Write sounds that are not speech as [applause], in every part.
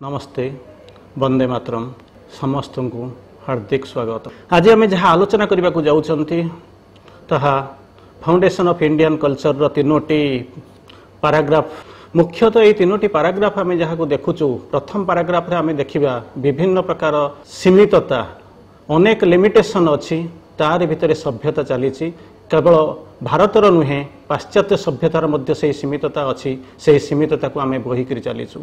ନମସ୍ତେ ବନ୍ଦେ ମାତରମ୍ ସମସ୍ତଙ୍କୁ ହାର୍ଦ୍ଦିକ ସ୍ୱାଗତ ଆଜି ଆମେ ଯାହା ଆଲୋଚନା କରିବାକୁ ଯାଉଛନ୍ତି ତାହା ଫାଉଣ୍ଡେସନ୍ ଅଫ୍ ଇଣ୍ଡିଆନ୍ କଲଚରର ତିନୋଟି ପାରାଗ୍ରାଫ ମୁଖ୍ୟତଃ ଏହି ତିନୋଟି ପାରାଗ୍ରାଫ ଆମେ ଯାହାକୁ ଦେଖୁଛୁ ପ୍ରଥମ ପାରାଗ୍ରାଫରେ ଆମେ ଦେଖିବା ବିଭିନ୍ନ ପ୍ରକାର ସୀମିତତା ଅନେକ ଲିମିଟେସନ୍ ଅଛି ତାରି ଭିତରେ ସଭ୍ୟତା ଚାଲିଛି କେବଳ ଭାରତର ନୁହେଁ ପାଶ୍ଚାତ୍ୟ ସଭ୍ୟତାର ମଧ୍ୟ ସେହି ସୀମିତତା ଅଛି ସେହି ସୀମିତତାକୁ ଆମେ ବହିକିରି ଚାଲିଛୁ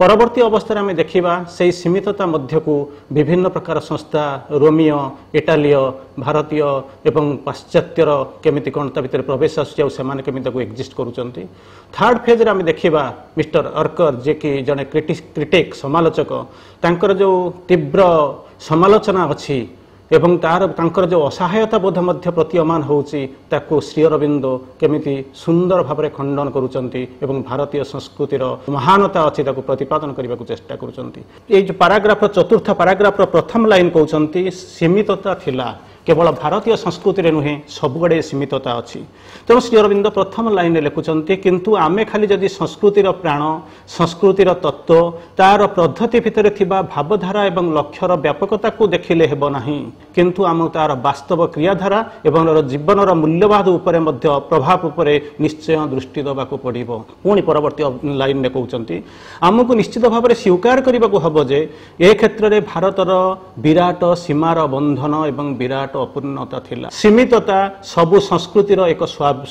ପରବର୍ତ୍ତୀ ଅବସ୍ଥାରେ ଆମେ ଦେଖିବା ସେହି ସୀମିତତା ମଧ୍ୟକୁ ବିଭିନ୍ନ ପ୍ରକାର ସଂସ୍ଥା ରୋମିଓ ଇଟାଲୀୟ ଭାରତୀୟ ଏବଂ ପାଶ୍ଚାତ୍ୟର କେମିତି କ'ଣ ତା ଭିତରେ ପ୍ରବେଶ ଆସୁଛି ଆଉ ସେମାନେ କେମିତି ତାକୁ ଏକ୍ଜିଷ୍ଟ କରୁଛନ୍ତି। ଥାର୍ଡ ଫେଜ୍ରେ ଆମେ ଦେଖିବା ମିଷ୍ଟର ଅର୍କର ଯିଏକି ଜଣେ କ୍ରିଟିକ୍ ସମାଲୋଚକ ତାଙ୍କର ଯେଉଁ ତୀବ୍ର ସମାଲୋଚନା ଅଛି ଏବଂ ତାର ତାଙ୍କର ଯେଉଁ ଅସହାୟତା ବୋଧ ମଧ୍ୟ ପ୍ରତୀୟମାନ ହେଉଛି ତାକୁ ଶ୍ରୀ ଅରବିନ୍ଦ କେମିତି ସୁନ୍ଦର ଭାବରେ ଖଣ୍ଡନ କରୁଛନ୍ତି ଏବଂ ଭାରତୀୟ ସଂସ୍କୃତିର ମହାନତା ଅଛି ତାକୁ ପ୍ରତିପାଦନ କରିବାକୁ ଚେଷ୍ଟା କରୁଛନ୍ତି। ଏଇ ଯେଉଁ ପାରାଗ୍ରାଫର ଚତୁର୍ଥ ପାରାଗ୍ରାଫର ପ୍ରଥମ ଲାଇନ୍ କହୁଛନ୍ତି ସୀମିତତା ଥିଲା। কেবল ভারতীয় সংস্কৃতি নুহে সবুড়ে সীমিততা অছি। শ্রী অরবিন্দ প্রথম লাইনে লেখুছেন কিন্তু আমি খালি যদি সংস্কৃতির প্রাণ সংস্কৃতির তত্ত্ব তার পদ্ধতি ভিতরে থাকা ভাবধারা এবং লক্ষ্যর ব্যাপকতা দেখলে হব না কিন্তু আমি তার বাস্তব ক্রিয়াধারা এবং জীবনর মূল্যবাদ উপরে মধ্যে প্রভাব উপরে নিশ্চয় দৃষ্টি দেওয়া পড়ব পুঁ পরবর্তী লাইনে কৌন আমি নিশ্চিত ভাবে স্বীকার করা হব যে এ ক্ষেত্রে ভারতর বিরাট সীমার বন্ধন এবং বিরাট ବିରାଟ ଅପୂର୍ଣ୍ଣତା ଥିଲା। ସୀମିତତା ସବୁ ସଂସ୍କୃତିର ଏକ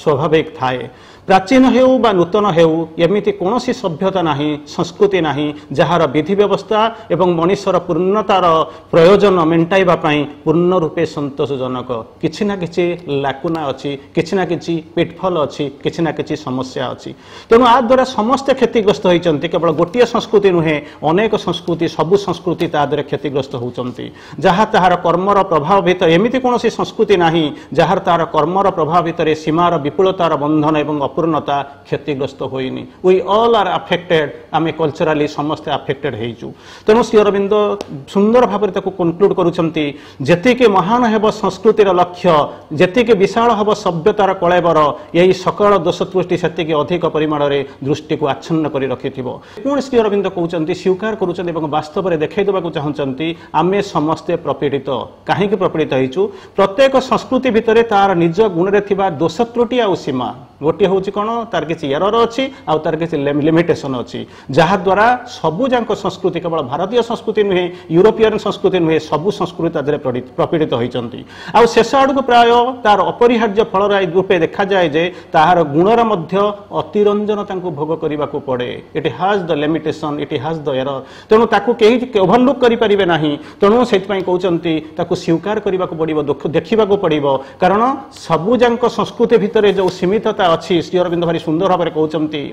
ସ୍ୱାଭାବିକ ଥାଏ। ପ୍ରାଚୀନ ହେଉ ବା ନୂତନ ହେଉ ଏମିତି କୌଣସି ସଭ୍ୟତା ନାହିଁ ସଂସ୍କୃତି ନାହିଁ ଯାହାର ବିଧି ବ୍ୟବସ୍ଥା ଏବଂ ମଣିଷର ପୂର୍ଣ୍ଣତାର ପ୍ରୟୋଜନ ମେଣ୍ଟାଇବା ପାଇଁ ପୂର୍ଣ୍ଣ ରୂପେ ସନ୍ତୋଷଜନକ। କିଛି ନା କିଛି ଲାକୁନା ଅଛି କିଛି ନା କିଛି ପିଟଫଲ ଅଛି କିଛି ନା କିଛି ସମସ୍ୟା ଅଛି। ତେଣୁ ଆ ଦ୍ୱାରା ସମସ୍ତେ କ୍ଷତିଗ୍ରସ୍ତ ହୋଇଛନ୍ତି କେବଳ ଗୋଟିଏ ସଂସ୍କୃତି ନୁହେଁ ଅନେକ ସଂସ୍କୃତି ସବୁ ସଂସ୍କୃତି ତା ଦ୍ୱାରା କ୍ଷତିଗ୍ରସ୍ତ ହେଉଛନ୍ତି। ଯାହା ତାହାର କର୍ମର ପ୍ରଭାବ ଭିତରେ ଏମିତି କୌଣସି ସଂସ୍କୃତି ନାହିଁ ଯାହାର ତାହାର କର୍ମର ପ୍ରଭାବ ଭିତରେ ସୀମାର ବିପୁଳତାର ବନ୍ଧନ ଏବଂ ଅପୂର୍ଣ୍ଣତା କ୍ଷତିଗ୍ରସ୍ତ ହୋଇନି ୱି ଅଲ୍ ଆର୍ ଆଫେକ୍ଟେଡ୍ ଆମେ କଲଚରାଲି ସମସ୍ତେ ଆଫେକ୍ଟେଡ୍ ହେଇଛୁ ତେଣୁ ଶ୍ରୀ ଅରବିନ୍ଦ ସୁନ୍ଦର ଭାବରେ ତାକୁ କନକ୍ଲୁଡ୍ କରୁଛନ୍ତି ଯେତିକି ମହାନ ହେବ ସଂସ୍କୃତିର ଲକ୍ଷ୍ୟ ଯେତିକି ବିଶାଳ ହେବ ସଭ୍ୟତାର କଳେବର ଏହି ସକଳ ଦୋଷ ତୃଷ୍ଟି ସେତିକି ଅଧିକ ପରିମାଣରେ ଦୃଷ୍ଟିକୁ ଆଚ୍ଛନ୍ନ କରି ରଖିଥିବ। ପୁଣି ଶ୍ରୀ ଅରବିନ୍ଦ କହୁଛନ୍ତି ସ୍ୱୀକାର କରୁଛନ୍ତି ଏବଂ ବାସ୍ତବରେ ଦେଖାଇ ଦେବାକୁ ଚାହୁଁଛନ୍ତି ଆମେ ସମସ୍ତେ ପ୍ରପୀଡ଼ିତ କାହିଁକି ପ୍ରପୀଡ଼ିତ ହେଇଛୁ ପ୍ରତ୍ୟେକ ସଂସ୍କୃତି ଭିତରେ ତାର ନିଜ ଗୁଣରେ ଥିବା ଦୋଷ ତ୍ରୁଟି ଆଉ ସୀମା। ଗୋଟିଏ ହେଉଛି କ'ଣ? ତାର କିଛି ଏରର ଅଛି ଆଉ ତାର କିଛି ଲିମିଟେସନ୍ ଅଛି। ଯାହାଦ୍ୱାରା ସବୁଯାକ ସଂସ୍କୃତି କେବଳ ଭାରତୀୟ ସଂସ୍କୃତି ନୁହେଁ ୟୁରୋପିଆନ ସଂସ୍କୃତି ନୁହେଁ ସବୁ ସଂସ୍କୃତି ତା ଦେହରେ ପ୍ରପୀଡ଼ିତ ହୋଇଛନ୍ତି। ଆଉ ଶେଷ ଆଡ଼କୁ ପ୍ରାୟ ତାର ଅପରିହାର୍ଯ୍ୟ ଫଳର ରୂପେ ଦେଖାଯାଏ ଯେ ତାହାର ଗୁଣର ମଧ୍ୟ ଅତିରଞ୍ଜନ ତାଙ୍କୁ ଭୋଗ କରିବାକୁ ପଡ଼େ। It has the limitation it has the error ତେଣୁ ତାକୁ କେହି ଓଭରଲୁକ୍ କରିପାରିବେ ନାହିଁ। ତେଣୁ ସେଥିପାଇଁ କହୁଛନ୍ତି ତାକୁ ସ୍ୱୀକାର କରିବାକୁ ପଡ଼ିବ ଦେଖିବାକୁ ପଡ଼ିବ। କାରଣ ସବୁଯାକ ସଂସ୍କୃତି ଭିତରେ ଯେଉଁ ସୀମିତତା ଅଛି ଶ୍ରୀ ଅରବିନ୍ଦ ଭାରି ସୁନ୍ଦର ଭାବରେ କହୁଛନ୍ତି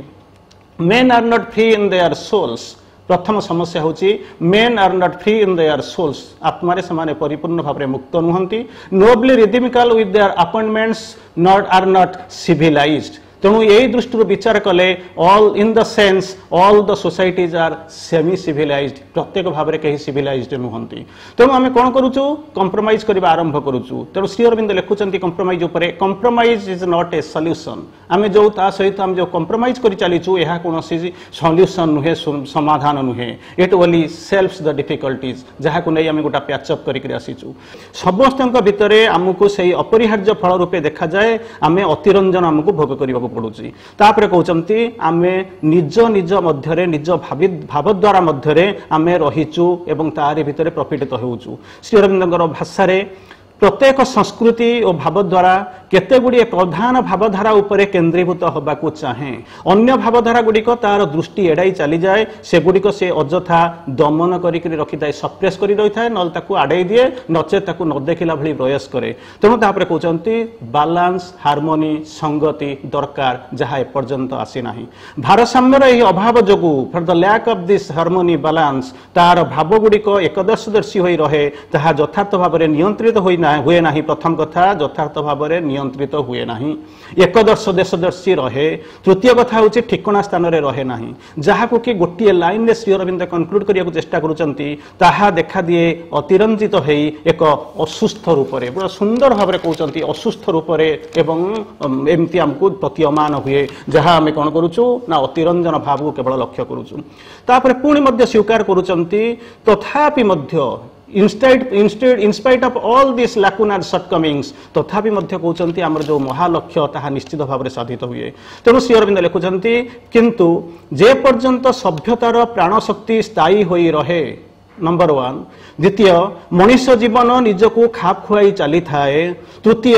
men are not free in their souls ପ୍ରଥମ ସମସ୍ୟା ହେଉଛି men are not free in their souls ଆତ୍ମାରେ ସେମାନେ ପରିପୂର୍ଣ୍ଣ ଭାବରେ ମୁକ୍ତ ନୁହନ୍ତି। Nobly rhythmical with their appointments not are not civilised ତେଣୁ ଏହି ଦୃଷ୍ଟିରୁ ବିଚାର କଲେ all in the sense all the societies are semi civilised ପ୍ରତ୍ୟେକ ଭାବରେ କେହି ସିଭିଲାଇଜ୍ଡ ନୁହନ୍ତି। ତେଣୁ ଆମେ କ'ଣ କରୁଛୁ? କମ୍ପ୍ରମାଇଜ୍ କରିବା ଆରମ୍ଭ କରୁଛୁ। ତେଣୁ ଶ୍ରୀ ଅରବିନ୍ଦ ଲେଖୁଛନ୍ତି କମ୍ପ୍ରମାଇଜ୍ ଉପରେ compromise is not a solution ଆମେ ଯେଉଁ ତା ସହିତ ଆମେ ଯେଉଁ କମ୍ପ୍ରମାଇଜ୍ କରି ଚାଲିଛୁ ଏହା କୌଣସି ସଲ୍ୟୁସନ୍ ନୁହେଁ ସମାଧାନ ନୁହେଁ। ଇଟ୍ ଓନ୍ଲି ସେଲ୍ଫସ୍ ଦ ଡିଫିକଲ୍ଟିଜ୍ ଯାହାକୁ ନେଇ ଆମେ ଗୋଟେ ପ୍ୟାଚଅପ୍ କରିକି ଆସିଛୁ। ସମସ୍ତଙ୍କ ଭିତରେ ଆମକୁ ସେଇ ଅପରିହାର୍ଯ୍ୟ ଫଳ ରୂପେ ଦେଖାଯାଏ। ଆମେ ଅତିରଞ୍ଜନ ଆମକୁ ଭୋଗ କରିବାକୁ ପଡୁଛି। ତାପରେ କହୁଛନ୍ତି ଆମେ ନିଜ ନିଜ ମଧ୍ୟରେ ନିଜ ଭାବି ଭାବଦ୍ୱାରା ମଧ୍ୟରେ ଆମେ ରହିଛୁ ଏବଂ ତାରି ଭିତରେ ପ୍ରପୀଡ଼ିତ ହେଉଛୁ। ଶ୍ରୀ ଅରବିନ୍ଦଙ୍କର ଭାଷାରେ প্রত্যেক সংস্কৃতি ও ভাবধারা কেতেগুড়ি প্রধান ভাবধারা উপরে কেন্দ্রীভূত হওয়া চাহে অন্য ভাবধারা গুড়ি তার দৃষ্টি এড়াই চালি যায় সেগুড়ি সে অযথা দমন করি রখি থাকে সপ্রেস করে রই থাকে নহলে তাকে আড়াই দিয়ে নচে তাকে ন নদেখিলা ভালো প্রয়াস করে তেমন তাপরে কৌন বালান্স হারমোনি সঙ্গতি দরকার যা এপর্যন্ত আসি না ভারসাম্যর এই অভাব যোগ for the lack of this harmony balance তার ভাবগুড়ি একদর্শদর্শী হয়ে রহে তাহা যথার্থ ভাবে নিয়ন্ত্রিত হয়ে ହୁଏ ନାହିଁ ପ୍ରଥମ କଥା ଯଥାର୍ଥ ଭାବରେ ନିୟନ୍ତ୍ରିତ ହୁଏ ନାହିଁ ଏକଦର୍ଶ ଦେଶଦର୍ଶୀ ରହେ ତୃତୀୟ କଥା ହେଉଛି ଠିକଣା ସ୍ଥାନରେ ରହେ ନାହିଁ। ଯାହାକୁ କି ଗୋଟିଏ ଲାଇନରେ ଶ୍ରୀ ଅରବିନ୍ଦ କନକ୍ଲୁଡ କରିବାକୁ ଚେଷ୍ଟା କରୁଛନ୍ତି ତାହା ଦେଖାଦିଏ ଅତିରଞ୍ଜିତ ହେଇ ଏକ ଅସୁସ୍ଥ ରୂପରେ। ବଡ଼ ସୁନ୍ଦର ଭାବରେ କହୁଛନ୍ତି ଅସୁସ୍ଥ ରୂପରେ ଏବଂ ଉମ୍, ଏମିତି ଆମକୁ ପ୍ରତୀୟମାନ ହୁଏ। ଯାହା ଆମେ କ'ଣ କରୁଛୁ ନା ଅତିରଞ୍ଜନ ଭାବକୁ କେବଳ ଲକ୍ଷ୍ୟ କରୁଛୁ। ତାପରେ ପୁଣି ମଧ୍ୟ ସ୍ୱୀକାର କରୁଛନ୍ତି ତଥାପି ମଧ୍ୟ ଇନଷ୍ଟାଇଟ୍ in spite of all this ଲାକୁନାର shortcomings ତଥାପି ମଧ୍ୟ କହୁଛନ୍ତି ଆମର ଯେଉଁ ମହାଲକ୍ଷ୍ୟ ତାହା ନିଶ୍ଚିତ ଭାବରେ ସାଧିତ ହୁଏ। ତେଣୁ ଶ୍ରୀ ଅରବିନ୍ଦ ଲେଖୁଛନ୍ତି କିନ୍ତୁ ଯେ ପର୍ଯ୍ୟନ୍ତ ସଭ୍ୟତାର ପ୍ରାଣଶକ୍ତି ସ୍ଥାୟୀ ହୋଇ ରହେ ନମ୍ବର ୱାନ୍ ଦ୍ୱିତୀୟ ମଣିଷ ଜୀବନ ନିଜକୁ ଖାପ ଖୁଆଇ ଚାଲିଥାଏ ତୃତୀୟ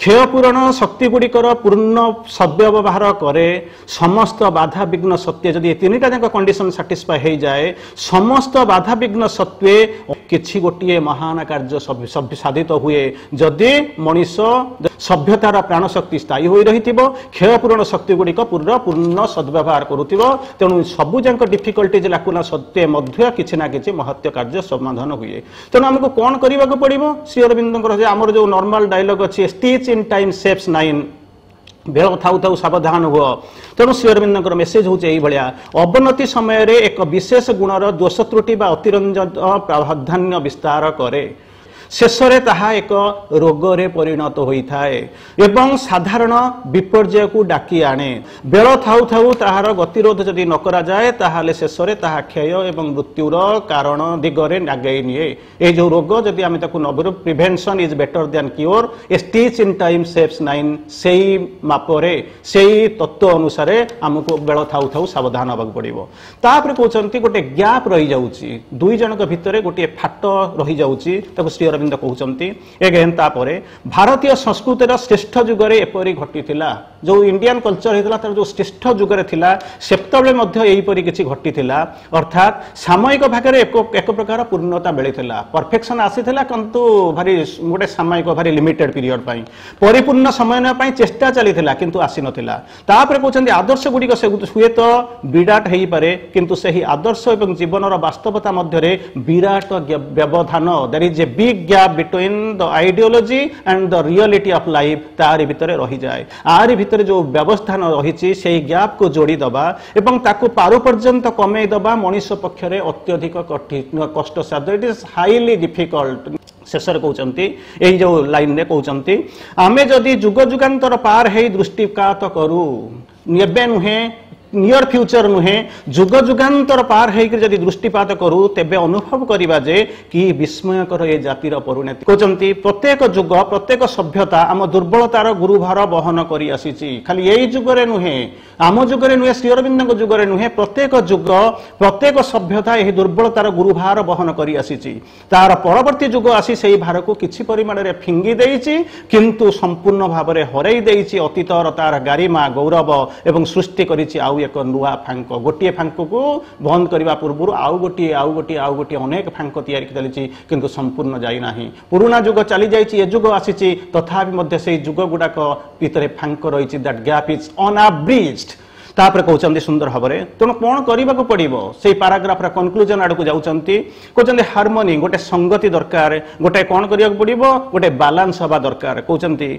କ୍ଷୟପୂରଣ ଶକ୍ତିଗୁଡ଼ିକର ପୂର୍ଣ୍ଣ ସଦ୍ବ୍ୟବହାର କରେ ସମସ୍ତ ବାଧାବିଘ୍ନ ସତ୍ତ୍ୱେ ଯଦି ଏ ତିନିଟା ଯାକ କଣ୍ଡିସନ୍ ସାଟିସ୍ଫାଏ ହେଇଯାଏ ସମସ୍ତ ବାଧାବିଘ୍ନ ସତ୍ତ୍ୱେ କିଛି ଗୋଟିଏ ମହାନ କାର୍ଯ୍ୟ ସାଧିତ ହୁଏ ଯଦି ମଣିଷ ସଭ୍ୟତାର ପ୍ରାଣଶକ୍ତି ସ୍ଥାୟୀ ହୋଇ ରହିଥିବ କ୍ଷୟପୂରଣ ଶକ୍ତି ଗୁଡ଼ିକ ପୂର୍ଣ୍ଣ ପୂର୍ଣ୍ଣ ସଦ୍ବ୍ୟବହାର କରୁଥିବ ତେଣୁ ସବୁଯାକ ଡିଫିକଲ୍ଟିଜ୍ ଲାକୁନା ସତ୍ତ୍ୱେ ମଧ୍ୟ କିଛି ନା କିଛି ମହତ୍ୟ କାର୍ଯ୍ୟ ସମାଧାନ ହୁଏ। ତେଣୁ ଆମକୁ କ'ଣ କରିବାକୁ ପଡ଼ିବ? ଶ୍ରୀ ଅରବିନ୍ଦଙ୍କର ଯେ ଆମର ଯେଉଁ ନର୍ମାଲ ଡାଇଲଗ୍ ଅଛି ଷ୍ଟିଚ୍ ଇନ୍ ଟାଇମ୍ ସେପ୍ସ ନାଇନ୍ ବେଳ ଥାଉ ଥାଉ ସାବଧାନ ହୁଅ। ତେଣୁ ଶ୍ରୀ ଅରବିନ୍ଦଙ୍କର ମେସେଜ ହେଉଛି ଏଇଭଳିଆ ଅବନତି ସମୟରେ ଏକ ବିଶେଷ ଗୁଣର ଦୋଷ ତ୍ରୁଟି ବା ଅତିରଞ୍ଜନ ପ୍ରାଧାନ୍ୟ ବିସ୍ତାର କରେ। ଶେଷରେ ତାହା ଏକ ରୋଗରେ ପରିଣତ ହୋଇଥାଏ ଏବଂ ସାଧାରଣ ବିପର୍ଯ୍ୟୟକୁ ଡାକି ଆଣେ। ବେଳ ଥାଉ ଥାଉ ତାହାର ଗତିରୋଧ ଯଦି ନ କରାଯାଏ ତାହେଲେ ଶେଷରେ ତାହା କ୍ଷୟ ଏବଂ ମୃତ୍ୟୁର କାରଣ ଦିଗରେ ଆଗେଇ ନିଏ। ଏଇ ଯେଉଁ ରୋଗ ଯଦି ଆମେ ତାକୁ ନବରୁ prevention is better than cure a stitch in time saves nine ସେଇ ମାପରେ ସେଇ ତତ୍ତ୍ୱ ଅନୁସାରେ ଆମକୁ ବେଳ ଥାଉ ଥାଉ ସାବଧାନ ହେବାକୁ ପଡ଼ିବ। ତାପରେ କହୁଛନ୍ତି ଗୋଟେ ଗ୍ୟାପ୍ ରହିଯାଉଛି। ଦୁଇ ଜଣଙ୍କ ଭିତରେ ଗୋଟିଏ ଫାଟ ରହିଯାଉଛି। ତାକୁ ଶ୍ରୀ ଅରବିନ୍ଦ କହୁଛନ୍ତି ଏଗେନ୍ ତାପରେ ଭାରତୀୟ ସଂସ୍କୃତିର ଶ୍ରେଷ୍ଠ ଯୁଗରେ ଏପରି ଘଟିଥିଲା। ଯେଉଁ ଇଣ୍ଡିଆନ କଲଚର ହେଇଥିଲା ତାର ଯେଉଁ ଶ୍ରେଷ୍ଠ ଯୁଗରେ ଥିଲା ସେତେବେଳେ ମଧ୍ୟ ଏହିପରି କିଛି ଘଟିଥିଲା। ଅର୍ଥାତ୍ ସାମୟିକ ଭାଗରେ ଏକ ଏକ ପ୍ରକାର ପୂର୍ଣ୍ଣତା ମିଳିଥିଲା। ପରଫେକ୍ସନ ଆସିଥିଲା କିନ୍ତୁ ଭାରି ଗୋଟେ ସାମୟିକ ଭାରି ଲିମିଟେଡ୍ ପିରିୟଡ଼ ପାଇଁ। ପରିପୂର୍ଣ୍ଣ ସମୟ ନେବା ପାଇଁ ଚେଷ୍ଟା ଚାଲିଥିଲା କିନ୍ତୁ ଆସିନଥିଲା। ତାପରେ କହୁଛନ୍ତି ଆଦର୍ଶ ଗୁଡ଼ିକ ସେ ହୁଏତ ବିରାଟ ହେଇପାରେ କିନ୍ତୁ ସେହି ଆଦର୍ଶ ଏବଂ ଜୀବନର ବାସ୍ତବତା ମଧ୍ୟରେ ବିରାଟ ଗ୍ୟ- ବ୍ୟବଧାନ। There is a big gap between the ideology and the reality of life ତାରି ଭିତରେ ରହିଯାଏ ଆରି ଭିତରେ ଯେଉଁ ବ୍ୟବସ୍ଥାନ ରହିଛି ସେହି ଗ୍ୟାପ୍କୁ ଯୋଡ଼ିଦେବା ଏବଂ ତାକୁ ପାରୁ ପର୍ଯ୍ୟନ୍ତ କମେଇ ଦେବା ମଣିଷ ପକ୍ଷରେ ଅତ୍ୟଧିକ କଠିନ କଷ୍ଟସାଧ୍ୟ ଇଟ୍ ଇଜ୍ ହାଇଲି ଡିଫିକଲ୍ଟ ଶେଷରେ କହୁଛନ୍ତି ଏଇ ଯେଉଁ ଲାଇନରେ କହୁଛନ୍ତି ଆମେ ଯଦି ଯୁଗ ଯୁଗାନ୍ତର ପାର ହେଇ ଦୃଷ୍ଟିପାତ କରୁ ଏବେ ନୁହେଁ ନିୟର ଫ୍ୟୁଚର ନୁହେଁ ଯୁଗ ଯୁଗାନ୍ତର ପାର ହେଇକି ଯଦି ଦୃଷ୍ଟିପାତ କରୁ ତେବେ ଅନୁଭବ କରିବା ଯେ କି ବିସ୍ମୟକର ଏ ଜାତିର ପରିଣତି। କହୁଛନ୍ତି ପ୍ରତ୍ୟେକ ଯୁଗ ପ୍ରତ୍ୟେକ ସଭ୍ୟତା ଆମ ଦୁର୍ବଳତାର ଗୁରୁଭାର ବହନ କରି ଆସିଛି। ଖାଲି ଏଇ ଯୁଗରେ ନୁହେଁ ଆମ ଯୁଗରେ ନୁହେଁ ଶ୍ରୀ ଅରବିନ୍ଦଙ୍କ ଯୁଗରେ ନୁହେଁ ପ୍ରତ୍ୟେକ ଯୁଗ ପ୍ରତ୍ୟେକ ସଭ୍ୟତା ଏହି ଦୁର୍ବଳତାର ଗୁରୁଭାର ବହନ କରି ଆସିଛି। ତାର ପରବର୍ତ୍ତୀ ଯୁଗ ଆସି ସେହି ଭାରକୁ କିଛି ପରିମାଣରେ ଫିଙ୍ଗି ଦେଇଛି କିନ୍ତୁ ସମ୍ପୂର୍ଣ୍ଣ ଭାବରେ ହରେଇ ଦେଇଛି ଅତୀତର ତାର ଗାରିମା ଗୌରବ ଏବଂ ସୃଷ୍ଟି କରିଛି ଆଉ ଏକ ନୂଆ ଫାଙ୍କ। ଗୋଟିଏ ଫାଙ୍କକୁ ବନ୍ଦ କରିବା ପୂର୍ବରୁ ଆଉ ଗୋଟିଏ ଆଉ ଗୋଟିଏ ଆଉ ଗୋଟିଏ ଅନେକ ଫାଙ୍କ ତିଆରି ଚାଲିଛି କିନ୍ତୁ ସମ୍ପୂର୍ଣ୍ଣ ଯାଇନାହିଁ। ପୁରୁଣା ଯୁଗ ଚାଲି ଯାଇଛି ଏ ଯୁଗ ଆସିଛି। ତଥାପି ମଧ୍ୟ ସେହି ଯୁଗ ଗୁଡାକ ଭିତରେ ଫାଙ୍କ ରହିଛି। ଦ୍ୟାଟ୍ ଗ୍ୟାପ୍ ଇଜ୍ ଅନଆବ୍ରିଜ୍ଡ ତାପରେ କହୁଛନ୍ତି ସୁନ୍ଦର ଭାବରେ ତେଣୁ କ'ଣ କରିବାକୁ ପଡ଼ିବ? ସେଇ ପାରାଗ୍ରାଫର କନକ୍ଲୁଜନ ଆଡ଼କୁ ଯାଉଛନ୍ତି। କହୁଛନ୍ତି ହାରମୋନି ଗୋଟେ ସଙ୍ଗତି ଦରକାର। ଗୋଟେ କ'ଣ କରିବାକୁ ପଡ଼ିବ? ଗୋଟେ ବାଲାନ୍ସ ହେବା ଦରକାର। କହୁଛନ୍ତି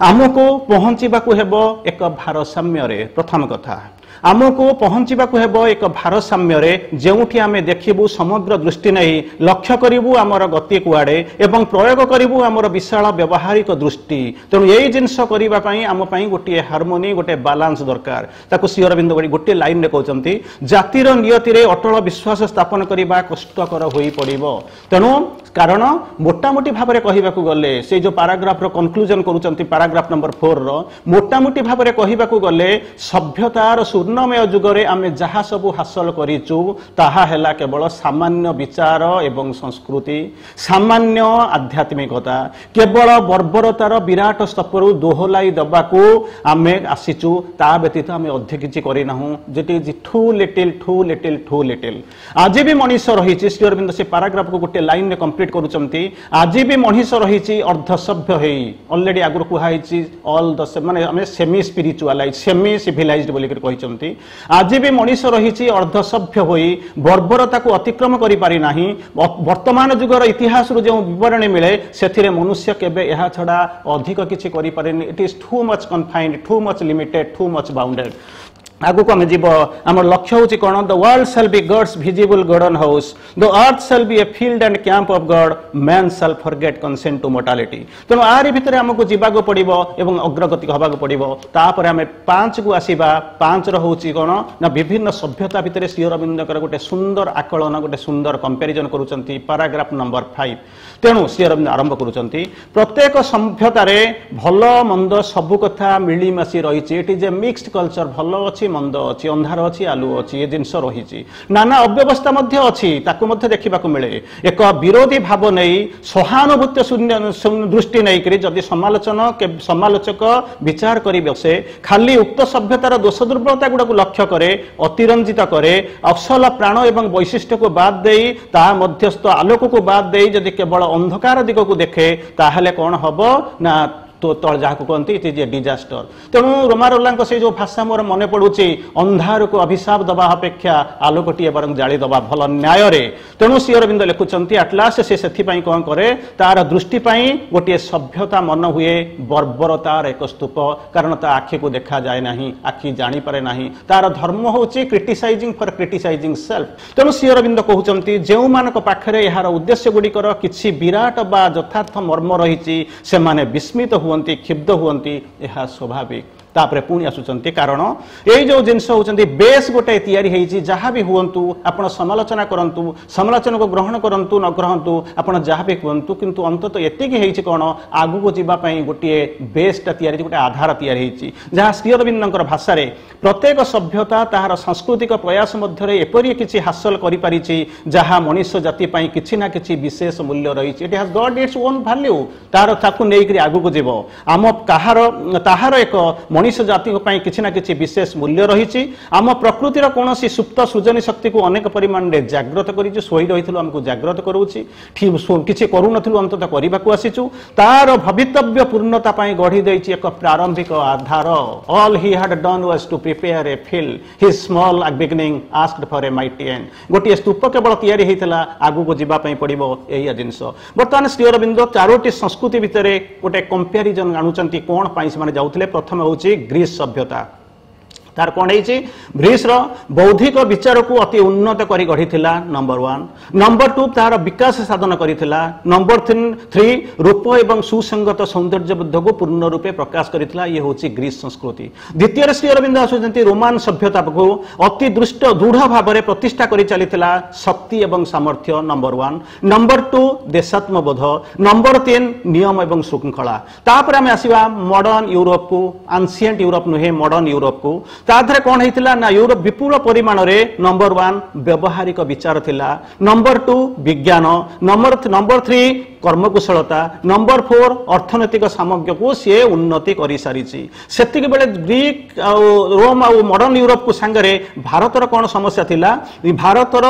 ଆମକୁ ପହଞ୍ଚିବାକୁ ହେବ ଏକ ଭାରସାମ୍ୟରେ ପ୍ରଥମ କଥା ଆମକୁ ପହଞ୍ଚିବାକୁ ହେବ ଏକ ଭାରସାମ୍ୟରେ ଯେଉଁଠି ଆମେ ଦେଖିବୁ ସମଗ୍ର ଦୃଷ୍ଟି ନେଇ ଲକ୍ଷ୍ୟ କରିବୁ ଆମର ଗତି କୁଆଡ଼େ ଏବଂ ପ୍ରୟୋଗ କରିବୁ ଆମର ବିଶାଳ ବ୍ୟବହାରିକ ଦୃଷ୍ଟି। ତେଣୁ ଏଇ ଜିନିଷ କରିବା ପାଇଁ ଆମ ପାଇଁ ଗୋଟିଏ ହାରମୋନି ଗୋଟେ ବାଲାନ୍ସ ଦରକାର। ତାକୁ ଶ୍ରୀ ଗୋଟିଏ ଲାଇନରେ କହୁଛନ୍ତି ଜାତିର ନିୟତିରେ ଅଟଳ ବିଶ୍ୱାସ ସ୍ଥାପନ କରିବା କଷ୍ଟକର ହୋଇପଡ଼ିବ। ତେଣୁ କାରଣ ମୋଟାମୋଟି ଭାବରେ କହିବାକୁ ଗଲେ ସେଇ ଯେଉଁ ପାରାଗ୍ରାଫର କନକ୍ଲୁଜନ କରୁଛନ୍ତି ପାରାଗ୍ରାଫ ନମ୍ବର ଫୋରର ମୋଟାମୋଟି ଭାବରେ କହିବାକୁ ଗଲେ ସଭ୍ୟତାର ସ୍ୱର୍ଣ୍ଣମୟ ଯୁଗରେ ଆମେ ଯାହା ସବୁ ହାସଲ କରିଛୁ ତାହା ହେଲା କେବଳ ସାମାନ୍ୟ ବିଚାର ଏବଂ ସଂସ୍କୃତି ସାମାନ୍ୟ ଆଧ୍ୟାତ୍ମିକତା କେବଳ ବର୍ବରତାର ବିରାଟ ସ୍ତପରୁ ଦୋହଲାଇ ଦେବାକୁ ଆମେ ଆସିଛୁ ତା ବ୍ୟତୀତ ଆମେ ଅଧିକ କିଛି କରିନାହୁଁ ଯେଟି ଠୁ ଲିଟିଲ ଠୁ ଲିଟିଲ ଠୁ ଲିଟିଲ ଆଜି ବି ମଣିଷ ରହିଛି ଶ୍ରୀ ଅରବିନ୍ଦ ସେ ପାରାଗ୍ରାଫକୁ ଗୋଟେ ଲାଇନରେ କମ୍ପ୍ଲିଟ୍ କରୁଛନ୍ତି ଆଜି ବି ମଣିଷ ରହିଛି ଅର୍ଦ୍ଧସଭ୍ୟ ହେଇ ଅଲରେଡି ଆଗରୁ କୁହାହେଇଛି ଅଲ୍ ଦ ମାନେ ଆମେ ସେମି ସ୍ପିରିଚୁଆଲାଇଜ ସେମି ସିଭିଲାଇଜଡ ବୋଲିକରି କହିଛନ୍ତି କରୁଛନ୍ତି ଆଜି ବି ମଣିଷ ରହିଛି ଅର୍ଦ୍ଧସଭ୍ୟ ହୋଇ ବର୍ବରତାକୁ ଅତିକ୍ରମ କରିପାରି ନାହିଁ। ବ- ବର୍ତ୍ତମାନ ଯୁଗର ଇତିହାସରୁ ଯେଉଁ ବିବରଣୀ ମିଳେ ସେଥିରେ ମନୁଷ୍ୟ କେବେ ଏହା ଛଡ଼ା ଅଧିକ କିଛି କରିପାରେନି। It is too much confined too much limited too much bounded ଆଗକୁ ଆମେ ଯିବ ଆମର ଲକ୍ଷ୍ୟ ହେଉଛି କ'ଣ the world shall be God's visible garden house the earth shall be a field and camp of God man shall forget consent to mortality ତେଣୁ ଆରି ଭିତରେ ଆମକୁ ଯିବାକୁ ପଡ଼ିବ ଏବଂ ଅଗ୍ରଗତି ହେବାକୁ ପଡ଼ିବ। ତାପରେ ଆମେ ପାଞ୍ଚକୁ ଆସିବା। ପାଞ୍ଚର ହେଉଛି କ'ଣ? ନା ବିଭିନ୍ନ ସଭ୍ୟତା ଭିତରେ ଶ୍ରୀ ଅରବିନ୍ଦଙ୍କର ଗୋଟେ ସୁନ୍ଦର ଆକଳନ ଗୋଟେ ସୁନ୍ଦର କମ୍ପାରିଜନ କରୁଛନ୍ତି ପାରାଗ୍ରାଫ ନମ୍ବର ଫାଇଭ ତେଣୁ ଅରବିନ୍ଦ ଆରମ୍ଭ କରୁଛନ୍ତି। ପ୍ରତ୍ୟେକ ସଭ୍ୟତାରେ ଭଲ ମନ୍ଦ ସବୁ କଥା ମିଳିମିଶି ରହିଛି। ଏଠି ଯେ ମିକ୍ସଡ କଲଚର ଭଲ ଅଛି ମନ୍ଦ ଅଛି ଅନ୍ଧାର ଅଛି ଆଲୁଅ ଅଛି ଏ ଜିନିଷ ରହିଛି। ନାନା ଅବ୍ୟବସ୍ଥା ମଧ୍ୟ ଅଛି ତାକୁ ମଧ୍ୟ ଦେଖିବାକୁ ମିଳେ। ଏକ ବିରୋଧୀ ଭାବ ନେଇ ସହାନୁଭୂତ୍ୟ ଶୂନ୍ୟ ଦୃଷ୍ଟି ନେଇକରି ଯଦି ସମାଲୋଚନା ସମାଲୋଚକ ବିଚାର କରି ବସେ ଖାଲି ଉକ୍ତ ସଭ୍ୟତାର ଦୋଷ ଦୁର୍ବଳତା ଗୁଡ଼ାକୁ ଲକ୍ଷ୍ୟ କରେ ଅତିରଞ୍ଜିତ କରେ ଅସଲ ପ୍ରାଣ ଏବଂ ବୈଶିଷ୍ଟ୍ୟକୁ ବାଦ ଦେଇ ତା ମଧ୍ୟସ୍ଥ ଆଲୋକକୁ ବାଦ ଦେଇ ଯଦି କେବଳ ଅନ୍ଧକାର ଦିଗକୁ ଦେଖେ ତାହେଲେ କ'ଣ ହବ? ନା ତ ତଳ ଯାହାକୁ କହନ୍ତି ଇଟ୍ ଇଜ୍ ଏ ଡିଜାଷ୍ଟର ତେଣୁ ରୋମାରୋଲାଙ୍କ ସେଇ ଯେଉଁ ଭାଷା ମୋର ମନେ ପଡ଼ୁଛି ଅନ୍ଧାରକୁ ଅଭିଶାପ ଦେବା ଅପେକ୍ଷା ଆଲୋକଟିଏ ବରଂ ଜାଳି ଦେବା ଭଲ ନ୍ୟାୟରେ। ତେଣୁ ଶ୍ରୀ ଅରବିନ୍ଦ ଲେଖୁଛନ୍ତି ଆଟଲାସ ସେ ସେଥିପାଇଁ କ'ଣ କରେ ତାର ଦୃଷ୍ଟି ପାଇଁ ଗୋଟିଏ ସଭ୍ୟତା ମନ ହୁଏ ବର୍ବରତାର ଏକ ସ୍ତୂପ। କାରଣ ତା ଆଖିକୁ ଦେଖାଯାଏ ନାହିଁ ଆଖି ଜାଣିପାରେ ନାହିଁ। ତାର ଧର୍ମ ହେଉଛି କ୍ରିଟିସାଇଜିଂ ଫର କ୍ରିଟିସାଇଜିଂ ସେଲ୍ଫ ତେଣୁ ଶ୍ରୀ ଅରବିନ୍ଦ କହୁଛନ୍ତି ଯେଉଁମାନଙ୍କ ପାଖରେ ଏହାର ଉଦ୍ଦେଶ୍ୟ ଗୁଡ଼ିକର କିଛି ବିରାଟ ବା ଯଥାର୍ଥ ମର୍ମ ରହିଛି ସେମାନେ ବିସ୍ମିତ ହୁଅନ୍ତି କ୍ଷୁବ୍ଧ ହୁଅନ୍ତି ଏହା ସ୍ୱାଭାବିକ ତାପରେ ପୁଣି ଆସୁଛନ୍ତି। କାରଣ ଏଇ ଯେଉଁ ଜିନିଷ ହେଉଛନ୍ତି ବେସ୍ ଗୋଟେ ତିଆରି ହେଇଛି ଯାହା ବି ହୁଅନ୍ତୁ ଆପଣ ସମାଲୋଚନା କରନ୍ତୁ ସମାଲୋଚନାକୁ ଗ୍ରହଣ କରନ୍ତୁ ନ ଗ୍ରହନ୍ତୁ ଆପଣ ଯାହା ବି କୁହନ୍ତୁ କିନ୍ତୁ ଅନ୍ତତଃ ଏତିକି ହେଇଛି କ'ଣ? ଆଗକୁ ଯିବା ପାଇଁ ଗୋଟିଏ ବେସ୍ଟା ତିଆରି ହେଇଛି ଗୋଟେ ଆଧାର ତିଆରି ହେଇଛି। ଯାହା ଶ୍ରୀଅରବିନ୍ଦଙ୍କର ଭାଷାରେ ପ୍ରତ୍ୟେକ ସଭ୍ୟତା ତାହାର ସାଂସ୍କୃତିକ ପ୍ରୟାସ ମଧ୍ୟରେ ଏପରି କିଛି ହାସଲ କରିପାରିଛି ଯାହା ମଣିଷ ଜାତି ପାଇଁ କିଛି ନା କିଛି ବିଶେଷ ମୂଲ୍ୟ ରହିଛି। It has got its own value ତାର ତାକୁ ନେଇକରି ଆଗକୁ ଯିବ। ଆମ କାହାର ତାହାର ଏକ ମଣିଷ ଜାତିଙ୍କ ପାଇଁ କିଛି ନା କିଛି ବିଶେଷ ମୂଲ୍ୟ ରହିଛି। ଆମ ପ୍ରକୃତିର କୌଣସି ସୁପ୍ତ ସୃଜନୀ ଶକ୍ତିକୁ ଅନେକ ପରିମାଣରେ ଜାଗ୍ରତ କରିଛି ଶୋଇ ରହିଥିଲୁ ଆମକୁ ଜାଗ୍ରତ କରୁଛି ଠିକ୍ ଶୋ- କିଛି କରୁନଥିଲୁ ଅନ୍ତତଃ କରିବାକୁ ଆସିଛୁ। ତାର ଭବିତବ୍ୟ ପୂର୍ଣ୍ଣତା ପାଇଁ ଗଢ଼ି ଦେଇଛି ଏକ ପ୍ରାରମ୍ଭିକ ଆଧାର। All he had done was to prepare a field his small beginning asked for a mighty end ଗୋଟିଏ ସ୍ତୂପ କେବଳ ତିଆରି ହେଇଥିଲା ଆଗକୁ ଯିବା ପାଇଁ ପଡ଼ିବ ଏଇଆ ଜିନିଷ। ବର୍ତ୍ତମାନ ଶ୍ରୀ ଅରବିନ୍ଦ ଚାରୋଟି ସଂସ୍କୃତି ଭିତରେ ଗୋଟେ କମ୍ପାରିଜନ ଆଣୁଛନ୍ତି କ'ଣ ପାଇଁ ସେମାନେ ଯାଉଥିଲେ? ପ୍ରଥମେ ହେଉଛି ग्रीस सभ्यता। ତାର କ'ଣ ହେଇଛି? ଗ୍ରୀସର ବୌଦ୍ଧିକ ବିଚାରକୁ ଅତି ଉନ୍ନତ କରି ଗଢ଼ିଥିଲା ନମ୍ବର ୱାନ୍ ନମ୍ବର ଟୁ ତାର ବିକାଶ ସାଧନ କରିଥିଲା। ନମ୍ବର ଥ୍ରୀ ରୂପ ଏବଂ ସୁସଙ୍ଗତ ସୌନ୍ଦର୍ଯ୍ୟ ବୁଦ୍ଧକୁ ପୂର୍ଣ୍ଣ ରୂପେ ପ୍ରକାଶ କରିଥିଲା। ଇଏ ହେଉଛି ଗ୍ରୀସ ସଂସ୍କୃତି। ଦ୍ୱିତୀୟରେ ଶ୍ରୀ ଅରବିନ୍ଦ ଆସୁଛନ୍ତି ରୋମାନ ସଭ୍ୟତାକୁ ଅତି ଦୃଷ୍ଟ ଦୃଢ଼ ଭାବରେ ପ୍ରତିଷ୍ଠା କରି ଚାଲିଥିଲା ଶକ୍ତି ଏବଂ ସାମର୍ଥ୍ୟ ନମ୍ବର ୱାନ୍ ନମ୍ବର ଟୁ ଦେଶାତ୍ମବୋଧ। ନମ୍ବର ତିନି ନିୟମ ଏବଂ ଶୃଙ୍ଖଳା। ତାପରେ ଆମେ ଆସିବା ମଡର୍ଣ୍ଣ ୟୁରୋପକୁ ଆନ୍ସିଏଣ୍ଟ ୟୁରୋପ ନୁହେଁ ମଡର୍ଣ୍ଣ ୟୁରୋପକୁ ତା ଦେହରେ କ'ଣ ହେଇଥିଲା ନା ୟୁରୋପ ବିପୁଳ ପରିମାଣରେ ନମ୍ବର ୱାନ୍ ବ୍ୟବହାରିକ ବିଚାର ଥିଲା। ନମ୍ବର ଟୁ ବିଜ୍ଞାନ। ନମ୍ବର ନମ୍ବର ଥ୍ରୀ କର୍ମକୁଶଳତା ନମ୍ବର ଫୋର ଅର୍ଥନୈତିକ ସାମଗ୍ରୀକୁ ସିଏ ଉନ୍ନତି କରିସାରିଛି ସେତିକି ବେଳେ ଗ୍ରୀକ୍ ଆଉ ରୋମ ଆଉ ମଡର୍ଣ୍ଣ ୟୁରୋପକୁ ସାଙ୍ଗରେ ଭାରତର କ'ଣ ସମସ୍ୟା ଥିଲା ଭାରତର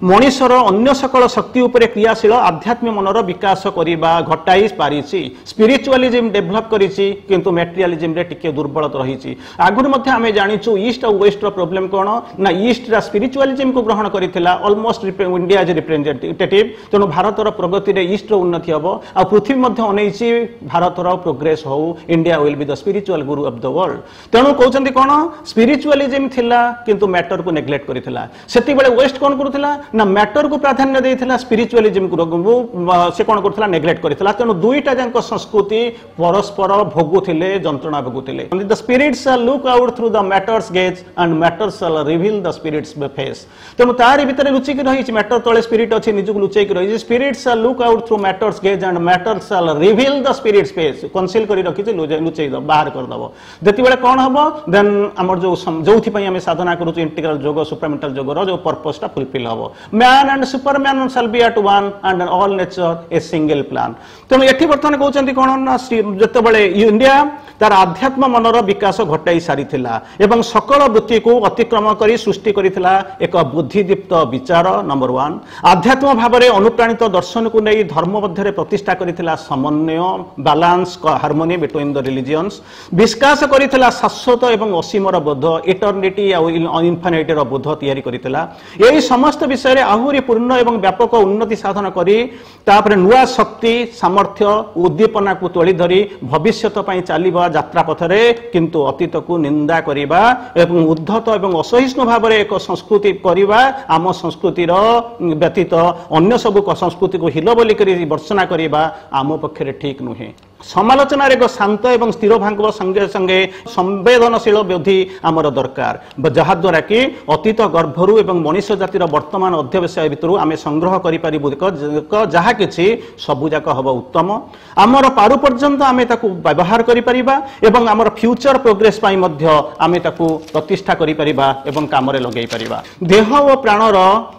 ମଣିଷର ଅନ୍ୟ ସକଳ ଶକ୍ତି ଉପରେ କ୍ରିୟାଶୀଳ ଆଧ୍ୟାତ୍ମିକ ମନର ବିକାଶ କରିବା ଘଟାଇ ପାରିଛି ସ୍ପିରିଚୁଆଲିଜିମ୍ ଡେଭଲପ୍ କରିଛି କିନ୍ତୁ ମେଟେରିଆଲିଜିମ୍ରେ ଟିକେ ଦୁର୍ବଳତା ରହିଛି ଆଗରୁ ମଧ୍ୟ ଆମେ ଜାଣିଛୁ ଇଷ୍ଟ ଆଉ ୱେଷ୍ଟର ପ୍ରୋବ୍ଲେମ କ'ଣ ନା ଇଷ୍ଟଟା ସ୍ପିରିଚୁଆଲିଜିମ୍କୁ ଗ୍ରହଣ କରିଥିଲା ଅଲମୋଷ୍ଟ ଇଣ୍ଡିଆ ଆଜ୍ ରିପ୍ରେଜେଣ୍ଟେଟିଭ ତେଣୁ ଭାରତର ପ୍ରଗତିରେ ଇଷ୍ଟର ଉନ୍ନତି ହେବ ଆଉ ପୃଥିବୀ ମଧ୍ୟ ଅନେଇଛି ଭାରତର ପ୍ରୋଗ୍ରେସ ହଉ India will be the spiritual guru of the world ତେଣୁ କହୁଛନ୍ତି କ'ଣ? ସ୍ପିରିଚୁଆଲିଜିମ୍ ଥିଲା କିନ୍ତୁ ମ୍ୟାଟରକୁ ନେଗ୍ଲେକ୍ଟ କରିଥିଲା। ସେତିକିବେଳେ ୱେଷ୍ଟ କ'ଣ କରୁଥିଲା? ନା ମ୍ୟାଟରକୁ ପ୍ରାଧାନ୍ୟ ଦେଇଥିଲା ସ୍ପିରିଚୁଆଲିଜିମ୍କୁ ସେ କ'ଣ କରୁଥିଲା? ନେଗ୍ଲେକ୍ଟ କରିଥିଲା। ତେଣୁ ଦୁଇଟା ଯାକ ସଂସ୍କୃତି ପରସ୍ପର ଭୋଗୁଥିଲେ ଯନ୍ତ୍ରଣା ଭୋଗୁଥିଲେ। The spirits look out through the matter's gaze and matters reveal the spirit's face ତେଣୁ ତାରି ଭିତରେ ଲୁଚିକି ରହିଛି ମ୍ୟାଟର ତଳେ ସ୍ପିରିଟ୍ ଅଛି ନିଜକୁ ଲୁଚେଇକି ରହିଛି। Spirits look out through matter's gaze and matters reveal the spirit's face conceal କରି ରଖିଛି ଲୁଚେଇ ଲୁଚେଇ ଦବ ବାହାର କରିଦବ ଯେତେବେଳେ କ'ଣ ହବ ଦେନ୍ ଆମର ଯୋଉ ସମ- ଯୋଉଥିପାଇଁ ଆମେ ସାଧନା କରୁଛୁ ଇଣ୍ଟିଗ୍ରାଲ ଯୋଗ ସୁପ୍ରାମେଣ୍ଟାଲ ଯୋଗର ଯୋଉ ପର୍ପସଟା ଫୁଲଫିଲ୍ ହବ man and superman shall be at one and all nature a single plan ତେଣୁ ଏଠି ବର୍ତ୍ତମାନ କହୁଛନ୍ତି କ'ଣ ନା ଶ୍ରୀ- ଯେତେବେଳେ ଇଣ୍ଡିଆ ତାର ଆଧ୍ୟାତ୍ମ ମନର ବିକାଶ ଘଟାଇ ସାରିଥିଲା ଏବଂ ସକଳ ବୃତ୍ତିକୁ ଅତିକ୍ରମ କରି ସୃଷ୍ଟି କରିଥିଲା ଏକ ବୁଦ୍ଧିଦୀପ୍ତ ବିଚାର ନମ୍ବର ୱାନ୍ ଆଧ୍ୟାତ୍ମ ଭାବରେ ଅନୁପ୍ରାଣିତ ଦର୍ଶନକୁ ନେଇ ଧର୍ମ ମଧ୍ୟରେ ପ୍ରତିଷ୍ଠା କରିଥିଲା ସମନ୍ୱୟ balance harmony between the religions ବିଶ୍ୱାସ କରିଥିଲା ଶାଶ୍ୱତ ଏବଂ ଅସୀମର ବୋଧ ଇଟର୍ନିଟି ଆଉ ଇନଫାନିଟିର ବୋଧ ତିଆରି କରିଥିଲା। ଏହି ସମସ୍ତ ବିଷୟରେ ଆହୁରି ପୂର୍ଣ୍ଣ ଏବଂ ବ୍ୟାପକ ଉନ୍ନତି ସାଧନ କରି ତାପରେ ନୂଆ ଶକ୍ତି ସାମର୍ଥ୍ୟ ଉଦ୍ଦୀପନାକୁ ତୋଳି ଧରି ଭବିଷ୍ୟତ ପାଇଁ ଚାଲିବା ଯାତ୍ରା ପଥରେ କିନ୍ତୁ ଅତୀତକୁ ନିନ୍ଦା କରିବା ଏବଂ ଉଦ୍ଧତ ଏବଂ ଅସହିଷ୍ଣୁ ଭାବରେ ଏକ ସଂସ୍କୃତି କରିବା ଆମ ସଂସ୍କୃତିର ବ୍ୟତୀତ ଅନ୍ୟ ସବୁ ସଂସ୍କୃତିକୁ ହିଲ ବୋଲି କରି ବର୍ଷନା କରିବା ଆମ ପକ୍ଷରେ ଠିକ୍ ନୁହେଁ ସମାଲୋଚନାରେ ଏକ ଶାନ୍ତ ଏବଂ ସ୍ଥିର ଭାଙ୍ଗ ସଙ୍ଗେ ସଙ୍ଗେ ସମ୍ବେଦନଶୀଳ ବୁଦ୍ଧି ଆମର ଦରକାର ଯାହାଦ୍ୱାରା କି ଅତୀତ ଗର୍ଭରୁ ଏବଂ ମଣିଷ ଜାତିର ବର୍ତ୍ତମାନ ଅଧ୍ୟବସାୟ ଭିତରୁ ଆମେ ସଂଗ୍ରହ କରିପାରିବୁ ଯାହା କିଛି ସବୁଯାକ ହେବ ଉତ୍ତମ ଆମର ପାରୁ ପର୍ଯ୍ୟନ୍ତ ଆମେ ତାକୁ ବ୍ୟବହାର କରିପାରିବା ଏବଂ ଆମର ଫ୍ୟୁଚର ପ୍ରୋଗ୍ରେସ ପାଇଁ ମଧ୍ୟ ଆମେ ତାକୁ ପ୍ରତିଷ୍ଠା କରିପାରିବା ଏବଂ କାମରେ ଲଗେଇ ପାରିବା। ଦେହ ଓ ପ୍ରାଣର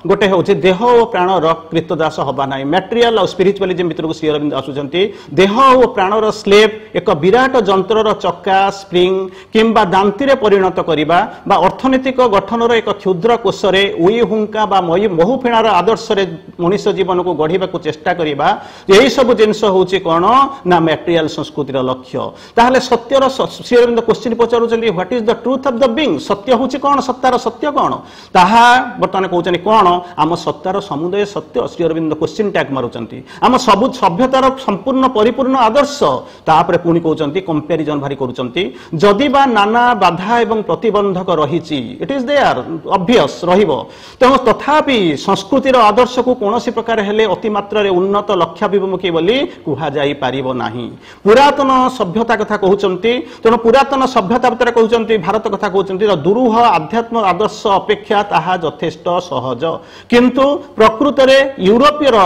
ଗୋଟେ ହେଉଛି ଦେହ ଓ ପ୍ରାଣର କୃତଦାସ ହେବା ନାହିଁ। ମ୍ୟାଟ୍ରିଆଲ ଆଉ ସ୍ପିରିଚୁଆଲିଜିମ୍ ଭିତରକୁ ଶ୍ରୀ ଅରବିନ୍ଦ ଆସୁଛନ୍ତି। ଦେହ ଓ ପ୍ରାଣର ସ୍ଲେବ୍ ଏକ ବିରାଟ ଯନ୍ତ୍ରର ଚକା ସ୍ପ୍ରିଙ୍ଗ କିମ୍ବା ଦାନ୍ତିରେ ପରିଣତ କରିବା ବା ଅର୍ଥନୈତିକ ଗଠନର ଏକ କ୍ଷୁଦ୍ର କୋଷରେ ଉଇ ହୁଙ୍କା ବା ମଇ- ମହୁ ଫେଣାର ଆଦର୍ଶରେ ମଣିଷ ଜୀବନକୁ ଗଢ଼ିବାକୁ ଚେଷ୍ଟା କରିବା ଏହି ସବୁ ଜିନିଷ ହେଉଛି କ'ଣ? ନା ମ୍ୟାଟ୍ରିଆଲ ସଂସ୍କୃତିର ଲକ୍ଷ୍ୟ। ତାହେଲେ ସତ୍ୟର ସ- ଶ୍ରୀ ଅରବିନ୍ଦ କୋଶ୍ଚିନ୍ ପଚାରୁଛନ୍ତି what is the truth of the being ସତ୍ୟ ହେଉଛି କ'ଣ? ସତ୍ତାର ସତ୍ୟ କ'ଣ? ତାହା ବର୍ତ୍ତମାନ କହୁଛନ୍ତି କ'ଣ? ଆମ ସତ୍ତାର ସମୁଦାୟ ସତ୍ୟ? ଶ୍ରୀ ଅରବିନ୍ଦ କୋଶ୍ଚିନ୍ ଟ୍ୟାଗ ମାରୁଛନ୍ତି ଆମ ସବୁ ସଭ୍ୟତାର ସମ୍ପୂର୍ଣ୍ଣ ପରିପୂର୍ଣ୍ଣ ଆଦର୍ଶ ତାପରେ ପୁଣି କହୁଛନ୍ତି କମ୍ପାରିଜନ୍ ଭାରି କରୁଛନ୍ତି। ଯଦି ବା ନାନା ବାଧା ଏବଂ ପ୍ରତିବନ୍ଧକ ରହିଛି ଇଟ୍ ଇଜ ଦେୟାର ଅବଭିୟସ୍ ରହିବ। ତେଣୁ ତଥାପି ସଂସ୍କୃତିର ଆଦର୍ଶକୁ କୌଣସି ପ୍ରକାର ହେଲେ ଅତିମାତ୍ରାରେ ଉନ୍ନତ ଲକ୍ଷ୍ୟାଭିମୁଖୀ ବୋଲି କୁହାଯାଇ ପାରିବ ନାହିଁ। ପୁରାତନ ସଭ୍ୟତା କଥା କହୁଛନ୍ତି ତେଣୁ ପୁରାତନ ସଭ୍ୟତା ଭିତରେ କହୁଛନ୍ତି ଭାରତ କଥା କହୁଛନ୍ତି ଦୁରୁହ ଆଧ୍ୟାତ୍ମ ଆଦର୍ଶ ଅପେକ୍ଷା ତାହା ଯଥେଷ୍ଟ ସହଜ। କିନ୍ତୁ ପ୍ରକୃତରେ ୟୁରୋପୀୟର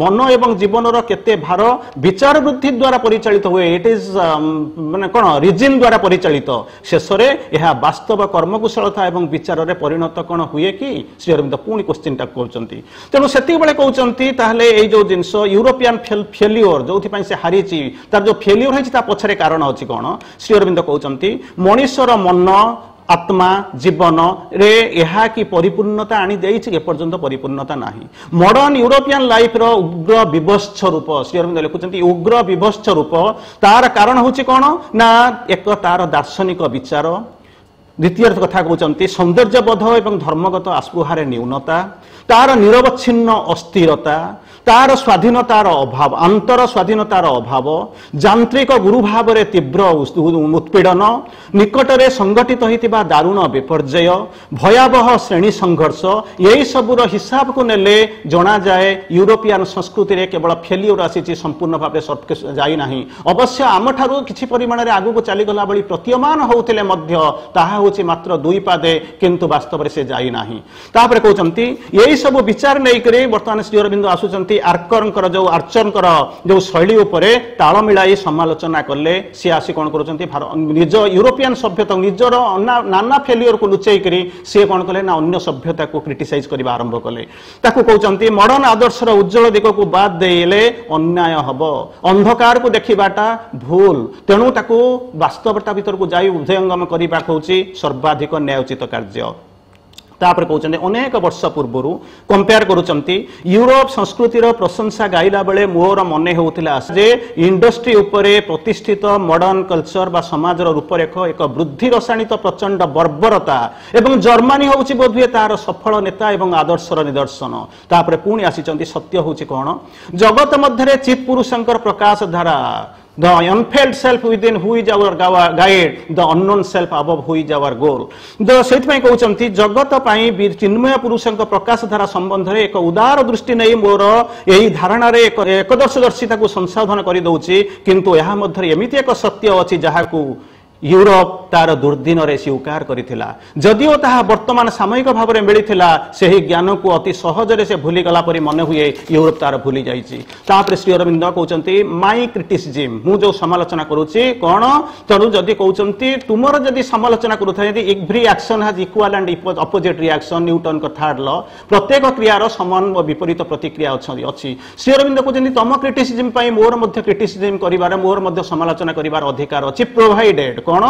ମନ ଏବଂ ଜୀବନର କେତେ ଭାର ବିଚାର ବୃଦ୍ଧି ଦ୍ୱାରା ପରିଚାଳିତ ହୁଏ। ଇଟ୍ ଇଜ ମାନେ କ'ଣ ରିଜିନ୍ ଦ୍ୱାରା ପରିଚାଳିତ। ଶେଷରେ ଏହା ବାସ୍ତବ କର୍ମକୁଶଳତା ଏବଂ ବିଚାରରେ ପରିଣତ କ'ଣ ହୁଏ କି? ଶ୍ରୀ ଅରବିନ୍ଦ ପୁଣି କୋଶ୍ଚିନ୍ଟା କରୁଛନ୍ତି ତେଣୁ ସେତିକିବେଳେ କହୁଛନ୍ତି ତାହେଲେ ଏଇ ଯୋଉ ଜିନିଷ ୟୁରୋପିଆନ୍ ଫେଲିଓର ଯୋଉଥିପାଇଁ ସେ ହାରିଛି ତାର ଯୋଉ ଫେଲିଓର ହେଇଛି ତା ପଛରେ କାରଣ ଅଛି କ'ଣ? ଶ୍ରୀ ଅରବିନ୍ଦ କହୁଛନ୍ତି ମଣିଷର ମନ ଆତ୍ମା ଜୀବନରେ ଏହା କି ପରିପୂର୍ଣ୍ଣତା ଆଣି ଦେଇଛି ଏପର୍ଯ୍ୟନ୍ତ ପରିପୂର୍ଣ୍ଣତା ନାହିଁ। ମଡର୍ଣ୍ଣ ୟୁରୋପିଆନ ଲାଇଫର ଉଗ୍ର ବିଭତ୍ସ ରୂପ ଶ୍ରୀ ଅରବିନ୍ଦ ଲେଖୁଛନ୍ତି ଉଗ୍ର ବିଭତ୍ସ ରୂପ ତାର କାରଣ ହେଉଛି କ'ଣ? ନା ଏକ ତାର ଦାର୍ଶନିକ ବିଚାର। ଦ୍ୱିତୀୟ କଥା କହୁଛନ୍ତି ସୌନ୍ଦର୍ଯ୍ୟବୋଧ ଏବଂ ଧର୍ମଗତ ଆସ୍ପୃହାରେ ନ୍ୟୁନତା ତାର ନିରବଚ୍ଛିନ୍ନ ଅସ୍ଥିରତା ତାର ସ୍ୱାଧୀନତାର ଅଭାବ ଆନ୍ତର ସ୍ୱାଧୀନତାର ଅଭାବ ଯାନ୍ତ୍ରିକ ଗୁରୁ ଭାବରେ ତୀବ୍ର ଉତ୍ପୀଡ଼ନ ନିକଟରେ ସଂଗଠିତ ହୋଇଥିବା ଦାରୁଣ ବିପର୍ଯ୍ୟୟ ଭୟାବହ ଶ୍ରେଣୀ ସଂଘର୍ଷ ଏହି ସବୁର ହିସାବକୁ ନେଲେ ଜଣାଯାଏ ୟୁରୋପିଆନ ସଂସ୍କୃତିରେ କେବଳ ଫେଲିଓର ଆସିଛି ସମ୍ପୂର୍ଣ୍ଣ ସର୍ଫ- ଯାଇନାହିଁ। ଅବଶ୍ୟ ଆମଠାରୁ କିଛି ପରିମାଣରେ ଆଗକୁ ଚାଲିଗଲା ଭଳି ପ୍ରତୀୟମାନ ହେଉଥିଲେ ମଧ୍ୟ ତାହା ହେଉଛି ମାତ୍ର ଦୁଇ ପାଦେ କିନ୍ତୁ ବାସ୍ତବରେ ସେ ଯାଇନାହିଁ। ତାପରେ କହୁଛନ୍ତି ଏହି ସବୁ ବିଚାର ନେଇକରି ବର୍ତ୍ତମାନ ଶ୍ରୀ ଅରବିନ୍ଦ ଆସୁଛନ୍ତି ଆର୍କରଙ୍କର ଯୋଉ ଆର୍ଚରଙ୍କର ଯୋଉ ଶୈଳୀ ଉପରେ ତାଳ ମିଳାଇ ସମାଲୋଚନା କଲେ ସିଏ ଆସି କ'ଣ କରୁଛନ୍ତି ନିଜ ୟୁରୋପିଆନ ସଭ୍ୟତା ନିଜର ନାନା ଫେଲିଓରକୁ ଲୁଚେଇକରି ସିଏ କ'ଣ କଲେ? ନା ଅନ୍ୟ ସଭ୍ୟତାକୁ କ୍ରିଟିସାଇଜ କରିବା ଆରମ୍ଭ କଲେ। ତାକୁ କହୁଛନ୍ତି ମଡର୍ଣ୍ଣ ଆଦର୍ଶର ଉଜ୍ଜଳ ଦିଗକୁ ବାଦ ଦେଇଲେ ଅନ୍ୟାୟ ହବ। ଅନ୍ଧକାରକୁ ଦେଖିବାଟା ଭୁଲ। ତେଣୁ ତାକୁ ବାସ୍ତବତା ଭିତରକୁ ଯାଇ ହୃଦୟଙ୍ଗମ କରିବାକୁ ହେଉଛି ସର୍ବାଧିକ ନ୍ୟାୟୋଚିତ କାର୍ଯ୍ୟ। ତାପରେ କହୁଛନ୍ତି ଅନେକ ବର୍ଷ ପୂର୍ବରୁ କମ୍ପେୟାର କରୁଛନ୍ତି ୟୁରୋପ ସଂସ୍କୃତିର ପ୍ରଶଂସା ଗାଇଲା ବେଳେ ମୋର ମନେ ହେଉଥିଲା ଯେ ଇଣ୍ଡଷ୍ଟ୍ରି ଉପରେ ପ୍ରତିଷ୍ଠିତ ମଡର୍ଣ୍ଣ କଲଚର ବା ସମାଜର ରୂପରେଖ ଏକ ବୃଦ୍ଧି ରସାଣିତ ପ୍ରଚଣ୍ଡ ବର୍ବରତା ଏବଂ ଜର୍ମାନୀ ହେଉଛି ବୋଧହୁଏ ତାହାର ସଫଳ ନେତା ଏବଂ ଆଦର୍ଶର ନିଦର୍ଶନ। ତାପରେ ପୁଣି ଆସିଛନ୍ତି ସତ୍ୟ ହେଉଛି କ'ଣ? ଜଗତ ମଧ୍ୟରେ ଚିତ୍ ପୁରୁଷଙ୍କର ପ୍ରକାଶ ଧାରା The unfelt self within who is our guide, the unknown self above who is our goal. ପ୍ରକାଶ ଧାରା ସମ୍ବନ୍ଧରେ ଏକ ଉଦାର ଦୃଷ୍ଟି ନେଇ ମୋର ଏହି ଧାରଣାରେ ଏକ ଏକଦର୍ଶଦର୍ଶିତାକୁ ସଂଶୋଧନ କରିଦେଉଛି କିନ୍ତୁ ଏହା ମଧ୍ୟରେ ଏମିତି ଏକ ସତ୍ୟ ଅଛି ଯାହାକୁ ইউরোপ তার দুর্দিনরে স্বীকার করেছিল যদিও তাহা বর্তমান সাময়িক ভাবে মিলিছিল সেই জ্ঞানক অতি সহজরে সে ভুলি গলা পরি মনে হুয়ে ইউরোপ তার ভুলি যাই তাপরে শ্রী অরবিন্দ কৌন মাই ক্রিটিসিজিম মু যে সমালোচনা করুছি কোণ তেমন যদি কৌন তুমর যদি সমালোচনা করু থাকে every action has equal and opposite reaction Newton third law প্রত্যেক ক্রিয়ার সমান ও বিপরীত প্রতিক্রিয়া অছি শ্রী অরবিন্দ কৌন তম ক্রিটিসিজিম পাই মোর মধ্যে ক্রিটিসিজিম করিবার মোর মধ্যে সমালোচনা করিবার অধিকার অছি প্রোভাইডেড କ'ଣ?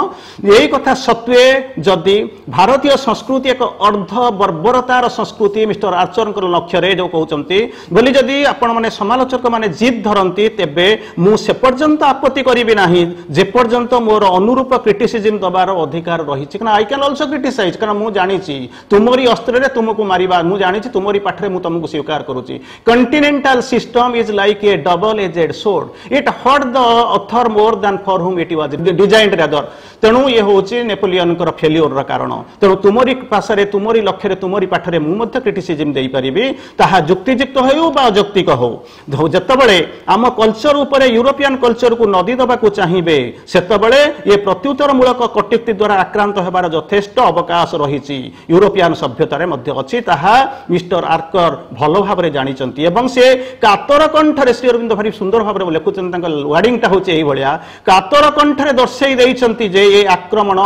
ଏଇ କଥା ସତ୍ତ୍ୱେ ଯଦି ଭାରତୀୟ ସଂସ୍କୃତି ଏକ ଅର୍ଦ୍ଧ ବର୍ବରତାର ସଂସ୍କୃତି ମିଷ୍ଟର ଆର୍ଚରଙ୍କର ଲକ୍ଷ୍ୟରେ ଯୋଉ କହୁଛନ୍ତି ବୋଲି ଯଦି ଆପଣମାନେ ସମାଲୋଚକ ମାନେ ଜିଦ୍ ଧରନ୍ତି ତେବେ ମୁଁ ସେ ପର୍ଯ୍ୟନ୍ତ ଆପତ୍ତି କରିବି ନାହିଁ ଯେ ପର୍ଯ୍ୟନ୍ତ ମୋର ଅନୁରୂପ କ୍ରିଟିସିଜିମ୍ ଦବାର ଅଧିକାର ରହିଛି କାରଣ ଆଇ କ୍ୟାନ୍ ଅଲସୋ କ୍ରିଟିସାଇଜ୍ କାରଣ ମୁଁ ଜାଣିଛି ତୁମରି ଅସ୍ତ୍ରରେ ତୁମକୁ ମାରିବା ମୁଁ ଜାଣିଛି ତୁମରି ପାଠରେ ମୁଁ ତମକୁ ସ୍ୱୀକାର କରୁଛି। Continental system is like a double edged sword it hurt the other more than for whom it was designed rather ତେଣୁ ଇଏ ହେଉଛି ନେପୋଲିୟନଙ୍କର ଫେଲିଓରର କାରଣ। ତେଣୁ ତୁମରି ଭାଷାରେ ତୁମରି ଲକ୍ଷ୍ୟରେ ତୁମରି ପାଠରେ ମୁଁ ମଧ୍ୟ କ୍ରିଟିସିଜିମ୍ ଦେଇପାରିବି। ତାହା ଯୁକ୍ତିଯୁକ୍ତ ହେଉ ବା ଅଯୌକ୍ତିକ ହେଉ। ଧଉ- ଯେତେବେଳେ ଆମ କଲଚର ଉପରେ ୟୁରୋପିଆନ କଲଚରକୁ ନଦୀ ଦେବାକୁ ଚାହିଁବେ ସେତେବେଳେ ଏ ପ୍ରତ୍ୟୁତ୍ତରମୂଳକ କଟୁକ୍ତି ଦ୍ୱାରା ଆକ୍ରାନ୍ତ ହେବାର ଯଥେଷ୍ଟ ଅବକାଶ ରହିଛି। ୟୁରୋପିଆନ ସଭ୍ୟତାରେ ମଧ୍ୟ ଅଛି। ତାହା ମିଷ୍ଟର ଆର୍କର ଭଲ ଭାବରେ ଜାଣିଛନ୍ତି ଏବଂ ସେ କାତର କଣ୍ଠରେ ଶ୍ରୀ ଅରବିନ୍ଦ ଭାରି ସୁନ୍ଦର ଭାବରେ ଲେଖୁଛନ୍ତି। ତାଙ୍କ ୱାର୍ଡିଂଟା ହେଉଛି ଏଇଭଳିଆ। କାତର କଣ୍ଠରେ ଦର୍ଶାଇ ଦେଇଛନ୍ତି যে এই আক্রমণ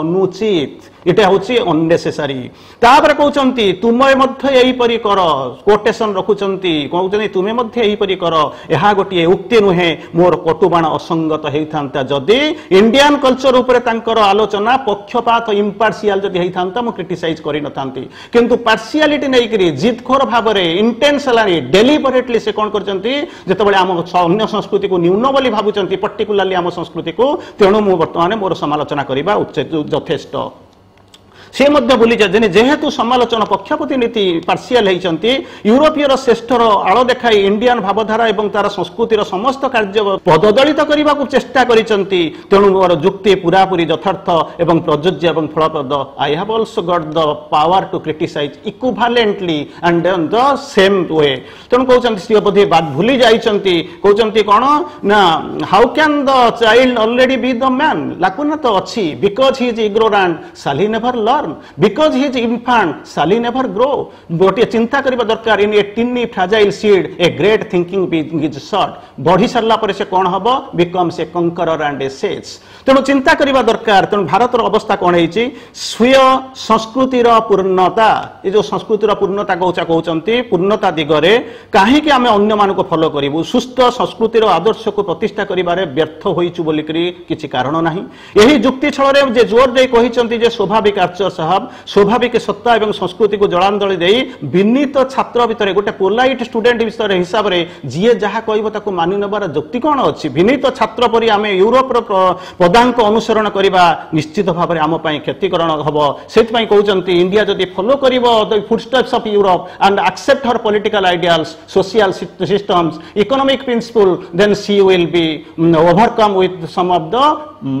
অনুচিত। ଏଟା ହେଉଛି ଅନନେସେସାରୀ ତାପରେ କହୁଛନ୍ତି ତୁମେ ମଧ୍ୟ ଏହିପରି କର। କୋଟେସନ ରଖୁଛନ୍ତି କହୁଛନ୍ତି ତୁମେ ମଧ୍ୟ ଏହିପରି କର। ଏହା ଗୋଟିଏ ଉକ୍ତି ନୁହେଁ। ମୋର କଟୁବାଣ ଅସଙ୍ଗତ ହେଇଥାନ୍ତା ଯଦି ଇଣ୍ଡିଆନ କଲଚର ଉପରେ ତାଙ୍କର ଆଲୋଚନା ପକ୍ଷପାତ ଇମ୍ପାର୍ସିଆଲ ଯଦି ହେଇଥାନ୍ତା ମୁଁ କ୍ରିଟିସାଇଜ କରିନଥାନ୍ତି। କିନ୍ତୁ ପାର୍ସିଆଲିଟି ନେଇକରି ଜିଦଖୋର ଭାବରେ ଇଣ୍ଟେନ୍ସନାଲି ଡେଲିଭରେଟଲି ସେ କ'ଣ କରିଛନ୍ତି? ଯେତେବେଳେ ଆମ ସ- ଅନ୍ୟ ସଂସ୍କୃତିକୁ ନ୍ୟୁନ ବୋଲି ଭାବୁଛନ୍ତି ପର୍ଟିକୁଲାରଲି ଆମ ସଂସ୍କୃତିକୁ ତେଣୁ ମୁଁ ବର୍ତ୍ତମାନ ମୋର ସମାଲୋଚନା କରିବା ଉଚିତ ଯଥେଷ୍ଟ। ସେ ମଧ୍ୟ ଭୁଲି ଯାଇଛନ୍ତି ଯେହେତୁ ସମାଲୋଚନା ପକ୍ଷପାତୀ ନୀତି ପାର୍ସିଆଲ ହେଇଛନ୍ତି ୟୁରୋପୀୟର ଶ୍ରେଷ୍ଠର ଆଳ ଦେଖାଇ ଇଣ୍ଡିଆନ ଭାବଧାରା ଏବଂ ତାର ସଂସ୍କୃତିର ସମସ୍ତ କାର୍ଯ୍ୟ ପଦଦଳିତ କରିବାକୁ ଚେଷ୍ଟା କରିଛନ୍ତି ତେଣୁ ମୋର ଯୁକ୍ତି ପୁରାପୁରି ଯଥାର୍ଥ ଏବଂ ପ୍ରଯୁଜ୍ୟ ଏବଂ ଫଳପ୍ରଦ। I have also got the power to criticise equivalently and the same way ତେଣୁ କହୁଛନ୍ତି ସିଏ ବୋଧେ ବା- ଭୁଲି ଯାଇଛନ୍ତି। କହୁଛନ୍ତି କ'ଣ? ନା how can the child already be the man lacuna ତ ଅଛି because he is ignorant shall never learn because he is infant shall never grow ଗୋଟିଏ ଚିନ୍ତା କରିବା ଦରକାର in a tiny fragile seed a great thinking is sort ବଢି ସାରିଲା ପରେ ସେ କ'ଣ ହବ becomes a conqueror and a sage ତେଣୁ ଚିନ୍ତା କରିବା ଦରକାର ତେଣୁ ଭାରତର ଅବସ୍ଥା କ'ଣ ହେଇଛି ସ୍ୱୀୟ ସଂସ୍କୃତିର ପୂର୍ଣ୍ଣତା ଏ ଯୋଉ ସଂସ୍କୃତିର ପୂର୍ଣ୍ଣତା କହୁଛ କହୁଛନ୍ତି ପୂର୍ଣ୍ଣତା ଦିଗରେ କାହିଁକି ଆମେ ଅନ୍ୟମାନଙ୍କୁ ଫଲୋ କରିବୁ ସୁସ୍ଥ ସଂସ୍କୃତିର ଆଦର୍ଶକୁ ପ୍ରତିଷ୍ଠା କରିବାରେ ବ୍ୟର୍ଥ ହୋଇଛୁ ବୋଲିକରି କିଛି କାରଣ ନାହିଁ ଏହି ଯୁକ୍ତି ଛଳରେ ଯେ ଜୋର ଦେଇ କହିଛନ୍ତି ଯେ ସ୍ୱାଭାବିକ ଆଚାର୍ଯ୍ୟ ସାହେବ ସ୍ୱାଭାବିକ ସତ୍ତା ଏବଂ ସଂସ୍କୃତିକୁ ଜଳାଞ୍ଜଳି ଦେଇ ବିନୀତ ଛାତ୍ର ଭିତରେ ଗୋଟେ ପୋଲାଇଟ୍ ଷ୍ଟୁଡେଣ୍ଟ ବିଷୟରେ ହିସାବରେ ଯିଏ ଯାହା କହିବ ତାକୁ ମାନି ନେବାର ଯୁକ୍ତି କ'ଣ ଅଛି? ବିନୀତ ଛାତ୍ର ପରି ଆମେ ୟୁରୋପର ପ୍ର- ପଦାଙ୍କ ଅନୁସରଣ କରିବା ନିଶ୍ଚିତ ଭାବରେ ଆମ ପାଇଁ କ୍ଷତିକରଣ ହେବ। ସେଥିପାଇଁ କହୁଛନ୍ତି ଇଣ୍ଡିଆ ଯଦି ଫଲୋ କରିବ the footsteps of Europe and accept her political ideals social systems economic principle then she will be overcome with some of the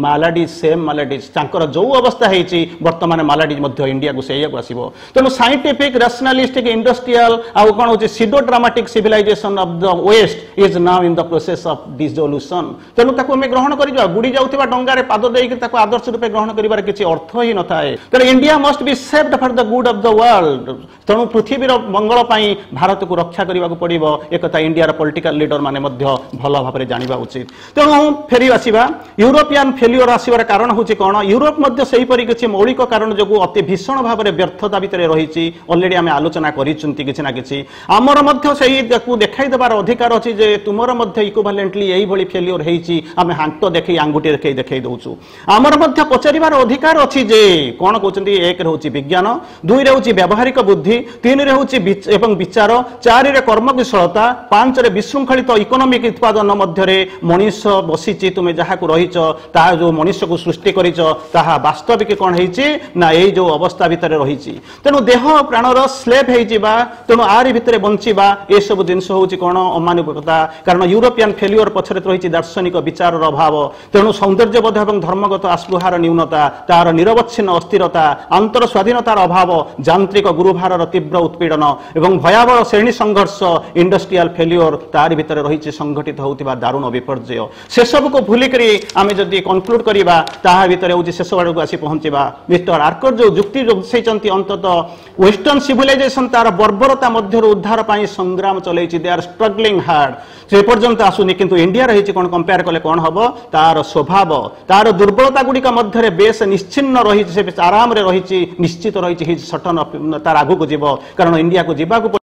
maladies same maladies ତାଙ୍କର ଯୋଉ ଅବସ୍ଥା ହେଇଛି ବର୍ତ୍ତମାନ ମାଲାଡିଜ୍ ମଧ୍ୟ ଇଣ୍ଡିଆକୁ ସେଇଆକୁ ଆସିବ ତେଣୁ ସାଇଣ୍ଟିଫିକ ରାସନାଲିଷ୍ଟିକ ଇଣ୍ଡଷ୍ଟ୍ରିଆଲ ଆଉ କ'ଣ ହଉଛି pseudo dramatic civilisation of the West is now in the process of dissolution ତେଣୁ ତାକୁ ଆମେ ଗ୍ରହଣ କରିଯିବା ବୁଡ଼ି ଯାଉଥିବା ଡଙ୍ଗାରେ ପାଦ ଦେଇକି ତାକୁ ଆଦର୍ଶ ରୂପେ ଗ୍ରହଣ କରିବାର କିଛି ଅର୍ଥ ହିଁ ନଥାଏ ତେଣୁ India must be saved for the good of the world ତେଣୁ ପୃଥିବୀର ମଙ୍ଗଳ ପାଇଁ ଭାରତକୁ ରକ୍ଷା କରିବାକୁ ପଡ଼ିବ ଏକଥା ଇଣ୍ଡିଆର ପଲିଟିକାଲ ଲିଡର ମାନେ ମଧ୍ୟ ଭଲ ଭାବରେ ଜାଣିବା ଉଚିତ ତେଣୁ ଫେରି ଆସିବା ୟୁରୋପିଆନ ଫେଲିଓର ଆସିବାର କାରଣ ହେଉଛି କ'ଣ ୟୁରୋପ ମଧ୍ୟ ସେହିପରି କିଛି ମୌଳିକ କାରଣ ଯୋଗୁଁ ଅତି ଭୀଷଣ ଭାବରେ ବ୍ୟର୍ଥତା ଭିତରେ ରହିଛି। ଅଲରେଡି ଆମେ ଆଲୋଚନା କରିଛନ୍ତି କିଛି ନା କିଛି। ଆମର ମଧ୍ୟ ସେଇ ତାକୁ ଦେଖାଇ ଦେବାର ଅଧିକାର ଅଛି ଯେ ତୁମର ମଧ୍ୟ ଇକ୍ୱାଲେଣ୍ଟଲି ଏଇଭଳି ଫେଲିଓର ହେଇଛି। ଆମେ ହାଙ୍କ ଦେଖେଇ ଆଙ୍ଗୁଠି ଦେଖେଇ ଦେଖେଇ ଦଉଛୁ। ଆମର ମଧ୍ୟ ପଚାରିବାର ଅଧିକାର ଅଛି ଯେ କ'ଣ କହୁଛନ୍ତି? ଏକରେ ହେଉଛି ବିଜ୍ଞାନ ଦୁଇରେ ହେଉଛି ବ୍ୟବହାରିକ ବୁଦ୍ଧି ତିନିରେ ହେଉଛି ବିଚ- ଏବଂ ବିଚାର ଚାରିରେ କର୍ମକୁଶଳତା ପାଞ୍ଚରେ ବିଶୃଙ୍ଖଳିତ ଇକୋନୋମିକ ଉତ୍ପାଦନ ମଧ୍ୟରେ ମଣିଷ ବସିଛି। ତୁମେ ଯାହାକୁ ରହିଛ ତାହା ଯୋଉ ମଣିଷକୁ ସୃଷ୍ଟି କରିଛ ତାହା ବାସ୍ତବିକ କ'ଣ ହେଇଛି ନା ଏଇ ଯୋଉ ଅବସ୍ଥା ଭିତରେ ରହିଛି ତେଣୁ ଦେହ ପ୍ରାଣର ସ୍ଲେଭ୍ ହେଇଯିବା ତେଣୁ ଆରି ଭିତରେ ବଞ୍ଚିବା ଏସବୁ ଜିନିଷ ହେଉଛି କ'ଣ? ଅମାନବିକତା କାରଣ ୟୁରୋପିଆନ ଫେଲିଓର ପଛରେ ରହିଛି ଦାର୍ଶନିକ ବିଚାରର ଅଭାବ। ତେଣୁ ସୌନ୍ଦର୍ଯ୍ୟବୋଧ ଏବଂ ଧର୍ମଗତ ଆସ୍ପୃହାର ନ୍ୟୁନତା ତାହାର ନିରବଚ୍ଛିନ୍ନ ଅସ୍ଥିରତା ଆନ୍ତର ସ୍ୱାଧୀନତାର ଅଭାବ ଯାନ୍ତ୍ରିକ ଗୁରୁଭାରର ତୀବ୍ର ଉତ୍ପୀଡ଼ନ ଏବଂ ଭୟାବହ ଶ୍ରେଣୀ ସଂଘର୍ଷ ଇଣ୍ଡଷ୍ଟ୍ରିଆଲ ଫେଲିଓର ତାରି ଭିତରେ ରହିଛି ସଂଘଟିତ ହେଉଥିବା ଦାରୁଣ ବିପର୍ଯ୍ୟୟ। ସେସବୁକୁ ଭୁଲିକରି ଆମେ ଯଦି କନକ୍ଲୁଡ କରିବା ତାହା ଭିତରେ ହେଉଛି ଶେଷ ଆଡ଼କୁ ଆସି ପହଞ୍ଚିବା। ମିଷ୍ଟର ଆର୍କର ଯୋଉ ଯୁକ୍ତି ଦର୍ଶାଇଛନ୍ତି ଅନ୍ତତଃ ୱେଷ୍ଟର୍ଣ୍ଣ ସିଭିଲାଇଜେସନ ତାର ବର୍ବରତା ମଧ୍ୟରୁ ଉଦ୍ଧାର ପାଇଁ ସଂଗ୍ରାମ ଚଲେଇଛି ଦେ ଆର୍ ଷ୍ଟ୍ରଗଲିଂ ହାର୍ଡ ସେ ପର୍ଯ୍ୟନ୍ତ ଆସୁନି କିନ୍ତୁ ଇଣ୍ଡିଆ ରହିଛି କ'ଣ କମ୍ପେୟାର କଲେ କ'ଣ ହବ ତାର ସ୍ୱଭାବ ତାର ଦୁର୍ବଳତା ଗୁଡ଼ିକ ମଧ୍ୟରେ ବେଶ ନିଶ୍ଚିନ୍ନ ରହିଛି ସେ ବେଶ ଆରାମରେ ରହିଛି ନିଶ୍ଚିତ ରହିଛି ହିଜ୍ ସଟନ ତାର ଆଗକୁ ଯିବ କାରଣ ଇଣ୍ଡିଆକୁ ଯିବାକୁ ପ-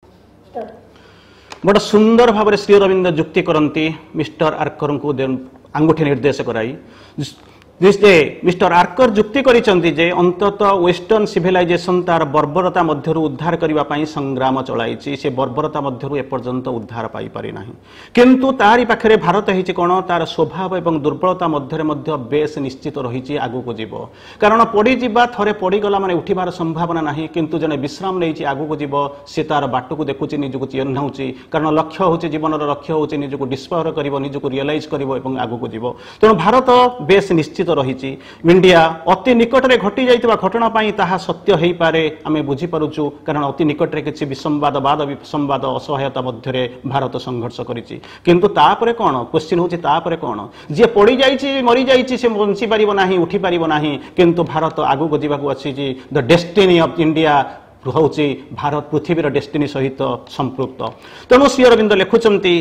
ବଡ଼ ସୁନ୍ଦର ଭାବରେ ଶ୍ରୀ ଅରବିନ୍ଦ ଯୁକ୍ତି କରନ୍ତି ମିଷ୍ଟର ଆର୍କରଙ୍କୁ ଦେ- ଆଙ୍ଗୁଠି Mr. Arker ଯୁକ୍ତି କରିଛନ୍ତି ଯେ ଅନ୍ତତଃ ୱେଷ୍ଟର୍ଣ୍ଣ ସିଭିଲାଇଜେସନ ତାର ବର୍ବରତା ମଧ୍ୟରୁ ଉଦ୍ଧାର କରିବା ପାଇଁ ସଂଗ୍ରାମ ଚଳାଇଛି। ସେ ବର୍ବରତା ମଧ୍ୟରୁ ଏପର୍ଯ୍ୟନ୍ତ ଉଦ୍ଧାର ପାଇପାରି ନାହିଁ କିନ୍ତୁ ତାରି ପାଖରେ ଭାରତ ହେଇଛି କ'ଣ? ତାର ସ୍ୱଭାବ ଏବଂ ଦୁର୍ବଳତା ମଧ୍ୟରେ ମଧ୍ୟ ବେଶ ନିଶ୍ଚିତ ରହିଛି ଆଗକୁ ଯିବ। କାରଣ ପଡ଼ିଯିବା ଥରେ ପଡ଼ିଗଲା ମାନେ ଉଠିବାର ସମ୍ଭାବନା ନାହିଁ। କିନ୍ତୁ ଜଣେ ବିଶ୍ରାମ ନେଇଛି ଆଗକୁ ଯିବ। ସେ ତାର ବାଟକୁ ଦେଖୁଛି ନିଜକୁ ଚିହ୍ନାଉଛି କାରଣ ଲକ୍ଷ୍ୟ ହେଉଛି ଜୀବନର ଲକ୍ଷ୍ୟ ହେଉଛି ନିଜକୁ ଡିସ୍କଭର କରିବ ନିଜକୁ ରିଅଲାଇଜ୍ କରିବ ଏବଂ ଆଗକୁ ଯିବ। ତେଣୁ ଭାରତ ବେଶ ନିଶ୍ଚିତ নিশ্চিত রয়েছে ইন্ডিয়া অতি নিকটরে ঘটি যাই ঘটনা পাই তাহা সত্য হয়েপরে আমি বুঝিপারুছু কারণ অতি নিকটরে কিছু বিসম্বাদ বাদ বিসম্বাদ অসহায়তা মধ্যে ভারত সংঘর্ষ করেছি কিন্তু তাপরে কোণ কোশ্চিন হচ্ছে তাপরে কোণ যে পড়ি যাই মরি যাই সে বঞ্চি পারিব না উঠি পারিব না কিন্তু ভারত আগুক যা অছি দ ডেস্টিনি অফ ইন্ডিয়া ହେଉଛି ଭାରତ ପୃଥିବୀର ଡେଷ୍ଟିନି ସହିତ ସମ୍ପୃକ୍ତ। ତେଣୁ ଶ୍ରୀ ଅରବିନ୍ଦ ଲେଖୁଛନ୍ତି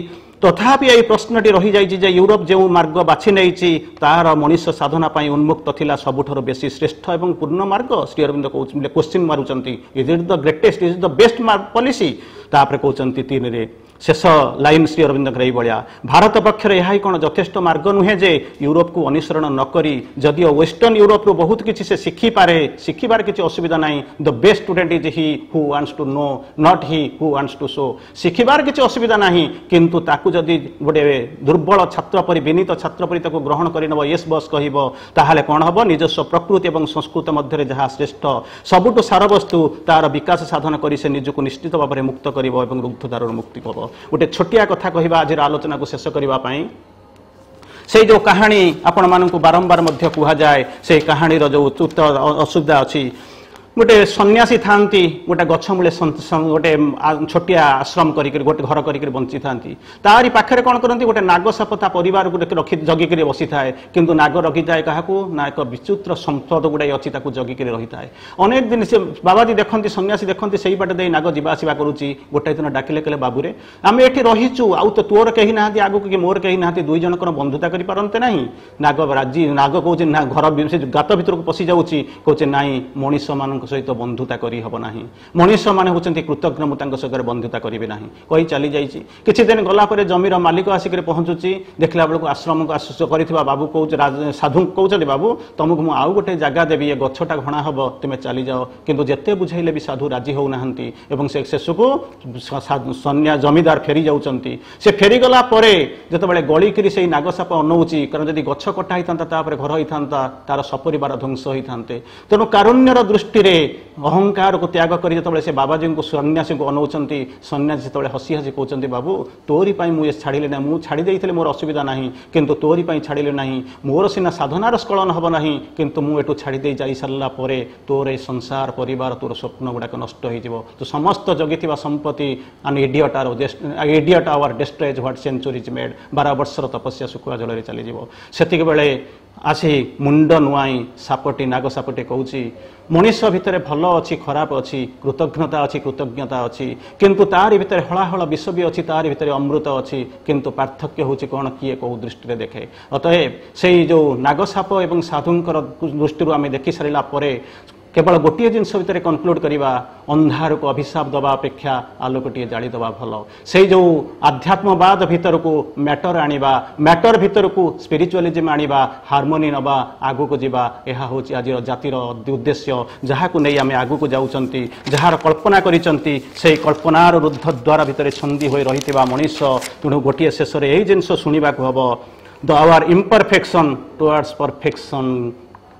ତଥାପି ଏହି ପ୍ରଶ୍ନଟି ରହିଯାଇଛି ଯେ ୟୁରୋପ ଯେଉଁ ମାର୍ଗ ବାଛି ନେଇଛି ତାହାର ମଣିଷ ସାଧନା ପାଇଁ ଉନ୍ମୁକ୍ତ ଥିଲା ସବୁଠାରୁ ବେଶୀ ଶ୍ରେଷ୍ଠ ଏବଂ ପୂର୍ଣ୍ଣ ମାର୍ଗ ଶ୍ରୀ ଅରବିନ୍ଦ କହୁଛନ୍ତି କ୍ୱେଶ୍ଚିନ୍ ମାରୁଛନ୍ତି। Is it the greatest is the best policy ତାପରେ କହୁଛନ୍ତି ତିନିରେ ଶେଷ ଲାଇନ୍ ଶ୍ରୀ ଅରବିନ୍ଦଙ୍କର ଏଇଭଳିଆ। ଭାରତ ପକ୍ଷରେ ଏହା ହିଁ କ'ଣ ଯଥେଷ୍ଟ ମାର୍ଗ ନୁହେଁ ଯେ ୟୁରୋପକୁ ଅନୁସରଣ ନ କରି ଯଦିଓ ୱେଷ୍ଟର୍ଣ୍ଣ ୟୁରୋପରୁ ବହୁତ କିଛି ସେ ଶିଖିପାରେ ଶିଖିବାର କିଛି ଅସୁବିଧା ନାହିଁ the best student is he who wants to know not he who wants to show ଶିଖିବାର କିଛି ଅସୁବିଧା ନାହିଁ କିନ୍ତୁ ତାକୁ ଯଦି ଗୋଟେ ଦୁର୍ବଳ ଛାତ୍ର ପରି ବିନୀତ ଛାତ୍ର ପରି ତାକୁ ଗ୍ରହଣ କରିନେବ ୟେସ୍ ବସ୍ କହିବ ତାହେଲେ କ'ଣ ହେବ? ନିଜସ୍ୱ ପ୍ରକୃତି ଏବଂ ସଂସ୍କୃତ ମଧ୍ୟରେ ଯାହା ଶ୍ରେଷ୍ଠ ସବୁଠୁ ସାରବସ୍ତୁ ତାର ବିକାଶ ସାଧନ କରି ସେ ନିଜକୁ ନିଶ୍ଚିତ ଭାବରେ ମୁକ୍ତ କରିବ ଏବଂ ରୁଗ୍ଧଦାରରୁ ମୁକ୍ତି ହେବ ଗୋଟେ ଛୋଟିଆ କଥା କହିବା ଆଜିର ଆଲୋଚନାକୁ ଶେଷ କରିବା ପାଇଁ। ସେଇ ଯେଉଁ କାହାଣୀ ଆପଣମାନଙ୍କୁ ବାରମ୍ବାର ମଧ୍ୟ କୁହାଯାଏ ସେଇ କାହାଣୀର ଯେଉଁ ଅସୁବିଧା ଅଛି ଗୋଟେ ସନ୍ନ୍ୟାସୀ ଥାନ୍ତି ଗୋଟେ ଗଛ ମୂଳେ ଗୋଟେ ଛୋଟିଆ ଆଶ୍ରମ କରିକି ଗୋଟେ ଘର କରିକି ବଞ୍ଚିଥାନ୍ତି। ତାରି ପାଖରେ କ'ଣ କରନ୍ତି ଗୋଟେ ନାଗ ସାପ ତା ପରିବାରକୁ ରଖି ଜଗିକିରି ବସିଥାଏ। କିନ୍ତୁ ନାଗ ରଖିଥାଏ କାହାକୁ? ନା ଏକ ବିଚିତ୍ର ସମ୍ପଦ ଗୁଡ଼ାଏ ଅଛି ତାକୁ ଜଗିକିରି ରହିଥାଏ। ଅନେକ ଦିନ ସେ ବାବାଜୀ ଦେଖନ୍ତି ସନ୍ନ୍ୟାସୀ ଦେଖନ୍ତି ସେଇ ବାଟ ଦେଇ ନାଗ ଯିବା ଆସିବା କରୁଛି। ଗୋଟାଏ ଦିନ ଡାକିଲେ କଲେ ବାବୁରେ ଆମେ ଏଠି ରହିଛୁ। ଆଉ ତ ତୋର କେହି ନାହାନ୍ତି ଆଗକୁ କି ମୋର କେହି ନାହାନ୍ତି ଦୁଇ ଜଣଙ୍କର ବନ୍ଧୁତା କରିପାରନ୍ତେ ନାହିଁ? ନାଗ ରାଜି ନାଗ କହୁଛି ନା ଘର ସେ ଗାତ ଭିତରକୁ ପଶି ଯାଉଛି। କହୁଛି ନାଇଁ ମଣିଷମାନଙ୍କ ସହିତ ବନ୍ଧୁତା କରିହେବ ନାହିଁ। ମଣିଷମାନେ ହେଉଛନ୍ତି କୃତଜ୍ଞ ମୁଁ ତାଙ୍କ ସହିତ ବନ୍ଧୁତା କରିବି ନାହିଁ। କହି ଚାଲିଯାଇଛି। କିଛି ଦିନ ଗଲା ପରେ ଜମିର ମାଲିକ ଆସିକରି ପହଞ୍ଚୁଛି। ଦେଖିଲା ବେଳକୁ ଆଶ୍ରମକୁ ଆଶ୍ୱାସ କରିଥିବା ବାବୁ କହୁଛି ସାଧୁ କହୁଛନ୍ତି ବାବୁ ତମକୁ ମୁଁ ଆଉ ଗୋଟେ ଜାଗା ଦେବି ଏ ଗଛଟା ଘଣା ହେବ ତୁମେ ଚାଲିଯାଅ। କିନ୍ତୁ ଯେତେ ବୁଝାଇଲେ ବି ସାଧୁ ରାଜି ହେଉନାହାନ୍ତି ଏବଂ ସେ ଶେଷକୁ ସନ୍ୟା ଜମିଦାର ଫେରି ଯାଉଛନ୍ତି। ସେ ଫେରିଗଲା ପରେ ଯେତେବେଳେ ଗଳିକିରି ସେଇ ନାଗସାପ ଅନଉଛି କାରଣ ଯଦି ଗଛ କଟା ହେଇଥାନ୍ତା ତାପରେ ଘର ହେଇଥାନ୍ତା ତାର ସପରିବାର ଧ୍ୱଂସ ହେଇଥାନ୍ତେ। ତେଣୁ କାରୁଣ୍ୟର ଦୃଷ୍ଟିରେ ଅହଙ୍କାରକୁ ତ୍ୟାଗ କରି ଯେତେବେଳେ ସେ ବାବାଜୀଙ୍କୁ ସନ୍ନ୍ୟାସୀଙ୍କୁ ଅନଉଛନ୍ତି ସନ୍ନ୍ୟାସୀ ଯେତେବେଳେ ହସି ହସି କହୁଛନ୍ତି ବାବୁ ତୋରି ପାଇଁ ମୁଁ ଏ ଛାଡ଼ିଲି ନାହିଁ ମୁଁ ଛାଡ଼ି ଦେଇଥିଲି ମୋର ଅସୁବିଧା ନାହିଁ କିନ୍ତୁ ତୋରି ପାଇଁ ଛାଡ଼ିଲି ନାହିଁ ମୋର ସିନା ସାଧନାର ସ୍କଳନ ହେବ ନାହିଁ କିନ୍ତୁ ମୁଁ ଏଠୁ ଛାଡ଼ି ଦେଇ ଯାଇସାରିଲା ପରେ ତୋର ଏ ସଂସାର ପରିବାର ତୋର ସ୍ୱପ୍ନ ଗୁଡ଼ାକ ନଷ୍ଟ ହେଇଯିବ। ତ ସମସ୍ତ ଜଗିଥିବା ସମ୍ପତ୍ତି an idiot are idiot our destroys what centuries made ବାର ବର୍ଷର ତପସ୍ୟା ଶୁଖୁଆ ଜଳରେ ଚାଲିଯିବ। ସେତିକିବେଳେ ଆସି ମୁଣ୍ଡ ନୁଆଇଁ ସାପଟି ନାଗ ସାପଟି କହୁଛି ମଣିଷ ଭିତରେ ଭଲ ଅଛି ଖରାପ ଅଛି କୃତଜ୍ଞତା ଅଛି କୃତଜ୍ଞତା ଅଛି। କିନ୍ତୁ ତାରି ଭିତରେ ହଳାହଳ ବିଷ ବି ଅଛି ତାରି ଭିତରେ ଅମୃତ ଅଛି। କିନ୍ତୁ ପାର୍ଥକ୍ୟ ହେଉଛି କ'ଣ କିଏ କେଉଁ ଦୃଷ୍ଟିରେ ଦେଖେ। ଅତଏବ ସେଇ ଯେଉଁ ନାଗସାପ ଏବଂ ସାଧୁଙ୍କର ଦୃଷ୍ଟିରୁ ଆମେ ଦେଖିସାରିଲା ପରେ କେବଳ ଗୋଟିଏ ଜିନିଷ ଭିତରେ କନକ୍ଲୁଡ୍ କରିବା ଅନ୍ଧାରକୁ ଅଭିଶାପ ଦେବା ଅପେକ୍ଷା ଆଲୋକଟିଏ ଜାଳିଦେବା ଭଲ। ସେଇ ଯେଉଁ ଆଧ୍ୟାତ୍ମବାଦ ଭିତରକୁ ମ୍ୟାଟର ଆଣିବା ମ୍ୟାଟର ଭିତରକୁ ସ୍ପିରିଚୁଆଲିଜିମ୍ ଆଣିବା ହାରମୋନି ନେବା ଆଗକୁ ଯିବା ଏହା ହେଉଛି ଆଜିର ଜାତିର ଉଦ୍ଦେଶ୍ୟ। ଯାହାକୁ ନେଇ ଆମେ ଆଗକୁ ଯାଉଛନ୍ତି ଯାହାର କଳ୍ପନା କରିଛନ୍ତି ସେଇ କଳ୍ପନାର ରୁଦ୍ଧ ଦ୍ୱାର ଭିତରେ ଛନ୍ଦି ହୋଇ ରହିଥିବା ମଣିଷ ତେଣୁ ଗୋଟିଏ ଶେଷରେ ଏଇ ଜିନିଷ ଶୁଣିବାକୁ ହେବ the our imperfection towards perfection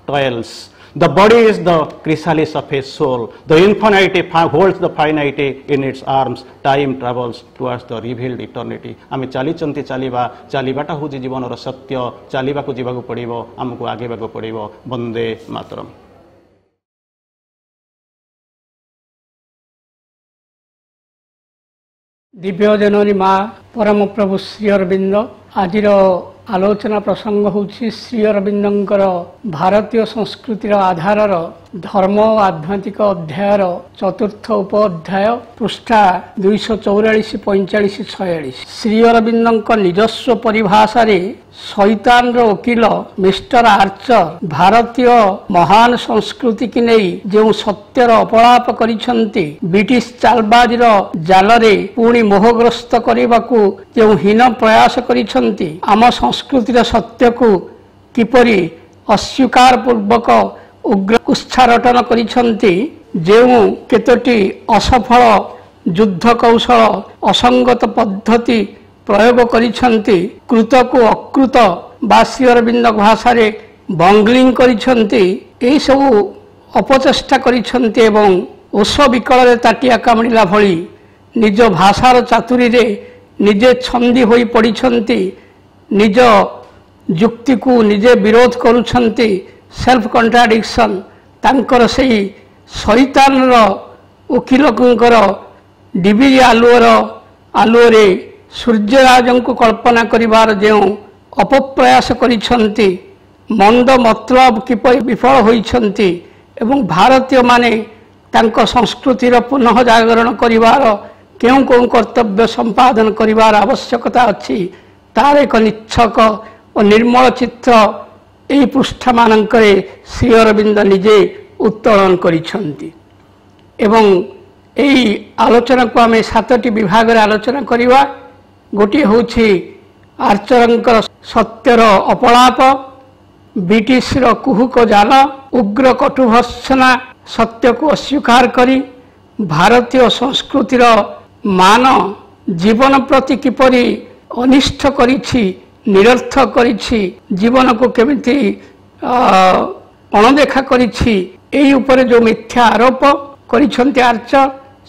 toils The body is the chrysalis of his soul. The infinity holds the finite in its arms. Time travels towards the revealed eternity. ଆମେ ଚାଲିଛନ୍ତି ଚାଲିବା ଚାଲିବାଟା ହେଉଛି ଜୀବନର ସତ୍ୟ ଚାଲିବାକୁ ଯିବାକୁ ପଡ଼ିବ ଆମକୁ ଆଗେଇବାକୁ ପଡ଼ିବ ବନ୍ଦେ ମାତରମ୍ ଦିବ୍ୟ ଜନନୀ ମା ପରମ ପ୍ରଭୁ ଶ୍ରୀ ଅରବିନ୍ଦ ଆଜିର ଆଲୋଚନା ପ୍ରସଙ୍ଗ ହେଉଛି ଶ୍ରୀ ଅରବିନ୍ଦଙ୍କର ଭାରତୀୟ ସଂସ୍କୃତିର ଆଧାରର ଧର୍ମ ଓ ଆଧ୍ୟାତ୍ମିକ ଅଧ୍ୟାୟର ଚତୁର୍ଥ ଉପ ଅଧ୍ୟାୟ ପୃଷ୍ଠା ଦୁଇଶହ ଚଉରାଳିଶ ପଇଁଚାଳିଶ ଛୟାଳିଶ। ଶ୍ରୀ ଅରବିନ୍ଦଙ୍କ ନିଜସ୍ୱ ପରିଭାଷାରେ ଶୈତାନର ଓକିଲ ମିଷ୍ଟର ଆର୍ଚର ଭାରତୀୟ ମହାନ ସଂସ୍କୃତିକି ନେଇ ଯେଉଁ ସତ୍ୟର ଅପଳାପ କରିଛନ୍ତି ବ୍ରିଟିଶ ଚାଲବାଜର ଜାଲରେ ପୁଣି ମୋହଗ୍ରସ୍ତ କରିବାକୁ ଯେଉଁ ହୀନ ପ୍ରୟାସ କରିଛନ୍ତି ଆମ ସଂସ୍କୃତିର ସତ୍ୟକୁ କିପରି ଅସ୍ୱୀକାର ପୂର୍ବକ ଉଗ୍ର କୁତ୍ସାରଟନ କରିଛନ୍ତି ଯେଉଁ କେତୋଟି ଅସଫଳ ଯୁଦ୍ଧ କୌଶଳ ଅସଙ୍ଗତ ପଦ୍ଧତି ପ୍ରୟୋଗ କରିଛନ୍ତି କୃତକୁ ଅକୃତ ବା ଶ୍ରୀ ଅରବିନ୍ଦ ଭାଷାରେ ବଙ୍ଗଲିଂ କରିଛନ୍ତି ଏହିସବୁ ଅପଚେଷ୍ଟା କରିଛନ୍ତି ଏବଂ ଓଷ ବିକଳରେ ତାଟିଆ କାମୁଡ଼ିଲା ଭଳି ନିଜ ଭାଷାର ଚାତୁରୀରେ ନିଜେ ଛନ୍ଦି ହୋଇ ପଡ଼ିଛନ୍ତି ନିଜ ଯୁକ୍ତିକୁ ନିଜେ ବିରୋଧ କରୁଛନ୍ତି ସେଲ୍ଫ କଣ୍ଟ୍ରାଡିକ୍ସନ ତାଙ୍କର ସେହି ଶୈତାନର ଓକିଲଙ୍କର ଡିବିରି ଆଲୁଅର ଆଲୁଅରେ ସୂର୍ଯ୍ୟରାଜଙ୍କୁ କଳ୍ପନା କରିବାର ଯେଉଁ ଅପପ୍ରୟାସ କରିଛନ୍ତି ମନ୍ଦ ମତଲବ କିପରି ବିଫଳ ହୋଇଛନ୍ତି ଏବଂ ଭାରତୀୟମାନେ ତାଙ୍କ ସଂସ୍କୃତିର ପୁନଃ ଜାଗରଣ କରିବାର କେଉଁ କେଉଁ କର୍ତ୍ତବ୍ୟ ସମ୍ପାଦନ କରିବାର ଆବଶ୍ୟକତା ଅଛି ତାର ଏକ ନିଚ୍ଛକ ଓ ନିର୍ମଳ ଚିତ୍ର ଏହି ପୃଷ୍ଠାମାନଙ୍କରେ ଶ୍ରୀ ଅରବିନ୍ଦ ନିଜେ ଉତ୍ତୋଳନ କରିଛନ୍ତି। ଏବଂ ଏହି ଆଲୋଚନାକୁ ଆମେ ସାତଟି ବିଭାଗରେ ଆଲୋଚନା କରିବା। ଗୋଟିଏ ହେଉଛି ଆର୍ଚରଙ୍କର ସତ୍ୟର ଅପଳାପ ବ୍ରିଟିଶର କୁହୁକ ଜାଲ ଉଗ୍ର କଟୁଭର୍ସନା ସତ୍ୟକୁ ଅସ୍ୱୀକାର କରି ଭାରତୀୟ ସଂସ୍କୃତିର ମାନ ଜୀବନ ପ୍ରତି କିପରି ଅନିଷ୍ଟ କରିଛି ନିରର୍ଥ କରିଛି ଜୀବନକୁ କେମିତି ଅଣଦେଖା କରିଛି ଏହି ଉପରେ ଯେଉଁ ମିଥ୍ୟା ଆରୋପ କରିଛନ୍ତି ଆର୍ଚ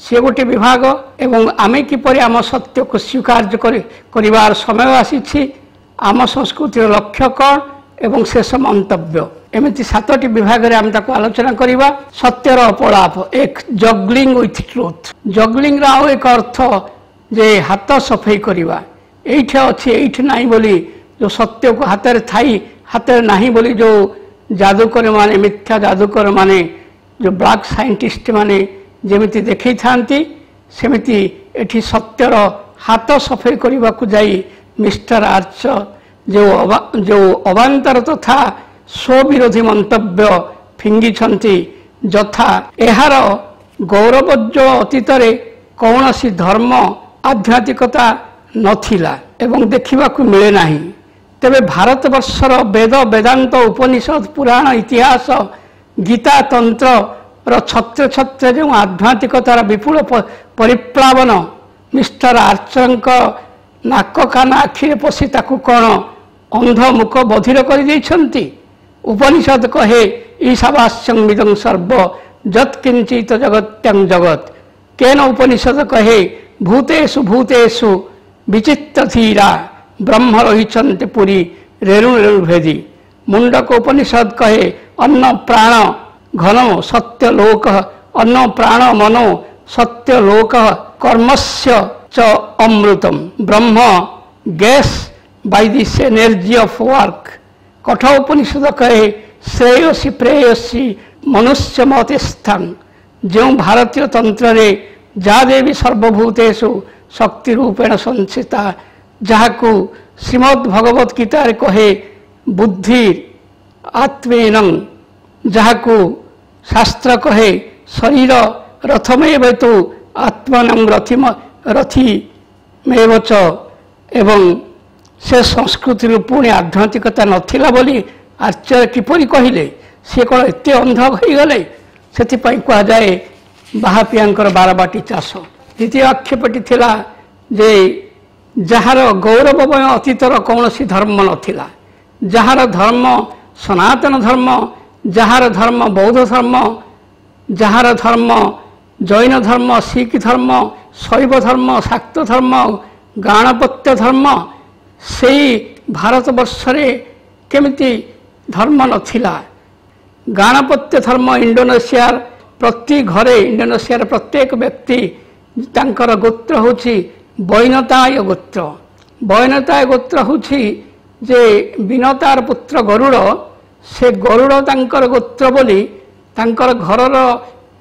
ସେ ଗୋଟେ ବିଭାଗ ଏବଂ ଆମେ କିପରି ଆମ ସତ୍ୟକୁ ସ୍ୱୀକାର କରି କରିବାର ସମୟ ଆସିଛି ଆମ ସଂସ୍କୃତିର ଲକ୍ଷ୍ୟ କ'ଣ ଏବଂ ଶେଷ ମନ୍ତବ୍ୟ। ଏମିତି ସାତଟି ବିଭାଗରେ ଆମେ ତାକୁ ଆଲୋଚନା କରିବା। ସତ୍ୟର ଅପଳାପ ଏକ ଜଗ୍ଲିଂ ୱିଥ୍ ଟ୍ରୁଥ୍। ଜଗ୍ଲିଂର ଆଉ ଏକ ଅର୍ଥ ଯେ ହାତ ସଫେଇ କରିବା। ଏଇଠି ଅଛି ଏଇଠି ନାହିଁ ବୋଲି ଯେଉଁ ସତ୍ୟକୁ ହାତରେ ଥାଇ ହାତରେ ନାହିଁ ବୋଲି ଯେଉଁ ଯାଦୁକର ମାନେ ମିଥ୍ୟା ଯାଦୁକର ମାନେ ଯେଉଁ ବ୍ଲାକ୍ ସାଇଣ୍ଟିଷ୍ଟ ମାନେ ଯେମିତି ଦେଖେଇଥାନ୍ତି ସେମିତି ଏଠି ସତ୍ୟର ହାତ ସଫେଇ କରିବାକୁ ଯାଇ ମିଷ୍ଟର ଆର୍ଚ ଯେଉଁ ଅବା ଯେଉଁ ଅବାନ୍ତର ତଥା ସ୍ୱବିରୋଧୀ ମନ୍ତବ୍ୟ ଫିଙ୍ଗିଛନ୍ତି ଯଥା ଏହାର ଗୌରବୋଜ୍ଜଳ ଅତୀତରେ କୌଣସି ଧର୍ମ ଆଧ୍ୟାତ୍ମିକତା ନଥିଲା ଏବଂ ଦେଖିବାକୁ ମିଳେ ନାହିଁ ତେବେ ଭାରତବର୍ଷର ବେଦ ବେଦାନ୍ତ ଉପନିଷଦ ପୁରାଣ ଇତିହାସ ଗୀତା ତନ୍ତ୍ରର ଛତ୍ର ଛତ୍ର ଯେଉଁ ଆଧ୍ୟାତ୍ମିକତାର ବିପୁଳ ପ- ପରିପ୍ଳାବନ ମିଷ୍ଟର ଆର୍ଚରଙ୍କ ନାକ କାନ ଆଖିରେ ପଶି ତାକୁ କ'ଣ ଅନ୍ଧ ମୁକ ବଧିର କରିଦେଇଛନ୍ତି ଉପନିଷଦ କହେ ଈଶାବାସ୍ୟଂ ମିଦଂ ସର୍ବ ଯତ୍କିଞ୍ଚିତ ଜଗତ୍ୟଂ ଜଗତ କେନ ଉପନିଷଦ କହେ ଭୂତେଷୁ ଭୂତେଷୁ ବିଚିତ୍ର ଧୀରା ବ୍ରହ୍ମ ରହିଛନ୍ତି ପୁରୀ ରେଣୁ ରେଣୁ ଭେଦି ମୁଣ୍ଡକ ଉପନିଷଦ କହେ ଅନ୍ନ ପ୍ରାଣ ଘନ ସତ୍ୟ ଲୋକ ଅନ୍ନ ପ୍ରାଣ ମନୋ ସତ୍ୟ ଲୋକ କର୍ମସ୍ୟ ଚ ଅମୃତମ୍ ବ୍ରହ୍ମ gas by this energy of work Katha Upanishad କହେ ଶ୍ରେୟସୀ ପ୍ରେୟସୀ ମନୁଷ୍ୟ ମତେ ସ୍ଥାନ ଯେଉଁ ଭାରତୀୟ ତନ୍ତ୍ରରେ ଯାହା ଦେବୀ ସର୍ବଭୂତେଷୁ ଶକ୍ତି ରୂପେଣ ସଂସିତା ଯାହାକୁ ଶ୍ରୀମଦ୍ ଭଗବତ ଗୀତାରେ କହେ ବୁଦ୍ଧି ଆତ୍ମେନଂ ଯାହାକୁ ଶାସ୍ତ୍ର କହେ ଶରୀର ରଥମେବ ତୁ ଆତ୍ମାନଂ ରଥିମ ରଥିମେବଚ ଏବଂ ସେ ସଂସ୍କୃତିରୁ ପୁଣି ଆଧ୍ୟାତ୍ମିକତା ନଥିଲା ବୋଲି ଆଚାର୍ଯ୍ୟ କିପରି କହିଲେ? ସେ କ'ଣ ଏତେ ଅନ୍ଧ ହୋଇଗଲେ? ସେଥିପାଇଁ କୁହାଯାଏ ବାହାପିଆଙ୍କର ବାରବାଟୀ ଚାଷ। ଦ୍ୱିତୀୟ ଆକ୍ଷେପଟି ଥିଲା ଯେ ଯାହାର ଗୌରବମୟ ଅତୀତର କୌଣସି ଧର୍ମ ନଥିଲା। ଯାହାର ଧର୍ମ ସନାତନ ଧର୍ମ ଯାହାର ଧର୍ମ ବୌଦ୍ଧ ଧର୍ମ ଯାହାର ଧର୍ମ ଜୈନ ଧର୍ମ ଶିଖ ଧର୍ମ ଶୈବ ଧର୍ମ ଶାକ୍ତ ଧର୍ମ ଗାଣପତ୍ୟ ଧର୍ମ ସେଇ ଭାରତବର୍ଷରେ କେମିତି ଧର୍ମ ନଥିଲା। ଗାଣପତ୍ୟ ଧର୍ମ ଇଣ୍ଡୋନେସିଆର ପ୍ରତି ଘରେ ଇଣ୍ଡୋନେସିଆର ପ୍ରତ୍ୟେକ ବ୍ୟକ୍ତି ତାଙ୍କର ଗୋତ୍ର ହେଉଛି ବୈନତାୟ ଗୋତ୍ର ବୈନତାୟ ଗୋତ୍ର ହେଉଛି ଯେ ବିନତାର ପୁତ୍ର ଗରୁଡ଼ ସେ ଗରୁଡ଼ ତାଙ୍କର ଗୋତ୍ର ବୋଲି ତାଙ୍କର ଘରର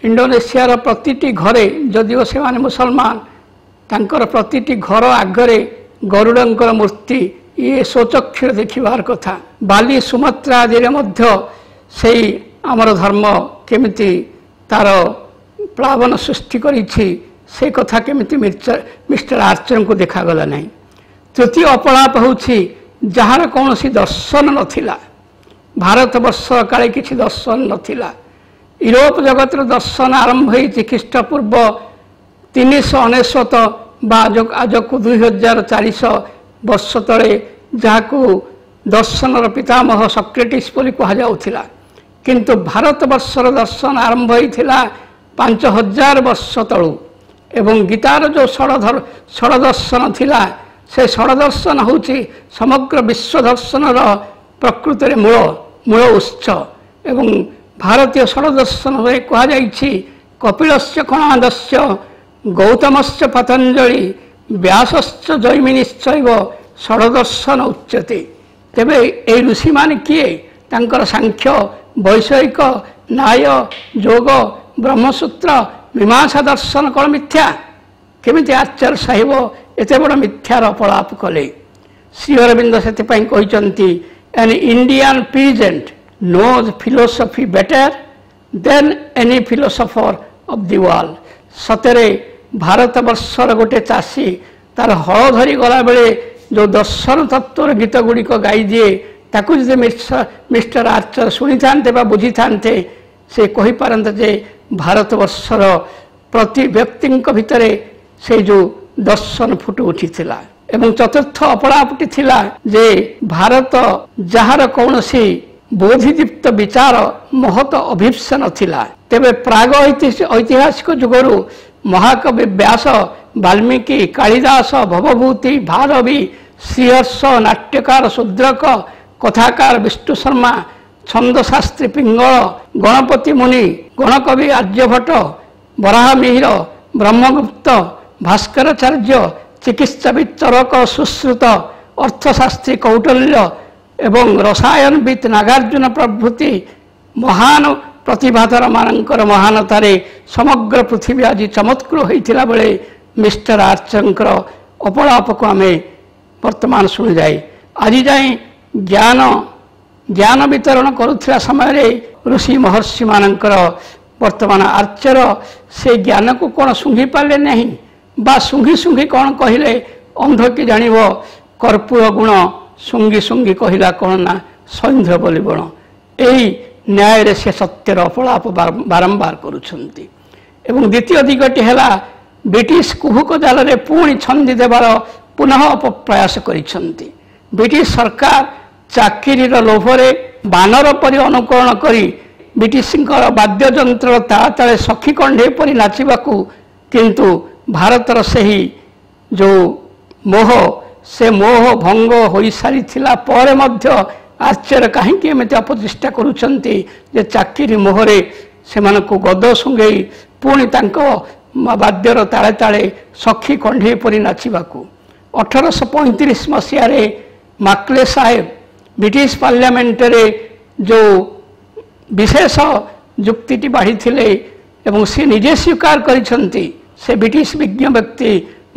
ଇଣ୍ଡୋନେସିଆର ପ୍ରତିଟି ଘରେ ଯଦିଓ ସେମାନେ ମୁସଲମାନ ତାଙ୍କର ପ୍ରତିଟି ଘର ଆଗରେ ଗରୁଡ଼ଙ୍କର ମୂର୍ତ୍ତି ଇଏ ସ୍ୱଚକ୍ଷୁରେ ଦେଖିବାର କଥା ବାଲି ସୁମାତ୍ରା ଆଦିରେ ମଧ୍ୟ ସେଇ ଆମର ଧର୍ମ କେମିତି ତାର ପ୍ଳାବନ ସୃଷ୍ଟି କରିଛି ସେ କଥା କେମିତି ମିର୍ଚ- ମିଷ୍ଟର ଆର୍ଚରଙ୍କୁ ଦେଖାଗଲା ନାହିଁ। ତୃତୀୟ ଅପଳାପ ହେଉଛି ଯାହାର କୌଣସି ଦର୍ଶନ ନଥିଲା ଭାରତବର୍ଷ କାଳେ କିଛି ଦର୍ଶନ ନଥିଲା। ୟୁରୋପ ଜଗତର ଦର୍ଶନ ଆରମ୍ଭ ହୋଇଛି ଖ୍ରୀଷ୍ଟପୂର୍ବ ତିନିଶହ ଅନେଶ୍ୱତ ବା ଆଜ- ଆଜକୁ ଦୁଇ ହଜାର ଚାରିଶହ ବର୍ଷ ତଳେ ଯାହାକୁ ଦର୍ଶନର ପିତାମହ ସକ୍ରେଟିସ୍ ବୋଲି କୁହାଯାଉଥିଲା। କିନ୍ତୁ ଭାରତବର୍ଷର ଦର୍ଶନ ଆରମ୍ଭ ହୋଇଥିଲା ପାଞ୍ଚ ହଜାର ବର୍ଷ ତଳୁ। ଏବଂ ଗୀତାର ଯେଉଁ ଷଡ଼ଧର ଷଡ଼ଦର୍ଶନ ଥିଲା ସେ ଷଡ଼ଦର୍ଶନ ହେଉଛି ସମଗ୍ର ବିଶ୍ୱ ଦର୍ଶନର ପ୍ରକୃତରେ ମୂଳ ମୂଳ ଉତ୍ସ ଏବଂ ଭାରତୀୟ ଷଡ଼ଦର୍ଶନରେ କୁହାଯାଇଛି କପିଳସ୍ୟ କଣାଦସ୍ୟ ଗୌତମସ୍ୟ ପତଞ୍ଜଳି ବ୍ୟାସଶ୍ଚ ଜୈମିନିଶ୍ଚୈବ ଷଡ଼ଦର୍ଶନ ଉଚ୍ୟତେ ତେବେ ଏହି ଋଷିମାନେ କିଏ? ତାଙ୍କର ସାଂଖ୍ୟ ବୈଷୟିକ ନ୍ୟାୟ ଯୋଗ ବ୍ରହ୍ମସୂତ୍ର ମୀମାଂସା ଦର୍ଶନ କ'ଣ ମିଥ୍ୟା କେମିତି ଆଚାର୍ଯ୍ୟ ସାହିବ ଏତେ ବଡ଼ ମିଥ୍ୟାର ଅପଳାପ କଲେ ଶ୍ରୀ ଅରବିନ୍ଦ ସେଥିପାଇଁ କହିଛନ୍ତି an Indian peasant knows philosophy better than any philosopher of the world. ସତରେ ଭାରତବର୍ଷର ଗୋଟେ ଚାଷୀ ତାର ହଳ ଧରି ଗଲାବେଳେ ଯେଉଁ ଦର୍ଶନ ତତ୍ତ୍ୱର ଗୀତ ଗୁଡ଼ିକ ଗାଇଦିଏ ତାକୁ ଯଦି ମିଷ୍ଟର- ମିଷ୍ଟର ଆର୍ଚର ଶୁଣିଥାନ୍ତେ ବା ବୁଝିଥାନ୍ତେ ସେ କହିପାରନ୍ତେ ଯେ ଭାରତବର୍ଷର ପ୍ରତି ବ୍ୟକ୍ତିଙ୍କ ଭିତରେ ସେଇ ଯେଉଁ ଦର୍ଶନ ଫୁଟି ଉଠିଥିଲା ଏବଂ ଚତୁର୍ଥ ଅପଳାପଟି ଥିଲା ଯେ ଭାରତ ଯାହାର କୌଣସି ବୋଧିଦୀପ୍ତ ବିଚାର ମହତ ଅଭିପ୍ସ ନଥିଲା ତେବେ ପ୍ରାଗ ଐତିହାସ- ଐତିହାସିକ ଯୁଗରୁ ମହାକବି ବ୍ୟାସ ବାଲ୍ମୀକି କାଳିଦାସ ଭବଭୂତି ଭାରବୀ ଶ୍ରୀହର୍ଷ ନାଟ୍ୟକାର ଶୂଦ୍ରକ କଥାକାର ବିଷ୍ଣୁ ଶର୍ମା ଛନ୍ଦଶାସ୍ତ୍ରୀ ପିଙ୍ଗଳ ଗଣପତି ମୁନି ଗଣକବି ଆର୍ଯ୍ୟଭଟ୍ଟ ବରାହ ମିହିର ବ୍ରହ୍ମଗୁପ୍ତ ଭାସ୍କରାଚାର୍ଯ୍ୟ ଚିକିତ୍ସାବିତ୍ ଚରକ ସୁଶ୍ରୁତ ଅର୍ଥଶାସ୍ତ୍ରୀ କୌଟଲ୍ୟ ଏବଂ ରସାୟନବିତ୍ ନାଗାର୍ଜୁନ ପ୍ରଭୃତି ମହାନ ପ୍ରତିଭାଧର ମାନଙ୍କର ମହାନତାରେ ସମଗ୍ର ପୃଥିବୀ ଆଜି ଚମତ୍କୃତ ହୋଇଥିଲା ବେଳେ ମିଷ୍ଟର ଆର୍ଚଙ୍କର ଅପଳାପକୁ ଆମେ ବର୍ତ୍ତମାନ ଶୁଣିଯାଏ ଆଜି ଯାଏଁ ଜ୍ଞାନ ଜ୍ଞାନ ବିତରଣ କରୁଥିବା ସମୟରେ ଋଷି ମହର୍ଷିମାନଙ୍କର ବର୍ତ୍ତମାନ ଆର୍ଚର ସେ ଜ୍ଞାନକୁ କ'ଣ ଶୁଙ୍ଘି ପାରିଲେ ନାହିଁ ବା ଶୁଙ୍ଘି ଶୁଙ୍ଘି କ'ଣ କହିଲେ? ଅନ୍ଧ କି ଜାଣିବ? କର୍ପୂର ଗୁଣ ଶୁଙ୍ଘି ଶୁଙ୍ଘି କହିଲା କ'ଣ ନା ସୈନ୍ଧ୍ର ବୋଲି ବଣ। ଏହି ନ୍ୟାୟରେ ସେ ସତ୍ୟର ଅପଳାପ ବାର- ବାରମ୍ବାର କରୁଛନ୍ତି। ଏବଂ ଦ୍ୱିତୀୟ ଦିଗଟି ହେଲା ବ୍ରିଟିଶ କୁହୁକ ଜାଲରେ ପୁଣି ଛନ୍ଦି ଦେବାର ପୁନଃ ପ୍ରୟାସ କରିଛନ୍ତି। ବ୍ରିଟିଶ ସରକାର ଚାକିରିର ଲୋଭରେ ବାନର ପରି ଅନୁକରଣ କରି ବ୍ରିଟିଶଙ୍କର ବାଦ୍ୟଯନ୍ତ୍ରର ତାଳେ ତାଳେ ସଖୀ କଣ୍ଢେଇ ପରି ନାଚିବାକୁ କିନ୍ତୁ ଭାରତର ସେହି ଯେଉଁ ମୋହ ସେ ମୋହ ଭଙ୍ଗ ହୋଇସାରିଥିଲା ପରେ ମଧ୍ୟ ଆଶ୍ଚର୍ଯ୍ୟ କାହିଁକି ଏମିତି ଅପଚେଷ୍ଟା କରୁଛନ୍ତି ଯେ ଚାକିରି ମୋହରେ ସେମାନଙ୍କୁ ଗଦ ଶୁଙ୍ଘେଇ ପୁଣି ତାଙ୍କ ବାଦ୍ୟର ତାଳେ ତାଳେ ସଖୀ କଣ୍ଢେଇ ପରି ନାଚିବାକୁ। ଅଠରଶହ ପଇଁତିରିଶ ମସିହାରେ ମାକ୍ଲେ ସାହେବ ବ୍ରିଟିଶ ପାର୍ଲାମେଣ୍ଟରେ ଯେଉଁ ବିଶେଷ ଯୁକ୍ତିଟି ବାଢ଼ିଥିଲେ ଏବଂ ସେ ନିଜେ ସ୍ୱୀକାର କରିଛନ୍ତି ସେ ବ୍ରିଟିଶ ବିଜ୍ଞ ବ୍ୟକ୍ତି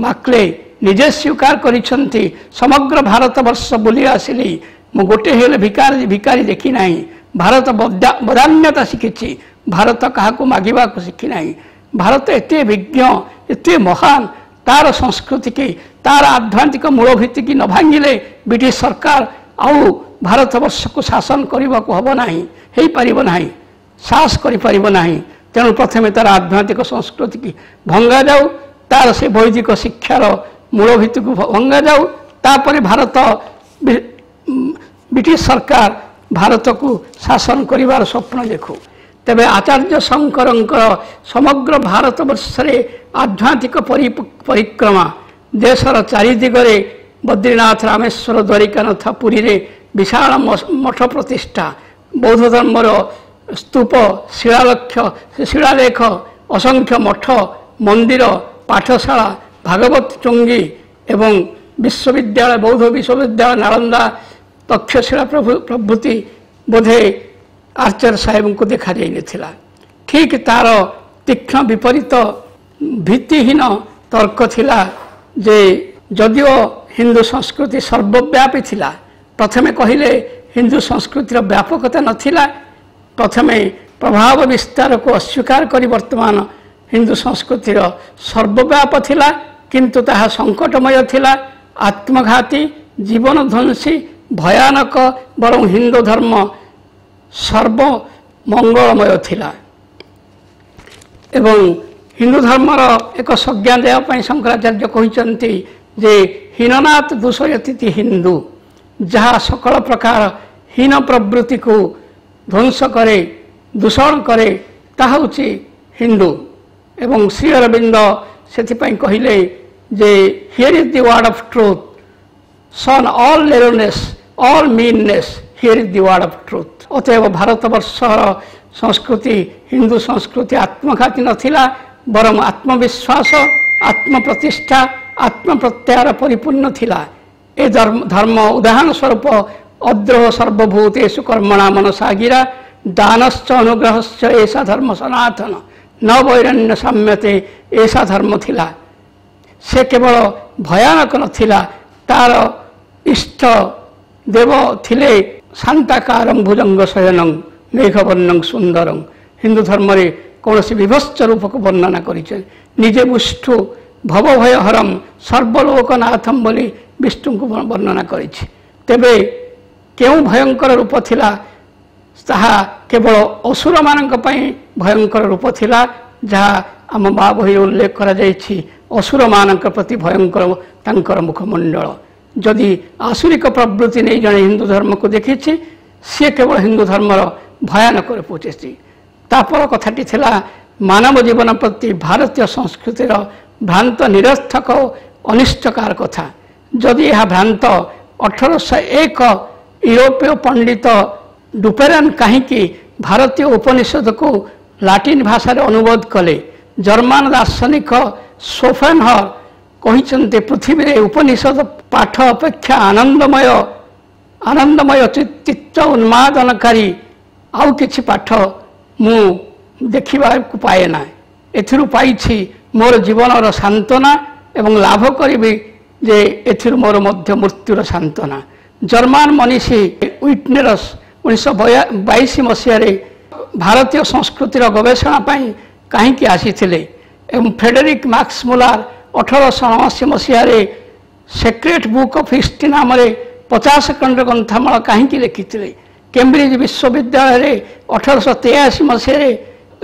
ମାକ୍ଲେ ନିଜେ ସ୍ୱୀକାର କରିଛନ୍ତି ସମଗ୍ର ଭାରତବର୍ଷ ବୁଲି ଆସିଲି ମୁଁ ଗୋଟେ ହେଲେ ଭିକାରୀ ଭିକାରୀ ଦେଖି ନାହିଁ ଭାରତ ବଦା- ବଦାନ୍ୟତା ଶିଖିଛି ଭାରତ କାହାକୁ ମାଗିବାକୁ ଶିଖିନାହିଁ ଭାରତ ଏତେ ବିଜ୍ଞ ଏତେ ମହାନ ତାର ସଂସ୍କୃତିକି ତାର ଆଧ୍ୟାତ୍ମିକ ମୂଳ ଭିତ୍ତିକି ନ ଭାଙ୍ଗିଲେ ବ୍ରିଟିଶ ସରକାର ଆଉ ଭାରତବର୍ଷକୁ ଶାସନ କରିବାକୁ ହେବ ନାହିଁ ହେଇପାରିବ ନାହିଁ ସାହସ କରିପାରିବ ନାହିଁ ତେଣୁ ପ୍ରଥମେ ତାର ଆଧ୍ୟାତ୍ମିକ ସଂସ୍କୃତିକି ଭଙ୍ଗାଯାଉ ତାର ସେ ବୈଦିକ ଶିକ୍ଷାର ମୂଳ ଭିତ୍ତିକୁ ଭଙ୍ଗାଯାଉ ତାପରେ ଭାରତ ବି- ଉମ୍, ବ୍ରିଟିଶ ସରକାର ଭାରତକୁ ଶାସନ କରିବାର ସ୍ୱପ୍ନ ଦେଖୁ ତେବେ ଆଚାର୍ଯ୍ୟ ଶଙ୍କରଙ୍କର ସମଗ୍ର ଭାରତବର୍ଷରେ ଆଧ୍ୟାତ୍ମିକ ପରି- ପରିକ୍ରମା ଦେଶର ଚାରିଦିଗରେ ବଦ୍ରୀନାଥ ରାମେଶ୍ୱର ଦ୍ୱାରିକାନାଥ ପୁରୀରେ ବିଶାଳ ମ- ମଠ ପ୍ରତିଷ୍ଠା ବୌଦ୍ଧ ଧର୍ମର ସ୍ତୂପ ଶିଳାଲକ୍ଷ ଶିଳାଲେଖ ଅସଂଖ୍ୟ ମଠ ମନ୍ଦିର ପାଠଶାଳା ଭାଗବତ ଚୁଙ୍ଗୀ ଏବଂ ବିଶ୍ୱବିଦ୍ୟାଳୟ ବୌଦ୍ଧ ବିଶ୍ୱବିଦ୍ୟାଳୟ ନାଳନ୍ଦା ତକ୍ଷଶିଳା ପ୍ରଭୁ ପ୍ରଭୃତି ବୋଧେ ଆର୍ଚର ସାହେବଙ୍କୁ ଦେଖାଯାଇନଥିଲା ଠିକ୍ ତାର ତୀକ୍ଷ୍ଣ ବିପରୀତ ଭିତ୍ତିହୀନ ତର୍କ ଥିଲା ଯେ ଯଦିଓ ହିନ୍ଦୁ ସଂସ୍କୃତି ସର୍ବବ୍ୟାପୀ ଥିଲା। ପ୍ରଥମେ କହିଲେ ହିନ୍ଦୁ ସଂସ୍କୃତିର ବ୍ୟାପକତା ନଥିଲା। ପ୍ରଥମେ ପ୍ରଭାବ ବିସ୍ତାରକୁ ଅସ୍ୱୀକାର କରି ବର୍ତ୍ତମାନ ହିନ୍ଦୁ ସଂସ୍କୃତିର ସର୍ବବ୍ୟାପ ଥିଲା କିନ୍ତୁ ତାହା ସଙ୍କଟମୟ ଥିଲା। ଆତ୍ମଘାତୀ ଜୀବନଧ୍ୱଂସୀ ଭୟାନକ ବରଂ ହିନ୍ଦୁ ଧର୍ମ ସର୍ବ ମଙ୍ଗଳମୟ ଥିଲା। ଏବଂ ହିନ୍ଦୁ ଧର୍ମର ଏକ ସଂଜ୍ଞା ଦେବା ପାଇଁ ଶଙ୍କରାଚାର୍ଯ୍ୟ କହିଛନ୍ତି ଯେ ହୀନନାଥ ଦୂଷୟତିଥି ହିନ୍ଦୁ ଯାହା ସକଳ ପ୍ରକାର ହୀନ ପ୍ରବୃତ୍ତିକୁ ଧ୍ୱଂସ କରେ ଦୂଷଣ କରେ ତାହା ହେଉଛି ହିନ୍ଦୁ। ଏବଂ ଶ୍ରୀ ଅରବିନ୍ଦ ସେଥିପାଇଁ କହିଲେ ଯେ here is the word of truth shun all narrowness all meanness here is the word of truth ଅତଏବ ଭାରତବର୍ଷର ସଂସ୍କୃତି ହିନ୍ଦୁ ସଂସ୍କୃତି ଆତ୍ମଘାତୀ ନଥିଲା ବରଂ ଆତ୍ମବିଶ୍ୱାସ ଆତ୍ମପ୍ରତିଷ୍ଠା ଆତ୍ମପ୍ରତ୍ୟାହାର ପରିପୂର୍ଣ୍ଣ ଥିଲା ଏ ଧର୍ମ ଧର୍ମ ଉଦାହରଣ ସ୍ୱରୂପ ଅଦ୍ରୋହ ସର୍ବଭୂତେଷୁ କର୍ମଣା ମନସାଗିରା ଦାନଶ୍ଚ ଅନୁଗ୍ରହଶ୍ଚ ଏସା ଧର୍ମ ସନାତନ ନ ବୈରଣ୍ୟ ସାମ୍ୟତେ ଏସା ଧର୍ମ ଥିଲା ସେ କେବଳ ଭୟାନକ ନଥିଲା ତାର ଇଷ୍ଟ ଦେବ ଥିଲେ ଶାନ୍ତାକାରଂ ଭୁଜଙ୍ଗ ଶୟନଂ ମେଘବର୍ଣ୍ଣଂ ସୁନ୍ଦରଂ ହିନ୍ଦୁ ଧର୍ମରେ କୌଣସି ବିଭତ୍ସ ରୂପକୁ ବର୍ଣ୍ଣନା କରିছে ନିଜେ ବିଷ୍ଣୁ ଭବଭୟହରମ୍ ସର୍ବଲୋକନାଥମ୍ ବୋଲି ବିଷ୍ଣୁଙ୍କୁ ବର୍ଣ୍ଣନା କରିଛି ତେବେ କେଉଁ ଭୟଙ୍କର ରୂପ ଥିଲା ତାହା କେବଳ ଅସୁରମାନଙ୍କ ପାଇଁ ଭୟଙ୍କର ରୂପ ଥିଲା ଯାହା ଆମ ମା ବହିରେ ଉଲ୍ଲେଖ କରାଯାଇଛି ଅସୁରମାନଙ୍କ ପ୍ରତି ଭୟଙ୍କର ତାଙ୍କର ମୁଖମଣ୍ଡଳ। ଯଦି ଆସୁରିକ ପ୍ରବୃତ୍ତି ନେଇ ଜଣେ ହିନ୍ଦୁ ଧର୍ମକୁ ଦେଖିଛି ସିଏ କେବଳ ହିନ୍ଦୁ ଧର୍ମର ଭୟାନକରେ ପହଞ୍ଚିଛି ତାପର କଥାଟି ଥିଲା ମାନବ ଜୀବନ ପ୍ରତି ଭାରତୀୟ ସଂସ୍କୃତିର ଭ୍ରାନ୍ତ ନିରର୍ଥକ ଓ ଅନିଷ୍ଟକାର କଥା ଯଦି ଏହା ଭ୍ରାନ୍ତ ଅଠରଶହ ଏକ ୟୁରୋପୀୟ ପଣ୍ଡିତ ଡୁପେରାନ୍ କାହିଁକି ଭାରତୀୟ ଉପନିଷଦକୁ ଲାଟିନ୍ ଭାଷାରେ ଅନୁବାଦ କଲେ ଜର୍ମାନ ଦାର୍ଶନିକ ସୋଫେନହର କହିଛନ୍ତି ପୃଥିବୀରେ ଉପନିଷଦ ପାଠ ଅପେକ୍ଷା ଆନନ୍ଦମୟ ଆନନ୍ଦମୟ ଚି- ଚିତ୍ତ ଉନ୍ମାଦନକାରୀ ଆଉ କିଛି ପାଠ ମୁଁ ଦେଖିବାକୁ ପାଏ ନା ଏଥିରୁ ପାଇଛି ମୋର ଜୀବନର ସାନ୍ତ୍ୱନା ଏବଂ ଲାଭ କରିବି ଯେ ଏଥିରୁ ମୋର ମଧ୍ୟ ମୃତ୍ୟୁର ସାନ୍ତ୍ୱନା। ଜର୍ମାନ ମନୀଷୀ ୱିଟନେରସ୍ ଉଣେଇଶହ ବାଇଶ ମସିହାରେ ଭାରତୀୟ ସଂସ୍କୃତିର ଗବେଷଣା ପାଇଁ କାହିଁକି ଆସିଥିଲେ ଏବଂ ଫ୍ରେଡେରିକ୍ ମାକ୍ସ ମୁଲାର ଅଠରଶହ ଅଣାଅଶୀ ମସିହାରେ ସେକ୍ରେଟ୍ ବୁକ୍ ଅଫ୍ ହିଷ୍ଟ୍ରି ନାମରେ ପଚାଶ ଖଣ୍ଡ ଗ୍ରନ୍ଥାମାଳ କାହିଁକି ଲେଖିଥିଲେ? କେମ୍ବ୍ରିଜ ବିଶ୍ୱବିଦ୍ୟାଳୟରେ ଅଠରଶହ ତେୟାଅଶୀ ମସିହାରେ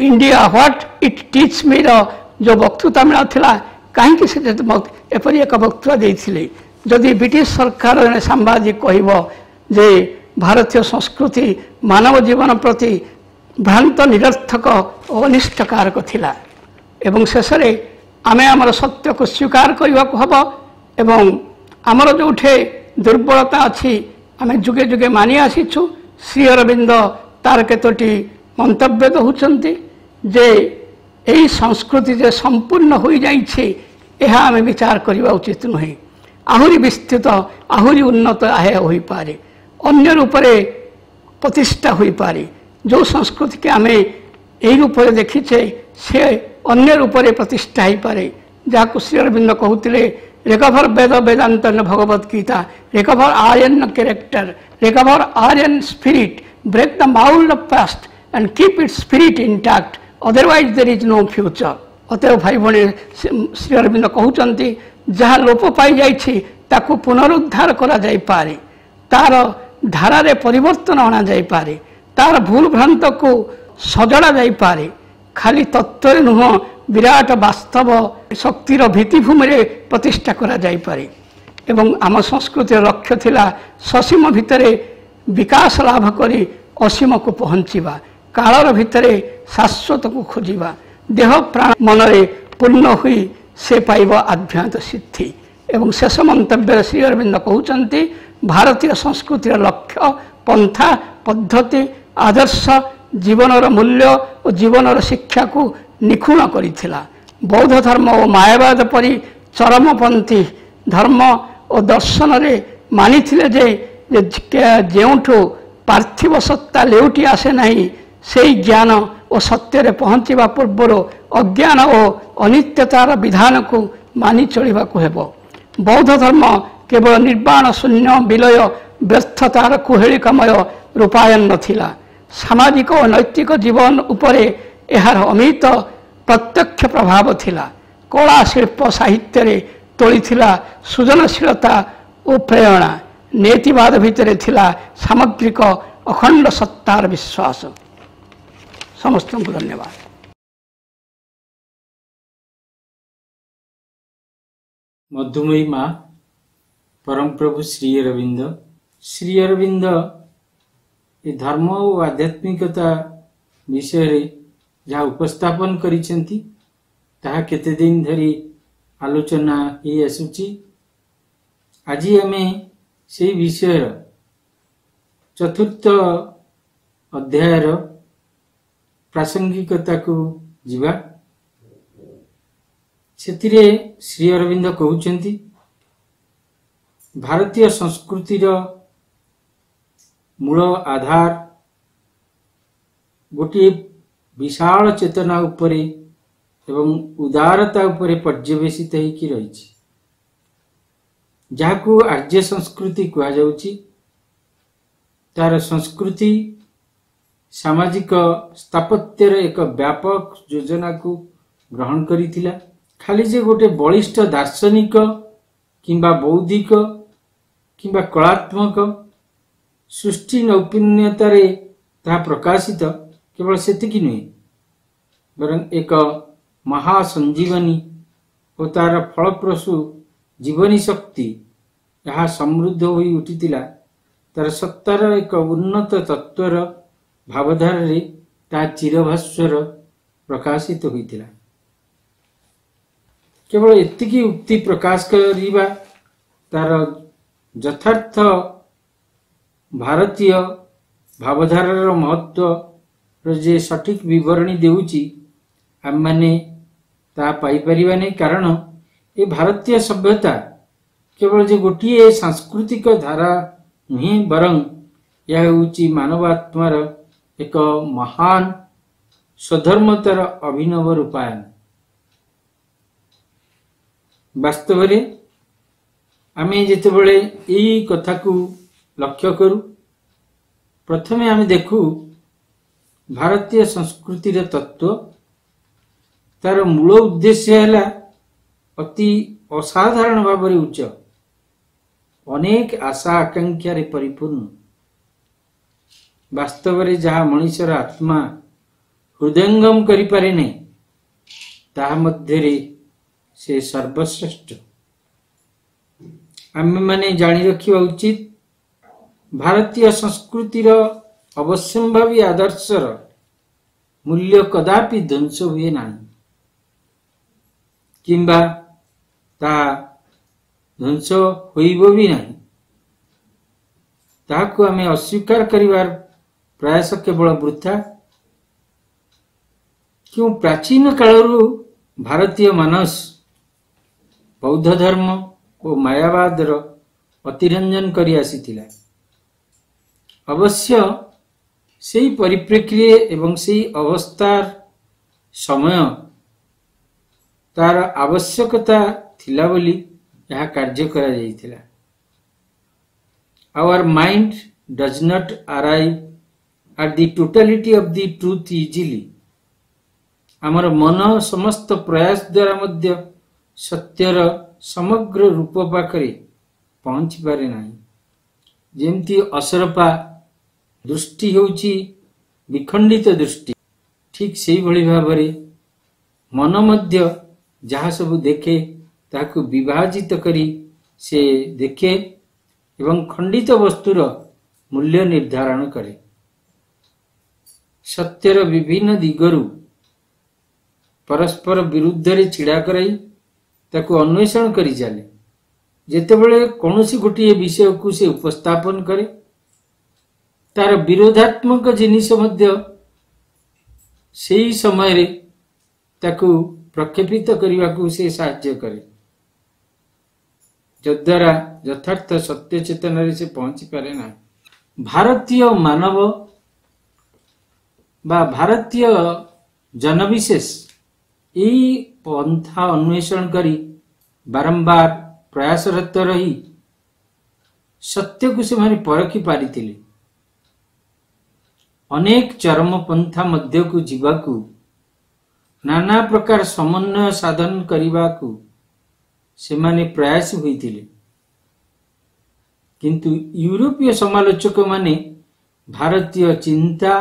India what it teach me ଯେଉଁ ବକ୍ତୃତା ମେଳ ଥିଲା କାହିଁକି ସେ ଏପରି ଏକ ବକ୍ତୃତା ଦେଇଥିଲେ ଯଦି ବ୍ରିଟିଶ ସରକାର ଜଣେ ସାମ୍ବାଦିକ କହିବ ଯେ ଭାରତୀୟ ସଂସ୍କୃତି ମାନବ ଜୀବନ ପ୍ରତି ଭ୍ରାନ୍ତ ନିରର୍ଥକ ଓ ଅନିଷ୍ଟକାରକ ଥିଲା ଏବଂ ଶେଷରେ ଆମେ ଆମର ସତ୍ୟକୁ ସ୍ୱୀକାର କରିବାକୁ ହେବ ଏବଂ ଆମର ଯେଉଁଠି ଦୁର୍ବଳତା ଅଛି ଆମେ ଯୁଗେ ଯୁଗେ ମାନି ଆସିଛୁ ଶ୍ରୀ ଅରବିନ୍ଦ ତାର କେତୋଟି ମନ୍ତବ୍ୟ ଦେଉଛନ୍ତି ଯେ ଏହି ସଂସ୍କୃତି ଯେ ସମ୍ପୂର୍ଣ୍ଣ ହୋଇଯାଇଛି ଏହା ଆମେ ବିଚାର କରିବା ଉଚିତ ନୁହେଁ ଆହୁରି ବିସ୍ତୃତ ଆହୁରି ଉନ୍ନତ ଏହା ହୋଇପାରେ ଅନ୍ୟ ରୂପରେ ପ୍ରତିଷ୍ଠା ହୋଇପାରେ ଯେଉଁ ସଂସ୍କୃତିକି ଆମେ ଏହି ରୂପରେ ଦେଖିଛେ ସେ ଅନ୍ୟ ରୂପରେ ପ୍ରତିଷ୍ଠା ହେଇପାରେ ଯାହାକୁ ଶ୍ରୀ ଅରବିନ୍ଦ କହୁଥିଲେ recover Veda Vedanta Bhagavad Gita recover Aryan character recover Aryan spirit break the mould of past and keep it spirit intact otherwise there is no future ଅତଏବ ଭାଇ ଭଉଣୀ ଶ୍ରୀ- ଶ୍ରୀ ଅରବିନ୍ଦ କହୁଛନ୍ତି ଯାହା ଲୋପ ପାଇଯାଇଛି ତାକୁ ପୁନରୁଦ୍ଧାର କରାଯାଇପାରେ ତାର ଧାରାରେ ପରିବର୍ତ୍ତନ ଅଣାଯାଇପାରେ ତାର ଭୁଲ ଭ୍ରାନ୍ତକୁ ସଜଡ଼ା ଯାଇପାରେ ଖାଲି ତତ୍ତ୍ୱରେ ନୁହଁ ବିରାଟ ବାସ୍ତବ ଶକ୍ତିର ଭିତ୍ତିଭୂମିରେ ପ୍ରତିଷ୍ଠା କରାଯାଇପାରେ ଏବଂ ଆମ ସଂସ୍କୃତିର ଲକ୍ଷ୍ୟ ଥିଲା ସସୀମ ଭିତରେ ବିକାଶ ଲାଭ କରି ଅସୀମକୁ ପହଞ୍ଚିବା କାଳର ଭିତରେ ଶାଶ୍ୱତକୁ ଖୋଜିବା। ଦେହ ପ୍ରାଣ ମନରେ ପୂର୍ଣ୍ଣ ହୋଇ ସେ ପାଇବ ଆଧ୍ୟାତ୍ମ ସିଦ୍ଧି। ଏବଂ ଶେଷ ମନ୍ତବ୍ୟରେ ଶ୍ରୀ ଅରବିନ୍ଦ କହୁଛନ୍ତି ଭାରତୀୟ ସଂସ୍କୃତିର ଲକ୍ଷ୍ୟ ପନ୍ଥା ପଦ୍ଧତି ଆଦର୍ଶ ଜୀବନର ମୂଲ୍ୟ ଓ ଜୀବନର ଶିକ୍ଷାକୁ ନିଖୁଣ କରିଥିଲା। ବୌଦ୍ଧ ଧର୍ମ ଓ ମାୟାବାଦ ପରି ଚରମପନ୍ଥୀ ଧର୍ମ ଓ ଦର୍ଶନରେ ମାନିଥିଲେ ଯେ ଯେଉଁଠୁ ପାର୍ଥିବ ସତ୍ତା ଲେଉଟି ଆସେ ନାହିଁ ସେଇ ଜ୍ଞାନ ଓ ସତ୍ୟରେ ପହଞ୍ଚିବା ପୂର୍ବରୁ ଅଜ୍ଞାନ ଓ ଅନିତ୍ୟତାର ବିଧାନକୁ ମାନି ଚଳିବାକୁ ହେବ ବୌଦ୍ଧ ଧର୍ମ କେବଳ ନିର୍ବାଣ ଶୂନ୍ୟ ବିଲୟ ବ୍ୟର୍ଥତାର କୁହେଳିକାମୟ ରୂପାୟନ ନଥିଲା ସାମାଜିକ ଓ ନୈତିକ ଜୀବନ ଉପରେ ଏହାର ଅମିତ ପ୍ରତ୍ୟକ୍ଷ ପ୍ରଭାବ ଥିଲା। କଳା ଶିଳ୍ପ ସାହିତ୍ୟରେ ତୋଳିଥିଲା ସୃଜନଶୀଳତା ଓ ପ୍ରେରଣା। ନେତିବାଦ ଭିତରେ ଥିଲା ସାମଗ୍ରିକ ଅଖଣ୍ଡ ସତ୍ତାର ବିଶ୍ୱାସ। ସମସ୍ତଙ୍କୁ ଧନ୍ୟବାଦ ମଧୁମୟୀ ମା ପରମପ୍ରଭୁ ଶ୍ରୀ ଅରବିନ୍ଦ ଶ୍ରୀ ଅରବିନ୍ଦ ଏ ଧର୍ମ ଓ ଆଧ୍ୟାତ୍ମିକତା ବିଷୟରେ ଯାହା ଉପସ୍ଥାପନ କରିଛନ୍ତି ତାହା କେତେ ଦିନ ଧରି ଆଲୋଚନା ହେଇ ଆସୁଛି ଆଜି ଆମେ ସେହି ବିଷୟର ଚତୁର୍ଥ ଅଧ୍ୟାୟର ପ୍ରାସଙ୍ଗିକତାକୁ ଯିବା ସେଥିରେ ଶ୍ରୀ ଅରବିନ୍ଦ କହୁଛନ୍ତି ଭାରତୀୟ ସଂସ୍କୃତିର ମୂଳ ଆଧାର ଗୋଟିଏ ବିଶାଳ ଚେତନା ଉପରେ ଏବଂ ଉଦାରତା ଉପରେ ପର୍ଯ୍ୟବେସିତ ହେଇକି ରହିଛି। ଯାହାକୁ ଆର୍ଯ୍ୟ ସଂସ୍କୃତି କୁହାଯାଉଛି। ତାର ସଂସ୍କୃତି ସାମାଜିକ ସ୍ଥାପତ୍ୟର ଏକ ବ୍ୟାପକ ଯୋଜନାକୁ ଗ୍ରହଣ କରିଥିଲା। ଖାଲି ଯେ ଗୋଟେ ବଳିଷ୍ଠ ଦାର୍ଶନିକ କିମ୍ବା ବୌଦ୍ଧିକ କିମ୍ବା କଳାତ୍ମକ ସୃଷ୍ଟି ନୈପୁଣ୍ୟତାରେ ତାହା ପ୍ରକାଶିତ କେବଳ ସେତିକି ନୁହେଁ ବରଂ ଏକ ମହାସଞ୍ଜୀବନୀ ଓ ତାର ଫଳପ୍ରସୂ ଜୀବନୀ ଶକ୍ତି ଏହା ସମୃଦ୍ଧ ହୋଇ ଉଠିଥିଲା। ତାର ସତ୍ତାର ଏକ ଉନ୍ନତ ତତ୍ଵର ଭାବଧାରାରେ ତାହା ଚିରଭାସ୍ୱର ପ୍ରକାଶିତ ହୋଇଥିଲା। କେବଳ ଏତିକି ଉକ୍ତି ପ୍ରକାଶ କରିବା ତାର ଯଥାର୍ଥ ଭାରତୀୟ ଭାବଧାରାର ମହତ୍ଵର ଯେ ସଠିକ ବିବରଣୀ ଦେଉଛି ଆମେମାନେ ତାହା ପାଇପାରିବା ନାହିଁ। କାରଣ ଏ ଭାରତୀୟ ସଭ୍ୟତା କେବଳ ଯେ ଗୋଟିଏ ସାଂସ୍କୃତିକ ଧାରା ନୁହେଁ ବରଂ ଏହା ହେଉଛି ମାନବ ଆତ୍ମାର ଏକ ମହାନ ସ୍ୱଧର୍ମତାର ଅଭିନବ ରୂପାୟନ। ବାସ୍ତବରେ ଆମେ ଯେତେବେଳେ ଏଇ କଥାକୁ ଲକ୍ଷ୍ୟ କରୁ ପ୍ରଥମେ ଆମେ ଦେଖୁ ଭାରତୀୟ ସଂସ୍କୃତିର ତତ୍ଵ ତାର ମୂଳ ଉଦ୍ଦେଶ୍ୟ ହେଲା ଅତି ଅସାଧାରଣ ଭାବରେ ଉଚ୍ଚ। ଅନେକ ଆଶା ଆକାଂକ୍ଷାରେ ପରିପୂର୍ଣ୍ଣ। ବାସ୍ତବରେ ଯାହା ମଣିଷର ଆତ୍ମା ହୃଦୟଙ୍ଗମ କରିପାରେ ନାହିଁ ତାହା ମଧ୍ୟରେ ସେ ସର୍ବଶ୍ରେଷ୍ଠ ଆମେମାନେ ଜାଣି ରଖିବା ଉଚିତ ଭାରତୀୟ ସଂସ୍କୃତିର ଅବଶ୍ୟମ୍ଭାବୀ ଆଦର୍ଶର ମୂଲ୍ୟ କଦାପି ଧ୍ୱଂସ ହୁଏ ନାହିଁ କିମ୍ବା ତାହା ଧ୍ୱଂସ ହୋଇବ ବି ନାହିଁ ତାହାକୁ ଆମେ ଅସ୍ୱୀକାର କରିବାର ପ୍ରୟାସ କେବଳ ବୃଥା। କେଉଁ ପ୍ରାଚୀନ କାଳରୁ ଭାରତୀୟ ମାନସ ବୌଦ୍ଧ ଧର୍ମ ଓ ମାୟାବାଦର ଅତିରଞ୍ଜନ କରି ଆସିଥିଲା। ଅବଶ୍ୟ ସେହି ପରିପ୍ରେକ୍ଷୀରେ ଏବଂ ସେହି ଅବସ୍ଥାର ସମୟ ତାର ଆବଶ୍ୟକତା ଥିଲା ବୋଲି ଏହା କାର୍ଯ୍ୟ କରାଯାଇଥିଲା। Our mind does not arrive at the totality of the truth easily ଆମର ମନ ସମସ୍ତ ପ୍ରୟାସ ଦ୍ୱାରା ମଧ୍ୟ ସତ୍ୟର ସମଗ୍ର ରୂପ ପାଖରେ ପହଞ୍ଚି ପାରେ ନାହିଁ। ଯେମିତି ଅସରପା ଦୃଷ୍ଟି ହେଉଛି ବିଖଣ୍ଡିତ ଦୃଷ୍ଟି। ଠିକ୍ ସେଇଭଳି ଭାବରେ ମନ ମଧ୍ୟ ଯାହା ସବୁ ଦେଖେ ତାହାକୁ ବିଭାଜିତ କରି ସେ ଦେଖେ ଏବଂ ଖଣ୍ଡିତ ବସ୍ତୁର ମୂଲ୍ୟ ନିର୍ଦ୍ଧାରଣ କରେ। ସତ୍ୟର ବିଭିନ୍ନ ଦିଗରୁ ପରସ୍ପର ବିରୁଦ୍ଧରେ ଛିଡ଼ା କରାଇ ତାକୁ ଅନ୍ୱେଷଣ କରି ଚାଲେ ଯେତେବେଳେ କୌଣସି ଗୋଟିଏ ବିଷୟକୁ ସେ ଉପସ୍ଥାପନ କରେ ତାର ବିରୋଧାତ୍ମକ ଜିନିଷ ମଧ୍ୟ ସେହି ସମୟରେ ତାକୁ ପ୍ରକ୍ଷେପିତ କରିବାକୁ ସେ ସାହାଯ୍ୟ କରେ ଯଦ୍ୱାରା ଯଥାର୍ଥ ସତ୍ୟ ଚେତନାରେ ସେ ପହଞ୍ଚି ପାରେ ନାହିଁ ଭାରତୀୟ ମାନବ ବା ଭାରତୀୟ ଜନବିଶେଷ ଏହି ପନ୍ଥା ଅନ୍ୱେଷଣ କରି ବାରମ୍ବାର ପ୍ରୟାସରତ ରହି ସତ୍ୟକୁ ସେମାନେ ପରଖି ପାରିଥିଲେ ଅନେକ ଚରମ ପନ୍ଥା ମଧ୍ୟକୁ ଯିବାକୁ ନାନା ପ୍ରକାର ସମନ୍ୱୟ ସାଧନ କରିବାକୁ ସେମାନେ ପ୍ରୟାସ ହୋଇଥିଲେ। କିନ୍ତୁ ୟୁରୋପୀୟ ସମାଲୋଚକମାନେ ଭାରତୀୟ ଚିନ୍ତା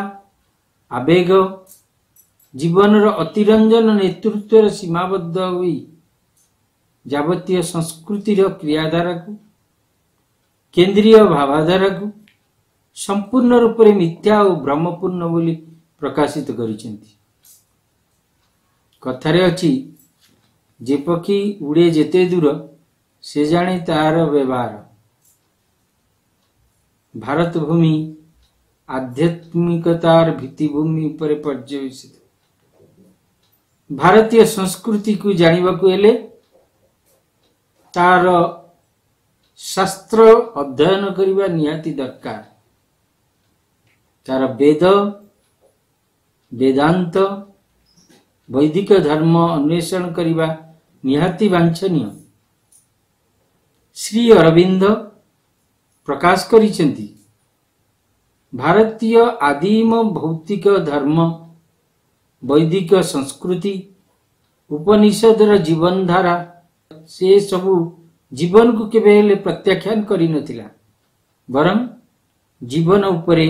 ଆବେଗ ଜୀବନର ଅତିରଞ୍ଜନ ନେତୃତ୍ୱର ସୀମାବଦ୍ଧ ହୋଇ ଯାବତୀୟ ସଂସ୍କୃତିର କ୍ରିୟାଧାରାକୁ କେନ୍ଦ୍ରୀୟ ଭାବାଧାରାକୁ ସମ୍ପୂର୍ଣ୍ଣ ରୂପରେ ମିଥ୍ୟା ଓ ଭ୍ରମପୂର୍ଣ୍ଣ ବୋଲି ପ୍ରକାଶିତ କରିଛନ୍ତି। କଥାରେ ଅଛି ଯେ ପକ୍ଷୀ ଉଡ଼େ ଯେତେ ଦୂର ସେ ଜାଣେ ତାହାର ବ୍ୟବହାର। ଭାରତ ଭୂମି ଆଧ୍ୟାତ୍ମିକତାର ଭିତ୍ତିଭୂମି ଉପରେ ପର୍ଯ୍ୟବେସିତ। ଭାରତୀୟ ସଂସ୍କୃତିକୁ ଜାଣିବାକୁ ହେଲେ ତାର ଶାସ୍ତ୍ର ଅଧ୍ୟୟନ କରିବା ନିହାତି ଦରକାର। ତାର ବେଦ ବେଦାନ୍ତ ବୈଦିକ ଧର୍ମ ଅନ୍ୱେଷଣ କରିବା ନିହାତି ବାଞ୍ଛନୀୟ। ଶ୍ରୀ ଅରବିନ୍ଦ ପ୍ରକାଶ କରିଛନ୍ତି ଭାରତୀୟ ଆଦିମ ଭୌତିକ ଧର୍ମ ବୈଦିକ ସଂସ୍କୃତି ଉପନିଷଦର ଜୀବନଧାରା ସେ ସବୁ ଜୀବନକୁ କେବେ ହେଲେ ପ୍ରତ୍ୟାଖ୍ୟାନ କରିନଥିଲା। ବରଂ ଜୀବନ ଉପରେ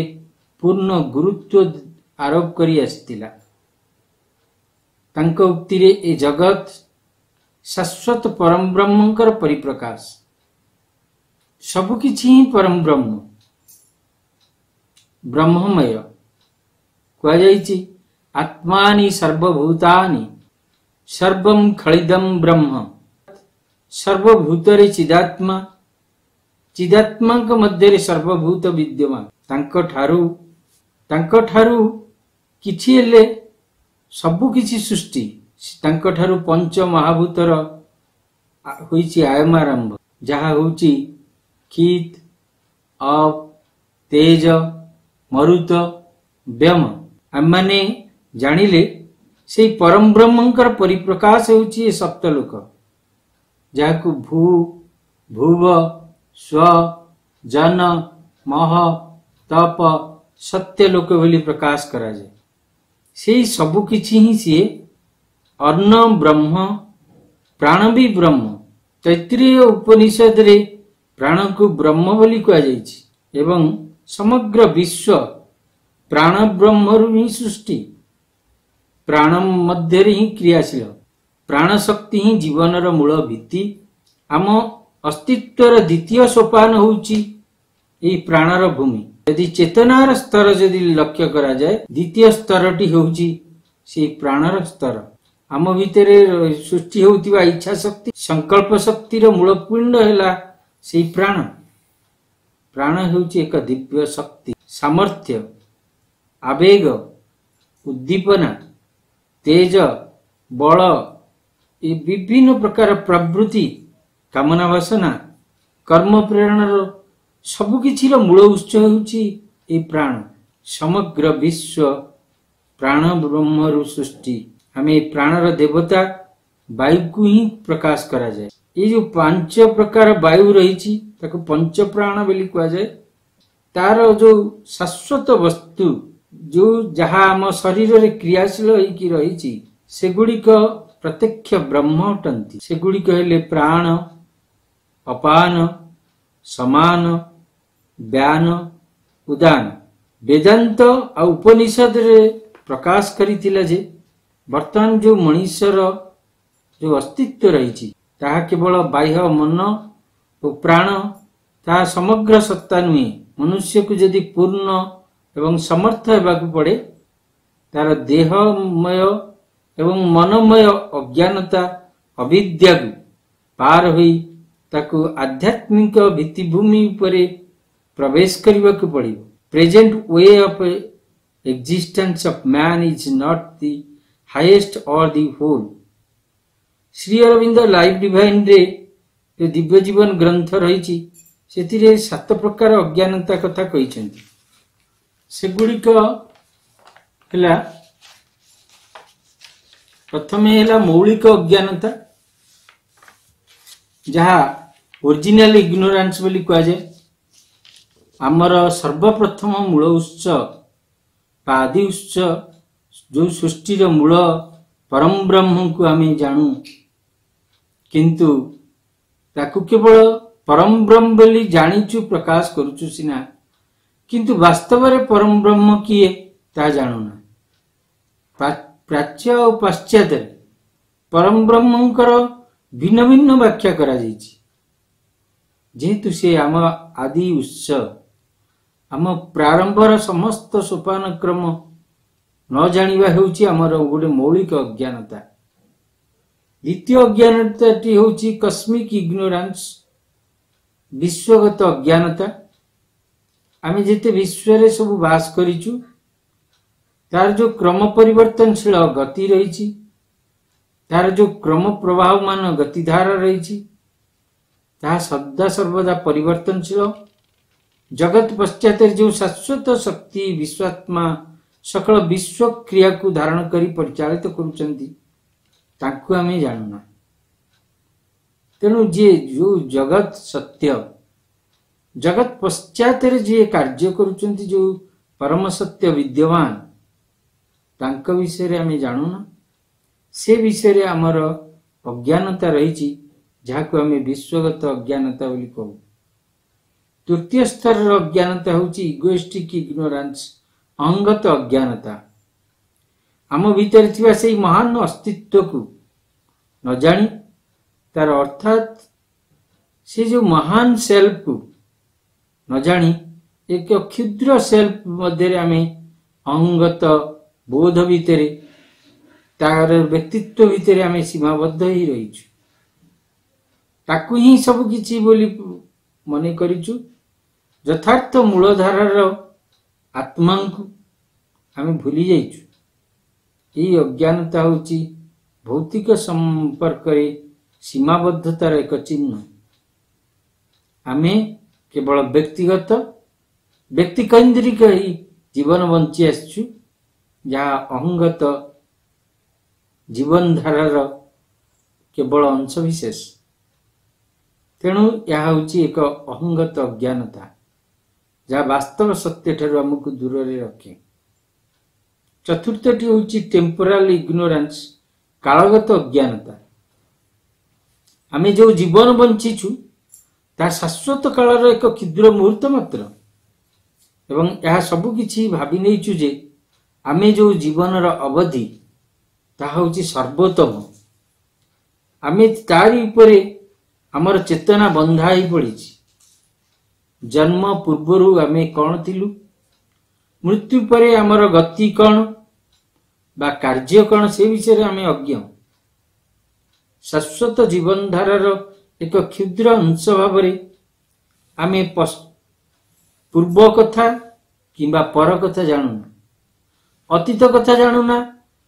ପୂର୍ଣ୍ଣ ଗୁରୁତ୍ୱ ଆରୋପ କରି ଆସିଥିଲା। ତାଙ୍କ ଉକ୍ତିରେ ଏ ଜଗତ ଶାଶ୍ୱତ ପରମ ବ୍ରହ୍ମଙ୍କର ପରିପ୍ରକାଶ। ସବୁକିଛି ହିଁ ପରମ ବ୍ରହ୍ମ। ବ୍ରହ୍ମମୟ କୁହାଯାଇଛି ଆତ୍ମାନି ସର୍ବଭୂତାନି ସର୍ବଂ ଖଳିଦಂ ବ୍ରହ୍ମ ସର୍ବଭୂତରେ ଚିଦାତ୍ମା ଚିଦାତ୍ମାଙ୍କ ମଧ୍ୟରେ ସର୍ବଭୂତ ବିଦ୍ୟମାନ ତାଙ୍କ ଠାରୁ ତାଙ୍କ ଠାରୁ କିଛି ହେଲେ ସବୁ କିଛି ସୃଷ୍ଟି। ତାଙ୍କ ଠାରୁ ପଞ୍ଚ ମହାଭୂତର ହୋଇଛି ଆୟମାରମ୍ଭ ଯାହା ହେଉଛି କ୍ଷିତ୍ ଅପ୍ ତେଜ ମରୁତ ବ୍ୟମ ଆମମାନେ ଜାଣିଲେ ସେଇ ପରମ ବ୍ରହ୍ମଙ୍କର ପରିପ୍ରକାଶ ହେଉଛି ଏ ସପ୍ତଲୋକ। ଯାହାକୁ ଭୂ ଭୁବ ସ୍ୱ ଜନ ମହ ତପ ସତ୍ୟଲୋକ ବୋଲି ପ୍ରକାଶ କରାଯାଏ। ସେଇ ସବୁ କିଛି ହିଁ ସିଏ ଅନ୍ନ ବ୍ରହ୍ମ ପ୍ରାଣ ବି ବ୍ରହ୍ମ ତୈତ୍ରୀୟ ଉପନିଷଦରେ ପ୍ରାଣକୁ ବ୍ରହ୍ମ ବୋଲି କୁହାଯାଇଛି ଏବଂ ସମଗ୍ର ବିଶ୍ୱ ପ୍ରାଣ ବ୍ରହ୍ମରୁ ହିଁ ସୃଷ୍ଟି ପ୍ରାଣ ମଧ୍ୟରେ ହିଁ କ୍ରିୟାଶୀଳ ପ୍ରାଣ ଶକ୍ତି ହିଁ ଜୀବନର ମୂଳ ଭିତ୍ତି ଆମ ଅସ୍ତିତ୍ୱର ଦ୍ୱିତୀୟ ସୋପାନ ହେଉଛି ଏହି ପ୍ରାଣର ଭୂମି ଯଦି ଚେତନାର ସ୍ତର ଯଦି ଲକ୍ଷ୍ୟ କରାଯାଏ ଦ୍ୱିତୀୟ ସ୍ତରଟି ହେଉଛି ସେଇ ପ୍ରାଣର ସ୍ତର ଆମ ଭିତରେ ସୃଷ୍ଟି ହେଉଥିବା ଇଚ୍ଛା ଶକ୍ତି ସଂକଳ୍ପ ଶକ୍ତିର ମୂଳ ପିଣ୍ଡ ହେଲା ସେଇ ପ୍ରାଣ ପ୍ରାଣ ହେଉଛି ଏକ ଦିବ୍ୟ ଶକ୍ତି ସାମର୍ଥ୍ୟ ଆବେଗ ଉଦ୍ଦୀପନା ତେଜ ବଳ ଏ ବିଭିନ୍ନ ପ୍ରକାର ପ୍ରବୃତ୍ତି କାମନା ବାସନା କର୍ମ ପ୍ରେରଣାର ସବୁ କିଛିର ମୂଳ ଉତ୍ସ ହେଉଛି ଏହି ପ୍ରାଣ। ସମଗ୍ର ବିଶ୍ୱ ପ୍ରାଣ ବ୍ରହ୍ମରୁ ସୃଷ୍ଟି। ଆମେ ଏ ପ୍ରାଣର ଦେବତା ବାୟୁକୁ ହିଁ ପ୍ରକାଶ କରାଯାଏ। ଏଇ ଯୋଉ ପାଞ୍ଚ ପ୍ରକାର ବାୟୁ ରହିଛି ତାକୁ ପଞ୍ଚ ପ୍ରାଣ ବୋଲି କୁହାଯାଏ। ତାର ଯୋଉ ଶାଶ୍ୱତ ବସ୍ତୁ ଯୋଉ ଯାହା ଆମ ଶରୀରରେ କ୍ରିୟାଶୀଳ ହେଇକି ରହିଛି ସେଗୁଡିକ ପ୍ରତ୍ୟକ୍ଷ ବ୍ରହ୍ମ ଅଟନ୍ତି। ସେଗୁଡିକ ହେଲେ ପ୍ରାଣ ଅପାନ ସମାନ ବ୍ୟାନ ଉଦାନ। ବେଦାନ୍ତ ଆଉ ଉପନିଷଦରେ ପ୍ରକାଶ କରିଥିଲା ଯେ ବର୍ତ୍ତମାନ ଯୋଉ ମଣିଷର ଯୋଉ ଅସ୍ତିତ୍ୱ ରହିଛି ତାହା କେବଳ ବାହ୍ୟ ମନ ଓ ପ୍ରାଣ ତାହା ସମଗ୍ର ସତ୍ତା ନୁହେଁ ମନୁଷ୍ୟକୁ ଯଦି ପୂର୍ଣ୍ଣ ଏବଂ ସମର୍ଥ ହେବାକୁ ପଡେ ତାର ଦେହମୟ ଏବଂ ମନମୟ ଅଜ୍ଞାନତା ଅବିଦ୍ୟାକୁ ପାର ହୋଇ ତାକୁ ଆଧ୍ୟାତ୍ମିକ ଭିତ୍ତିଭୂମି ଉପରେ ପ୍ରବେଶ କରିବାକୁ ପଡ଼ିବ present way of existence of man is not the highest or the whole Shri Aurobindo life ଡିଭାଇନରେ ଯୋଉ ଦିବ୍ୟ ଜୀବନ ଗ୍ରନ୍ଥ ରହିଛି ସେଥିରେ ସାତ ପ୍ରକାର ଅଜ୍ଞାନତା କଥା କହିଛନ୍ତି। ସେଗୁଡ଼ିକ ହେଲା ପ୍ରଥମେ ହେଲା ମୌଳିକ ଅଜ୍ଞାନତା ଯାହା ଓରିଜିନାଲ ଇଗ୍ନୋରାନ୍ସ ବୋଲି କୁହାଯାଏ। ଆମର ସର୍ବପ୍ରଥମ ମୂଳ ଉତ୍ସ ବା ଆଦି ଉତ୍ସ ଯୋଉ ସୃଷ୍ଟିର ମୂଳ ପରମ ବ୍ରହ୍ମଙ୍କୁ ଆମେ ଜାଣୁ। କିନ୍ତୁ ତାକୁ କେବଳ ପରମ ବ୍ରହ୍ମ ବୋଲି ଜାଣିଛୁ ପ୍ରକାଶ କରୁଛୁ ସିନା କିନ୍ତୁ ବାସ୍ତବରେ ପରମ ବ୍ରହ୍ମ କିଏ ତାହା ଜାଣୁନା। ପ୍ରାଚ୍ୟ ଆଉ ପାଶ୍ଚାତ୍ୟରେ ପରମ ବ୍ରହ୍ମଙ୍କର ଭିନ୍ନ ଭିନ୍ନ ବ୍ୟାଖ୍ୟା କରାଯାଇଛି। ଯେହେତୁ ସେ ଆମ ଆଦି ଉତ୍ସ ଆମ ପ୍ରାରମ୍ଭର ସମସ୍ତ ସୋପାନ କ୍ରମ ନ ଜାଣିବା ହେଉଛି ଆମର ଗୋଟେ ମୌଳିକ ଅଜ୍ଞାନତା। ଦ୍ୱିତୀୟ ଅଜ୍ଞାନତାଟି ହେଉଛି କସ୍ମିକ ଇଗ୍ନୋରାନ୍ସ ବିଶ୍ୱଗତ ଅଜ୍ଞାନତା। ଆମେ ଯେତେ ବିଶ୍ୱରେ ସବୁ ବାସ କରିଛୁ ତାର ଯୋଉ କ୍ରମ ପରିବର୍ତ୍ତନଶୀଳ ଗତି ରହିଛି ତାର ଯୋଉ କ୍ରମ ପ୍ରବାହମାନ ଗତିଧାରା ରହିଛି ତାହା ସଦା ସର୍ବଦା ପରିବର୍ତ୍ତନଶୀଳ। ଜଗତ ପଶ୍ଚାତରେ ଯେଉଁ ଶାଶ୍ୱତ ଶକ୍ତି ବିଶ୍ୱାତ୍ମା ସକଳ ବିଶ୍ୱ କ୍ରିୟାକୁ ଧାରଣ କରି ପରିଚାଳିତ କରୁଛନ୍ତି ତାଙ୍କୁ ଆମେ ଜାଣୁନା ତେଣୁ ଯିଏ ଯୋଉ ଜଗତ ସତ୍ୟ ଜଗତ ପଶ୍ଚାତରେ ଯିଏ କାର୍ଯ୍ୟ କରୁଛନ୍ତି ଯୋଉ ପରମ ସତ୍ୟ ବିଦ୍ୟମାନ ତାଙ୍କ ବିଷୟରେ ଆମେ ଜାଣୁନା ସେ ବିଷୟରେ ଆମର ଅଜ୍ଞାନତା ରହିଛି ଯାହାକୁ ଆମେ ବିଶ୍ୱଗତ ଅଜ୍ଞାନତା ବୋଲି କହୁ। ତୃତୀୟ ସ୍ତରର ଅଜ୍ଞାନତା ହେଉଛି ଇଗୋଇଷ୍ଟିକ ଇଗ୍ନୋରାନ୍ସ ଅହଙ୍ଗତ ଅଜ୍ଞାନତା। ଆମ ଭିତରେ ଥିବା ସେଇ ମହାନ ଅସ୍ତିତ୍ୱକୁ ନ ଜାଣି ତାର ଅର୍ଥାତ୍ ସେ ଯୋଉ ମହାନ ସେଲ୍ଫକୁ ନ ଜାଣି ଏକ କ୍ଷୁଦ୍ର ସେଲ୍ଫ ମଧ୍ୟରେ ଆମେ ଅହଙ୍ଗତ ବୋଧ ଭିତରେ ତାର ବ୍ୟକ୍ତିତ୍ୱ ଭିତରେ ଆମେ ସୀମାବଦ୍ଧ ହେଇ ରହିଛୁ। ତାକୁ ହିଁ ସବୁ କିଛି ବୋଲି ମନେ କରିଛୁ। ଯଥାର୍ଥ ମୂଳଧାରାର ଆତ୍ମାଙ୍କୁ ଆମେ ଭୁଲି ଯାଇଛୁ। ଏହି ଅଜ୍ଞାନତା ହେଉଛି ଭୌତିକ ସମ୍ପର୍କରେ ସୀମାବଦ୍ଧତାର ଏକ ଚିହ୍ନ ଆମେ କେବଳ ବ୍ୟକ୍ତିଗତ ବ୍ୟକ୍ତିକୈନ୍ଦ୍ରିକ ଏହି ଜୀବନ ବଞ୍ଚି ଆସିଛୁ ଯାହା ଅହଙ୍ଗତ ଜୀବନଧାରାର କେବଳ ଅଂଶବିଶେଷ ତେଣୁ ଏହା ହେଉଛି ଏକ ଅହଙ୍ଗତ ଅଜ୍ଞାନତା ଯାହା ବାସ୍ତବ ସତ୍ୟଠାରୁ ଆମକୁ ଦୂରରେ ରଖେ ଚତୁର୍ଥଟି ହେଉଛି ଟେମ୍ପୋରାଲ ଇଗ୍ନୋରାନ୍ସ କାଳଗତ ଅଜ୍ଞାନତା। ଆମେ ଯେଉଁ ଜୀବନ ବଞ୍ଚିଛୁ ତାହା ଶାଶ୍ୱତ କାଳର ଏକ କ୍ଷୁଦ୍ର ମୁହୂର୍ତ୍ତ ମାତ୍ର। ଏବଂ ଏହା ସବୁ କିଛି ଭାବି ନେଇଛୁ ଯେ ଆମେ ଯେଉଁ ଜୀବନର ଅବଧି ତାହା ହେଉଛି ସର୍ବୋତ୍ତମ। ଆମେ ତାରି ଉପରେ ଆମର ଚେତନା ବନ୍ଧା ହେଇ ପଡ଼ିଛି। ଜନ୍ମ ପୂର୍ବରୁ ଆମେ କଣ ଥିଲୁ? ମୃତ୍ୟୁ ପରେ ଆମର ଗତି କଣ? ବା କାର୍ଯ୍ୟ କଣ ସେ ବିଷୟରେ ଆମେ ଅଜ୍ଞ। ଶାଶ୍ୱତ ଜୀବନଧାରାର ଏକ କ୍ଷୁଦ୍ର ଅଂଶ ଭାବରେ ଆମେ ପୂର୍ବ କଥା କିମ୍ବା ପର କଥା ଜାଣୁନା। ଅତୀତ କଥା ଜାଣୁନା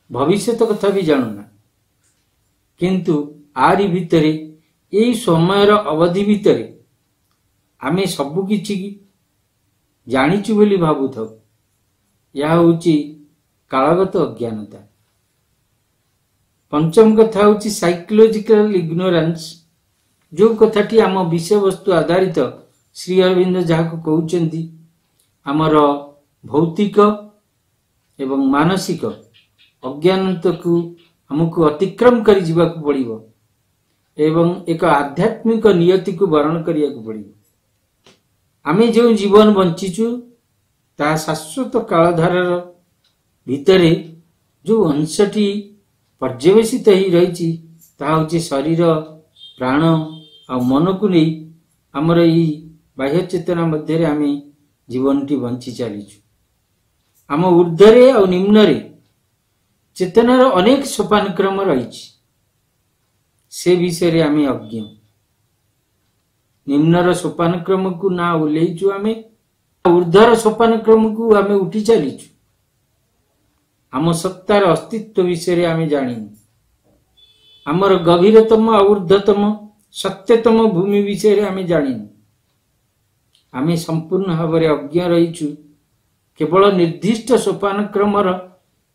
ଭବିଷ୍ୟତ କଥା ବି ଜାଣୁନା। କିନ୍ତୁ ଆରି ଭିତରେ ଏଇ ସମୟର ଅବଧି ଭିତରେ ଆମେ ସବୁ କିଛି ଜାଣିଛୁ ବୋଲି ଭାବୁଥାଉ। ଏହା ହେଉଛି କାଳଗତ ଅଜ୍ଞାନତା। ପଞ୍ଚମ କଥା ହେଉଛି ସାଇକୋଲୋଜିକାଲ ଇଗ୍ନୋରାନ୍ସ ଯୋଉ କଥାଟି ଆମ ବିଷୟବସ୍ତୁ ଆଧାରିତ ଶ୍ରୀ ଅରବିନ୍ଦ ଯାହାକୁ କହୁଛନ୍ତି ଆମର ଭୌତିକ ଏବଂ ମାନସିକ ଅଜ୍ଞାନତାକୁ ଆମକୁ ଅତିକ୍ରମ କରି ଯିବାକୁ ପଡ଼ିବ ଏବଂ ଏକ ଆଧ୍ୟାତ୍ମିକ ନିୟତିକୁ ବରଣ କରିବାକୁ ପଡ଼ିବ। ଆମେ ଯେଉଁ ଜୀବନ ବଞ୍ଚିଛୁ ତାହା ଶାଶ୍ୱତ କାଳଧାରାର ଭିତରେ ଯେଉଁ ଅଂଶଟି ପର୍ଯ୍ୟବେସିତ ହେଇ ରହିଛି ତାହା ହେଉଛି ଶରୀର ପ୍ରାଣ ଆଉ ମନକୁ ନେଇ ଆମର ଏଇ ବାହ୍ୟ ଚେତନା ମଧ୍ୟରେ ଆମେ ଜୀବନଟି ବଞ୍ଚି ଚାଲିଛୁ। ଆମ ଉର୍ଦ୍ଧ୍ୱରେ ଆଉ ନିମ୍ନରେ ଚେତନାର ଅନେକ ସୋପାନକ୍ରମ ରହିଛି। ସେ ବିଷୟରେ ଆମେ ଅଜ୍ଞ। ନିମ୍ନର ସୋପାନକ୍ରମକୁ ନା ଓହ୍ଲେଇଛୁ ଆମେ ଉର୍ଦ୍ଧର ସୋପାନକ୍ରମକୁ ଆମେ ଉଠି ଚାଲିଛୁ। ଆମ ସତ୍ତାର ଅସ୍ତିତ୍ୱ ବିଷୟରେ ଆମେ ଜାଣିନୁ। ଆମର ଗଭୀରତମ ଆଉ ଉର୍ଦ୍ଧତମ ସତ୍ୟତମ ଭୂମି ବିଷୟରେ ଆମେ ଜାଣିନୁ। ଆମେ ସମ୍ପୂର୍ଣ୍ଣ ଭାବରେ ଅଜ୍ଞ ରହିଛୁ। କେବଳ ନିର୍ଦ୍ଦିଷ୍ଟ ସୋପାନକ୍ରମର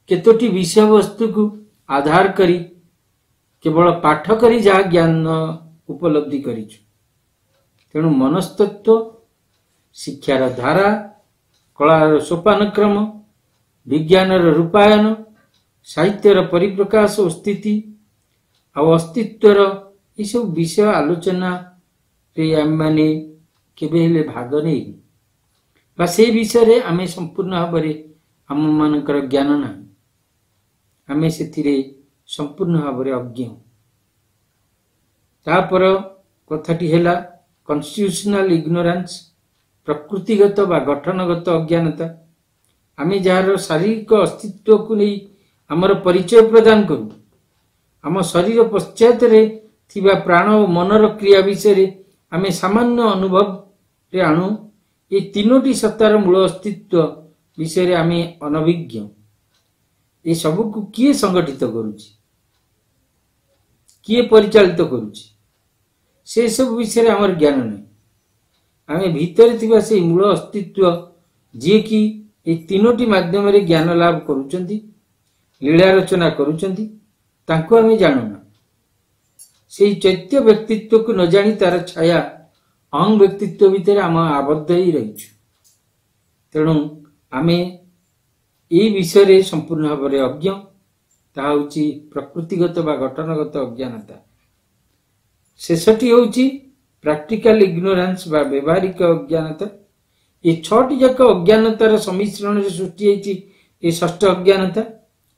କେତୋଟି ବିଷୟବସ୍ତୁକୁ ଆଧାର କରି କେବଳ ପାଠ କରି ଯାହା ଜ୍ଞାନ ଉପଲବ୍ଧି କରିଛୁ। ତେଣୁ ମନସ୍ତତ୍ଵ ଶିକ୍ଷାର ଧାରା କଳାର ସୋପାନକ୍ରମ ବିଜ୍ଞାନର ରୂପାୟନ ସାହିତ୍ୟର ପରିପ୍ରକାଶ ଓ ସ୍ଥିତି ଆଉ ଅସ୍ତିତ୍ୱର ଏସବୁ ବିଷୟ ଆଲୋଚନାରେ ଆମେମାନେ କେବେ ହେଲେ ଭାଗ ନେଇନୁ ବା ସେଇ ବିଷୟରେ ଆମେ ସମ୍ପୂର୍ଣ୍ଣ ଭାବରେ ଆମମାନଙ୍କର ଜ୍ଞାନ ନାହିଁ ଆମେ ସେଥିରେ ସମ୍ପୂର୍ଣ୍ଣ ଭାବରେ ଅଜ୍ଞ ତାପର କଥାଟି ହେଲା କନଷ୍ଟିଟ୍ୟୁସନାଲ ଇଗ୍ନୋରାନ୍ସ ପ୍ରକୃତିଗତ ବା ଗଠନଗତ ଅଜ୍ଞାନତା ଆମେ ଯାହାର ଶାରୀରିକ ଅସ୍ତିତ୍ୱକୁ ନେଇ ଆମର ପରିଚୟ ପ୍ରଦାନ କରୁ ଆମ ଶରୀର ପଶ୍ଚାତରେ ଥିବା ପ୍ରାଣ ଓ ମନର କ୍ରିୟା ବିଷୟରେ ଆମେ ସାମାନ୍ୟ ଅନୁଭବରେ ଆଣୁ ଏ ତିନୋଟି ସତ୍ତାର ମୂଳ ଅସ୍ତିତ୍ୱ ବିଷୟରେ ଆମେ ଅନଭିଜ୍ଞ। ଏ ସବୁକୁ କିଏ ସଂଗଠିତ କରୁଛି? କିଏ ପରିଚାଳିତ କରୁଛି? ସେ ସବୁ ବିଷୟରେ ଆମର ଜ୍ଞାନ ନାହିଁ। ଆମେ ଭିତରେ ଥିବା ସେଇ ମୂଳ ଅସ୍ତିତ୍ୱ ଯିଏକି ଏଇ ତିନୋଟି ମାଧ୍ୟମରେ ଜ୍ଞାନ ଲାଭ କରୁଛନ୍ତି ଲୀଳା ରଚନା କରୁଛନ୍ତି ତାଙ୍କୁ ଆମେ ଜାଣୁନା। ସେଇ ଚୈତ୍ୟ ବ୍ୟକ୍ତିତ୍ୱକୁ ନ ଜାଣି ତାର ଛାୟା ଅଙ୍ଗ ବ୍ୟକ୍ତିତ୍ୱ ଭିତରେ ଆମେ ଆବଦ୍ଧ ହେଇ ରହିଛୁ। ତେଣୁ ଆମେ ଏଇ ବିଷୟରେ ସମ୍ପୂର୍ଣ୍ଣ ଭାବରେ ଅଜ୍ଞ। ତାହା ହେଉଛି ପ୍ରକୃତିଗତ ବା ଗଠନଗତ ଅଜ୍ଞାନତା। ଶେଷଟି ହେଉଛି ପ୍ରାକ୍ଟିକାଲ ଇଗ୍ନୋରାନ୍ସ ବା ବ୍ୟବହାରିକ ଅଜ୍ଞାନତା। ଏ ଛଅଟି ଯାକ ଅଜ୍ଞାନତାର ସମ୍ମିଶ୍ରଣରେ ସୃଷ୍ଟି ହେଇଛି। ଏ ଷଷ୍ଠ ଅଜ୍ଞାନତା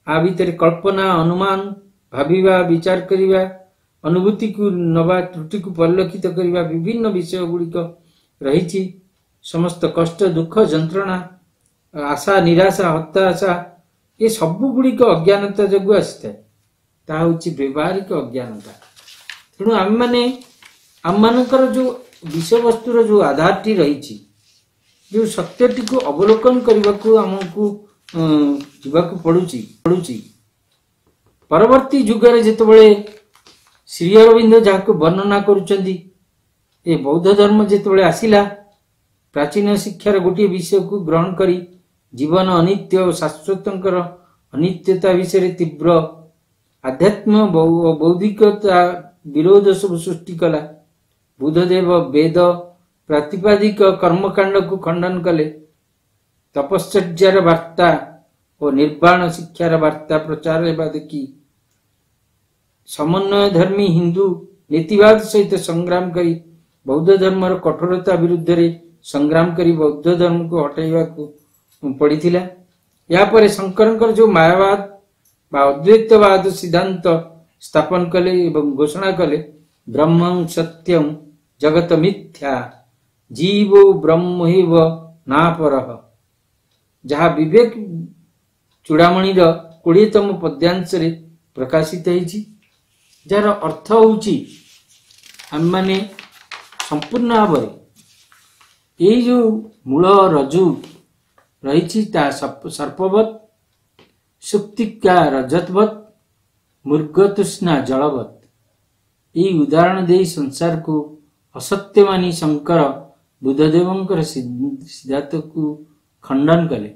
ଆ ଭିତରେ କଳ୍ପନା ଅନୁମାନ ଭାବିବା ବିଚାର କରିବା ଅନୁଭୂତିକୁ ନବା ତ୍ରୁଟିକୁ ପରିଲକ୍ଷିତ କରିବା ବିଭିନ୍ନ ବିଷୟ ଗୁଡ଼ିକ ରହିଛି। ସମସ୍ତ କଷ୍ଟ ଦୁଃଖ ଯନ୍ତ୍ରଣା ଆଶା ନିରାଶା ହତାଶା ଏ ସବୁ ଗୁଡ଼ିକ ଅଜ୍ଞାନତା ଯୋଗୁଁ ଆସିଥାଏ। ତାହା ହେଉଛି ବ୍ୟବହାରିକ ଅଜ୍ଞାନତା। ତେଣୁ ଆମେମାନେ ଆମମାନଙ୍କର ଯୋଉ ବିଷୟବସ୍ତୁର ଯୋଉ ଆଧାରଟି ରହିଛି ଯୋଉ ସତ୍ୟଟିକୁ ଅବଲୋକନ କରିବାକୁ ଆମକୁ ଯିବାକୁ ପଡୁଛି ପଡୁଛି। ପରବର୍ତ୍ତୀ ଯୁଗରେ ଯେତେବେଳେ ଶ୍ରୀ ଅରବିନ୍ଦ ଯାହାକୁ ବର୍ଣ୍ଣନା କରୁଛନ୍ତି ଏ ବୌଦ୍ଧ ଧର୍ମ ଯେତେବେଳେ ଆସିଲା ପ୍ରାଚୀନ ଶିକ୍ଷାର ଗୋଟିଏ ବିଷୟକୁ ଗ୍ରହଣ କରି ଜୀବନ ଅନିତ୍ୟ ଓ ଶାଶ୍ୱତଙ୍କର ଅନିତ୍ୟତା ବିଷୟରେ ତୀବ୍ର ଆଧ୍ୟାତ୍ମ ବୌଦ୍ଧିକତା ବିରୋଧ ସବୁ ସୃଷ୍ଟି କଲା। ବୁଦ୍ଧଦେବ ବେଦ ପ୍ରାତିପାଦିକ କର୍ମକାଣ୍ଡକୁ ଖଣ୍ଡନ କଲେ ତପଶ୍ଚର୍ଯ୍ୟାର ବାର୍ତ୍ତା ଓ ନିର୍ବାଣ ଶିକ୍ଷାର ବାର୍ତ୍ତା ପ୍ରଚାର ହେବା ଦେଖି ସମନ୍ୱୟ ଧର୍ମୀ ହିନ୍ଦୁ ନୀତିବାଦ ସହିତ ସଂଗ୍ରାମ କରି ବୌଦ୍ଧ ଧର୍ମର କଠୋରତା ବିରୁଦ୍ଧରେ ସଂଗ୍ରାମ କରି ବୌଦ୍ଧ ଧର୍ମକୁ ହଟାଇବାକୁ ପଡ଼ିଥିଲା ଏହାପରେ ଶଙ୍କରଙ୍କର ଯୋଉ ମାୟାବାଦ ବା ଅଦ୍ୱୈତବାଦ ସିଦ୍ଧାନ୍ତ ସ୍ଥାପନ କଲେ ଏବଂ ଘୋଷଣା କଲେ ବ୍ରହ୍ମଂ ସତ୍ୟಂ ଜଗତ ମିଥ୍ୟା ଜୀବ ବ୍ରହ୍ମୈବ ନାପରହ ଯାହା ବିବେକ ଚୂଡ଼ାମଣିର କୋଡ଼ିଏତମ ପଦ୍ୟାଂଶରେ ପ୍ରକାଶିତ ହେଇଛି ଯାହାର ଅର୍ଥ ହେଉଛି ଆମେମାନେ ସମ୍ପୂର୍ଣ୍ଣ ଭାବରେ ଏଇ ଯୋଉ ମୂଳ ରଜୁ ରହିଛି ତାହା ସର୍ପ- ସର୍ପବତ୍ ସୁକ୍ତିକା ରଜତବତ୍ ମୃଗତୃଷ୍ଣା ଜଳବତ୍ ଏହି ଉଦାହରଣ ଦେଇ ସଂସାରକୁ ଅସତ୍ୟ ମାନି ଶଙ୍କର ବୁଦ୍ଧଦେବଙ୍କର ସିଦ୍ଧ- ସିଦ୍ଧାନ୍ତକୁ ଖଣ୍ଡନ କଲେ।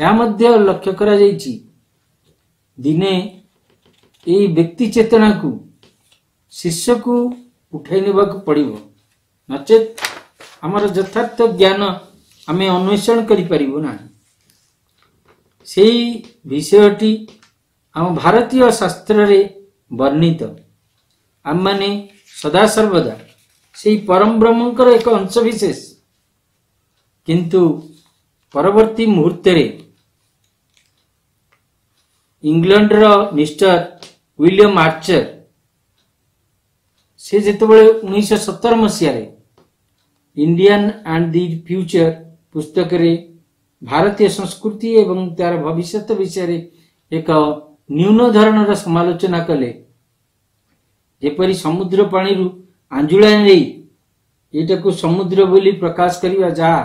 ଏହା ମଧ୍ୟ ଲକ୍ଷ୍ୟ କରାଯାଇଛି ଦିନେ ଏହି ବ୍ୟକ୍ତି ଚେତନାକୁ ଶୀର୍ଷକୁ ଉଠାଇ ନେବାକୁ ପଡ଼ିବ। ନଚେତ୍ ଆମର ଯଥାର୍ଥ ଜ୍ଞାନ ଆମେ ଅନ୍ୱେଷଣ କରିପାରିବୁ ନାହିଁ। ସେଇ ବିଷୟଟି ଆମ ଭାରତୀୟ ଶାସ୍ତ୍ରରେ ବର୍ଣ୍ଣିତ। ଆମମାନେ ସଦାସର୍ବଦା ସେଇ ପରମ ବ୍ରହ୍ମଙ୍କର ଏକ ଅଂଶ ବିଶେଷ କିନ୍ତୁ ପରବର୍ତ୍ତୀ ମୁହୂର୍ତ୍ତରେ ଇଂଲଣ୍ଡର ମିଷ୍ଟର ୱିଲିୟମ ଆର୍ଚର ସେ ଯେତେବେଳେ ଉଣେଇଶହ ସତର ମସିହାରେ ଇଣ୍ଡିଆନ ଆଣ୍ଡ ଦି ଫ୍ୟୁଚର ପୁସ୍ତକରେ ଭାରତୀୟ ସଂସ୍କୃତି ଏବଂ ତାର ଭବିଷ୍ୟତ ବିଷୟରେ ଏକ ନ୍ୟୁନ ଧରଣର ସମାଲୋଚନା କଲେ ଯେପରି ସମୁଦ୍ର ପାଣିରୁ ଆଞ୍ଜୁଳାଏ ନେଇ ଏଇଟାକୁ ସମୁଦ୍ର ବୋଲି ପ୍ରକାଶ କରିବା ଯାହା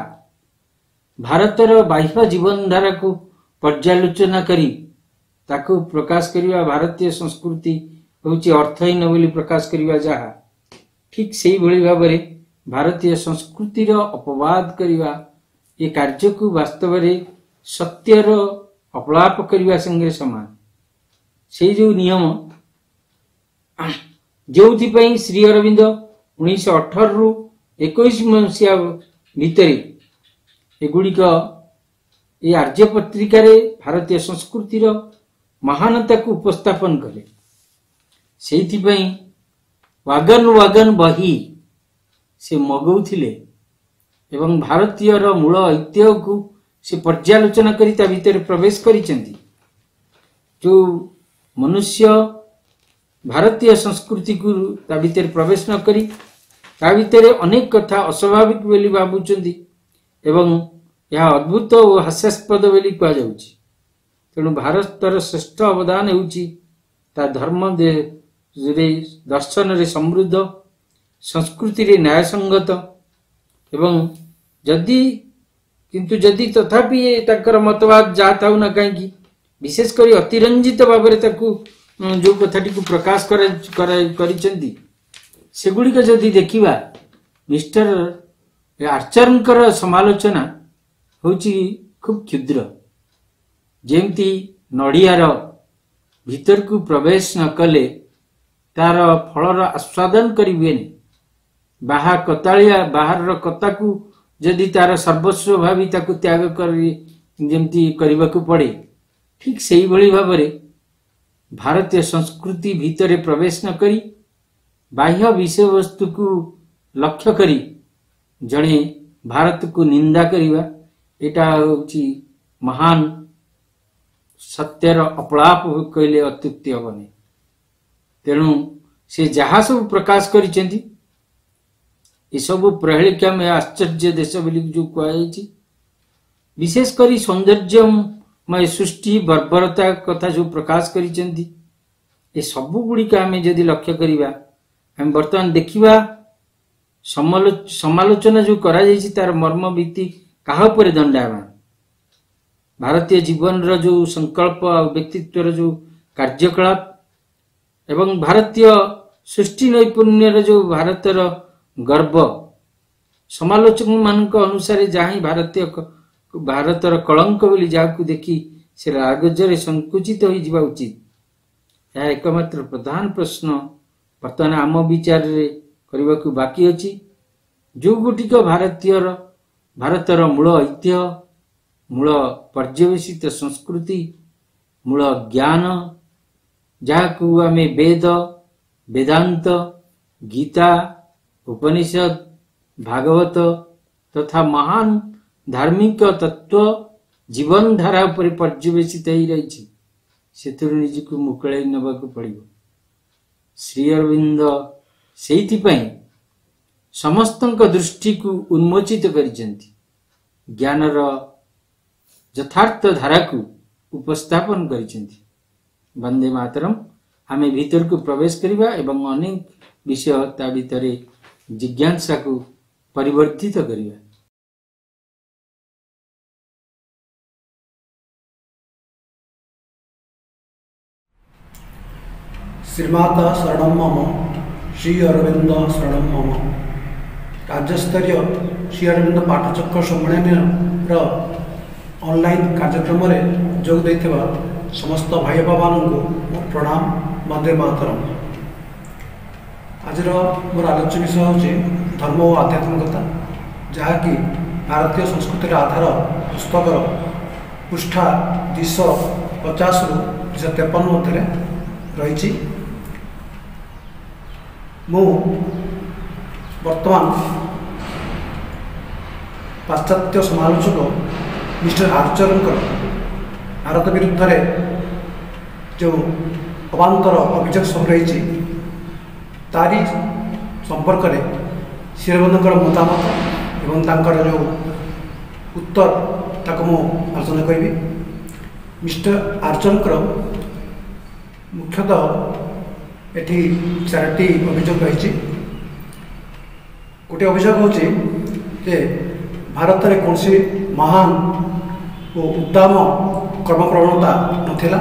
ଭାରତର ବାହ୍ୟ ଜୀବନଧାରାକୁ ପର୍ଯ୍ୟାଲୋଚନା କରି ତାକୁ ପ୍ରକାଶ କରିବା ଭାରତୀୟ ସଂସ୍କୃତି ହେଉଛି ଅର୍ଥହୀନ ବୋଲି ପ୍ରକାଶ କରିବା ଯାହା ଠିକ୍ ସେଇଭଳି ଭାବରେ ଭାରତୀୟ ସଂସ୍କୃତିର ଅପବାଦ କରିବା ଏ କାର୍ଯ୍ୟକୁ ବାସ୍ତବରେ ସତ୍ୟର ଅପଳାପ କରିବା ସାଙ୍ଗରେ ସମାନ। ସେଇ ଯୋଉ ନିୟମ ଯେଉଁଥିପାଇଁ ଶ୍ରୀ ଅରବିନ୍ଦ ଉଣେଇଶହ ଅଠରରୁ ଏକୋଇଶ ମସିହା ଭିତରେ ଏଗୁଡ଼ିକ ଏ ଆର୍ଯ୍ୟ ପତ୍ରିକାରେ ଭାରତୀୟ ସଂସ୍କୃତିର ମହାନତାକୁ ଉପସ୍ଥାପନ କଲେ। ସେଇଥିପାଇଁ ୱାଗନ ୱାଗନ ବହି ସେ ମଗଉଥିଲେ ଏବଂ ଭାରତୀୟର ମୂଳ ଐତିହ୍ୟକୁ ସେ ପର୍ଯ୍ୟାଲୋଚନା କରି ତା ଭିତରେ ପ୍ରବେଶ କରିଛନ୍ତି। ଯୋଉ ମନୁଷ୍ୟ ଭାରତୀୟ ସଂସ୍କୃତିକୁ ତା ଭିତରେ ପ୍ରବେଶ ନ କରି ତା ଭିତରେ ଅନେକ କଥା ଅସ୍ୱାଭାବିକ ବୋଲି ଭାବୁଛନ୍ତି ଏବଂ ଏହା ଅଦ୍ଭୁତ ଓ ହାସ୍ୟାସ୍ପଦ ବୋଲି କୁହାଯାଉଛି। ତେଣୁ ଭାରତର ଶ୍ରେଷ୍ଠ ଅବଦାନ ହେଉଛି ତା ଧର୍ମ ଦର୍ଶନରେ ସମୃଦ୍ଧ ସଂସ୍କୃତିରେ ନ୍ୟାୟସଙ୍ଗତ ଏବଂ ଯଦି କିନ୍ତୁ ଯଦି ତଥାପି ତାଙ୍କର ମତବାଦ ଯାହା ଥାଉ ନା କାହିଁକି ବିଶେଷ କରି ଅତିରଞ୍ଜିତ ଭାବରେ ତାକୁ ଯୋଉ କଥାଟିକୁ ପ୍ରକାଶ କରା- କରା- କରିଛନ୍ତି ସେଗୁଡ଼ିକ ଯଦି ଦେଖିବା ମିଷ୍ଟର ଆର୍ଚରଙ୍କର ସମାଲୋଚନା ହେଉଛି ଖୁବ୍ କ୍ଷୁଦ୍ର। ଯେମିତି ନଡ଼ିଆର ଭିତରକୁ ପ୍ରବେଶ ନ କଲେ ତାର ଫଳର ଆସ୍ୱାଦନ କରି ହୁଏନି ବାହା କତାଳିଆ ବାହାରର କତାକୁ ଯଦି ତାର ସର୍ବସ୍ୱ ଭାବି ତାକୁ ତ୍ୟାଗ କରି ଯେମିତି କରିବାକୁ ପଡ଼େ ଠିକ୍ ସେଇଭଳି ଭାବରେ ଭାରତୀୟ ସଂସ୍କୃତି ଭିତରେ ପ୍ରବେଶ ନ କରି ବାହ୍ୟ ବିଷୟବସ୍ତୁକୁ ଲକ୍ଷ୍ୟ କରି ଜଣେ ଭାରତକୁ ନିନ୍ଦା କରିବା ଏଇଟା ହେଉଛି ମହାନ ସତ୍ୟର ଅପଳାପ କହିଲେ ଅତ୍ୟୁକ୍ତି ହେବନି ତେଣୁ ସେ ଯାହା ସବୁ ପ୍ରକାଶ କରିଛନ୍ତି ଏସବୁ ପ୍ରହେଳିକାମୟ ଆଶ୍ଚର୍ଯ୍ୟ ଦେଶ ବୋଲି ଯୋଉ କୁହାଯାଇଛି ବିଶେଷ କରି ସୌନ୍ଦର୍ଯ୍ୟମୟ ସୃଷ୍ଟି ବର୍ବରତା କଥା ଯୋଉ ପ୍ରକାଶ କରିଛନ୍ତି। ଏ ସବୁ ଗୁଡ଼ିକ ଆମେ ଯଦି ଲକ୍ଷ୍ୟ କରିବା ଆମେ ବର୍ତ୍ତମାନ ଦେଖିବା ସମାଲୋ- ସମାଲୋଚନା ଯୋଉ କରାଯାଇଛି ତାର ମର୍ମ ଭିତ୍ତି କାହା ଉପରେ ଦଣ୍ଡାୟମାନ? ଭାରତୀୟ ଜୀବନର ଯୋଉ ସଂକଳ୍ପ ଆଉ ବ୍ୟକ୍ତିତ୍ୱର ଯୋଉ କାର୍ଯ୍ୟକଳାପ ଏବଂ ଭାରତୀୟ ସୃଷ୍ଟି ନୈପୁଣ୍ୟର ଯୋଉ ଭାରତର ଗର୍ବ ସମାଲୋଚକମାନଙ୍କ ଅନୁସାରେ ଯାହା ହିଁ ଭାରତୀୟ ଭାରତର କଳଙ୍କ ବୋଲି ଯାହାକୁ ଦେଖି ସେ ରାଗଜରେ ସଂକୁଚିତ ହୋଇଯିବା ଉଚିତ। ଏହା ଏକମାତ୍ର ପ୍ରଧାନ ପ୍ରଶ୍ନ। ବର୍ତ୍ତମାନ ଆମ ବିଚାରରେ କରିବାକୁ ବାକି ଅଛି। ଯୋଉ ଗୋଟିକ ଭାରତୀୟର ଭାରତର ମୂଳ ଐତିହ୍ୟ ମୂଳ ପର୍ଯ୍ୟବେସିତ ସଂସ୍କୃତି ମୂଳ ଜ୍ଞାନ ଯାହାକୁ ଆମେ ବେଦ ବେଦାନ୍ତ ଗୀତା ଉପନିଷଦ ଭାଗବତ ତଥା ମହାନ ଧାର୍ମିକ ତତ୍ଵ ଜୀବନଧାରା ଉପରେ ପର୍ଯ୍ୟବେସିତ ହେଇ ରହିଛି ସେଥିରୁ ନିଜକୁ ମୁକୁଳାଇ ନେବାକୁ ପଡ଼ିବ ଶ୍ରୀ ଅରବିନ୍ଦ ସେଇଥିପାଇଁ ସମସ୍ତଙ୍କ ଦୃଷ୍ଟିକୁ ଉନ୍ମୋଚିତ କରିଛନ୍ତି ଜ୍ଞାନର ଯଥାର୍ଥ ଧାରାକୁ ଉପସ୍ଥାପନ କରିଛନ୍ତି ବନ୍ଦେ ମାତରମ୍ ଆମେ ଭିତରକୁ ପ୍ରବେଶ କରିବା ଏବଂ ଅନେକ ବିଷୟ ତା ଭିତରେ ଜିଜ୍ଞାସାକୁ ପରିବର୍ଦ୍ଧିତ କରିବା ଶ୍ରୀମାତା ଶରଣମ୍ ମମ ଶ୍ରୀ ଅରବିନ୍ଦ ଶରଣମ୍ ମମ ରାଜ୍ୟସ୍ତରୀୟ ଶ୍ରୀ ଅରବିନ୍ଦ ପାଠଚକ୍ର ସମ୍ମିଳନୀର ଅନଲାଇନ୍ କାର୍ଯ୍ୟକ୍ରମରେ ଯୋଗ ଦେଇଥିବା ସମସ୍ତ ଭାଇ ବାବାମାନଙ୍କୁ ମୋ ପ୍ରଣାମ ବନ୍ଦେ ମାତରମ୍ ଆଜିର ମୋର ଆଲୋଚ୍ୟ ବିଷୟ ହେଉଛି ଧର୍ମ ଓ ଆଧ୍ୟାତ୍ମିକତା ଯାହାକି ଭାରତୀୟ ସଂସ୍କୃତିର ଆଧାର ପୁସ୍ତକର ପୃଷ୍ଠା ଦୁଇଶହ ପଚାଶରୁ ଦୁଇଶହ ତେପନ ମଧ୍ୟରେ ରହିଛି ମୁଁ ବର୍ତ୍ତମାନ ପାଶ୍ଚାତ୍ୟ ସମାଲୋଚକ ମିଷ୍ଟର ଆର୍ଚରଙ୍କର ଭାରତ ବିରୁଦ୍ଧରେ ଯେଉଁ ଅବାନ୍ତର ଅଭିଯୋଗ ସବୁ ରହିଛି ତାରି ସମ୍ପର୍କରେ ଶ୍ରୀରବନ୍ଧଙ୍କର ମତାମତ ଏବଂ ତାଙ୍କର ଯେଉଁ ଉତ୍ତର ତାକୁ ମୁଁ ଆଲୋଚନା କରିବି ମିଷ୍ଟର ଆର୍ଚରଙ୍କର ମୁଖ୍ୟତଃ ଏଠି ଚାରୋଟି ଅଭିଯୋଗ ରହିଛି। ଗୋଟିଏ ଅଭିଯୋଗ ହେଉଛି ଯେ ଭାରତରେ କୌଣସି ମହାନ ଓ ଉଦ୍ଦାମ କର୍ମପ୍ରବଣତା ନଥିଲା।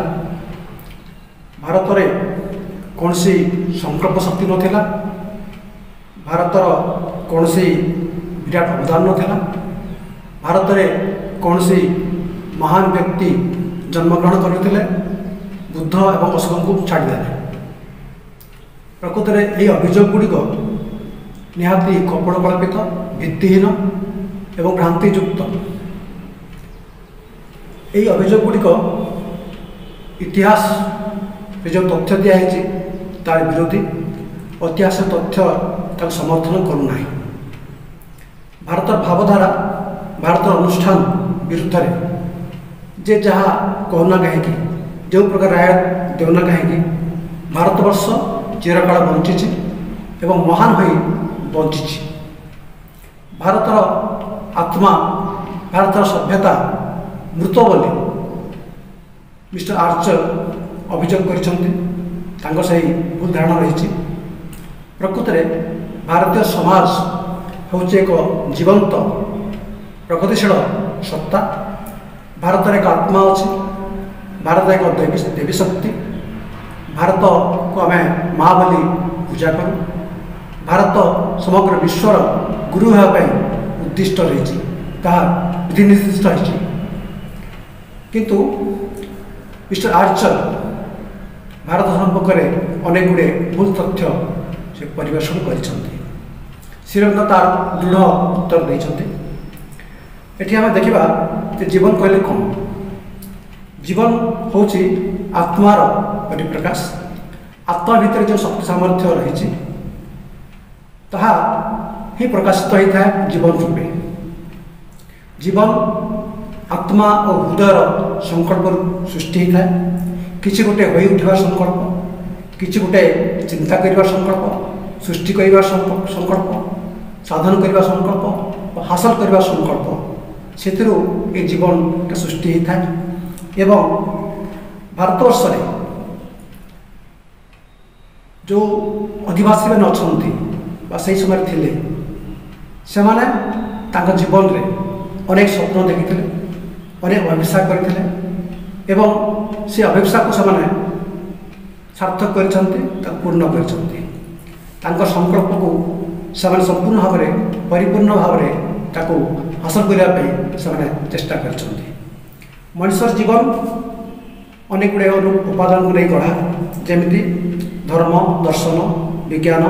ଭାରତରେ କୌଣସି ସଂକଳ୍ପ ଶକ୍ତି ନଥିଲା। ଭାରତର କୌଣସି ବିରାଟ ଅବଦାନ ନଥିଲା। ଭାରତରେ କୌଣସି ମହାନ ବ୍ୟକ୍ତି ଜନ୍ମଗ୍ରହଣ କରିନଥିଲେ ବୁଦ୍ଧ ଏବଂ ଅଶୋକଙ୍କୁ ଛାଡ଼ିଦେଲେ। ପ୍ରକୃତରେ ଏହି ଅଭିଯୋଗ ଗୁଡ଼ିକ ନିହାତି କପଡ଼ କଳ୍ପିତ ଭିତ୍ତିହୀନ ଏବଂ ଭ୍ରାନ୍ତିଯୁକ୍ତ। ଏହି ଅଭିଯୋଗ ଗୁଡ଼ିକ ଇତିହାସରେ ଯେଉଁ ତଥ୍ୟ ଦିଆହେଇଛି ତାର ବିରୋଧୀ ଐତିହାସିକ ତଥ୍ୟ ତାକୁ ସମର୍ଥନ କରୁନାହିଁ। ଭାରତର ଭାବଧାରା ଭାରତର ଅନୁଷ୍ଠାନ ବିରୁଦ୍ଧରେ ଯେ ଯାହା କହୁନା କାହିଁକି ଯେଉଁ ପ୍ରକାର ରାୟ ଦେଉନା କାହିଁକି ଭାରତବର୍ଷ ଚିରକାଳ ବଞ୍ଚିଛି ଏବଂ ମହାନ ହୋଇ ବଞ୍ଚିଛି ଭାରତର ଆତ୍ମା ଭାରତର ସଭ୍ୟତା ମୃତ ବୋଲି ମିଷ୍ଟର ଆର୍ଚର ଅଭିଯୋଗ କରିଛନ୍ତି ତାଙ୍କ ସେହି ଭୁଲ ଧାରଣା ରହିଛି ପ୍ରକୃତରେ ଭାରତୀୟ ସମାଜ ହେଉଛି ଏକ ଜୀବନ୍ତ ପ୍ରଗତିଶୀଳ ସତ୍ତା ଭାରତରେ ଏକ ଆତ୍ମା ଅଛି ଭାରତ ଏକ ଦେବୀ ଦେବୀ ଶକ୍ତି ଭାରତକୁ ଆମେ ମା ବୋଲି ପୂଜା କରୁ ଭାରତ ସମଗ୍ର ବିଶ୍ୱର ଗୁରୁ ହେବା ପାଇଁ ଉଦ୍ଦିଷ୍ଟ ରହିଛି ତାହା ବିଧି ନିର୍ଦ୍ଦିଷ୍ଟ ହୋଇଛି କିନ୍ତୁ ମିଷ୍ଟର ଆର୍ଚର ଭାରତ ସମ୍ପର୍କରେ ଅନେକ ଗୁଡ଼ିଏ ଭୁଲ ତଥ୍ୟ ସେ ପରିବେଷଣ କରିଛନ୍ତି ଶ୍ରୀରଙ୍ଗ ତାର ଦୃଢ଼ ଉତ୍ତର ଦେଇଛନ୍ତି ଏଠି ଆମେ ଦେଖିବା ଯେ ଜୀବନ କହିଲେ କ'ଣ जीवन हूँ आत्मार परिप्रकाश आत्मा भितर जो शक्ति सामर्थ्य रही ता ही प्रकाशित होता है जीवन रूपे जीवन आत्मा और हृदय संकल्प सृष्टि होता है किसी गोटे हो उठा संकल्प किसी गोटे चिंता करवा संकल्प सृष्टि करवा संकल्प साधन करवा संकल्प हासिल करवा संकल्प से जीवन सृष्टि होता है ଏବଂ ଭାରତବର୍ଷରେ ଯେଉଁ ଅଧିବାସୀମାନେ ଅଛନ୍ତି ବା ସେହି ସମୟରେ ଥିଲେ ସେମାନେ ତାଙ୍କ ଜୀବନରେ ଅନେକ ସ୍ୱପ୍ନ ଦେଖିଥିଲେ ଅନେକ ଅଭିଶା କରିଥିଲେ ଏବଂ ସେ ଅଭିଶାକୁ ସେମାନେ ସାର୍ଥକ କରିଛନ୍ତି ତାକୁ ପୂର୍ଣ୍ଣ କରିଛନ୍ତି। ତାଙ୍କ ସଂକଳ୍ପକୁ ସେମାନେ ସମ୍ପୂର୍ଣ୍ଣ ଭାବରେ ପରିପୂର୍ଣ୍ଣ ଭାବରେ ତାକୁ ହାସଲ କରିବା ପାଇଁ ସେମାନେ ଚେଷ୍ଟା କରିଛନ୍ତି। ମଣିଷର ଜୀବନ ଅନେକ ଗୁଡ଼ିଏ ଉପାଦାନକୁ ନେଇ ଗଢ଼ା। ଯେମିତି ଧର୍ମ ଦର୍ଶନ ବିଜ୍ଞାନ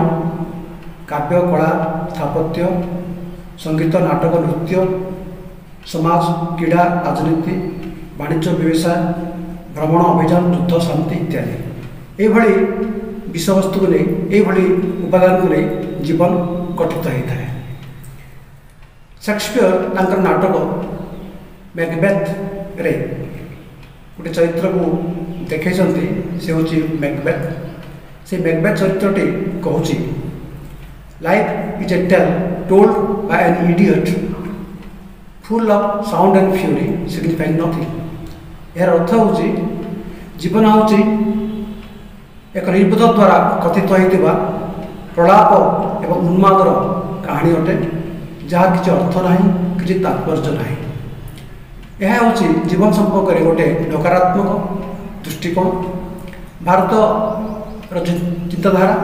କାବ୍ୟ କଳା ସ୍ଥାପତ୍ୟ ସଙ୍ଗୀତ ନାଟକ ନୃତ୍ୟ ସମାଜ କ୍ରୀଡ଼ା ରାଜନୀତି ବାଣିଜ୍ୟ ବ୍ୟବସାୟ ଭ୍ରମଣ ଅଭିଯାନ ଯୁଦ୍ଧ ଶାନ୍ତି ଇତ୍ୟାଦି। ଏଇଭଳି ବିଷୟବସ୍ତୁକୁ ନେଇ ଏଇଭଳି ଉପାଦାନକୁ ନେଇ ଜୀବନ ଗଠିତ ହୋଇଥାଏ। ସେକ୍ସପିୟର ତାଙ୍କର ନାଟକ ମ୍ୟାକବେଥରେ ଗୋଟେ ଚରିତ୍ରକୁ ଦେଖାଇଛନ୍ତି ସେ ହେଉଛି ମ୍ୟାକବେଥ ସେ ମ୍ୟାକବେଥ ଚରିତ୍ରଟି କହୁଛି life is a tale told by an idiot full of sound and fury signifying nothing ଏହାର ଅର୍ଥ ହେଉଛି ଜୀବନ ହେଉଛି ଏକ ନିର୍ବୁଦ୍ଧ ଦ୍ୱାରା କଥିତ ହୋଇଥିବା ପ୍ରଳାପ ଏବଂ ଉନ୍ମାଦର କାହାଣୀ ଅଟେ ଯାହା କିଛି ଅର୍ଥ ନାହିଁ କିଛି ତାତ୍ପର୍ଯ୍ୟ ନାହିଁ। ଏହା ହେଉଛି ଜୀବନ ସମ୍ପର୍କରେ ଗୋଟେ ନକାରାତ୍ମକ ଦୃଷ୍ଟିକୋଣ। ଭାରତର ଚିନ୍ତାଧାରା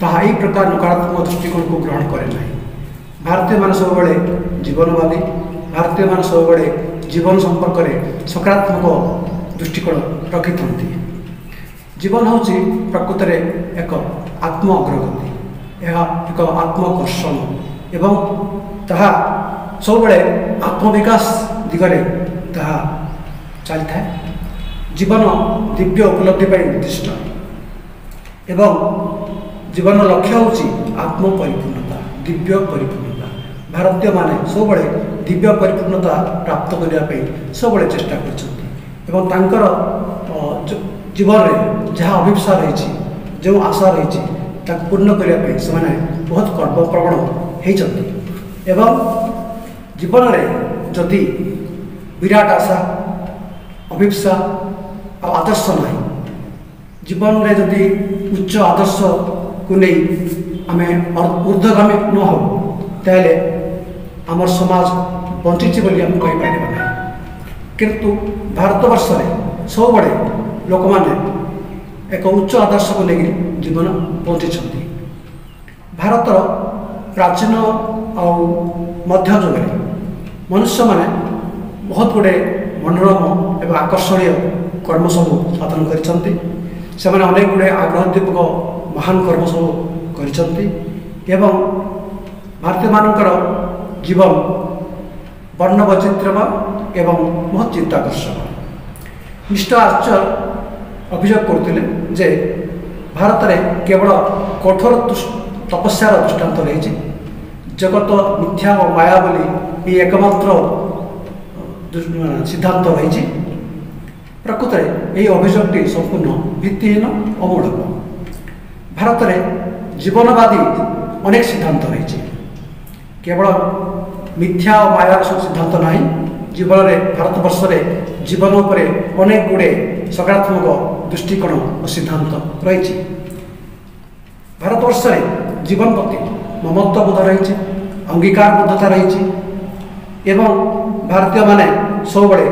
ତାହା ଏହି ପ୍ରକାର ନକାରାତ୍ମକ ଦୃଷ୍ଟିକୋଣକୁ ଗ୍ରହଣ କରେ ନାହିଁ। ଭାରତୀୟମାନେ ସବୁବେଳେ ଜୀବନବାଦୀ ଭାରତୀୟମାନେ ସବୁବେଳେ ଜୀବନ ସମ୍ପର୍କରେ ସକାରାତ୍ମକ ଦୃଷ୍ଟିକୋଣ ରଖିଥାନ୍ତି। ଜୀବନ ହେଉଛି ପ୍ରକୃତରେ ଏକ ଆତ୍ମ ଅଗ୍ରଗତି ଏହା ଏକ ଆତ୍ମକର୍ଷଣ ଏବଂ ତାହା ସବୁବେଳେ ଆତ୍ମବିକାଶ ଦିଗରେ ତାହା ଚାଲିଥାଏ। ଜୀବନ ଦିବ୍ୟ ଉପଲବ୍ଧି ପାଇଁ ଉଦ୍ଦିଷ୍ଟ। ଏବଂ ଜୀବନର ଲକ୍ଷ୍ୟ ହେଉଛି ଆତ୍ମ ପରିପୂର୍ଣ୍ଣତା ଦିବ୍ୟ ପରିପୂର୍ଣ୍ଣତା। ଭାରତୀୟମାନେ ସବୁବେଳେ ଦିବ୍ୟ ପରିପୂର୍ଣ୍ଣତା ପ୍ରାପ୍ତ କରିବା ପାଇଁ ସବୁବେଳେ ଚେଷ୍ଟା କରିଛନ୍ତି। ଏବଂ ତାଙ୍କର ଜୀବନରେ ଯାହା ଅଭିପ୍ସା ରହିଛି ଯେଉଁ ଆଶା ରହିଛି ତାକୁ ପୂର୍ଣ୍ଣ କରିବା ପାଇଁ ସେମାନେ ବହୁତ କର୍ମପ୍ରବଣ ହେଇଛନ୍ତି। ଏବଂ ଜୀବନରେ ଯଦି ବିରାଟ ଆଶା ଅଭିପ୍ସା ଆଉ ଆଦର୍ଶ ନାହିଁ ଜୀବନରେ ଯଦି ଉଚ୍ଚ ଆଦର୍ଶକୁ ନେଇ ଆମେ ଊର୍ଦ୍ଧ୍ୱଗାମୀ ନ ହେଉ ତାହେଲେ ଆମର ସମାଜ ବଞ୍ଚିଛି ବୋଲି ଆମେ କହିପାରିବା ନାହିଁ କିନ୍ତୁ ଭାରତବର୍ଷରେ ସବୁବେଳେ ଲୋକମାନେ ଏକ ଉଚ୍ଚ ଆଦର୍ଶକୁ ନେଇକି ଜୀବନ ବଞ୍ଚିଛନ୍ତି ଭାରତର ପ୍ରାଚୀନ ଆଉ ମଧ୍ୟଯୁଗରେ ମନୁଷ୍ୟମାନେ ବହୁତ ଗୁଡ଼ିଏ ମନୋରମ ଏବଂ ଆକର୍ଷଣୀୟ କର୍ମ ସବୁ ସାଧନ କରିଛନ୍ତି। ସେମାନେ ଅନେକ ଗୁଡ଼ିଏ ଆଗ୍ରହଦୀପକ ମହାନ କର୍ମ ସବୁ କରିଛନ୍ତି ଏବଂ ଭାରତୀୟମାନଙ୍କର ଜୀବନ ବର୍ଣ୍ଣବୈଚିତ୍ର୍ୟମୟ ଏବଂ ବହୁତ ଚିତ୍ତାକର୍ଷକ ମିଷ୍ଟର ଆର୍ଚର ଅଭିଯୋଗ କରୁଥିଲେ ଯେ ଭାରତରେ କେବଳ କଠୋର ତପସ୍ୟାର ଦୃଷ୍ଟାନ୍ତ ରହିଛି। ଜଗତ ମିଥ୍ୟା ଓ ମାୟା ବୋଲି ଏହି ekamaତ୍ର ସିଦ୍ଧାନ୍ତ ରହିଛି। ପ୍ରକୃତରେ ଏହି ଅଭିଯୋଗଟି ସମ୍ପୂର୍ଣ୍ଣ ଭିତ୍ତିହୀନ ଅମୂଳକ ଭାରତରେ ଜୀବନବାଦୀ ଅନେକ ସିଦ୍ଧାନ୍ତ ରହିଛି। କେବଳ ମିଥ୍ୟା ଓ ମାୟାର ସବୁ ସିଦ୍ଧାନ୍ତ ନାହିଁ ଜୀବନରେ ଭାରତବର୍ଷରେ ଜୀବନ ଉପରେ ଅନେକ ଗୁଡ଼ିଏ ସକାରାତ୍ମକ ଦୃଷ୍ଟିକୋଣ ଓ ସିଦ୍ଧାନ୍ତ ରହିଛି। ଭାରତବର୍ଷରେ ଜୀବନ ପ୍ରତି ମମତ୍ୱବୋଧ ରହିଛି ଅଙ୍ଗୀକାରବଦ୍ଧତା ରହିଛି ଏବଂ ଭାରତୀୟମାନେ ସବୁବେଳେ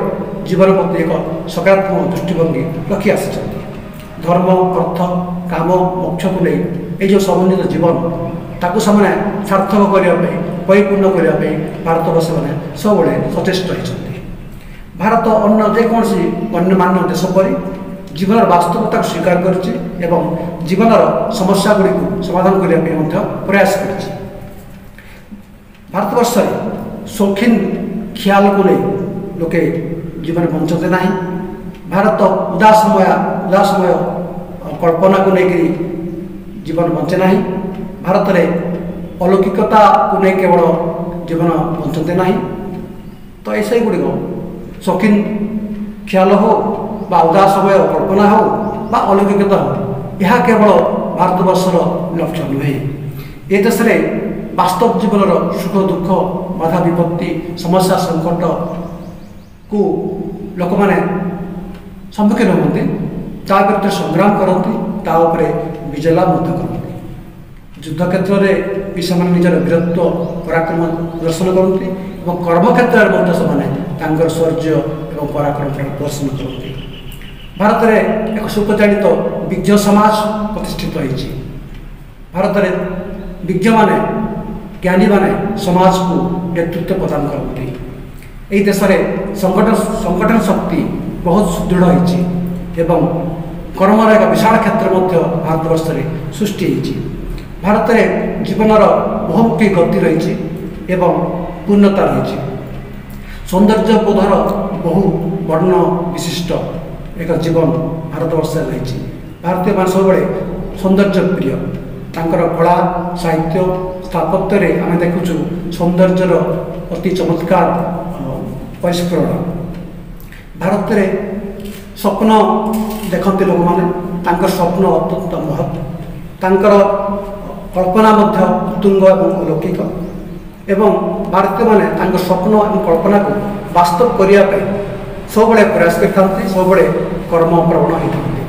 ଜୀବନ ପ୍ରତି ଏକ ସକାରାତ୍ମକ ଦୃଷ୍ଟିଭଙ୍ଗୀ ରଖି ଆସିଛନ୍ତି। ଧର୍ମ ଅର୍ଥ କାମ ମୋକ୍ଷକୁ ନେଇ এই ଯେଉଁ ସମନ୍ୱିତ ଜୀବନ ତାକୁ ସେମାନେ ସାର୍ଥକ କରିବା ପାଇଁ ପରିପୂର୍ଣ୍ଣ କରିବା ପାଇଁ ଭାରତବାସୀମାନେ ସବୁବେଳେ ସଚେଷ୍ଟ ରହିଛନ୍ତି। ଭାରତ ଅନ୍ୟ ଯେକୌଣସି ଗଣ୍ୟମାନ୍ୟ ଦେଶ ପରି ଜୀବନର ବାସ୍ତବତାକୁ ସ୍ୱୀକାର କରିଛି ଏବଂ ଜୀବନର ସମସ୍ୟାଗୁଡ଼ିକୁ ସମାଧାନ କରିବା ପାଇଁ ମଧ୍ୟ ପ୍ରୟାସ କରିଛି। ଭାରତବର୍ଷରେ ସୌଖିନ ଖିଆଲକୁ ନେଇ ଲୋକେ ଜୀବନ ବଞ୍ଚନ୍ତି ନାହିଁ। ଭାରତ ଉଦାସମୟ ଉଦାସମୟ କଳ୍ପନାକୁ ନେଇକରି ଜୀବନ ବଞ୍ଚେ ନାହିଁ। ଭାରତରେ ଅଲୌକିକତାକୁ ନେଇ କେବଳ ଜୀବନ ବଞ୍ଚନ୍ତି ନାହିଁ। ତ ଏସବୁ ଗୁଡ଼ିକ ସୌଖିନ ଖିଆଲ ହେଉ ବା ଉଦାସମୟ କଳ୍ପନା ହେଉ ବା ଅଲୌକିକତା ହେଉ ଏହା କେବଳ ଭାରତବର୍ଷର ଲକ୍ଷ୍ୟ ନୁହେଁ। ଏ ଦେଶରେ ବାସ୍ତବ ଜୀବନର ସୁଖ ଦୁଃଖ ବାଧା ବିପତ୍ତି ସମସ୍ୟା ସଙ୍କଟକୁ ଲୋକମାନେ ସମ୍ମୁଖୀନ ହୁଅନ୍ତି ତା ବିରୁଦ୍ଧରେ ସଂଗ୍ରାମ କରନ୍ତି ତା ଉପରେ ବିଜୟ ଲାଭ ମଧ୍ୟ କରନ୍ତି। ଯୁଦ୍ଧ କ୍ଷେତ୍ରରେ ବି ସେମାନେ ନିଜର ବୀରତ୍ୱ ପରାକ୍ରମ ପ୍ରଦର୍ଶନ କରନ୍ତି ଏବଂ କର୍ମକ୍ଷେତ୍ରରେ ମଧ୍ୟ ସେମାନେ ତାଙ୍କର ଶୌର୍ଯ୍ୟ ଏବଂ ପରାକ୍ରମ ପ୍ରଦର୍ଶନ କରନ୍ତି। ଭାରତରେ ଏକ ସୁପଚାଳିତ ବିଜ୍ଞ ସମାଜ ପ୍ରତିଷ୍ଠିତ ହୋଇଛି। ଭାରତରେ ବିଜ୍ଞମାନେ ଜ୍ଞାନୀମାନେ ସମାଜକୁ ନେତୃତ୍ୱ ପ୍ରଦାନ କରନ୍ତି। এই দেশে সংগঠন সংগঠন শক্তি বহু সুদৃঢ় হয়েছে এবং কর্মর এক বিশাল ক্ষেত্র মধ্যে ভারতবর্ষে সৃষ্টি হয়েছে। ভারতের জীবনর বহুমুখী গতি রয়েছে এবং পূর্ণতা রয়েছে। সৌন্দর্যবোধর বহু বর্ণ বিশিষ্ট এক জীবন ভারতবর্ষে রয়েছে। ভারতীয় মানে সবুলে সৌন্দর্য প্রিয় তাঁর কলা, সাহিত্য, স্থাপত্যের আমি দেখুছু সৌন্দর্যর অতি চমৎকার ପରିସ୍ଫୁରଣ ଭାରତରେ ସ୍ୱପ୍ନ ଦେଖନ୍ତି ଲୋକମାନେ। ତାଙ୍କର ସ୍ୱପ୍ନ ଅତ୍ୟନ୍ତ ମହତ୍। ତାଙ୍କର କଳ୍ପନା ମଧ୍ୟ ଉତ୍ତୁଙ୍ଗ ଏବଂ ଅଲୌକିକ। ଏବଂ ଭାରତୀୟମାନେ ତାଙ୍କ ସ୍ୱପ୍ନ ଏବଂ କଳ୍ପନାକୁ ବାସ୍ତବ କରିବା ପାଇଁ ସବୁବେଳେ ପ୍ରୟାସ କରିଥାନ୍ତି ସବୁବେଳେ କର୍ମପ୍ରବଣ ହୋଇଥାନ୍ତି।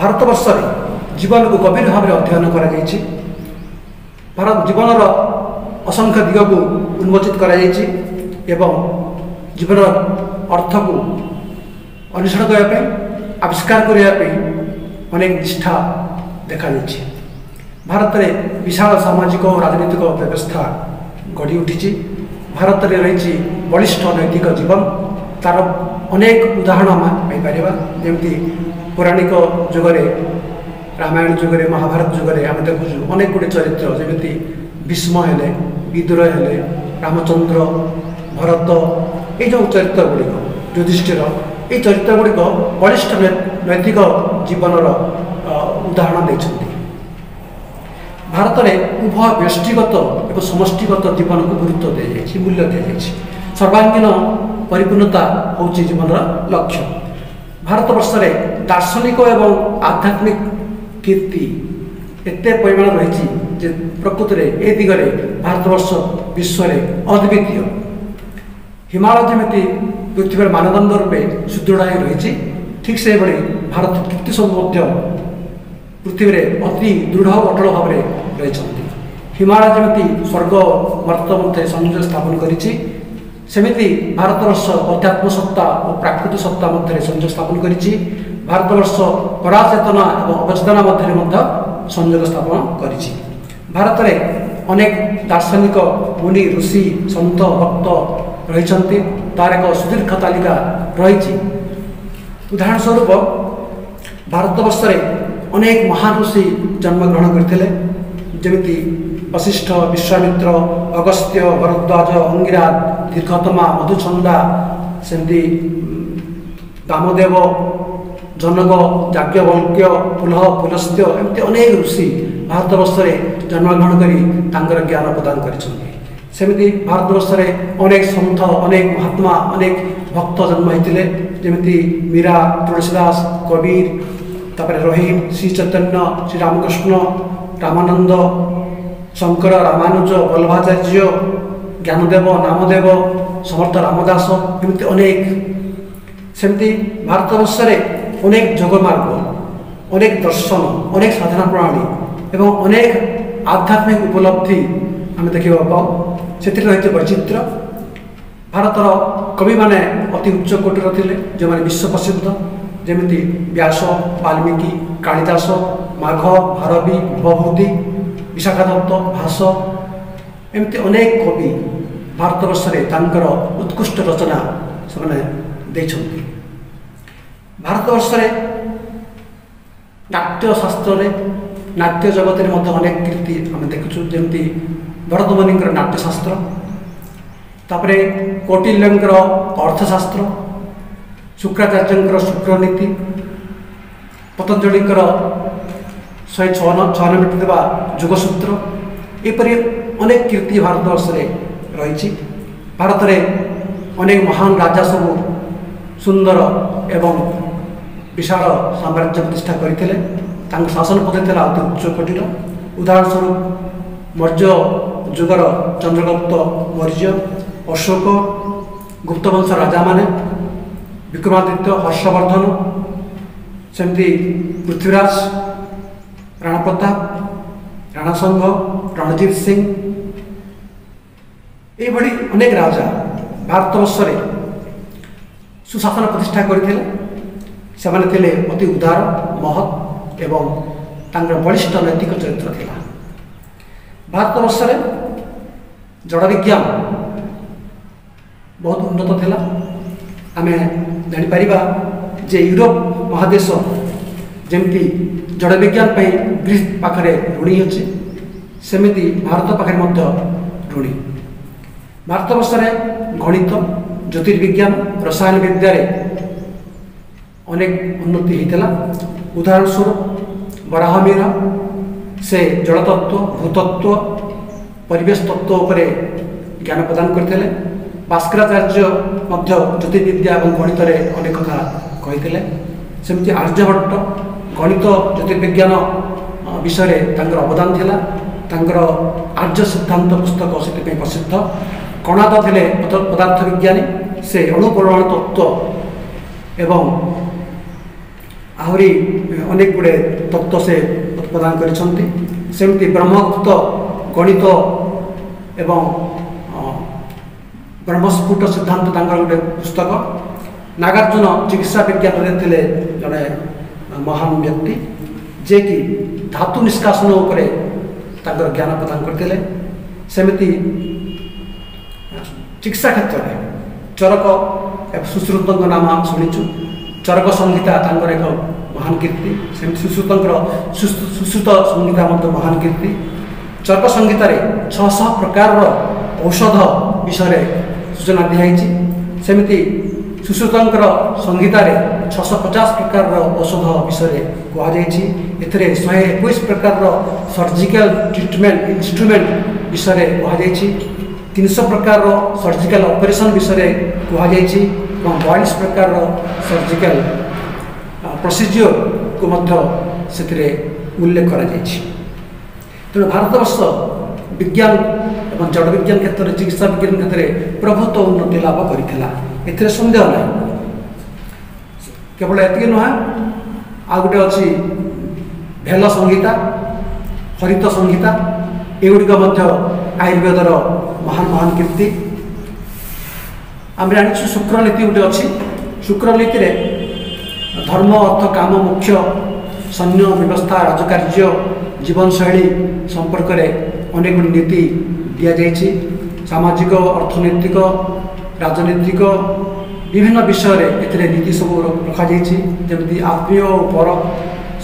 ଭାରତବର୍ଷରେ ଜୀବନକୁ ଗଭୀର ଭାବରେ ଅଧ୍ୟୟନ କରାଯାଇଛି। ଭାରତ ଜୀବନର ଅସଂଖ୍ୟ ଦିଗକୁ ଉନ୍ମୋଚିତ କରାଯାଇଛି ଏବଂ ଜୀବନର ଅର୍ଥକୁ ଅନ୍ୱେଷଣ କରିବା ପାଇଁ ଆବିଷ୍କାର କରିବା ପାଇଁ ଅନେକ ନିଷ୍ଠା ଦେଖାଯାଇଛି ଭାରତରେ ବିଶାଳ ସାମାଜିକ ଓ ରାଜନୈତିକ ବ୍ୟବସ୍ଥା ଗଢ଼ି ଉଠିଛି। ଭାରତରେ ରହିଛି ବଳିଷ୍ଠ ନୈତିକ ଜୀବନ। ତା'ର ଅନେକ ଉଦାହରଣ ଆମେ ପାଇପାରିବା। ଯେମିତି ପୌରାଣିକ ଯୁଗରେ ରାମାୟଣ ଯୁଗରେ ମହାଭାରତ ଯୁଗରେ ଆମେ ଦେଖୁଛୁ ଅନେକ ଗୁଡ଼ିଏ ଚରିତ୍ର। ଯେମିତି ଭୀଷ୍ମ ହେଲେ ବିଦୁର ହେଲେ ରାମଚନ୍ଦ୍ର ଭରତ ଏଇ ଯେଉଁ ଚରିତ୍ର ଗୁଡ଼ିକ ଯୁଧିଷ୍ଠିର এই ଚରିତ୍ର ଗୁଡ଼ିକ ବଳିଷ୍ଠ ନୈତିକ ଜୀବନର ଉଦାହରଣ ଦେଇଛନ୍ତି। ଭାରତରେ ଉଭୟ ବ୍ୟଷ୍ଟିଗତ ଏବଂ ସମଷ୍ଟିଗତ ଜୀବନକୁ ଗୁରୁତ୍ୱ ଦିଆଯାଇଛି ମୂଲ୍ୟ ଦିଆଯାଇଛି। ସର୍ବାଙ୍ଗୀନ ପରିପୂର୍ଣ୍ଣତା ହେଉଛି ଜୀବନର ଲକ୍ଷ୍ୟ। ଭାରତବର୍ଷରେ ଦାର୍ଶନିକ ଏବଂ ଆଧ୍ୟାତ୍ମିକ କୀର୍ତ୍ତି ଏତେ ପରିମାଣ ରହିଛି ପ୍ରକୃତରେ ଏ ଦିଗରେ ଭାରତବର୍ଷ ବିଶ୍ୱରେ ଅଦ୍ୱିତୀୟ। ହିମାଳୟ ଯେମିତି ପୃଥିବୀର ମାନଦଣ୍ଡ ରୂପେ ସୁଦୃଢ଼ ହୋଇ ରହିଛି ଠିକ୍ ସେହିଭଳି ଭାରତ କୀର୍ତ୍ତି ସବୁ ମଧ୍ୟ ପୃଥିବୀରେ ଅତି ଦୃଢ଼ ଅଟଳ ଭାବରେ ରହିଛନ୍ତି। ହିମାଳୟ ଯେମିତି ସ୍ୱର୍ଗ ମର୍ତ୍ତ ମଧ୍ୟରେ ସଂଯୋଗ ସ୍ଥାପନ କରିଛି ସେମିତି ଭାରତବର୍ଷ ଅଧ୍ୟାତ୍ମ ସତ୍ତା ଓ ପ୍ରାକୃତିକ ସତ୍ତା ମଧ୍ୟରେ ସଂଯୋଗ ସ୍ଥାପନ କରିଛି ଭାରତବର୍ଷ ପରାଚେତନା ଏବଂ ଅବଚେତନା ମଧ୍ୟରେ ମଧ୍ୟ ସଂଯୋଗ ସ୍ଥାପନ କରିଛି। ଭାରତରେ ଅନେକ ଦାର୍ଶନିକ ମୁନି ଋଷି ସନ୍ଥ ଭକ୍ତ ରହିଛନ୍ତି। ତାର ଏକ ସୁଦୀର୍ଘ ତାଲିକା ରହିଛି। ଉଦାହରଣ ସ୍ୱରୂପ ଭାରତବର୍ଷରେ ଅନେକ ମହାନ ଋଷି ଜନ୍ମଗ୍ରହଣ କରିଥିଲେ। ଯେମିତି ବଶିଷ୍ଠ ବିଶ୍ୱାମିତ୍ର ଅଗସ୍ତ୍ୟ ଭରଦ୍ୱାଜ ଅଙ୍ଗିରାଜ ଦୀର୍ଘତମା ମଧୁଛନ୍ଦା ସେମିତି ବାମଦେବ ଜନକ ଯାଜ୍ଞବଲ୍କ୍ୟ ପୁଲହ ପୁଲସ୍ତ୍ୟ ଏମିତି ଅନେକ ଋଷି ଭାରତବର୍ଷରେ ଜନ୍ମଗ୍ରହଣ କରି ତାଙ୍କର ଜ୍ଞାନ ପ୍ରଦାନ କରିଛନ୍ତି ସେମିତି ଭାରତବର୍ଷରେ ଅନେକ ସନ୍ଥ ଅନେକ ମହାତ୍ମା ଅନେକ ଭକ୍ତ ଜନ୍ମ ହୋଇଥିଲେ ଯେମିତି ମୀରା ତୁଳସୀ ଦାସ କବୀର ତାପରେ ରହିମ ଶ୍ରୀ ଚୈତନ୍ୟ ଶ୍ରୀ ରାମକୃଷ୍ଣ ରାମାନନ୍ଦ ଶଙ୍କର ରାମାନୁଜ ବଲ୍ଲଭାଚାର୍ଯ୍ୟ ଜ୍ଞାନଦେବ ନାମଦେବ ସମର୍ଥ ରାମଦାସ ଏମିତି ଅନେକ ସେମିତି ଭାରତବର୍ଷରେ ଅନେକ ଯୋଗମାର୍ଗ ଅନେକ ଦର୍ଶନ ଅନେକ ସାଧନା ପ୍ରଣାଳୀ ଏବଂ ଅନେକ ଆଧ୍ୟାତ୍ମିକ ଉପଲବ୍ଧି ଆମେ ଦେଖିବାକୁ ପାଉ ସେଥିରେ ରହିଛି ବୈଚିତ୍ର୍ୟ ଭାରତର କବିମାନେ ଅତି ଉଚ୍ଚ କୋଟିର ଥିଲେ ଯେଉଁମାନେ ବିଶ୍ୱ ପ୍ରସିଦ୍ଧ ଯେମିତି ବ୍ୟାସ ବାଲ୍ମୀକି କାଳିଦାସ ମାଘ ଭାରବୀ ଭବଭୂତି ବିଶାଖା ଦତ୍ତ ଭାସ ଏମିତି ଅନେକ କବି ଭାରତବର୍ଷରେ ତାଙ୍କର ଉତ୍କୃଷ୍ଟ ରଚନା ସେମାନେ ଦେଇଛନ୍ତି ଭାରତବର୍ଷରେ ନାଟ୍ୟ ଶାସ୍ତ୍ରରେ ନାଟ୍ୟ ଜଗତରେ ମଧ୍ୟ ଅନେକ କୀର୍ତ୍ତି ଆମେ ଦେଖୁଛୁ ଯେମିତି ଭରତମୁନିଙ୍କର ନାଟ୍ୟଶାସ୍ତ୍ର ତାପରେ କୌଟିଲ୍ୟଙ୍କର ଅର୍ଥଶାସ୍ତ୍ର ଶୁକ୍ରାଚାର୍ଯ୍ୟଙ୍କର ଶୁକ୍ରନୀତି ପତଞ୍ଜଳିଙ୍କର ଶହେ ଛଅ ଛଅ ମିନିଟ୍ ଥିବା ଯୋଗସୂତ୍ର ଏପରି ଅନେକ କୀର୍ତ୍ତି ଭାରତବର୍ଷରେ ରହିଛି ଭାରତରେ ଅନେକ ମହାନ ରାଜା ସବୁ ସୁନ୍ଦର ଏବଂ ବିଶାଳ ସାମ୍ରାଜ୍ୟ ପ୍ରତିଷ୍ଠା କରିଥିଲେ ତାଙ୍କ ଶାସନ ପଦ୍ଧତି ଥିଲା ଅତି ଉଚ୍ଚ କୋଟିର ଉଦାହରଣ ସ୍ୱରୂପ ମୌର୍ଯ୍ୟ ଯୁଗର ଚନ୍ଦ୍ରଗୁପ୍ତ ମୌର୍ଯ୍ୟ ଅଶୋକ ଗୁପ୍ତବଂଶ ରାଜାମାନେ ବିକ୍ରମାଦିତ୍ୟ ହର୍ଷବର୍ଦ୍ଧନ ସେମିତି ପୃଥ୍ୱୀରାଜ ରାଣା ପ୍ରତାପ ରାଣା ସଂଘ ରଣଜିତ ସିଂ ଏଇଭଳି ଅନେକ ରାଜା ଭାରତବର୍ଷରେ ସୁଶାସନ ପ୍ରତିଷ୍ଠା କରିଥିଲେ। ସେମାନେ ଥିଲେ ଅତି ଉଦାର ମହତ୍ ଏବଂ ତାଙ୍କର ବଳିଷ୍ଠ ନୈତିକ ଚରିତ୍ର ଥିଲା ଭାରତବର୍ଷରେ ଜଡ଼ ବିଜ୍ଞାନ ବହୁତ ଉନ୍ନତ ଥିଲା। ଆମେ ଜାଣିପାରିବା ଯେ ୟୁରୋପ ମହାଦେଶ ଯେମିତି ଜଡ଼ ବିଜ୍ଞାନ ପାଇଁ ଗ୍ରୀସ୍ ପାଖରେ ଋଣୀ ଅଛି ସେମିତି ଭାରତ ପାଖରେ ମଧ୍ୟ ଋଣୀ। ଭାରତବର୍ଷରେ ଗଣିତ ଜ୍ୟୋତିର୍ବିଜ୍ଞାନ ରସାୟନ ବିଦ୍ୟାରେ ଅନେକ ଉନ୍ନତି ହେଇଥିଲା। ଉଦାହରଣ ସ୍ୱରୂପ ବରାହମୀର ସେ ଜଳତତ୍ତ୍ୱ ଭୂତତ୍ତ୍ୱ ପରିବେଶ ତତ୍ତ୍ୱ ଉପରେ ଜ୍ଞାନ ପ୍ରଦାନ କରିଥିଲେ ଭାସ୍କରାଚାର୍ଯ୍ୟ ମଧ୍ୟ ଜ୍ୟୋତିର୍ବିଦ୍ୟା ଏବଂ ଗଣିତରେ ଅନେକ କଥା କହିଥିଲେ ସେମିତି ଆର୍ଯ୍ୟଭଟ୍ଟ ଗଣିତ ଜ୍ୟୋତିର୍ବିଜ୍ଞାନ ବିଷୟରେ ତାଙ୍କର ଅବଦାନ ଥିଲା ତାଙ୍କର ଆର୍ଯ୍ୟ ସିଦ୍ଧାନ୍ତ ପୁସ୍ତକ ସେଥିପାଇଁ ପ୍ରସିଦ୍ଧ କଣାଦ ଥିଲେ ପଦାର୍ଥ ବିଜ୍ଞାନୀ ସେ ଅଣୁପରମାଣୁ ତତ୍ତ୍ୱ ଏବଂ ଆହୁରି ଅନେକ ଗୁଡ଼ିଏ ତତ୍ତ୍ୱ ସେ ପ୍ରଦାନ କରିଛନ୍ତି ସେମିତି ବ୍ରହ୍ମଗୁପ୍ତ ଗଣିତ ଏବଂ ବ୍ରହ୍ମସ୍ଫୁଟ ସିଦ୍ଧାନ୍ତ ତାଙ୍କର ଗୋଟେ ପୁସ୍ତକ ନାଗାର୍ଜୁନ ଚିକିତ୍ସା ବିଜ୍ଞାନରେ ଥିଲେ ଜଣେ ମହାନ ବ୍ୟକ୍ତି ଯିଏକି ଧାତୁ ନିଷ୍କାସନ ଉପରେ ତାଙ୍କର ଜ୍ଞାନ ପ୍ରଦାନ କରିଥିଲେ ସେମିତି ଚିକିତ୍ସା କ୍ଷେତ୍ରରେ ଚରକ ସୁଶ୍ରୁତଙ୍କ ନାମ ଆମେ ଶୁଣିଛୁ ଚରକ ସଂହିତା ତାଙ୍କର ଏକ ମହାନ କୀର୍ତ୍ତି ସେମିତି ସୁଶ୍ରୁତଙ୍କର ସୁଶ୍ରୁତ ସଂହିତା ମଧ୍ୟ ମହାନ କୀର୍ତ୍ତି। ଚରକ ସଂହିତାରେ ଛଅଶହ ପ୍ରକାରର ଔଷଧ ବିଷୟରେ ସୂଚନା ଦିଆଯାଇଛି ସେମିତି ସୁଶ୍ରୁତଙ୍କର ସଂହିତାରେ ଛଅଶହ ପଚାଶ ପ୍ରକାରର ଔଷଧ ବିଷୟରେ କୁହାଯାଇଛି। ଏଥିରେ ଶହେ ଏକୋଇଶ ପ୍ରକାରର ସର୍ଜିକାଲ ଟ୍ରିଟମେଣ୍ଟ ଇନଷ୍ଟ୍ରୁମେଣ୍ଟ ବିଷୟରେ କୁହାଯାଇଛି। ତିନିଶହ ପ୍ରକାରର ସର୍ଜିକାଲ ଅପରେସନ୍ ବିଷୟରେ କୁହାଯାଇଛି। ଏବଂ ବୟାଳିଶ ପ୍ରକାରର ସର୍ଜିକାଲ ପ୍ରୋସିଜିଓରକୁ ମଧ୍ୟ ସେଥିରେ ଉଲ୍ଲେଖ କରାଯାଇଛି। ତେଣୁ ଭାରତବର୍ଷ ବିଜ୍ଞାନ ଏବଂ ଜଡ଼ ବିଜ୍ଞାନ କ୍ଷେତ୍ରରେ ଚିକିତ୍ସା ବିଜ୍ଞାନ କ୍ଷେତ୍ରରେ ପ୍ରଭୁତ୍ୱ ଉନ୍ନତି ଲାଭ କରିଥିଲା। ଏଥିରେ ସନ୍ଦେହ ନାହିଁ। କେବଳ ଏତିକି ନୁହେଁ ଆଉ ଗୋଟେ ଅଛି ଭେଲ ସଂହିତା ହରିତ ସଂହିତା ଏଗୁଡ଼ିକ ମଧ୍ୟ ଆୟୁର୍ବେଦର ମହାନ ମହାନ କୀର୍ତ୍ତି ଆମେ ଜାଣିଛୁ ଶୁକ୍ରନୀତି ଗୋଟେ ଅଛି। ଶୁକ୍ରନୀତିରେ ଧର୍ମ ଅର୍ଥ କାମ ମୁଖ୍ୟ ସୈନ୍ୟ ବ୍ୟବସ୍ଥା ରାଜକାର୍ଯ୍ୟ ଜୀବନଶୈଳୀ ସମ୍ପର୍କରେ ଅନେକ ଗୁଡ଼ିଏ ନୀତି ଦିଆଯାଇଛି। ସାମାଜିକ ଅର୍ଥନୈତିକ ରାଜନୈତିକ ବିଭିନ୍ନ ବିଷୟରେ ଏଥିରେ ନୀତି ସବୁ ରଖାଯାଇଛି। ଯେମିତି ଆତ୍ମୀୟ ଓ ପର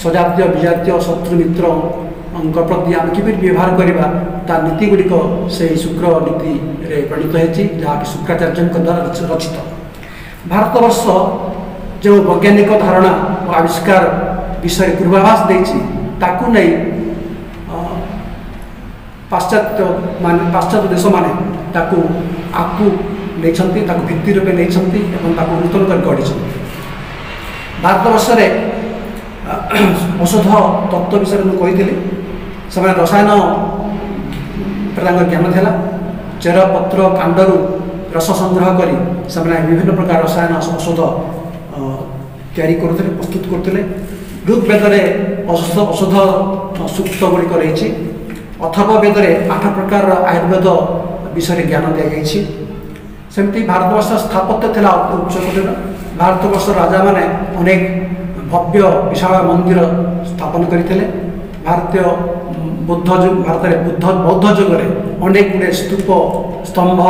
ସଜାତୀୟ ବିଜାତୀୟ ଶତ୍ରୁ ମିତ୍ରଙ୍କ ପ୍ରତି ଆମେ କିପରି ବ୍ୟବହାର କରିବା ତା ନୀତି ଗୁଡ଼ିକ ଶୁକ୍ର ନୀତିରେ ପ୍ରଣୀତ ହୋଇଛି ଯାହାକି ଶୁକ୍ରାଚାର୍ଯ୍ୟଙ୍କ ଦ୍ୱାରା ରଚିତ। ଭାରତବର୍ଷ ଯେଉଁ ବୈଜ୍ଞାନିକ ଧାରଣା ଓ ଆବିଷ୍କାର ବିଷୟରେ ପୂର୍ବାଭାସ ଦେଇଛି ତାକୁ ନେଇ ପାଶ୍ଚାତ୍ୟ ମାନେ ପାଶ୍ଚାତ୍ୟ ଦେଶମାନେ ତାକୁ ଆଗକୁ ନେଇଛନ୍ତି ତାକୁ ଭିତ୍ତି ରୂପେ ନେଇଛନ୍ତି ଏବଂ ତାକୁ ନୂତନ କରି ଗଢ଼ିଛନ୍ତି। ଭାରତବର୍ଷରେ ଔଷଧ ତତ୍ତ୍ୱ ବିଷୟରେ ମୁଁ କହିଥିଲି ସେମାନେ ରସାୟନ ତାଙ୍କର ଜ୍ଞାନ ଥିଲା ଚେର ପତ୍ର କାଣ୍ଡରୁ ରସ ସଂଗ୍ରହ କରି ସେମାନେ ବିଭିନ୍ନ ପ୍ରକାର ରସାୟନ ଔଷଧ ଅ, ତିଆରି କରୁଥିଲେ ପ୍ରସ୍ତୁତ କରୁଥିଲେ। ଋଗ୍ ବେଦରେ ଔଷଧ ଔଷଧ ସୂକ୍ତ ଗୁଡ଼ିକ ରହିଛି। ଅଥର୍ବ ବେଦରେ ଆଠ ପ୍ରକାରର ଆୟୁର୍ବେଦ ବିଷୟରେ ଜ୍ଞାନ ଦିଆଯାଇଛି। ସେମିତି ଭାରତବର୍ଷ ସ୍ଥାପତ୍ୟ ଥିଲା ଉଚ୍ଚ କୋଟିର। ଭାରତବର୍ଷର ରାଜାମାନେ ଅନେକ ଭବ୍ୟ ବିଶାଳ ମନ୍ଦିର ସ୍ଥାପନ କରିଥିଲେ। ଭାରତୀୟ ଉଁ, ବୁଦ୍ଧ ଯୁଗ ଭାରତରେ ବୁଦ୍ଧ ବୌଦ୍ଧ ଯୁଗରେ ଅନେକ ଗୁଡ଼ିଏ ସ୍ତୂପ ସ୍ତମ୍ଭ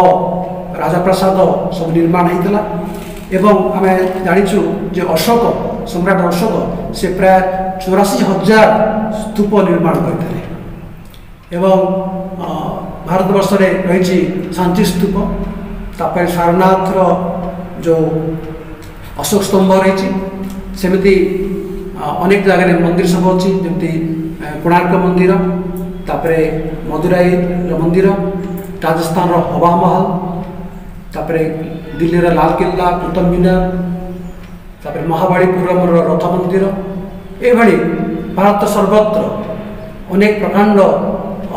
ରାଜପ୍ରାସାଦ ସବୁ ନିର୍ମାଣ ହେଇଥିଲା ଏବଂ ଆମେ ଜାଣିଛୁ ଯେ ଅଶୋକ ସମ୍ରାଟ ଅଶୋକ ସେ ପ୍ରାୟ ଚଉରାଶୀ ହଜାର ସ୍ତୂପ ନିର୍ମାଣ କରିଥିଲେ ଏବଂ ଅ, ଭାରତବର୍ଷରେ ରହିଛି ଶାନ୍ତି ସ୍ତୂପ ତାପରେ ସାରନାଥର ଯେଉଁ ଅଶୋକ ସ୍ତମ୍ଭ ରହିଛି ସେମିତି ଅ, ଅନେକ ଜାଗାରେ ମନ୍ଦିର ସବୁ ଅଛି ଯେମିତି ଅ, କୋଣାର୍କ ମନ୍ଦିର ତାପରେ ମଦୁରାଇର ମନ୍ଦିର ରାଜସ୍ଥାନର ହବା ମହଲ ତାପରେ ଦିଲ୍ଲୀର ଲାଲକିଲ୍ଲା କୁତୁବ ମିନାର ତାପରେ ମହାବାଳୀପୁରମର ରଥ ମନ୍ଦିର ଏଭଳି ଭାରତ ସର୍ବତ୍ର ଅନେକ ପ୍ରକାଣ୍ଡ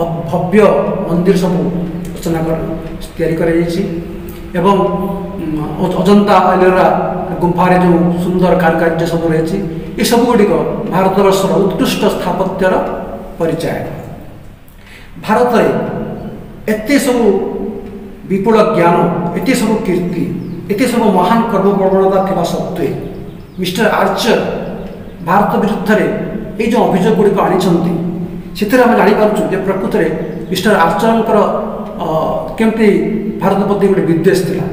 ଅ- ଭବ୍ୟ ମନ୍ଦିର ସବୁ ରଚନା କର ତିଆରି କରାଯାଇଛି ଏବଂ ଉମ୍, ଅ- ଅଜନ୍ତା ଏଲୋରା ଗୁମ୍ଫାରେ ଯେଉଁ ସୁନ୍ଦର କାରୁକାର୍ଯ୍ୟ ସବୁ ରହିଛି ଏସବୁ ଗୁଡ଼ିକ ଭାରତବର୍ଷର ଉତ୍କୃଷ୍ଟ ସ୍ଥାପତ୍ୟର ପରିଚୟ ଭାରତରେ ଏତେ ସବୁ ବିପୁଳ ଜ୍ଞାନ ଏତେ ସବୁ କୀର୍ତ୍ତି ଏତେ ସବୁ ମହାନ କର୍ମପ୍ରବଣତା ଥିବା ସତ୍ତ୍ୱେ ମିଷ୍ଟର ଆର୍ଚର ଭାରତ ବିରୁଦ୍ଧରେ ଏଇ ଯେଉଁ ଅଭିଯୋଗ ଗୁଡ଼ିକ ଆଣିଛନ୍ତି ସେଥିରେ ଆମେ ଜାଣିପାରୁଛୁ ଯେ ପ୍ରକୃତରେ ମିଷ୍ଟର ଆର୍ଚରଙ୍କର କେମିତି ଭାରତ ପ୍ରତି ଗୋଟେ ବିଦ୍ୱେଷ ଥିଲା।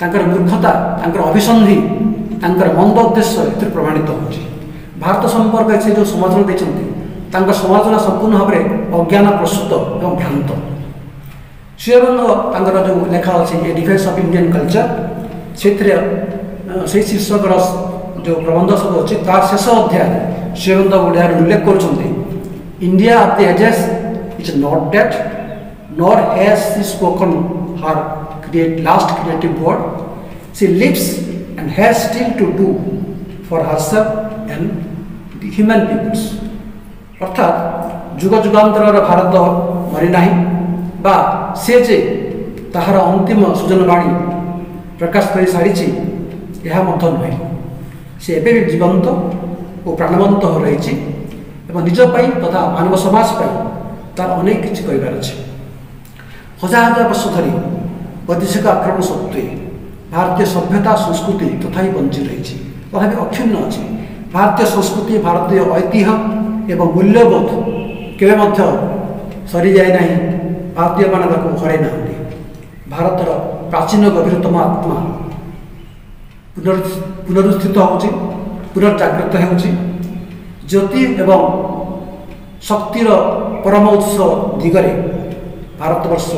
ତାଙ୍କର ମୂର୍ଖତା ତାଙ୍କର ଅଭିସନ୍ଧି ତାଙ୍କର ମନ୍ଦ ଉଦ୍ଦେଶ୍ୟ ଏଥିରେ ପ୍ରମାଣିତ ହେଉଛି। ଭାରତ ସମ୍ପର୍କରେ ସେ ଯେଉଁ ସମାଲୋଚନା ଦେଇଛନ୍ତି ତାଙ୍କ ସମାଲୋଚନା ସମ୍ପୂର୍ଣ୍ଣ ଭାବରେ ଅଜ୍ଞାନ ପ୍ରସ୍ତୁତ ଏବଂ ଭ୍ରାନ୍ତ ଶ୍ରୀଅରବିନ୍ଦ ତାଙ୍କର ଯେଉଁ ଲେଖା ଅଛି a defence of Indian culture ସେଥିରେ ଅ, ସେଇ ଶୀର୍ଷକର ସ- ଯେଉଁ ପ୍ରବନ୍ଧ ସବୁ ଅଛି ତାର ଶେଷ ଅଧ୍ୟାୟରେ ଶ୍ରୀଅରବିନ୍ଦ ଓଡ଼ିଆରେ ଉଲ୍ଲେଖ କରୁଛନ୍ତି India of the ages is not date nor has she spoken her create, last creative word. She lives and has still to do for herself and the human peoples. ଅର୍ଥାତ୍ ଯୁଗ ଯୁଗାନ୍ତରର ଭାରତ ମରିନାହିଁ ବା ସେ ଯେ ତାହାର ଅନ୍ତିମ ସୂଜନବାଣୀ ପ୍ରକାଶ କରି ସାରିଛି ଏହା ମଧ୍ୟ ନୁହେଁ ସେ ଏବେ ବି ଜୀବନ୍ତ ଓ ପ୍ରାଣବନ୍ତ ରହିଛି ଏବଂ ନିଜ ପାଇଁ ତଥା ମାନବ ସମାଜ ପାଇଁ ତାର ଅନେକ କିଛି କରିବାର ଅଛି ହଜାର ହଜାର ବର୍ଷ ଧରି ବୈଦେଶିକ ଆକ୍ରମଣ ସତ୍ତ୍ୱେ ଭାରତୀୟ ସଭ୍ୟତା ସଂସ୍କୃତି ତଥାପି ବଞ୍ଚି ରହିଛି ତଥାପି ଅକ୍ଷୁଣ୍ଣ ଅଛି ଭାରତୀୟ ସଂସ୍କୃତି ଭାରତୀୟ ଐତିହ୍ୟ ଏବଂ ମୂଲ୍ୟବୋଧ। କେବେ ମଧ୍ୟ ସରିଯାଏ ନାହିଁ ଭାରତୀୟମାନେ ତାକୁ ହରାଇ ନାହାନ୍ତି ଭାରତର ପ୍ରାଚୀନ ଗଭୀରତମ ଆତ୍ମା ପୁନରୁ ପୁନରୁତ୍ଥିତ ହେଉଛି ପୁନର୍ଜାଗ୍ରତ ହେଉଛି। ଜ୍ୟୋତି ଏବଂ ଶକ୍ତିର ପରମ ଉତ୍ସ ଦିଗରେ ଭାରତବର୍ଷ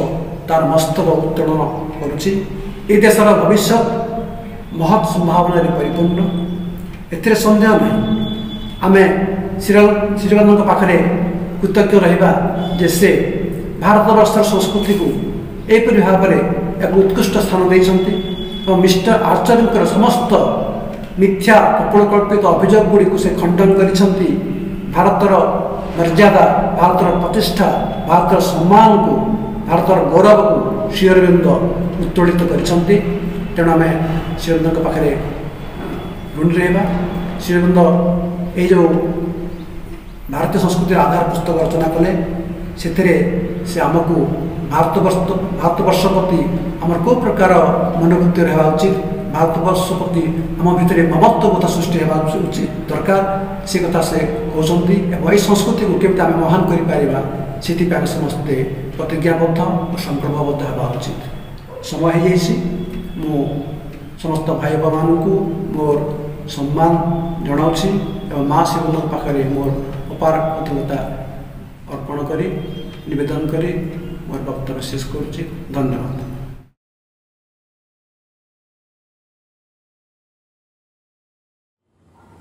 ତାର ମସ୍ତକ ଉତ୍ତୋଳନ କରୁଛି। ଏ ଦେଶର ଭବିଷ୍ୟତ ମହତ୍ ସମ୍ଭାବନାରେ ପରିପୂର୍ଣ୍ଣ। ଏଥିରେ ସନ୍ଦେହ ନାହିଁ। ଆମେ ଶ୍ରୀ ଶ୍ରୀବାନଙ୍କ ପାଖରେ କୃତଜ୍ଞ ରହିବା ଯେ ସେ ଭାରତବର୍ଷର ସଂସ୍କୃତିକୁ ଏହିପରି ଭାବରେ ଏକ ଉତ୍କୃଷ୍ଟ ସ୍ଥାନ ଦେଇଛନ୍ତି ଏବଂ ମିଷ୍ଟର ଆର୍ଚରଙ୍କର ସମସ୍ତ ମିଥ୍ୟା କପୋଳକଳ୍ପିତ ଅଭିଯୋଗ ଗୁଡ଼ିକୁ ସେ ଖଣ୍ଡନ କରିଛନ୍ତି। ଭାରତର ମର୍ଯ୍ୟାଦା ଭାରତର ପ୍ରତିଷ୍ଠା ଭାରତର ସମ୍ମାନକୁ ଭାରତର ଗୌରବକୁ ଶ୍ରୀଅରବିନ୍ଦ ଉତ୍ତୋଳିତ କରିଛନ୍ତି। ତେଣୁ ଆମେ ଶ୍ରୀଅରବିନ୍ଦଙ୍କ ପାଖରେ ଋଣୀ ରହିବା ଶ୍ରୀଅରବିନ୍ଦ ଏଇ ଯେଉଁ ଭାରତୀୟ ସଂସ୍କୃତିର ଆଧାର ପୁସ୍ତକ ରଚନା କଲେ ସେଥିରେ ସେ ଆମକୁ ଭାରତବର୍ଷ ଭାରତବର୍ଷ ପ୍ରତି ଆମର କେଉଁ ପ୍ରକାର ମନୋବୃତ୍ତି ରହିବା ଉଚିତ ଭାରତବର୍ଷ ପ୍ରତି ଆମ ଭିତରେ ମମତ୍ୱବୋଧ ସୃଷ୍ଟି ହେବା ଉଚିତ ଦରକାର ସେ କଥା ସେ କହୁଛନ୍ତି ଏବଂ ଏହି ସଂସ୍କୃତିକୁ କେମିତି ଆମେ ମହାନ କରିପାରିବା ସେଥିପାଇଁ ଆମେ ସମସ୍ତେ ପ୍ରତିଜ୍ଞାବଦ୍ଧ ଓ ସଂକଳ୍ପବଦ୍ଧ ହେବା ଉଚିତ ସମୟ ହେଇଯାଇଛି ମୁଁ ସମସ୍ତ ଭାଇ ବାପାମାନଙ୍କୁ ମୋର ସମ୍ମାନ ଜଣାଉଛି ଏବଂ ମା ଶିବଙ୍କ ପାଖରେ ମୋର ଅପାର କୃତଜ୍ଞତା ଅର୍ପଣ କରି ନିବେଦନ କରି ମୋର ବକ୍ତବ୍ୟ ଶେଷ କରୁଛି। ଧନ୍ୟବାଦ।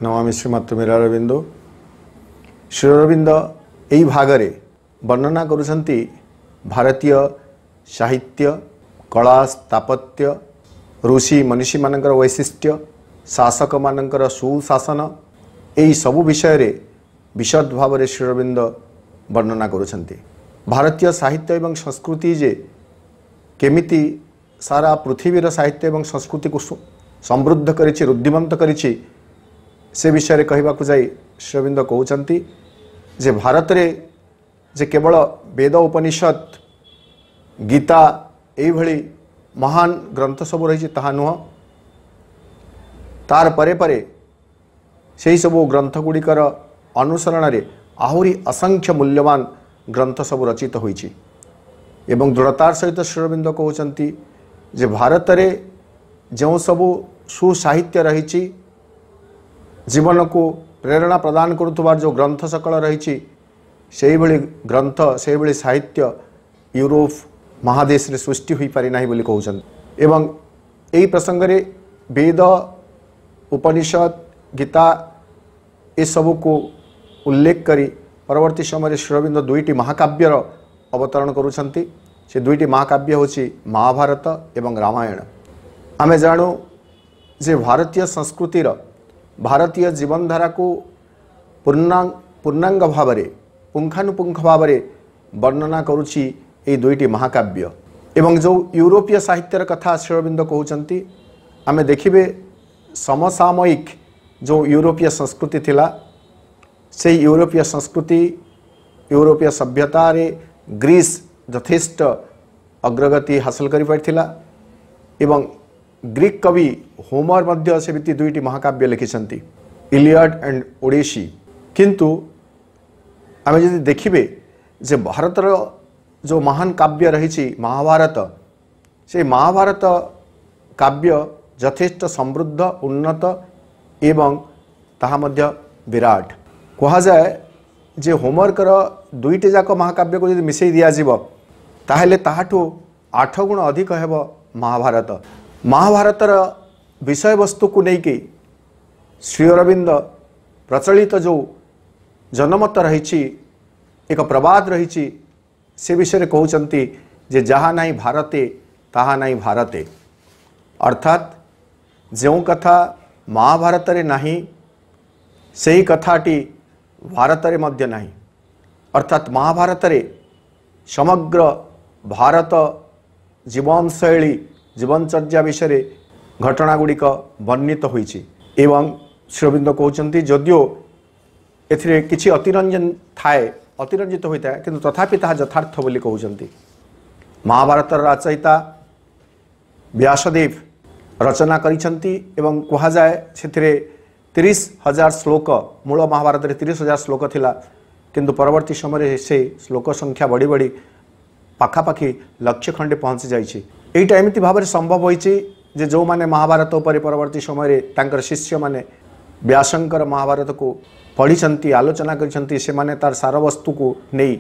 ନମାମି ଶ୍ରୀମାତ୍ର ମୀରାରବିନ୍ଦ ଶ୍ରୀଅରବିନ୍ଦ ଏହି ଭାଗରେ ବର୍ଣ୍ଣନା କରୁଛନ୍ତି ଭାରତୀୟ ସାହିତ୍ୟ କଳା ସ୍ଥାପତ୍ୟ ଋଷି ମନୀଷୀମାନଙ୍କର ବୈଶିଷ୍ଟ୍ୟ ଶାସକମାନଙ୍କର ସୁଶାସନ ଏହି ସବୁ ବିଷୟରେ ବିଶଦ ଭାବରେ ଶ୍ରୀରବିନ୍ଦ ବର୍ଣ୍ଣନା କରୁଛନ୍ତି ଭାରତୀୟ ସାହିତ୍ୟ ଏବଂ ସଂସ୍କୃତି ଯେ କେମିତି ସାରା ପୃଥିବୀର ସାହିତ୍ୟ ଏବଂ ସଂସ୍କୃତିକୁ ସୁ- ସମୃଦ୍ଧ କରିଛି ରୁଦ୍ଧିମନ୍ତ କରିଛି ସେ ବିଷୟରେ କହିବାକୁ ଯାଇ ଶ୍ରୀରବିନ୍ଦ କହୁଛନ୍ତି ଯେ ଭାରତରେ ଯେ କେବଳ ବେଦ ଉପନିଷଦ ଗୀତା ଏଇଭଳି ମହାନ ଗ୍ରନ୍ଥ ସବୁ ରହିଛି ତାହା ନୁହଁ। ତାର ପରେ ପରେ ସେହି ସବୁ ଗ୍ରନ୍ଥ ଗୁଡ଼ିକର ଅନୁସରଣରେ ଆହୁରି ଅସଂଖ୍ୟ ମୂଲ୍ୟବାନ ଗ୍ରନ୍ଥ ସବୁ ରଚିତ ହୋଇଛି। ଏବଂ ଦୃଢ଼ତାର ସହିତ ଶ୍ରୀରବିନ୍ଦ କହୁଛନ୍ତି ଯେ ଭାରତରେ ଯେଉଁ ସବୁ ସୁସାହିତ୍ୟ ରହିଛି ଜୀବନକୁ ପ୍ରେରଣା ପ୍ରଦାନ କରୁଥିବା ଯେଉଁ ଗ୍ରନ୍ଥ ସକଳ ରହିଛି ସେଇଭଳି ଗ୍ରନ୍ଥ ସେଇଭଳି ସାହିତ୍ୟ ୟୁରୋପ ମହାଦେଶରେ ସୃଷ୍ଟି ହୋଇପାରି ନାହିଁ ବୋଲି କହୁଛନ୍ତି। ଏବଂ ଏହି ପ୍ରସଙ୍ଗରେ ବେଦ ଉପନିଷଦ গীতা এসবুক উল্লেখ করে। পরবর্তী সময় শ্রীরবিন্দ দুইটি মহাকাব্যর অবতরণ করছেন সে দুইটি মহাকাব্য হচ্ছে মহাভারত এবং রামায়ণ। আমি জাণু যে ভারতীয় সংস্কৃতির ভারতীয় জীবনধারা পূর্ণাঙ্গ পূর্ণাঙ্গ ভাবে পুঙ্খানুপুঙ্খ ভাবে বর্ণনা করুছি এই দুইটি মহাকাব্য এবং যে ইউরোপীয় সাহিত্যের কথা শ্রীরবিন্দ কুমার আমি দেখবে সমসাময়িক जो यूरोपीय संस्कृति थिला, से यूरोपीय संस्कृति, यूरोपीय सभ्यता रे ग्रीस यथेष्ट अग्रगति हासिल कर ग्रीक कवि होमर मध्य सेमिति दुईटी महाकाव्य लिखिछन्ति इलियड एंड ओडेसी। किंतु, आम जी देखिए जे भारतर जो महान काव्य रही महाभारत, से महाभारत काव्य यथेष्ट समृद्ध, उन्नत ଏବଂ ତାହା ମଧ୍ୟ ବିରାଟ କୁହାଯାଏ ଯେ ହୋମୱର୍କର ଦୁଇଟି ଯାକ ମହାକାବ୍ୟକୁ ଯଦି ମିଶାଇ ଦିଆଯିବ ତାହେଲେ ତାହାଠୁ ଆଠ ଗୁଣ ଅଧିକ ହେବ ମହାଭାରତ। ମହାଭାରତର ବିଷୟବସ୍ତୁକୁ ନେଇକି ଶ୍ରୀ ଅରବିନ୍ଦ ପ୍ରଚଳିତ ଯେଉଁ ଜନମତ ରହିଛି ଏକ ପ୍ରବାଦ ରହିଛି ସେ ବିଷୟରେ କହୁଛନ୍ତି ଯେ ଯାହା ନାହିଁ ଭାରତେ ତାହା ନାହିଁ ଭାରତେ। ଅର୍ଥାତ୍ ଯେଉଁ କଥା ମହାଭାରତରେ ନାହିଁ ସେହି କଥାଟି ଭାରତରେ ମଧ୍ୟ ନାହିଁ ଅର୍ଥାତ୍ ମହାଭାରତରେ ସମଗ୍ର ଭାରତ ଜୀବନଶୈଳୀ ଜୀବନଚର୍ଯ୍ୟା ବିଷୟରେ ଘଟଣା ଗୁଡ଼ିକ ବର୍ଣ୍ଣିତ ହୋଇଛି ଏବଂ ଶ୍ରୀରବିନ୍ଦ କହୁଛନ୍ତି ଯଦିଓ ଏଥିରେ କିଛି ଅତିରଞ୍ଜନ ଥାଏ ଅତିରଞ୍ଜିତ ହୋଇଥାଏ କିନ୍ତୁ ତଥାପି ତାହା ଯଥାର୍ଥ ବୋଲି କହୁଛନ୍ତି ମହାଭାରତର ରଚୟିତା ବ୍ୟାସଦେବ ରଚନା କରିଛନ୍ତି ଏବଂ କୁହାଯାଏ ସେଥିରେ ତିରିଶ ହଜାର ଶ୍ଲୋକ ମୂଳ ମହାଭାରତରେ ତିରିଶ ହଜାର ଶ୍ଲୋକ ଥିଲା କିନ୍ତୁ ପରବର୍ତ୍ତୀ ସମୟରେ ସେ ଶ୍ଲୋକ ସଂଖ୍ୟା ବଢ଼ି ବଢ଼ି ପାଖାପାଖି ଲକ୍ଷ ଖଣ୍ଡେ ପହଞ୍ଚି ଯାଇଛି। ଏଇଟା ଏମିତି ଭାବରେ ସମ୍ଭବ ହୋଇଛି ଯେ ଯେଉଁମାନେ ମହାଭାରତ ଉପରେ ପରବର୍ତ୍ତୀ ସମୟରେ ତାଙ୍କର ଶିଷ୍ୟମାନେ ବ୍ୟାସଙ୍କର ମହାଭାରତକୁ ପଢ଼ିଛନ୍ତି ଆଲୋଚନା କରିଛନ୍ତି ସେମାନେ ତାର ସାରବସ୍ତୁକୁ ନେଇ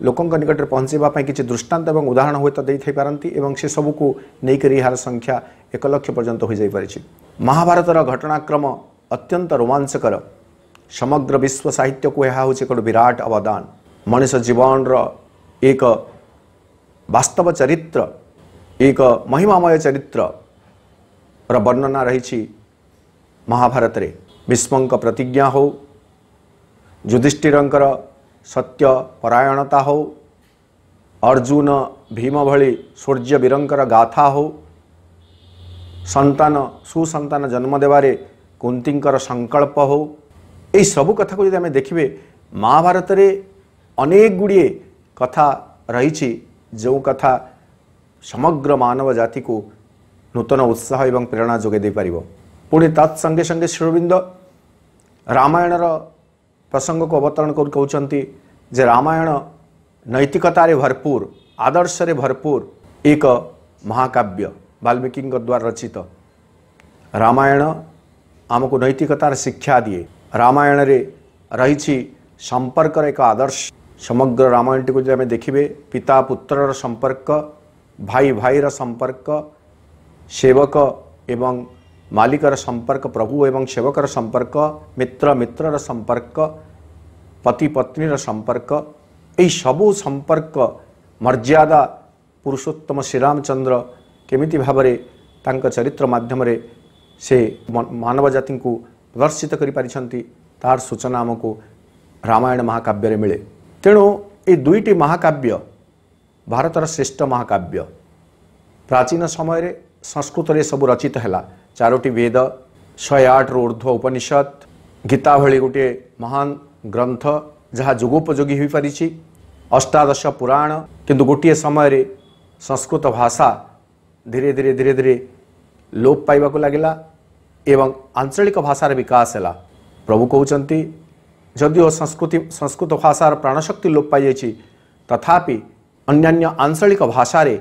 ଲୋକଙ୍କ ନିକଟରେ ପହଞ୍ଚାଇବା ପାଇଁ କିଛି ଦୃଷ୍ଟାନ୍ତ ଏବଂ ଉଦାହରଣ ହୁଏତ ଦେଇଥାଇପାରନ୍ତି ଏବଂ ସେସବୁକୁ ନେଇକରି ଏହାର ସଂଖ୍ୟା ଏକ ଲକ୍ଷ ପର୍ଯ୍ୟନ୍ତ ହୋଇଯାଇପାରିଛି ମହାଭାରତର ଘଟଣାକ୍ରମ ଅତ୍ୟନ୍ତ ରୋମାଞ୍ଚକର ସମଗ୍ର ବିଶ୍ୱ ସାହିତ୍ୟକୁ ଏହା ହେଉଛି ଏକ ବିରାଟ ଅବଦାନ ମଣିଷ ଜୀବନର ଏକ ବାସ୍ତବ ଚରିତ୍ର ଏକ ମହିମାମୟ ଚରିତ୍ରର ବର୍ଣ୍ଣନା ରହିଛି ମହାଭାରତରେ ଭୀଷ୍ମଙ୍କ ପ୍ରତିଜ୍ଞା ହେଉ ଯୁଧିଷ୍ଠିରଙ୍କର ସତ୍ୟ ପରାୟଣତା ହେଉ ଅର୍ଜୁନ ଭୀମ ଭଳି ସୂର୍ଯ୍ୟ ବୀରଙ୍କର ଗାଥା ହେଉ ସନ୍ତାନ ସୁସନ୍ତାନ ଜନ୍ମ ଦେବାରେ କୁନ୍ତୀଙ୍କର ସଂକଳ୍ପ ହେଉ ଏହି ସବୁ କଥାକୁ ଯଦି ଆମେ ଦେଖିବେ ମହାଭାରତରେ ଅନେକ ଗୁଡ଼ିଏ କଥା ରହିଛି ଯେଉଁ କଥା ସମଗ୍ର ମାନବ ଜାତିକୁ ନୂତନ ଉତ୍ସାହ ଏବଂ ପ୍ରେରଣା ଯୋଗାଇ ଦେଇପାରିବ। ପୁଣି ତତ୍ ସଙ୍ଗେ ସଙ୍ଗେ ଶ୍ରୀରବିନ୍ଦ ରାମାୟଣର ପ୍ରସଙ୍ଗକୁ ଅବତରଣ କରି କହୁଛନ୍ତି ଯେ ରାମାୟଣ ନୈତିକତାରେ ଭରପୁର ଆଦର୍ଶରେ ଭରପୁର ଏକ ମହାକାବ୍ୟ ବାଲ୍ମୀକିଙ୍କ ଦ୍ୱାରା ରଚିତ ରାମାୟଣ ଆମକୁ ନୈତିକତାର ଶିକ୍ଷା ଦିଏ ରାମାୟଣରେ ରହିଛି ସମ୍ପର୍କର ଏକ ଆଦର୍ଶ ସମଗ୍ର ରାମାୟଣଟିକୁ ଯଦି ଆମେ ଦେଖିବେ ପିତା ପୁତ୍ରର ସମ୍ପର୍କ ଭାଇ ଭାଇର ସମ୍ପର୍କ ସେବକ ଏବଂ ମାଲିକର ସମ୍ପର୍କ ପ୍ରଭୁ ଏବଂ ସେବକର ସମ୍ପର୍କ ମିତ୍ର ମିତ୍ରର ସମ୍ପର୍କ ପତି ପତ୍ନୀର ସମ୍ପର୍କ ଏହି ସବୁ ସମ୍ପର୍କ ମର୍ଯ୍ୟାଦା ପୁରୁଷୋତ୍ତମ ଶ୍ରୀରାମଚନ୍ଦ୍ର କେମିତି ଭାବରେ ତାଙ୍କ ଚରିତ୍ର ମାଧ୍ୟମରେ ସେ ମାନବ ଜାତିଙ୍କୁ ପ୍ରଦର୍ଶିତ କରିପାରିଛନ୍ତି ତାର ସୂଚନା ଆମକୁ ରାମାୟଣ ମହାକାବ୍ୟରେ ମିଳେ। ତେଣୁ ଏହି ଦୁଇଟି ମହାକାବ୍ୟ ଭାରତର ଶ୍ରେଷ୍ଠ ମହାକାବ୍ୟ ପ୍ରାଚୀନ ସମୟରେ ସଂସ୍କୃତରେ ସବୁ ରଚିତ ହେଲା। ଚାରୋଟି ବେଦ ଶହେ ଆଠରୁ ଉର୍ଦ୍ଧ୍ୱ ଉପନିଷଦ ଗୀତା ଭଳି ଗୋଟିଏ ମହାନ ଗ୍ରନ୍ଥ ଯାହା ଯୁଗୋପଯୋଗୀ ହୋଇପାରିଛି ଅଷ୍ଟାଦଶ ପୁରାଣ କିନ୍ତୁ ଗୋଟିଏ ସମୟରେ ସଂସ୍କୃତ ଭାଷା ଧୀରେ ଧୀରେ ଧୀରେ ଧୀରେ ଲୋପ ପାଇବାକୁ ଲାଗିଲା ଏବଂ ଆଞ୍ଚଳିକ ଭାଷାର ବିକାଶ ହେଲା ପ୍ରଭୁ କହୁଛନ୍ତି ଯଦିଓ ସଂସ୍କୃତି ସଂସ୍କୃତ ଭାଷାର ପ୍ରାଣଶକ୍ତି ଲୋପ ପାଇଯାଇଛି ତଥାପି ଅନ୍ୟାନ୍ୟ ଆଞ୍ଚଳିକ ଭାଷାରେ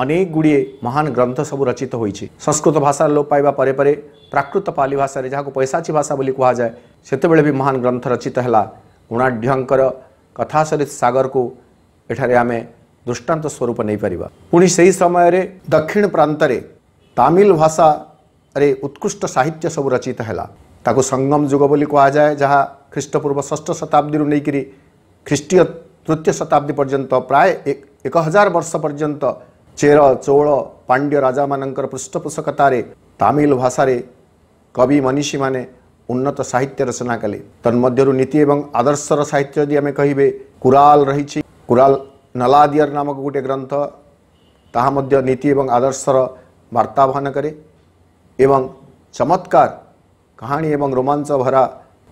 ଅନେକ ଗୁଡ଼ିଏ ମହାନ ଗ୍ରନ୍ଥ ସବୁ ରଚିତ ହୋଇଛି ସଂସ୍କୃତ ଭାଷାର ଲୋପ ପାଇବା ପରେ ପରେ ପ୍ରାକୃତ ପାଲି ଭାଷାରେ ଯାହାକୁ ପୈଶାଚୀ ଭାଷା ବୋଲି କୁହାଯାଏ ସେତେବେଳେ ବି ମହାନ ଗ୍ରନ୍ଥ ରଚିତ ହେଲା ଗୁଣାଢ୍ୟଙ୍କର କଥା ସରିତ ସାଗରକୁ ଏଠାରେ ଆମେ ଦୃଷ୍ଟାନ୍ତ ସ୍ୱରୂପ ନେଇପାରିବା ପୁଣି ସେହି ସମୟରେ ଦକ୍ଷିଣ ପ୍ରାନ୍ତରେ ତାମିଲ ଭାଷାରେ ଉତ୍କୃଷ୍ଟ ସାହିତ୍ୟ ସବୁ ରଚିତ ହେଲା ତାକୁ ସଙ୍ଗମ ଯୁଗ ବୋଲି କୁହାଯାଏ ଯାହା ଖ୍ରୀଷ୍ଟପୂର୍ବ ଷଷ୍ଠ ଶତାବ୍ଦୀରୁ ନେଇକରି ଖ୍ରୀଷ୍ଟୀୟ ତୃତୀୟ ଶତାବ୍ଦୀ ପର୍ଯ୍ୟନ୍ତ ପ୍ରାୟ ଏକ- ଏକ ହଜାର ବର୍ଷ ପର୍ଯ୍ୟନ୍ତ ଚେର ଚୋଳ ପାଣ୍ଡ୍ୟ ରାଜାମାନଙ୍କର ପୃଷ୍ଠପୋଷକତାରେ ତାମିଲ ଭାଷାରେ କବି ମନୀଷୀମାନେ ଉନ୍ନତ ସାହିତ୍ୟ ରଚନା କଲେ ତନ୍ମଧ୍ୟରୁ ନୀତି ଏବଂ ଆଦର୍ଶର ସାହିତ୍ୟ ଯଦି ଆମେ କହିବେ କୁରାଲ ରହିଛି କୁରାଲ ନଲାଦିୟର ନାମକ ଗୋଟିଏ ଗ୍ରନ୍ଥ ତାହା ମଧ୍ୟ ନୀତି ଏବଂ ଆଦର୍ଶର ବାର୍ତ୍ତା ବହନ କରେ ଏବଂ ଚମତ୍କାର କାହାଣୀ ଏବଂ ରୋମାଞ୍ଚ ଭରା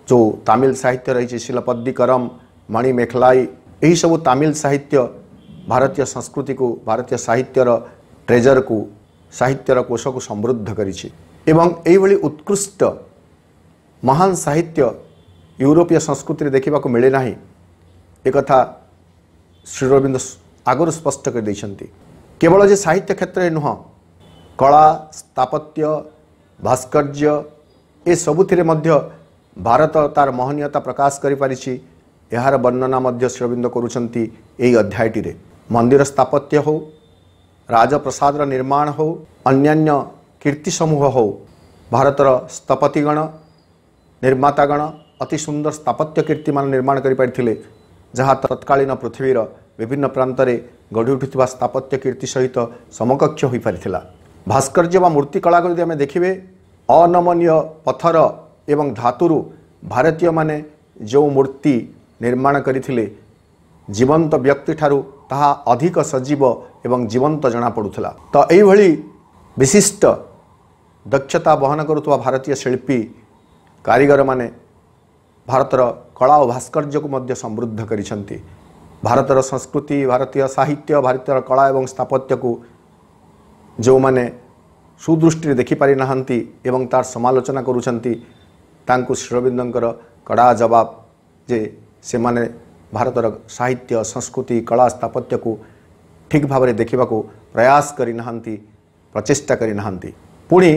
ଯେଉଁ ତାମିଲ ସାହିତ୍ୟ ରହିଛି ଶିଳପଦ୍ଦିକରମ ମଣି ମେଖଲାଇ ଏହିସବୁ ତାମିଲ ସାହିତ୍ୟ ଭାରତୀୟ ସଂସ୍କୃତିକୁ ଭାରତୀୟ ସାହିତ୍ୟର ଟ୍ରେଜରକୁ ସାହିତ୍ୟର କୋଷକୁ ସମୃଦ୍ଧ କରିଛି ଏବଂ ଏଇଭଳି ଉତ୍କୃଷ୍ଟ ମହାନ ସାହିତ୍ୟ ୟୁରୋପୀୟ ସଂସ୍କୃତିରେ ଦେଖିବାକୁ ମିଳେ ନାହିଁ ଏକଥା ଶ୍ରୀରବିନ୍ଦ ଆଗରୁ ସ୍ପଷ୍ଟ କରିଦେଇଛନ୍ତି କେବଳ ଯେ ସାହିତ୍ୟ କ୍ଷେତ୍ରରେ ନୁହଁ କଳା ସ୍ଥାପତ୍ୟ ଭାସ୍କର୍ଯ୍ୟ ଏସବୁଥିରେ ମଧ୍ୟ ଭାରତ ତାର ମହନୀୟତା ପ୍ରକାଶ କରିପାରିଛି ଏହାର ବର୍ଣ୍ଣନା ମଧ୍ୟ ଶ୍ରୀରବିନ୍ଦ କରୁଛନ୍ତି ଏହି ଅଧ୍ୟାୟଟିରେ। ମନ୍ଦିର ସ୍ଥାପତ୍ୟ ହେଉ ରାଜପ୍ରସାଦର ନିର୍ମାଣ ହେଉ ଅନ୍ୟାନ୍ୟ କୀର୍ତ୍ତି ସମୂହ ହେଉ ଭାରତର ସ୍ଥପତିଗଣ ନିର୍ମାତାଗଣ ଅତି ସୁନ୍ଦର ସ୍ଥାପତ୍ୟ କୀର୍ତ୍ତିମାନ ନିର୍ମାଣ କରିପାରିଥିଲେ ଯାହା ତତ୍କାଳୀନ ପୃଥିବୀର ବିଭିନ୍ନ ପ୍ରାନ୍ତରେ ଗଢ଼ି ଉଠୁଥିବା ସ୍ଥାପତ୍ୟ କୀର୍ତ୍ତି ସହିତ ସମକକ୍ଷ ହୋଇପାରିଥିଲା। ଭାସ୍କର୍ଯ୍ୟ ବା ମୂର୍ତ୍ତିକଳାକୁ ଯଦି ଆମେ ଦେଖିବେ ଅନମନୀୟ ପଥର ଏବଂ ଧାତୁରୁ ଭାରତୀୟମାନେ ଯେଉଁ ମୂର୍ତ୍ତି ନିର୍ମାଣ କରିଥିଲେ ଜୀବନ୍ତ ବ୍ୟକ୍ତିଠାରୁ ତାହା ଅଧିକ ସଜୀବ ଏବଂ ଜୀବନ୍ତ ଜଣାପଡ଼ୁଥିଲା। ତ ଏଇଭଳି ବିଶିଷ୍ଟ ଦକ୍ଷତା ବହନ କରୁଥିବା ଭାରତୀୟ ଶିଳ୍ପୀ କାରିଗରମାନେ ଭାରତର କଳା ଓ ଭାସ୍କର୍ଯ୍ୟକୁ ମଧ୍ୟ ସମୃଦ୍ଧ କରିଛନ୍ତି। ଭାରତର ସଂସ୍କୃତି ଭାରତୀୟ ସାହିତ୍ୟ ଭାରତୀୟ କଳା ଏବଂ ସ୍ଥାପତ୍ୟକୁ ଯେଉଁମାନେ ସୁଦୃଷ୍ଟିରେ ଦେଖିପାରି ନାହାନ୍ତି ଏବଂ ତାର ସମାଲୋଚନା କରୁଛନ୍ତି ତାଙ୍କୁ ଶ୍ରୀରବିନ୍ଦଙ୍କର କଡ଼ା ଜବାବ ଯେ ସେମାନେ ଭାରତର ସାହିତ୍ୟ ସଂସ୍କୃତି କଳା ସ୍ଥାପତ୍ୟକୁ ଠିକ୍ ଭାବରେ ଦେଖିବାକୁ ପ୍ରୟାସ କରିନାହାନ୍ତି ପ୍ରଚେଷ୍ଟା କରିନାହାନ୍ତି। ପୁଣି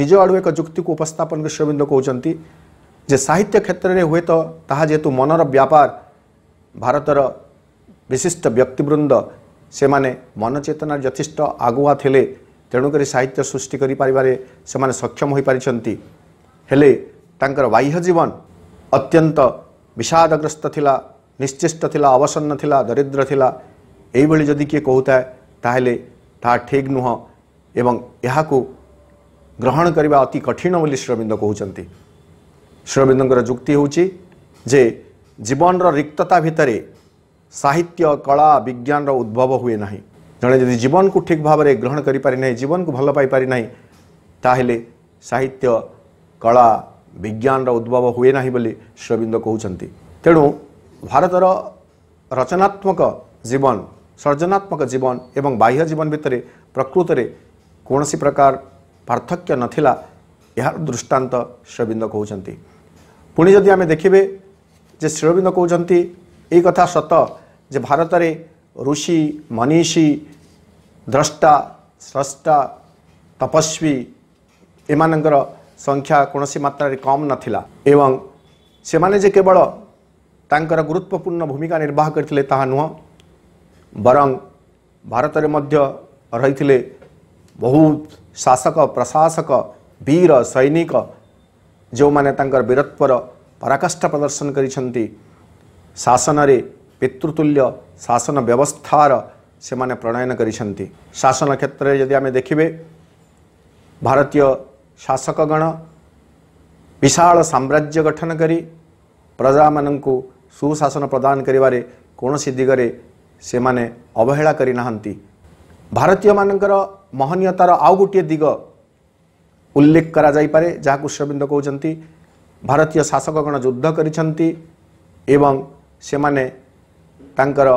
ନିଜ ଆଡ଼ୁ ଏକ ଯୁକ୍ତିକୁ ଉପସ୍ଥାପନ କରି ଶ୍ରୀରବିନ୍ଦ କହୁଛନ୍ତି ଯେ ସାହିତ୍ୟ କ୍ଷେତ୍ରରେ ହୁଏତ ତାହା ଯେହେତୁ ମନର ବ୍ୟାପାର ଭାରତର ବିଶିଷ୍ଟ ବ୍ୟକ୍ତିବୃନ୍ଦ ସେମାନେ ମନଚେତନାରେ ଯଥେଷ୍ଟ ଆଗୁଆ ଥିଲେ ତେଣୁକରି ସାହିତ୍ୟ ସୃଷ୍ଟି କରିପାରିବାରେ ସେମାନେ ସକ୍ଷମ ହୋଇପାରିଛନ୍ତି। ହେଲେ ତାଙ୍କର ବାହ୍ୟ ଜୀବନ ଅତ୍ୟନ୍ତ ବିଷାଦଗ୍ରସ୍ତ ଥିଲା। ନିଶ୍ଚେଷ୍ଟ ଥିଲା ଅବସନ୍ନ ଥିଲା ଦରିଦ୍ର ଥିଲା ଏଇଭଳି ଯଦି କିଏ କହୁଥାଏ ତାହେଲେ ତାହା ଠିକ୍ ନୁହଁ ଏବଂ ଏହାକୁ ଗ୍ରହଣ କରିବା ଅତି କଠିନ ବୋଲି ଶ୍ରୀରବିନ୍ଦ କହୁଛନ୍ତି ଶ୍ରୀରବିନ୍ଦଙ୍କର ଯୁକ୍ତି ହେଉଛି ଯେ ଜୀବନର ରିକ୍ତତା ଭିତରେ ସାହିତ୍ୟ କଳା ବିଜ୍ଞାନର ଉଦ୍ଭବ ହୁଏ ନାହିଁ ଜଣେ ଯଦି ଜୀବନକୁ ଠିକ୍ ଭାବରେ ଗ୍ରହଣ କରିପାରି ନାହିଁ ଜୀବନକୁ ଭଲ ପାଇପାରି ନାହିଁ ତାହେଲେ ସାହିତ୍ୟ କଳା ବିଜ୍ଞାନର ଉଦ୍ଭବ ହୁଏ ନାହିଁ ବୋଲି ଶ୍ରୀରବିନ୍ଦ କହୁଛନ୍ତି ତେଣୁ ଭାରତର ରଚନାତ୍ମକ ଜୀବନ ସର୍ଜନାତ୍ମକ ଜୀବନ ଏବଂ ବାହ୍ୟ ଜୀବନ ଭିତରେ ପ୍ରକୃତରେ କୌଣସି ପ୍ରକାର ପାର୍ଥକ୍ୟ ନଥିଲା ଏହାର ଦୃଷ୍ଟାନ୍ତ ଶ୍ରୀରବିନ୍ଦ କହୁଛନ୍ତି। ପୁଣି ଯଦି ଆମେ ଦେଖିବେ ଯେ ଶ୍ରୀରବିନ୍ଦ କହୁଛନ୍ତି ଏଇ କଥା ସତ ଯେ ଭାରତରେ ଋଷି ମନୀଷୀ ଦ୍ରଷ୍ଟା ସ୍ରଷ୍ଟା ତପସ୍ୱୀ ଏମାନଙ୍କର ସଂଖ୍ୟା କୌଣସି ମାତ୍ରାରେ କମ୍ ନଥିଲା ଏବଂ ସେମାନେ ଯେ କେବଳ ତାଙ୍କର ଗୁରୁତ୍ୱପୂର୍ଣ୍ଣ ଭୂମିକା ନିର୍ବାହ କରିଥିଲେ ତାହା ନୁହଁ ବରଂ ଭାରତରେ ମଧ୍ୟ ରହିଥିଲେ ବହୁତ ଶାସକ ପ୍ରଶାସକ ବୀର ସୈନିକ ଯେଉଁମାନେ ତାଙ୍କର ବୀରତ୍ୱର ପରାକାଷ୍ଠା ପ୍ରଦର୍ଶନ କରିଛନ୍ତି। ଶାସନରେ ପିତୃତୁଲ୍ୟ ଶାସନ ବ୍ୟବସ୍ଥାର ସେମାନେ ପ୍ରଣୟନ କରିଛନ୍ତି। ଶାସନ କ୍ଷେତ୍ରରେ ଯଦି ଆମେ ଦେଖିବେ ଭାରତୀୟ ଶାସକଗଣ ବିଶାଳ ସାମ୍ରାଜ୍ୟ ଗଠନ କରି ପ୍ରଜାମାନଙ୍କୁ ସୁଶାସନ ପ୍ରଦାନ କରିବାରେ କୌଣସି ଦିଗରେ ସେମାନେ ଅବହେଳା କରିନାହାନ୍ତି ଭାରତୀୟମାନଙ୍କର ମହନୀୟତାର ଆଉ ଗୋଟିଏ ଦିଗ ଉଲ୍ଲେଖ କରାଯାଇପାରେ ଯାହାକୁ ଶ୍ରୀବିନ୍ଦ କହୁଛନ୍ତି ଭାରତୀୟ ଶାସକଗଣ ଯୁଦ୍ଧ କରିଛନ୍ତି ଏବଂ ସେମାନେ ତାଙ୍କର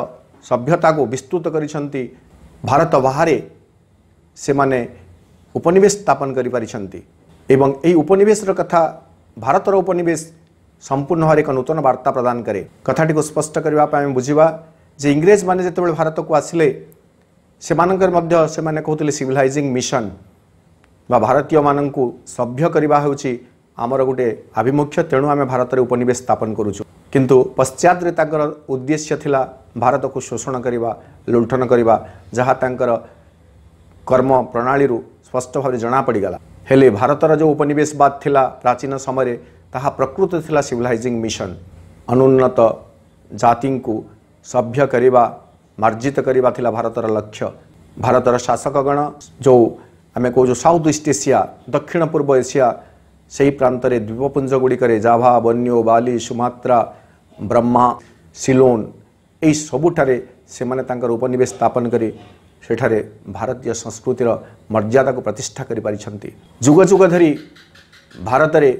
ସଭ୍ୟତାକୁ ବିସ୍ତୃତ କରିଛନ୍ତି। ଭାରତ ବାହାରେ ସେମାନେ ଉପନିବେଶ ସ୍ଥାପନ କରିପାରିଛନ୍ତି। ଏବଂ ଏହି ଉପନିବେଶର କଥା ଭାରତର ଉପନିବେଶ ସମ୍ପୂର୍ଣ୍ଣ ଭାବରେ ଏକ ନୂତନ ବାର୍ତ୍ତା ପ୍ରଦାନ କରେ କଥାଟିକୁ ସ୍ପଷ୍ଟ କରିବା ପାଇଁ ଆମେ ବୁଝିବା ଯେ ଇଂରେଜମାନେ ଯେତେବେଳେ ଭାରତକୁ ଆସିଲେ ସେମାନଙ୍କର ମଧ୍ୟ ସେମାନେ କହୁଥିଲେ ସିଭିଲାଇଜିଂ ମିଶନ ବା ଭାରତୀୟମାନଙ୍କୁ ସଭ୍ୟ କରିବା ହେଉଛି ଆମର ଗୋଟେ ଆଭିମୁଖ୍ୟ ତେଣୁ ଆମେ ଭାରତରେ ଉପନିବେଶ ସ୍ଥାପନ କରୁଛୁ କିନ୍ତୁ ପଶ୍ଚାତରେ ତାଙ୍କର ଉଦ୍ଦେଶ୍ୟ ଥିଲା ଭାରତକୁ ଶୋଷଣ କରିବା ଲୁଣ୍ଠନ କରିବା ଯାହା ତାଙ୍କର କର୍ମ ପ୍ରଣାଳୀରୁ ସ୍ପଷ୍ଟ ଭାବରେ ଜଣାପଡ଼ିଗଲା ହେଲେ ଭାରତର ଯେଉଁ ଉପନିବେଶବାଦ ଥିଲା ପ୍ରାଚୀନ ସମୟରେ ତାହା ପ୍ରକୃତ ଥିଲା ସିଭିଲାଇଜିଂ ମିଶନ ଅନୁନ୍ନତ ଜାତିଙ୍କୁ ସଭ୍ୟ କରିବା ମାର୍ଜିତ କରିବା ଥିଲା ଭାରତର ଲକ୍ଷ୍ୟ। ଭାରତର ଶାସକଗଣ ଯେଉଁ ଆମେ କହୁଛୁ ସାଉଥ ଇଷ୍ଟ ଏସିଆ ଦକ୍ଷିଣ ପୂର୍ବ ଏସିଆ ସେହି ପ୍ରାନ୍ତରେ ଦ୍ୱୀପପୁଞ୍ଜ ଗୁଡ଼ିକରେ ଜାଭା ବନ୍ୟୋ ବାଲି ସୁମାତ୍ରା ବ୍ରହ୍ମା ସିଲୋନ ଏହି ସବୁଠାରେ ସେମାନେ ତାଙ୍କର ଉପନିବେଶ ସ୍ଥାପନ କରି ସେଠାରେ ଭାରତୀୟ ସଂସ୍କୃତିର ମର୍ଯ୍ୟାଦାକୁ ପ୍ରତିଷ୍ଠା କରିପାରିଛନ୍ତି। ଯୁଗ ଯୁଗ ଧରି ଭାରତରେ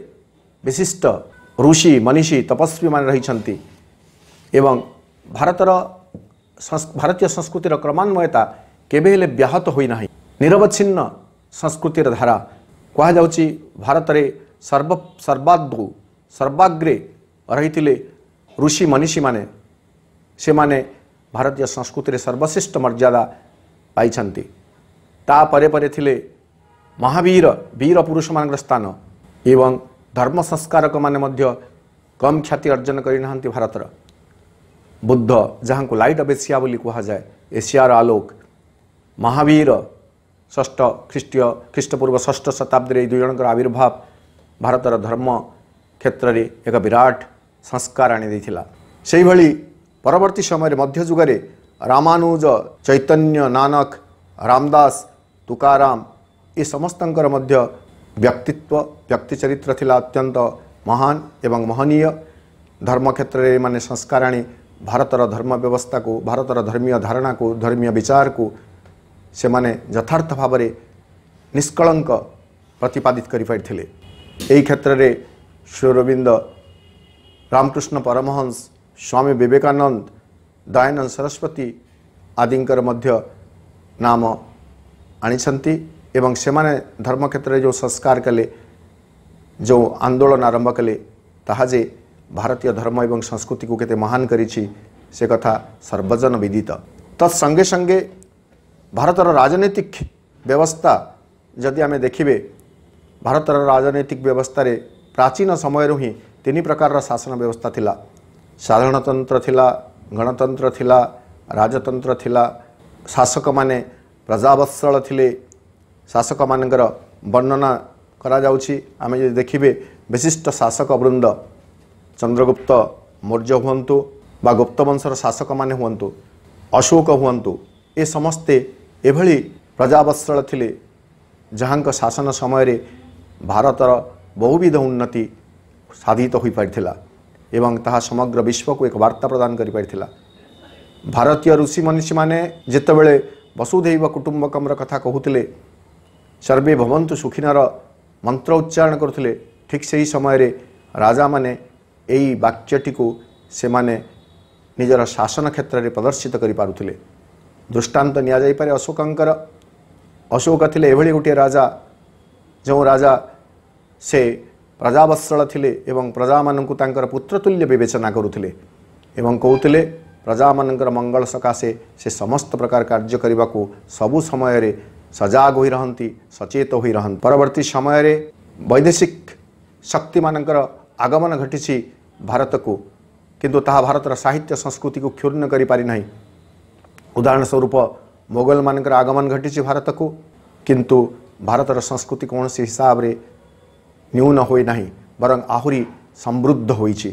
ବିଶିଷ୍ଟ ଋଷି ମନୀଷୀ ତପସ୍ୱୀମାନେ ରହିଛନ୍ତି ଏବଂ ଭାରତର ସଂସ୍- ଭାରତୀୟ ସଂସ୍କୃତିର କ୍ରମାନ୍ୱୟତା କେବେ ହେଲେ ବ୍ୟାହତ ହୋଇନାହିଁ ନିରବଚ୍ଛିନ୍ନ ସଂସ୍କୃତିର ଧାରା କୁହାଯାଉଛି ଭାରତରେ ସର୍ବ ସର୍ବାଦୁ ସର୍ବାଗ୍ରେ ରହିଥିଲେ ଋଷି ମନୀଷୀମାନେ ସେମାନେ ଭାରତୀୟ ସଂସ୍କୃତିରେ ସର୍ବଶ୍ରେଷ୍ଠ ମର୍ଯ୍ୟାଦା ପାଇଛନ୍ତି। ତାପରେ ପରେ ଥିଲେ ମହାବୀର ବୀର ପୁରୁଷମାନଙ୍କର ସ୍ଥାନ। ଏବଂ ଧର୍ମ ସଂସ୍କାରକମାନେ ମଧ୍ୟ କମ୍ ଖ୍ୟାତି ଅର୍ଜନ କରିନାହାନ୍ତି ଭାରତର ବୁଦ୍ଧ ଯାହାଙ୍କୁ ଲାଇଟ୍ ଅଫ୍ ଏସିଆ ବୋଲି କୁହାଯାଏ ଏସିଆର ଆଲୋକ ମହାବୀର ଷଷ୍ଠ ଖ୍ରୀଷ୍ଟୀୟ ଖ୍ରୀଷ୍ଟପୂର୍ବ ଷଷ୍ଠ ଶତାବ୍ଦୀରେ ଏହି ଦୁଇ ଜଣଙ୍କର ଆବିର୍ଭାବ ଭାରତର ଧର୍ମ କ୍ଷେତ୍ରରେ ଏକ ବିରାଟ ସଂସ୍କାର ଆଣିଦେଇଥିଲା ସେହିଭଳି ପରବର୍ତ୍ତୀ ସମୟରେ ମଧ୍ୟଯୁଗରେ ରାମାନୁଜ ଚୈତନ୍ୟ ନାନକ ରାମଦାସ ତୁକାରାମ ଏ ସମସ୍ତଙ୍କର ମଧ୍ୟ ବ୍ୟକ୍ତିତ୍ୱ ବ୍ୟକ୍ତି ଚରିତ୍ର ଥିଲା ଅତ୍ୟନ୍ତ ମହାନ ଏବଂ ମହନୀୟ ଧର୍ମ କ୍ଷେତ୍ରରେ ଏମାନେ ସଂସ୍କାର ଆଣି ଭାରତର ଧର୍ମ ବ୍ୟବସ୍ଥାକୁ ଭାରତର ଧର୍ମୀୟ ଧାରଣାକୁ ଧର୍ମୀୟ ବିଚାରକୁ ସେମାନେ ଯଥାର୍ଥ ଭାବରେ ନିଷ୍କଳଙ୍କ ପ୍ରତିପାଦିତ କରିପାରିଥିଲେ। ଏହି କ୍ଷେତ୍ରରେ ଶ୍ରୀଅରବିନ୍ଦ ରାମକୃଷ୍ଣ ପରମହଂସ ସ୍ୱାମୀ ବିବେକାନନ୍ଦ ଦୟାନନ୍ଦ ସରସ୍ୱତୀ ଆଦିଙ୍କର ମଧ୍ୟ ନାମ ଆଣିଛନ୍ତି। ଏବଂ ସେମାନେ ଧର୍ମ କ୍ଷେତ୍ରରେ ଯେଉଁ ସଂସ୍କାର କଲେ ଯେଉଁ ଆନ୍ଦୋଳନ ଆରମ୍ଭ କଲେ ତାହା ଯେ ଭାରତୀୟ ଧର୍ମ ଏବଂ ସଂସ୍କୃତିକୁ କେତେ ମହାନ କରିଛି ସେ କଥା ସର୍ବଜନ ବିଦିତ ତତ୍ ସଙ୍ଗେ ସଙ୍ଗେ ଭାରତର ରାଜନୈତିକ ବ୍ୟବସ୍ଥା ଯଦି ଆମେ ଦେଖିବେ ଭାରତର ରାଜନୈତିକ ବ୍ୟବସ୍ଥାରେ ପ୍ରାଚୀନ ସମୟରୁ ହିଁ ତିନି ପ୍ରକାରର ଶାସନ ବ୍ୟବସ୍ଥା ଥିଲା ସାଧାରଣତନ୍ତ୍ର ଥିଲା ଗଣତନ୍ତ୍ର ଥିଲା ରାଜତନ୍ତ୍ର ଥିଲା ଶାସକମାନେ ପ୍ରଜାବତ୍ସଳ ଥିଲେ ଶାସକମାନଙ୍କର ବର୍ଣ୍ଣନା କରାଯାଉଛି। ଆମେ ଯଦି ଦେଖିବେ ବିଶିଷ୍ଟ ଶାସକ ବୃନ୍ଦ ଚନ୍ଦ୍ରଗୁପ୍ତ ମୌର୍ଯ୍ୟ ହୁଅନ୍ତୁ ବା ଗୁପ୍ତବଂଶର ଶାସକମାନେ ହୁଅନ୍ତୁ ଅଶୋକ ହୁଅନ୍ତୁ ଏ ସମସ୍ତେ ଏଭଳି ପ୍ରଜାବତ୍ସଳ ଥିଲେ ଯାହାଙ୍କ ଶାସନ ସମୟରେ ଭାରତର ବହୁବିଧ ଉନ୍ନତି ସାଧିତ ହୋଇପାରିଥିଲା ଏବଂ ତାହା ସମଗ୍ର ବିଶ୍ୱକୁ ଏକ ବାର୍ତ୍ତା ପ୍ରଦାନ କରିପାରିଥିଲା। ଭାରତୀୟ ଋଷି ମନୀଷୀମାନେ ଯେତେବେଳେ ବସୁଧୈବ କୁଟୁମ୍ବକମର କଥା କହୁଥିଲେ ସର୍ବେ ଭବନ୍ତୁ ସୁଖିନର ମନ୍ତ୍ର ଉଚ୍ଚାରଣ କରୁଥିଲେ। ଠିକ୍ ସେହି ସମୟରେ ରାଜାମାନେ ଏହି ବାକ୍ୟଟିକୁ ସେମାନେ ନିଜର ଶାସନ କ୍ଷେତ୍ରରେ ପ୍ରଦର୍ଶିତ କରିପାରୁଥିଲେ। ଦୃଷ୍ଟାନ୍ତ ନିଆଯାଇପାରେ ଅଶୋକଙ୍କର। ଅଶୋକ ଥିଲେ ଏଭଳି ଗୋଟିଏ ରାଜା। ଯେଉଁ ରାଜା ସେ ପ୍ରଜାବତ୍ସଳ ଥିଲେ ଏବଂ ପ୍ରଜାମାନଙ୍କୁ ତାଙ୍କର ପୁତ୍ରତୁଲ୍ୟ ବିବେଚନା କରୁଥିଲେ ଏବଂ କହୁଥିଲେ ପ୍ରଜାମାନଙ୍କର ମଙ୍ଗଳ ସକାଶେ ସେ ସମସ୍ତ ପ୍ରକାର କାର୍ଯ୍ୟ କରିବାକୁ ସବୁ ସମୟରେ ସଜାଗ ହୋଇ ରହନ୍ତି ସଚେତ ହୋଇ ରହନ୍ତି ପରବର୍ତ୍ତୀ ସମୟରେ ବୈଦେଶିକ ଶକ୍ତିମାନଙ୍କର ଆଗମନ ଘଟିଛି ଭାରତକୁ କିନ୍ତୁ ତାହା ଭାରତର ସାହିତ୍ୟ ସଂସ୍କୃତିକୁ କ୍ଷୁର୍ଣ୍ଣ କରିପାରିନାହିଁ। ଉଦାହରଣ ସ୍ୱରୂପ ମୋଗଲମାନଙ୍କର ଆଗମନ ଘଟିଛି ଭାରତକୁ କିନ୍ତୁ ଭାରତର ସଂସ୍କୃତି କୌଣସି ହିସାବରେ ନ୍ୟୁନ ହୋଇନାହିଁ ବରଂ ଆହୁରି ସମୃଦ୍ଧ ହୋଇଛି।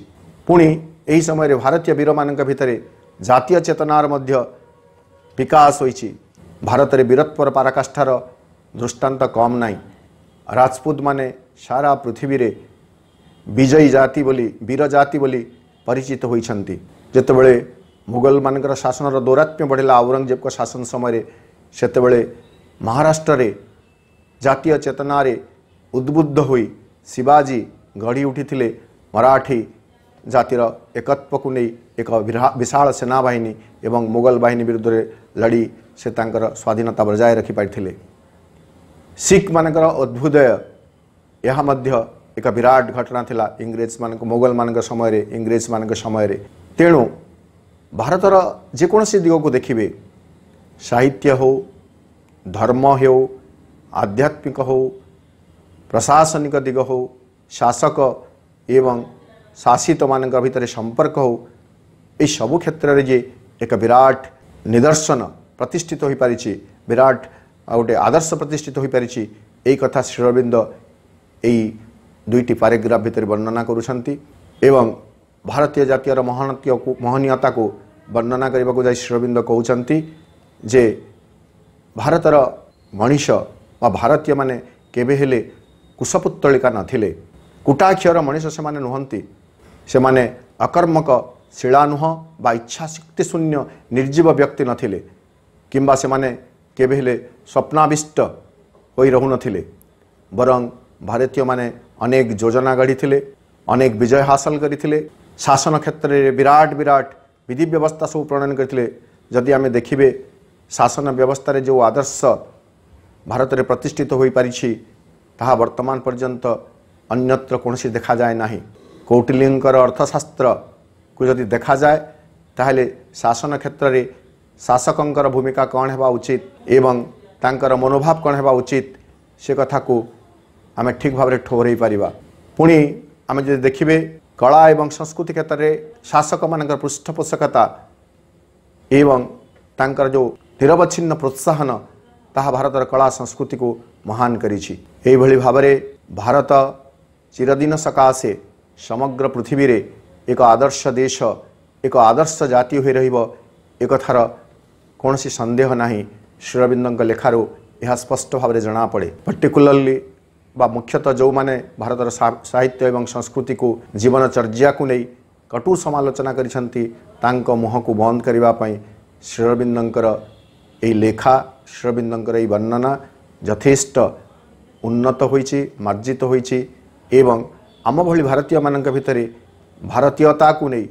ପୁଣି ଏହି ସମୟରେ ଭାରତୀୟ ବୀରମାନଙ୍କ ଭିତରେ ଜାତୀୟ ଚେତନାର ମଧ୍ୟ ବିକାଶ ହୋଇଛି। ଭାରତରେ ବୀରତ୍ୱର ପାରାକାଷ୍ଠାର ଦୃଷ୍ଟାନ୍ତ କମ୍ ନାହିଁ ରାଜପୁତମାନେ ସାରା ପୃଥିବୀରେ ବିଜୟୀ ଜାତି ବୋଲି ବୀର ଜାତି ବୋଲି ପରିଚିତ ହୋଇଛନ୍ତି ଯେତେବେଳେ ମୁଗଲମାନଙ୍କର ଶାସନର ଦୌରାତ୍ମ୍ୟ ବଢ଼ିଲା ଔରଙ୍ଗଜେବଙ୍କ ଶାସନ ସମୟରେ ସେତେବେଳେ ମହାରାଷ୍ଟ୍ରରେ ଜାତୀୟ ଚେତନାରେ ଉଦ୍ବୁଦ୍ଧ ହୋଇ ଶିବାଜୀ ଗଢ଼ି ଉଠିଥିଲେ ମରାଠୀ ଜାତିର ଏକତ୍ୱକୁ ନେଇ ଏକ ବିରା- ବିଶାଳ ସେନାବାହିନୀ ଏବଂ ମୁଗଲ ବାହିନୀ ବିରୁଦ୍ଧରେ ଲଢ଼ି ସେ ତାଙ୍କର ସ୍ୱାଧୀନତା ବଜାୟ ରଖିପାରିଥିଲେ ଶିଖମାନଙ୍କର ଅଭ୍ୟୁଦୟ ଏହା ମଧ୍ୟ ଏକ ବିରାଟ ଘଟଣା ଥିଲା ଇଂରେଜମାନଙ୍କ ମୋଗଲମାନଙ୍କ ସମୟରେ ଇଂରେଜମାନଙ୍କ ସମୟରେ ତେଣୁ ଭାରତର ଯେକୌଣସି ଦିଗକୁ ଦେଖିବେ ସାହିତ୍ୟ ହେଉ ଧର୍ମ ହେଉ ଆଧ୍ୟାତ୍ମିକ ହେଉ ପ୍ରଶାସନିକ ଦିଗ ହେଉ ଶାସକ ଏବଂ ଶାସିତମାନଙ୍କ ଭିତରେ ସମ୍ପର୍କ ହେଉ ଏସବୁ କ୍ଷେତ୍ରରେ ଯେ ଏକ ବିରାଟ ନିଦର୍ଶନ ପ୍ରତିଷ୍ଠିତ ହୋଇପାରିଛି ବିରାଟ ଆଉ ଗୋଟେ ଆଦର୍ଶ ପ୍ରତିଷ୍ଠିତ ହୋଇପାରିଛି ଏହି କଥା ଶ୍ରୀରବିନ୍ଦ ଏହି ଦୁଇଟି ପାରାଗ୍ରାଫ ଭିତରେ ବର୍ଣ୍ଣନା କରୁଛନ୍ତି ଏବଂ ଭାରତୀୟ ଜାତୀୟର ମହାନତୀୟକୁ ମହନୀୟତାକୁ ବର୍ଣ୍ଣନା କରିବାକୁ ଯାଇ ଶ୍ରୀରବିନ୍ଦ କହୁଛନ୍ତି ଯେ ଭାରତର ମଣିଷ ବା ଭାରତୀୟମାନେ କେବେ ହେଲେ କୁଶପୁତ୍ତଳିକା ନଥିଲେ କୁଟାକ୍ଷର ମଣିଷ ସେମାନେ ନୁହନ୍ତି ସେମାନେ ଅକର୍ମକ ଶିଳା ନୁହଁ ବା ଇଚ୍ଛାଶକ୍ତି ଶୂନ୍ୟ ନିର୍ଜୀବ ବ୍ୟକ୍ତି ନଥିଲେ କିମ୍ବା ସେମାନେ କେବେ ହେଲେ ସ୍ୱପ୍ନାବିଷ୍ଟ ହୋଇ ରହୁନଥିଲେ ବରଂ ଭାରତୀୟମାନେ ଅନେକ ଯୋଜନା ଗଢ଼ିଥିଲେ ଅନେକ ବିଜୟ ହାସଲ କରିଥିଲେ ଶାସନ କ୍ଷେତ୍ରରେ ବିରାଟ ବିରାଟ ବିଧି ବ୍ୟବସ୍ଥା ସବୁ ପ୍ରଣୟନ କରିଥିଲେ। ଯଦି ଆମେ ଦେଖିବେ ଶାସନ ବ୍ୟବସ୍ଥାରେ ଯେଉଁ ଆଦର୍ଶ ଭାରତରେ ପ୍ରତିଷ୍ଠିତ ହୋଇପାରିଛି ତାହା ବର୍ତ୍ତମାନ ପର୍ଯ୍ୟନ୍ତ ଅନ୍ୟତ୍ର କୌଣସି ଦେଖାଯାଏ ନାହିଁ। କୌଟିଲ୍ୟଙ୍କର ଅର୍ଥଶାସ୍ତ୍ରକୁ ଯଦି ଦେଖାଯାଏ ତାହେଲେ ଶାସନ କ୍ଷେତ୍ରରେ ଶାସକଙ୍କର ଭୂମିକା କ'ଣ ହେବା ଉଚିତ ଏବଂ ତାଙ୍କର ମନୋଭାବ କ'ଣ ହେବା ଉଚିତ ସେ କଥାକୁ ଆମେ ଠିକ୍ ଭାବରେ ଠୋରେଇ ପାରିବା। ପୁଣି ଆମେ ଯଦି ଦେଖିବେ କଳା ଏବଂ ସଂସ୍କୃତି କ୍ଷେତ୍ରରେ ଶାସକମାନଙ୍କର ପୃଷ୍ଠପୋଷକତା ଏବଂ ତାଙ୍କର ଯେଉଁ ନିରବଚ୍ଛିନ୍ନ ପ୍ରୋତ୍ସାହନ ତାହା ଭାରତର କଳା ସଂସ୍କୃତିକୁ ମହାନ କରିଛି। ଏହିଭଳି ଭାବରେ ଭାରତ ଚିରଦିନ ସକାଶେ ସମଗ୍ର ପୃଥିବୀରେ ଏକ ଆଦର୍ଶ ଦେଶ ଏକ ଆଦର୍ଶ ଜାତି ହୋଇ ରହିବ ଏକଥାର କୌଣସି ସନ୍ଦେହ ନାହିଁ। ଶ୍ରୀରବିନ୍ଦଙ୍କ ଲେଖାରୁ ଏହା ସ୍ପଷ୍ଟ ଭାବରେ ଜଣାପଡ଼େ। ପର୍ଟିକୁଲାରଲି ବା ମୁଖ୍ୟତଃ ଯେଉଁମାନେ ଭାରତର ସା- ସାହିତ୍ୟ ଏବଂ ସଂସ୍କୃତିକୁ ଜୀବନଚର୍ଯ୍ୟାକୁ ନେଇ କଟୁ ସମାଲୋଚନା କରିଛନ୍ତି ତାଙ୍କ ମୁହଁକୁ ବନ୍ଦ କରିବା ପାଇଁ ଶ୍ରୀରବିନ୍ଦଙ୍କର ଏହି ଲେଖା ଶ୍ରୀରବିନ୍ଦଙ୍କର ଏହି ବର୍ଣ୍ଣନା ଯଥେଷ୍ଟ ଉନ୍ନତ ହୋଇଛି ମାର୍ଜିତ ହୋଇଛି ଏବଂ ଆମ ଭଳି ଭାରତୀୟମାନଙ୍କ ଭିତରେ ଭାରତୀୟତାକୁ ନେଇ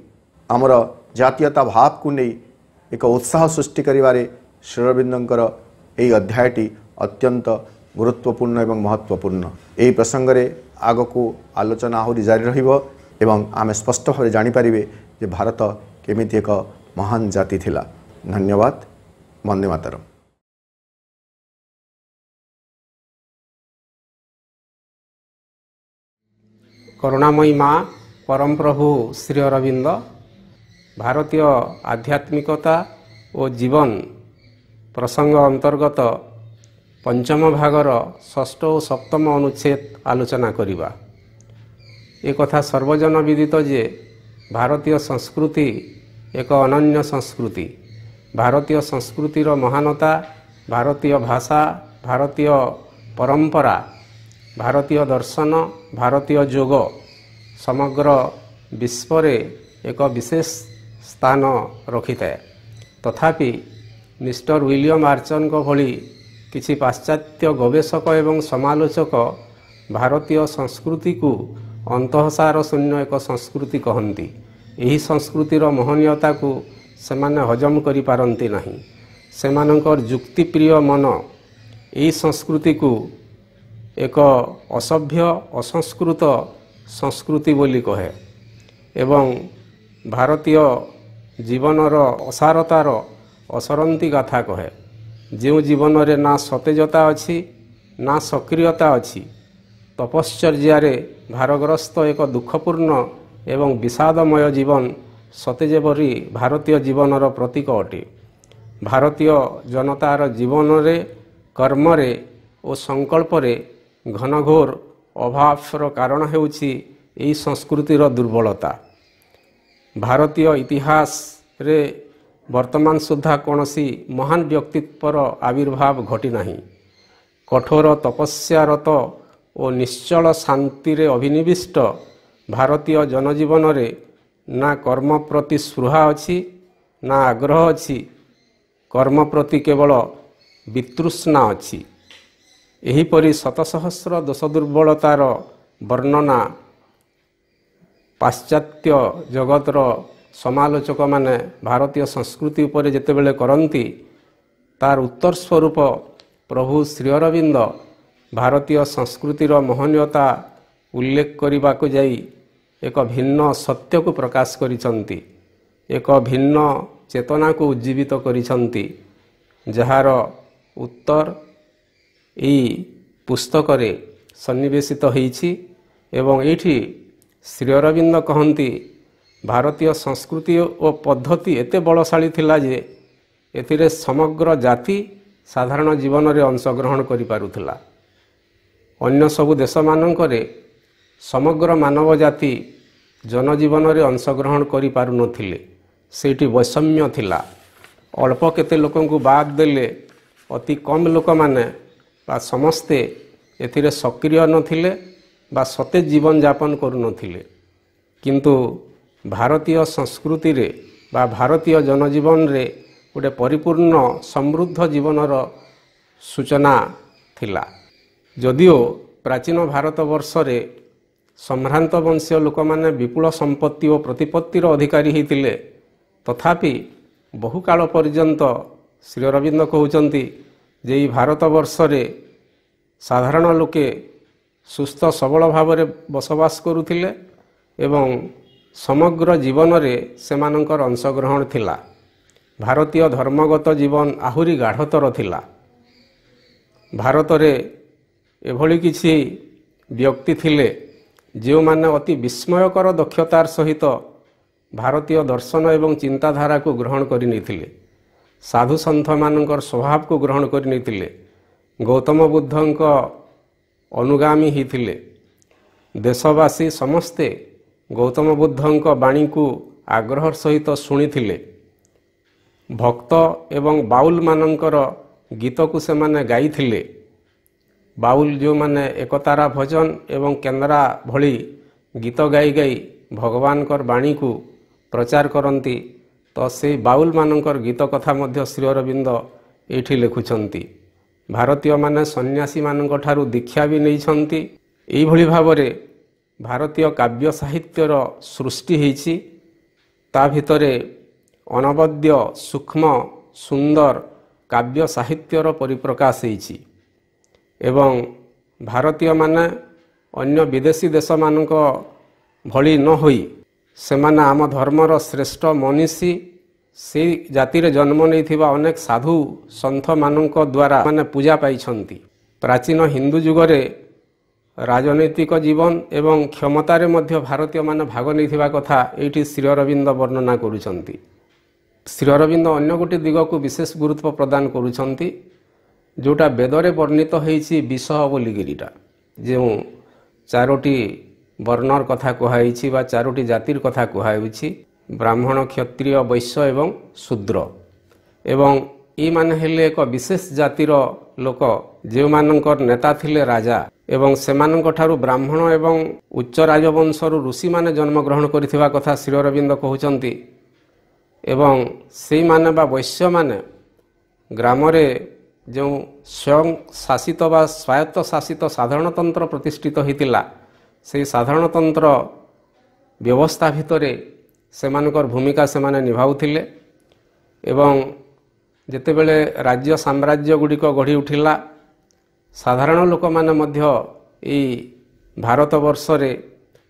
ଆମର ଜାତୀୟତା ଭାବକୁ ନେଇ ଏକ ଉତ୍ସାହ ସୃଷ୍ଟି କରିବାରେ ଶ୍ରୀରବିନ୍ଦଙ୍କର ଏହି ଅଧ୍ୟାୟଟି ଅତ୍ୟନ୍ତ ଗୁରୁତ୍ୱପୂର୍ଣ୍ଣ ଏବଂ ମହତ୍ତ୍ୱପୂର୍ଣ୍ଣ ଏହି ପ୍ରସଙ୍ଗରେ ଆଗକୁ ଆଲୋଚନା ଆହୁରି ଜାରି ରହିବ ଏବଂ ଆମେ ସ୍ପଷ୍ଟ ଭାବରେ ଜାଣିପାରିବେ ଯେ ଭାରତ କେମିତି ଏକ ମହାନ ଜାତି ଥିଲା। ଧନ୍ୟବାଦ। ବନ୍ଦେ ମାତରମ୍। ଭାରତୀୟ ଆଧ୍ୟାତ୍ମିକତା ଓ ଜୀବନ ପ୍ରସଙ୍ଗ ଅନ୍ତର୍ଗତ ପଞ୍ଚମ ଭାଗର ଷଷ୍ଠ ଓ ସପ୍ତମ ଅନୁଚ୍ଛେଦ ଆଲୋଚନା କରିବା। ଏ କଥା ସର୍ବଜନ ବିଦିତ ଯେ ଭାରତୀୟ ସଂସ୍କୃତି ଏକ ଅନନ୍ୟ ସଂସ୍କୃତି। ଭାରତୀୟ ସଂସ୍କୃତିର ମହାନତା ଭାରତୀୟ ଭାଷା ଭାରତୀୟ ପରମ୍ପରା ଭାରତୀୟ ଦର୍ଶନ ଭାରତୀୟ ଯୋଗ ସମଗ୍ର ବିଶ୍ୱରେ ଏକ ବିଶେଷ ସ୍ଥାନ ରଖିଥାଏ। ତଥାପି ମିଷ୍ଟର ୱିଲିୟମ ଆର୍ଚନଙ୍କ ଭଳି କିଛି ପାଶ୍ଚାତ୍ୟ ଗବେଷକ ଏବଂ ସମାଲୋଚକ ଭାରତୀୟ ସଂସ୍କୃତିକୁ ଅନ୍ତଃସାର ଶୂନ୍ୟ ଏକ ସଂସ୍କୃତି କହନ୍ତି। ଏହି ସଂସ୍କୃତିର ମହନୀୟତାକୁ ସେମାନେ ହଜମ କରିପାରନ୍ତି ନାହିଁ। ସେମାନଙ୍କର ଯୁକ୍ତିପ୍ରିୟ ମନ ଏହି ସଂସ୍କୃତିକୁ ଏକ ଅସଭ୍ୟ ଅସଂସ୍କୃତ ସଂସ୍କୃତି ବୋଲି କହେ ଏବଂ ଭାରତୀୟ ଜୀବନର ଅସାରତାର ଅସରନ୍ତି ଗାଥା କହେ। ଯେଉଁ ଜୀବନରେ ନା ସତେଜତା ଅଛି ନା ସକ୍ରିୟତା ଅଛି ତପଶ୍ଚର୍ଯ୍ୟାରେ ଭାରଗ୍ରସ୍ତ ଏକ ଦୁଃଖପୂର୍ଣ୍ଣ ଏବଂ ବିଷାଦମୟ ଜୀବନ ସତେ ଯେପରି ଭାରତୀୟ ଜୀବନର ପ୍ରତୀକ ଅଟେ। ଭାରତୀୟ ଜନତାର ଜୀବନରେ କର୍ମରେ ଓ ସଂକଳ୍ପରେ ଘନଘୋର ଅଭାବର କାରଣ ହେଉଛି ଏହି ସଂସ୍କୃତିର ଦୁର୍ବଳତା। ଭାରତୀୟ ଇତିହାସରେ ବର୍ତ୍ତମାନ ସୁଦ୍ଧା କୌଣସି ମହାନ ବ୍ୟକ୍ତିତ୍ୱର ଆବିର୍ଭାବ ଘଟିନାହିଁ। କଠୋର ତପସ୍ୟାରତ ଓ ନିଶ୍ଚଳ ଶାନ୍ତିରେ ଅଭିନିବିଷ୍ଟ ଭାରତୀୟ ଜନଜୀବନରେ ନା କର୍ମ ପ୍ରତି ସ୍ପୃହା ଅଛି ନା ଆଗ୍ରହ ଅଛି କର୍ମ ପ୍ରତି କେବଳ ବିତୃଷ୍ଣା ଅଛି। ଏହିପରି ଶତସହସ୍ର ଦୋଷ ଦୁର୍ବଳତାର ବର୍ଣ୍ଣନା ପାଶ୍ଚାତ୍ୟ ଜଗତର ସମାଲୋଚକମାନେ ଭାରତୀୟ ସଂସ୍କୃତି ଉପରେ ଯେତେବେଳେ କରନ୍ତି ତାର ଉତ୍ତର ସ୍ୱରୂପ ପ୍ରଭୁ ଶ୍ରୀଅରବିନ୍ଦ ଭାରତୀୟ ସଂସ୍କୃତିର ମହନୀୟତା ଉଲ୍ଲେଖ କରିବାକୁ ଯାଇ ଏକ ଭିନ୍ନ ସତ୍ୟକୁ ପ୍ରକାଶ କରିଛନ୍ତି ଏକ ଭିନ୍ନ ଚେତନାକୁ ଉଜ୍ଜୀବିତ କରିଛନ୍ତି ଯାହାର ଉତ୍ତର ଏହି ପୁସ୍ତକରେ ସନ୍ନିବେଶିତ ହୋଇଛି ଏବଂ ଏଇଠି ଶ୍ରୀ ଅରବିନ୍ଦ କହନ୍ତି ଭାରତୀୟ ସଂସ୍କୃତି ଓ ପଦ୍ଧତି ଏତେ ବଳଶାଳୀ ଥିଲା ଯେ ଏଥିରେ ସମଗ୍ର ଜାତି ସାଧାରଣ ଜୀବନରେ ଅଂଶଗ୍ରହଣ କରିପାରୁଥିଲା। ଅନ୍ୟ ସବୁ ଦେଶମାନଙ୍କରେ ସମଗ୍ର ମାନବ ଜାତି ଜନଜୀବନରେ ଅଂଶଗ୍ରହଣ କରିପାରୁନଥିଲେ। ସେଇଠି ବୈଷମ୍ୟ ଥିଲା। ଅଳ୍ପ କେତେ ଲୋକଙ୍କୁ ବାଦ ଦେଲେ ଅତି କମ୍ ଲୋକମାନେ ବା ସମସ୍ତେ ଏଥିରେ ସକ୍ରିୟ ନଥିଲେ ବା ସତେଜ ଜୀବନଯାପନ କରୁନଥିଲେ। କିନ୍ତୁ ଭାରତୀୟ ସଂସ୍କୃତିରେ ବା ଭାରତୀୟ ଜନଜୀବନରେ ଗୋଟେ ପରିପୂର୍ଣ୍ଣ ସମୃଦ୍ଧ ଜୀବନର ସୂଚନା ଥିଲା। ଯଦିଓ ପ୍ରାଚୀନ ଭାରତବର୍ଷରେ ସମ୍ଭ୍ରାନ୍ତ ବଂଶୀୟ ଲୋକମାନେ ବିପୁଳ ସମ୍ପତ୍ତି ଓ ପ୍ରତିପତ୍ତିର ଅଧିକାରୀ ହୋଇଥିଲେ ତଥାପି ବହୁକାଳ ପର୍ଯ୍ୟନ୍ତ ଶ୍ରୀ ଅରବିନ୍ଦ କହୁଛନ୍ତି ଯେ ଏହି ଭାରତବର୍ଷରେ ସାଧାରଣ ଲୋକେ ସୁସ୍ଥ ସବଳ ଭାବରେ ବସବାସ କରୁଥିଲେ ଏବଂ ସମଗ୍ର ଜୀବନରେ ସେମାନଙ୍କର ଅଂଶଗ୍ରହଣ ଥିଲା। ଭାରତୀୟ ଧର୍ମଗତ ଜୀବନ ଆହୁରି ଗାଢ଼ତର ଥିଲା। ଭାରତରେ ଏଭଳି କିଛି ବ୍ୟକ୍ତି ଥିଲେ ଯେଉଁମାନେ ଅତି ବିସ୍ମୟକର ଦକ୍ଷତାର ସହିତ ଭାରତୀୟ ଦର୍ଶନ ଏବଂ ଚିନ୍ତାଧାରାକୁ ଗ୍ରହଣ କରିନେଇଥିଲେ। ସାଧୁ ସନ୍ଥମାନଙ୍କର ସ୍ୱଭାବକୁ ଗ୍ରହଣ କରିନେଇଥିଲେ। ଗୌତମ ବୁଦ୍ଧଙ୍କ ଅନୁଗାମୀ ହୋଇଥିଲେ। ଦେଶବାସୀ ସମସ୍ତେ ଗୌତମ ବୁଦ୍ଧଙ୍କ ବାଣୀକୁ ଆଗ୍ରହର ସହିତ ଶୁଣିଥିଲେ। ଭକ୍ତ ଏବଂ ବାଉଲମାନଙ୍କର ଗୀତକୁ ସେମାନେ ଗାଇଥିଲେ। ବାଉଲ ଯେଉଁମାନେ ଏକତାରା ଭଜନ ଏବଂ କେନ୍ଦ୍ରା ଭଳି ଗୀତ ଗାଇ ଗାଇ ଭଗବାନଙ୍କର ବାଣୀକୁ ପ୍ରଚାର କରନ୍ତି ତ ସେଇ ବାଉଲମାନଙ୍କର ଗୀତ କଥା ମଧ୍ୟ ଶ୍ରୀ ଅରବିନ୍ଦ ଏଇଠି ଲେଖୁଛନ୍ତି। ଭାରତୀୟମାନେ ସନ୍ନ୍ୟାସୀମାନଙ୍କ ଠାରୁ ଦୀକ୍ଷା ବି ନେଇଛନ୍ତି। ଏଇଭଳି ଭାବରେ ଭାରତୀୟ କାବ୍ୟ ସାହିତ୍ୟର ସୃଷ୍ଟି ହୋଇଛି। ତା ଭିତରେ ଅନବଦ୍ୟ ସୂକ୍ଷ୍ମ ସୁନ୍ଦର କାବ୍ୟ ସାହିତ୍ୟର ପରିପ୍ରକାଶ ହେଇଛି ଏବଂ ଭାରତୀୟମାନେ ଅନ୍ୟ ବିଦେଶୀ ଦେଶମାନଙ୍କ ଭଳି ନ ହୋଇ ସେମାନେ ଆମ ଧର୍ମର ଶ୍ରେଷ୍ଠ ମନୀଷୀ ସେଇ ଜାତିରେ ଜନ୍ମ ନେଇଥିବା ଅନେକ ସାଧୁ ସନ୍ଥମାନଙ୍କ ଦ୍ୱାରା ମାନେ ପୂଜା ପାଇଛନ୍ତି। ପ୍ରାଚୀନ ହିନ୍ଦୁ ଯୁଗରେ ରାଜନୈତିକ ଜୀବନ ଏବଂ କ୍ଷମତାରେ ମଧ୍ୟ ଭାରତୀୟମାନେ ଭାଗ ନେଇଥିବା କଥା ଏଇଠି ଶ୍ରୀ ଅରବିନ୍ଦ ବର୍ଣ୍ଣନା କରୁଛନ୍ତି। ଶ୍ରୀ ଅରବିନ୍ଦ ଅନ୍ୟ ଗୋଟିଏ ଦିଗକୁ ବିଶେଷ ଗୁରୁତ୍ୱ ପ୍ରଦାନ କରୁଛନ୍ତି ଯେଉଁଟା ବେଦରେ ବର୍ଣ୍ଣିତ ହୋଇଛି ବିଷହ ବୋଲିକିରିଟା। ଯେଉଁ ଚାରୋଟି ବର୍ଣ୍ଣର କଥା କୁହାଯାଇଛି ବା ଚାରୋଟି ଜାତିର କଥା କୁହାହେଉଛି ବ୍ରାହ୍ମଣ କ୍ଷତ୍ରିୟ ବୈଶ୍ୟ ଏବଂ ଶୂଦ୍ର। ଏବଂ ଏଇମାନେ ହେଲେ ଏକ ବିଶେଷ ଜାତିର ଲୋକ। ଯେଉଁମାନଙ୍କର ନେତା ଥିଲେ ରାଜା ଏବଂ ସେମାନଙ୍କ ଠାରୁ ବ୍ରାହ୍ମଣ ଏବଂ ଉଚ୍ଚ ରାଜବଂଶରୁ ଋଷିମାନେ ଜନ୍ମଗ୍ରହଣ କରିଥିବା କଥା ଶ୍ରୀ ଅରବିନ୍ଦ କହୁଛନ୍ତି। ଏବଂ ସେଇମାନେ ବା ବୈଶ୍ୟମାନେ ଗ୍ରାମରେ ଯେଉଁ ସ୍ୱୟଂ ଶାସିତ ବା ସ୍ୱାୟତ୍ତ ଶାସିତ ସାଧାରଣତନ୍ତ୍ର ପ୍ରତିଷ୍ଠିତ ହୋଇଥିଲା ସେହି ସାଧାରଣତନ୍ତ୍ର ବ୍ୟବସ୍ଥା ଭିତରେ ସେମାନଙ୍କର ଭୂମିକା ସେମାନେ ନିଭାଉଥିଲେ ଏବଂ ଯେତେବେଳେ ରାଜ୍ୟ ସାମ୍ରାଜ୍ୟ ଗୁଡ଼ିକ ଗଢ଼ି ଉଠିଲା ସାଧାରଣ ଲୋକମାନେ ମଧ୍ୟ ଏଇ ଭାରତବର୍ଷରେ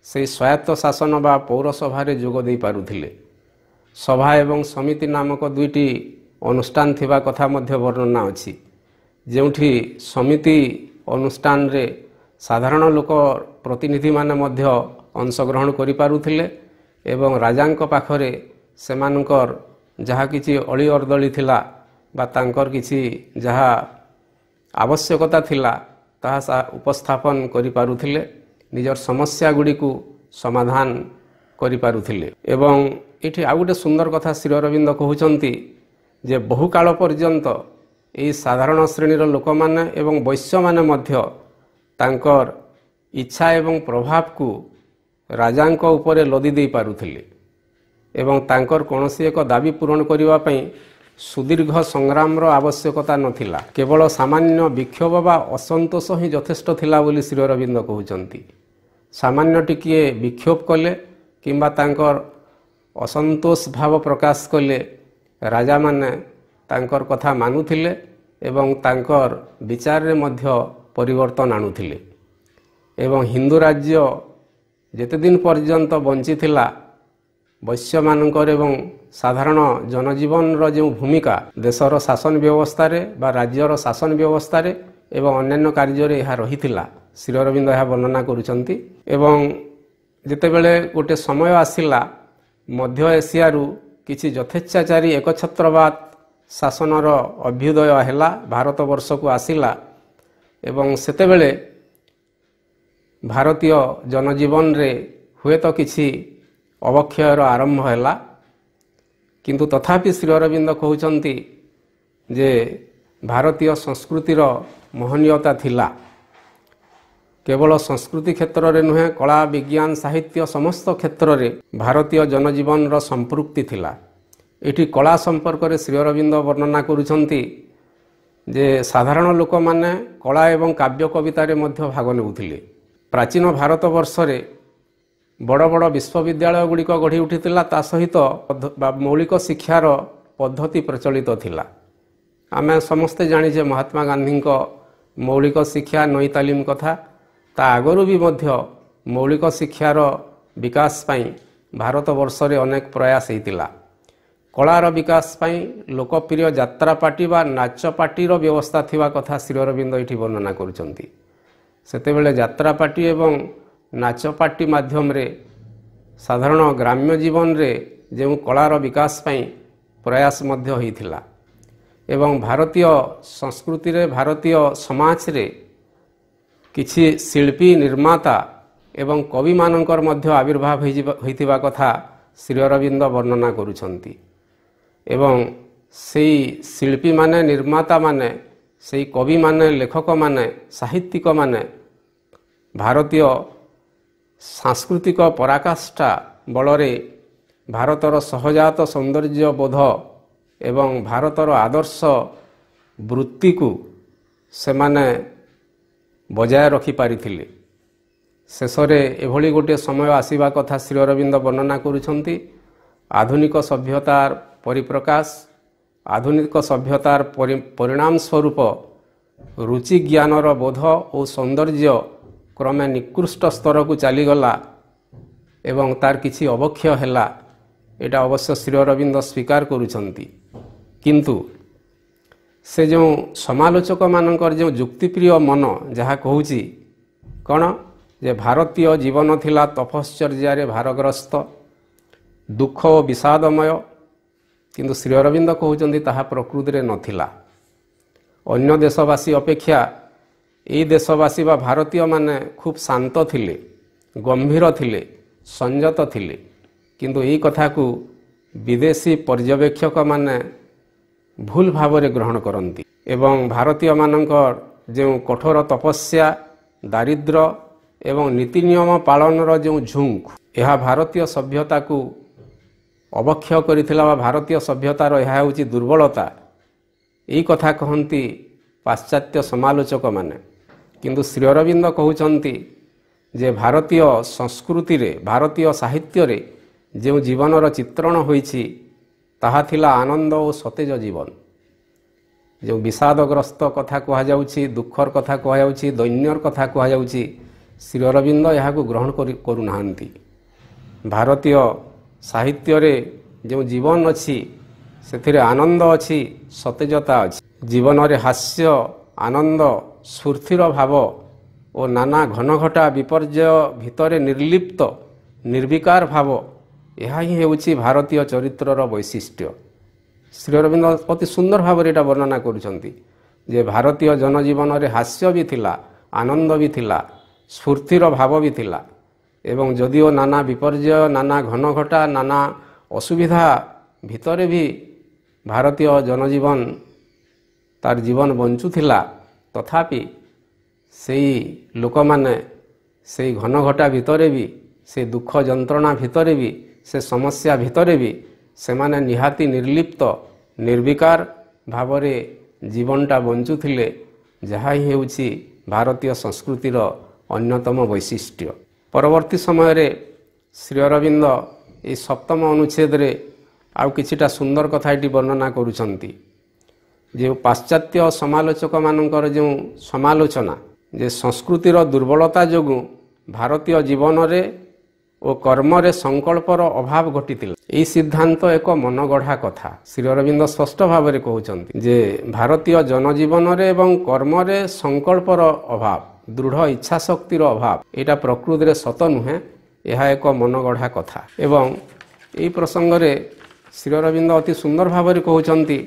ସେହି ସ୍ୱାୟତ୍ତ ଶାସନ ବା ପୌରସଭାରେ ଯୋଗ ଦେଇପାରୁଥିଲେ ସଭା ଏବଂ ସମିତି ନାମକ ଦୁଇଟି ଅନୁଷ୍ଠାନ ଥିବା କଥା ମଧ୍ୟ ବର୍ଣ୍ଣନା ଅଛି। ଯେଉଁଠି ସମିତି ଅନୁଷ୍ଠାନରେ ସାଧାରଣ ଲୋକ ପ୍ରତିନିଧିମାନେ ମଧ୍ୟ ଅଂଶଗ୍ରହଣ କରିପାରୁଥିଲେ ଏବଂ ରାଜାଙ୍କ ପାଖରେ ସେମାନଙ୍କର ଯାହା କିଛି ଅଳି ଅର୍ଦଳି ଥିଲା ବା ତାଙ୍କର କିଛି ଯାହା ଆବଶ୍ୟକତା ଥିଲା ତାହା ଉପସ୍ଥାପନ କରିପାରୁଥିଲେ ନିଜର ସମସ୍ୟା ଗୁଡ଼ିକୁ ସମାଧାନ କରିପାରୁଥିଲେ। ଏବଂ ଏଠି ଆଉ ଗୋଟେ ସୁନ୍ଦର କଥା ଶ୍ରୀ ଅରବିନ୍ଦ କହୁଛନ୍ତି ଯେ ବହୁ କାଳ ପର୍ଯ୍ୟନ୍ତ ଏହି ସାଧାରଣ ଶ୍ରେଣୀର ଲୋକମାନେ ଏବଂ ବୈଶ୍ୟମାନେ ମଧ୍ୟ ତାଙ୍କର ଇଚ୍ଛା ଏବଂ ପ୍ରଭାବକୁ ରାଜାଙ୍କ ଉପରେ ଲଦି ଦେଇ ପାରୁଥିଲେ ଏବଂ ତାଙ୍କର କୌଣସି ଏକ ଦାବି ପୂରଣ କରିବା ପାଇଁ ସୁଦୀର୍ଘ ସଂଗ୍ରାମର ଆବଶ୍ୟକତା ନଥିଲା କେବଳ ସାମାନ୍ୟ ବିକ୍ଷୋଭ ବା ଅସନ୍ତୋଷ ହିଁ ଯଥେଷ୍ଟ ଥିଲା ବୋଲି ଶ୍ରୀ ଅରବିନ୍ଦ କହୁଛନ୍ତି ସାମାନ୍ୟ ଟିକିଏ ବିକ୍ଷୋଭ କଲେ କିମ୍ବା ତାଙ୍କର ଅସନ୍ତୋଷ ଭାବ ପ୍ରକାଶ କଲେ ରାଜାମାନେ ତାଙ୍କର କଥା ମାନୁଥିଲେ ଏବଂ ତାଙ୍କର ବିଚାରରେ ମଧ୍ୟ ପରିବର୍ତ୍ତନ ଆଣୁଥିଲେ ଏବଂ ହିନ୍ଦୁ ରାଜ୍ୟ ଯେତେଦିନ ପର୍ଯ୍ୟନ୍ତ ବଞ୍ଚିଥିଲା ବୈଶ୍ୟମାନଙ୍କର ଏବଂ ସାଧାରଣ ଜନଜୀବନର ଯେଉଁ ଭୂମିକା ଦେଶର ଶାସନ ବ୍ୟବସ୍ଥାରେ ବା ରାଜ୍ୟର ଶାସନ ବ୍ୟବସ୍ଥାରେ ଏବଂ ଅନ୍ୟାନ୍ୟ କାର୍ଯ୍ୟରେ ଏହା ରହିଥିଲା ଶ୍ରୀ ଅରବିନ୍ଦ ଏହା ବର୍ଣ୍ଣନା କରୁଛନ୍ତି। ଏବଂ ଯେତେବେଳେ ଗୋଟିଏ ସମୟ ଆସିଲା ମଧ୍ୟ ଏସିଆରୁ କିଛି ଯଥେଚ୍ଛାଚାରୀ ଏକଛତ୍ରବାଦ ଶାସନର ଅଭ୍ୟୁଦୟ ହେଲା ଭାରତବର୍ଷକୁ ଆସିଲା ଏବଂ ସେତେବେଳେ ଭାରତୀୟ ଜନଜୀବନରେ ହୁଏତ କିଛି ଅବକ୍ଷୟର ଆରମ୍ଭ ହେଲା। କିନ୍ତୁ ତଥାପି ଶ୍ରୀ ଅରବିନ୍ଦ କହୁଛନ୍ତି ଯେ ଭାରତୀୟ ସଂସ୍କୃତିର ମହନୀୟତା ଥିଲା। କେବଳ ସଂସ୍କୃତି କ୍ଷେତ୍ରରେ ନୁହେଁ କଳା ବିଜ୍ଞାନ ସାହିତ୍ୟ ସମସ୍ତ କ୍ଷେତ୍ରରେ ଭାରତୀୟ ଜନଜୀବନର ସମ୍ପୃକ୍ତି ଥିଲା। ଏଠି କଳା ସମ୍ପର୍କରେ ଶ୍ରୀ ଅରବିନ୍ଦ ବର୍ଣ୍ଣନା କରୁଛନ୍ତି ଯେ ସାଧାରଣ ଲୋକମାନେ କଳା ଏବଂ କାବ୍ୟ କବିତାରେ ମଧ୍ୟ ଭାଗ ନେଉଥିଲେ। ପ୍ରାଚୀନ ଭାରତବର୍ଷରେ ବଡ଼ ବଡ଼ ବିଶ୍ୱବିଦ୍ୟାଳୟ ଗୁଡ଼ିକ ଗଢ଼ି ଉଠିଥିଲା ତା ସହିତ ମୌଳିକ ଶିକ୍ଷାର ପଦ୍ଧତି ପ୍ରଚଳିତ ଥିଲା। ଆମେ ସମସ୍ତେ ଜାଣିଛେ ମହାତ୍ମା ଗାନ୍ଧୀଙ୍କ ମୌଳିକ ଶିକ୍ଷା ନଈ ତାଲିମ କଥା ତା ଆଗରୁ ବି ମଧ୍ୟ ମୌଳିକ ଶିକ୍ଷାର ବିକାଶ ପାଇଁ ଭାରତବର୍ଷରେ ଅନେକ ପ୍ରୟାସ ହେଇଥିଲା। କଳାର ବିକାଶ ପାଇଁ ଲୋକପ୍ରିୟ ଯାତ୍ରା ପାର୍ଟି ବା ନାଚ ପାର୍ଟିର ବ୍ୟବସ୍ଥା ଥିବା କଥା ଶ୍ରୀ ଅରବିନ୍ଦ ଏଠି ବର୍ଣ୍ଣନା କରୁଛନ୍ତି। ସେତେବେଳେ ଯାତ୍ରା ପାର୍ଟି ଏବଂ ନାଚ ପାର୍ଟି ମାଧ୍ୟମରେ ସାଧାରଣ ଗ୍ରାମ୍ୟ ଜୀବନରେ ଯେଉଁ କଳାର ବିକାଶ ପାଇଁ ପ୍ରୟାସ ମଧ୍ୟ ହୋଇଥିଲା ଏବଂ ଭାରତୀୟ ସଂସ୍କୃତିରେ ଭାରତୀୟ ସମାଜରେ କିଛି ଶିଳ୍ପୀ ନିର୍ମାତା ଏବଂ କବିମାନଙ୍କର ମଧ୍ୟ ଆବିର୍ଭାବ ହୋଇଥିବା କଥା ଶ୍ରୀ ଅରବିନ୍ଦ ବର୍ଣ୍ଣନା କରୁଛନ୍ତି। ଏବଂ ସେଇ ଶିଳ୍ପୀମାନେ ନିର୍ମାତାମାନେ ସେଇ କବିମାନେ ଲେଖକମାନେ ସାହିତ୍ୟିକମାନେ ଭାରତୀୟ ସାଂସ୍କୃତିକ ପରାକାଷ୍ଠା ବଳରେ ଭାରତର ସହଜାତ ସୌନ୍ଦର୍ଯ୍ୟ ବୋଧ ଏବଂ ଭାରତର ଆଦର୍ଶ ବୃତ୍ତିକୁ ସେମାନେ ବଜାୟ ରଖିପାରିଥିଲେ। ଶେଷରେ ଏଭଳି ଗୋଟିଏ ସମୟ ଆସିବା କଥା ଶ୍ରୀ ଅରବିନ୍ଦ ବର୍ଣ୍ଣନା କରୁଛନ୍ତି। ଆଧୁନିକ ସଭ୍ୟତାର ପରିପ୍ରକାଶ ଆଧୁନିକ ସଭ୍ୟତାର ପରିଣାମ ସ୍ୱରୂପ ରୁଚି ଜ୍ଞାନର ବୋଧ ଓ ସୌନ୍ଦର୍ଯ୍ୟ କ୍ରମେ ନିକୃଷ୍ଟ ସ୍ତରକୁ ଚାଲିଗଲା ଏବଂ ତାର କିଛି ଅବକ୍ଷୟ ହେଲା ଏଇଟା ଅବଶ୍ୟ ଶ୍ରୀ ଅରବିନ୍ଦ ସ୍ୱୀକାର କରୁଛନ୍ତି। କିନ୍ତୁ ସେ ଯେଉଁ ସମାଲୋଚକମାନଙ୍କର ଯେଉଁ ଯୁକ୍ତିପ୍ରିୟ ମନ ଯାହା କହୁଛି କ'ଣ? ଯେ ଭାରତୀୟ ଜୀବନ ଥିଲା ତପଶ୍ଚର୍ଯ୍ୟାରେ ଭାରଗ୍ରସ୍ତ ଦୁଃଖ ଓ ବିଷାଦମୟ କିନ୍ତୁ ଶ୍ରୀ ଅରବିନ୍ଦ କହୁଛନ୍ତି ତାହା ପ୍ରକୃତିରେ ନଥିଲା। ଅନ୍ୟ ଦେଶବାସୀ ଅପେକ୍ଷା ଏଇ ଦେଶବାସୀ ବା ଭାରତୀୟମାନେ ଖୁବ୍ ଶାନ୍ତ ଥିଲେ ଗମ୍ଭୀର ଥିଲେ ସଂଯତ ଥିଲେ। କିନ୍ତୁ ଏଇ କଥାକୁ ବିଦେଶୀ ପର୍ଯ୍ୟବେକ୍ଷକମାନେ ଭୁଲ ଭାବରେ ଗ୍ରହଣ କରନ୍ତି ଏବଂ ଭାରତୀୟମାନଙ୍କର ଯେଉଁ କଠୋର ତପସ୍ୟା ଦାରିଦ୍ର୍ୟ ଏବଂ ନୀତି ନିୟମ ପାଳନର ଯେଉଁ ଝୁଙ୍କ ଏହା ଭାରତୀୟ ସଭ୍ୟତାକୁ ଅବକ୍ଷୟ କରିଥିଲା ବା ଭାରତୀୟ ସଭ୍ୟତାର ଏହା ହେଉଛି ଦୁର୍ବଳତା। ଏଇ କଥା କହନ୍ତି ପାଶ୍ଚାତ୍ୟ ସମାଲୋଚକମାନେ। କିନ୍ତୁ ଶ୍ରୀ ଅରବିନ୍ଦ କହୁଛନ୍ତି ଯେ ଭାରତୀୟ ସଂସ୍କୃତିରେ ଭାରତୀୟ ସାହିତ୍ୟରେ ଯେଉଁ ଜୀବନର ଚିତ୍ରଣ ହୋଇଛି ତାହା ଥିଲା ଆନନ୍ଦ ଓ ସତେଜ ଜୀବନ। ଯେଉଁ ବିଷାଦଗ୍ରସ୍ତ କଥା କୁହାଯାଉଛି ଦୁଃଖର କଥା କୁହାଯାଉଛି ଦୈନ୍ୟର କଥା କୁହାଯାଉଛି ଶ୍ରୀ ଅରବିନ୍ଦ ଏହାକୁ ଗ୍ରହଣ କରି କରୁନାହାନ୍ତି। ଭାରତୀୟ ସାହିତ୍ୟରେ ଯେଉଁ ଜୀବନ ଅଛି ସେଥିରେ ଆନନ୍ଦ ଅଛି ସତେଜତା ଅଛି। ଜୀବନରେ ହାସ୍ୟ ଆନନ୍ଦ ସ୍ଫୂର୍ତ୍ତିର ଭାବ ଓ ନାନା ଘନଘଟା ବିପର୍ଯ୍ୟୟ ଭିତରେ ନିର୍ଲିପ୍ତ ନିର୍ବିକାର ଭାବ ଏହା ହିଁ ହେଉଛି ଭାରତୀୟ ଚରିତ୍ରର ବୈଶିଷ୍ଟ୍ୟ। ଶ୍ରୀ ଅରବିନ୍ଦ ଅତି ସୁନ୍ଦର ଭାବରେ ଏଇଟା ବର୍ଣ୍ଣନା କରୁଛନ୍ତି ଯେ ଭାରତୀୟ ଜନଜୀବନରେ ହାସ୍ୟ ବି ଥିଲା ଆନନ୍ଦ ବି ଥିଲା ସ୍ଫୂର୍ତ୍ତିର ଭାବ ବି ଥିଲା। ଏବଂ ଯଦିଓ ନାନା ବିପର୍ଯ୍ୟୟ ନାନା ଘନଘଟା ନାନା ଅସୁବିଧା ଭିତରେ ବି ଭାରତୀୟ ଜନଜୀବନ ତାର ଜୀବନ ବଞ୍ଚୁଥିଲା ତଥାପି ସେଇ ଲୋକମାନେ ସେଇ ଘନଘଟା ଭିତରେ ବି ସେ ଦୁଃଖ ଯନ୍ତ୍ରଣା ଭିତରେ ବି ସେ ସମସ୍ୟା ଭିତରେ ବି ସେମାନେ ନିହାତି ନିର୍ଲିପ୍ତ ନିର୍ବିକାର ଭାବରେ ଜୀବନଟା ବଞ୍ଚୁଥିଲେ ଯାହା ହିଁ ହେଉଛି ଭାରତୀୟ ସଂସ୍କୃତିର ଅନ୍ୟତମ ବୈଶିଷ୍ଟ୍ୟ। ପରବର୍ତ୍ତୀ ସମୟରେ ଶ୍ରୀ ଅରବିନ୍ଦ ଏହି ସପ୍ତମ ଅନୁଚ୍ଛେଦରେ ଆଉ କିଛିଟା ସୁନ୍ଦର କଥା ଏଠି ବର୍ଣ୍ଣନା କରୁଛନ୍ତି। ଯେଉଁ ପାଶ୍ଚାତ୍ୟ ସମାଲୋଚକମାନଙ୍କର ଯେଉଁ ସମାଲୋଚନା ଯେ ସଂସ୍କୃତିର ଦୁର୍ବଳତା ଯୋଗୁଁ ଭାରତୀୟ ଜୀବନରେ ଓ କର୍ମରେ ସଂକଳ୍ପର ଅଭାବ ଘଟିଥିଲା। ଏହି ସିଦ୍ଧାନ୍ତ ଏକ ମନଗଢ଼ା କଥା। ଶ୍ରୀ ଅରବିନ୍ଦ ସ୍ପଷ୍ଟ ଭାବରେ କହୁଛନ୍ତି ଯେ ଭାରତୀୟ ଜନଜୀବନରେ ଏବଂ କର୍ମରେ ସଂକଳ୍ପର ଅଭାବ ଦୃଢ଼ ଇଚ୍ଛାଶକ୍ତିର ଅଭାବ। ଏଇଟା ପ୍ରକୃତିରେ ସତ ନୁହେଁ ଏହା ଏକ ମନଗଢ଼ା କଥା। ଏବଂ ଏହି ପ୍ରସଙ୍ଗରେ ଶ୍ରୀ ଅରବିନ୍ଦ ଅତି ସୁନ୍ଦର ଭାବରେ କହୁଛନ୍ତି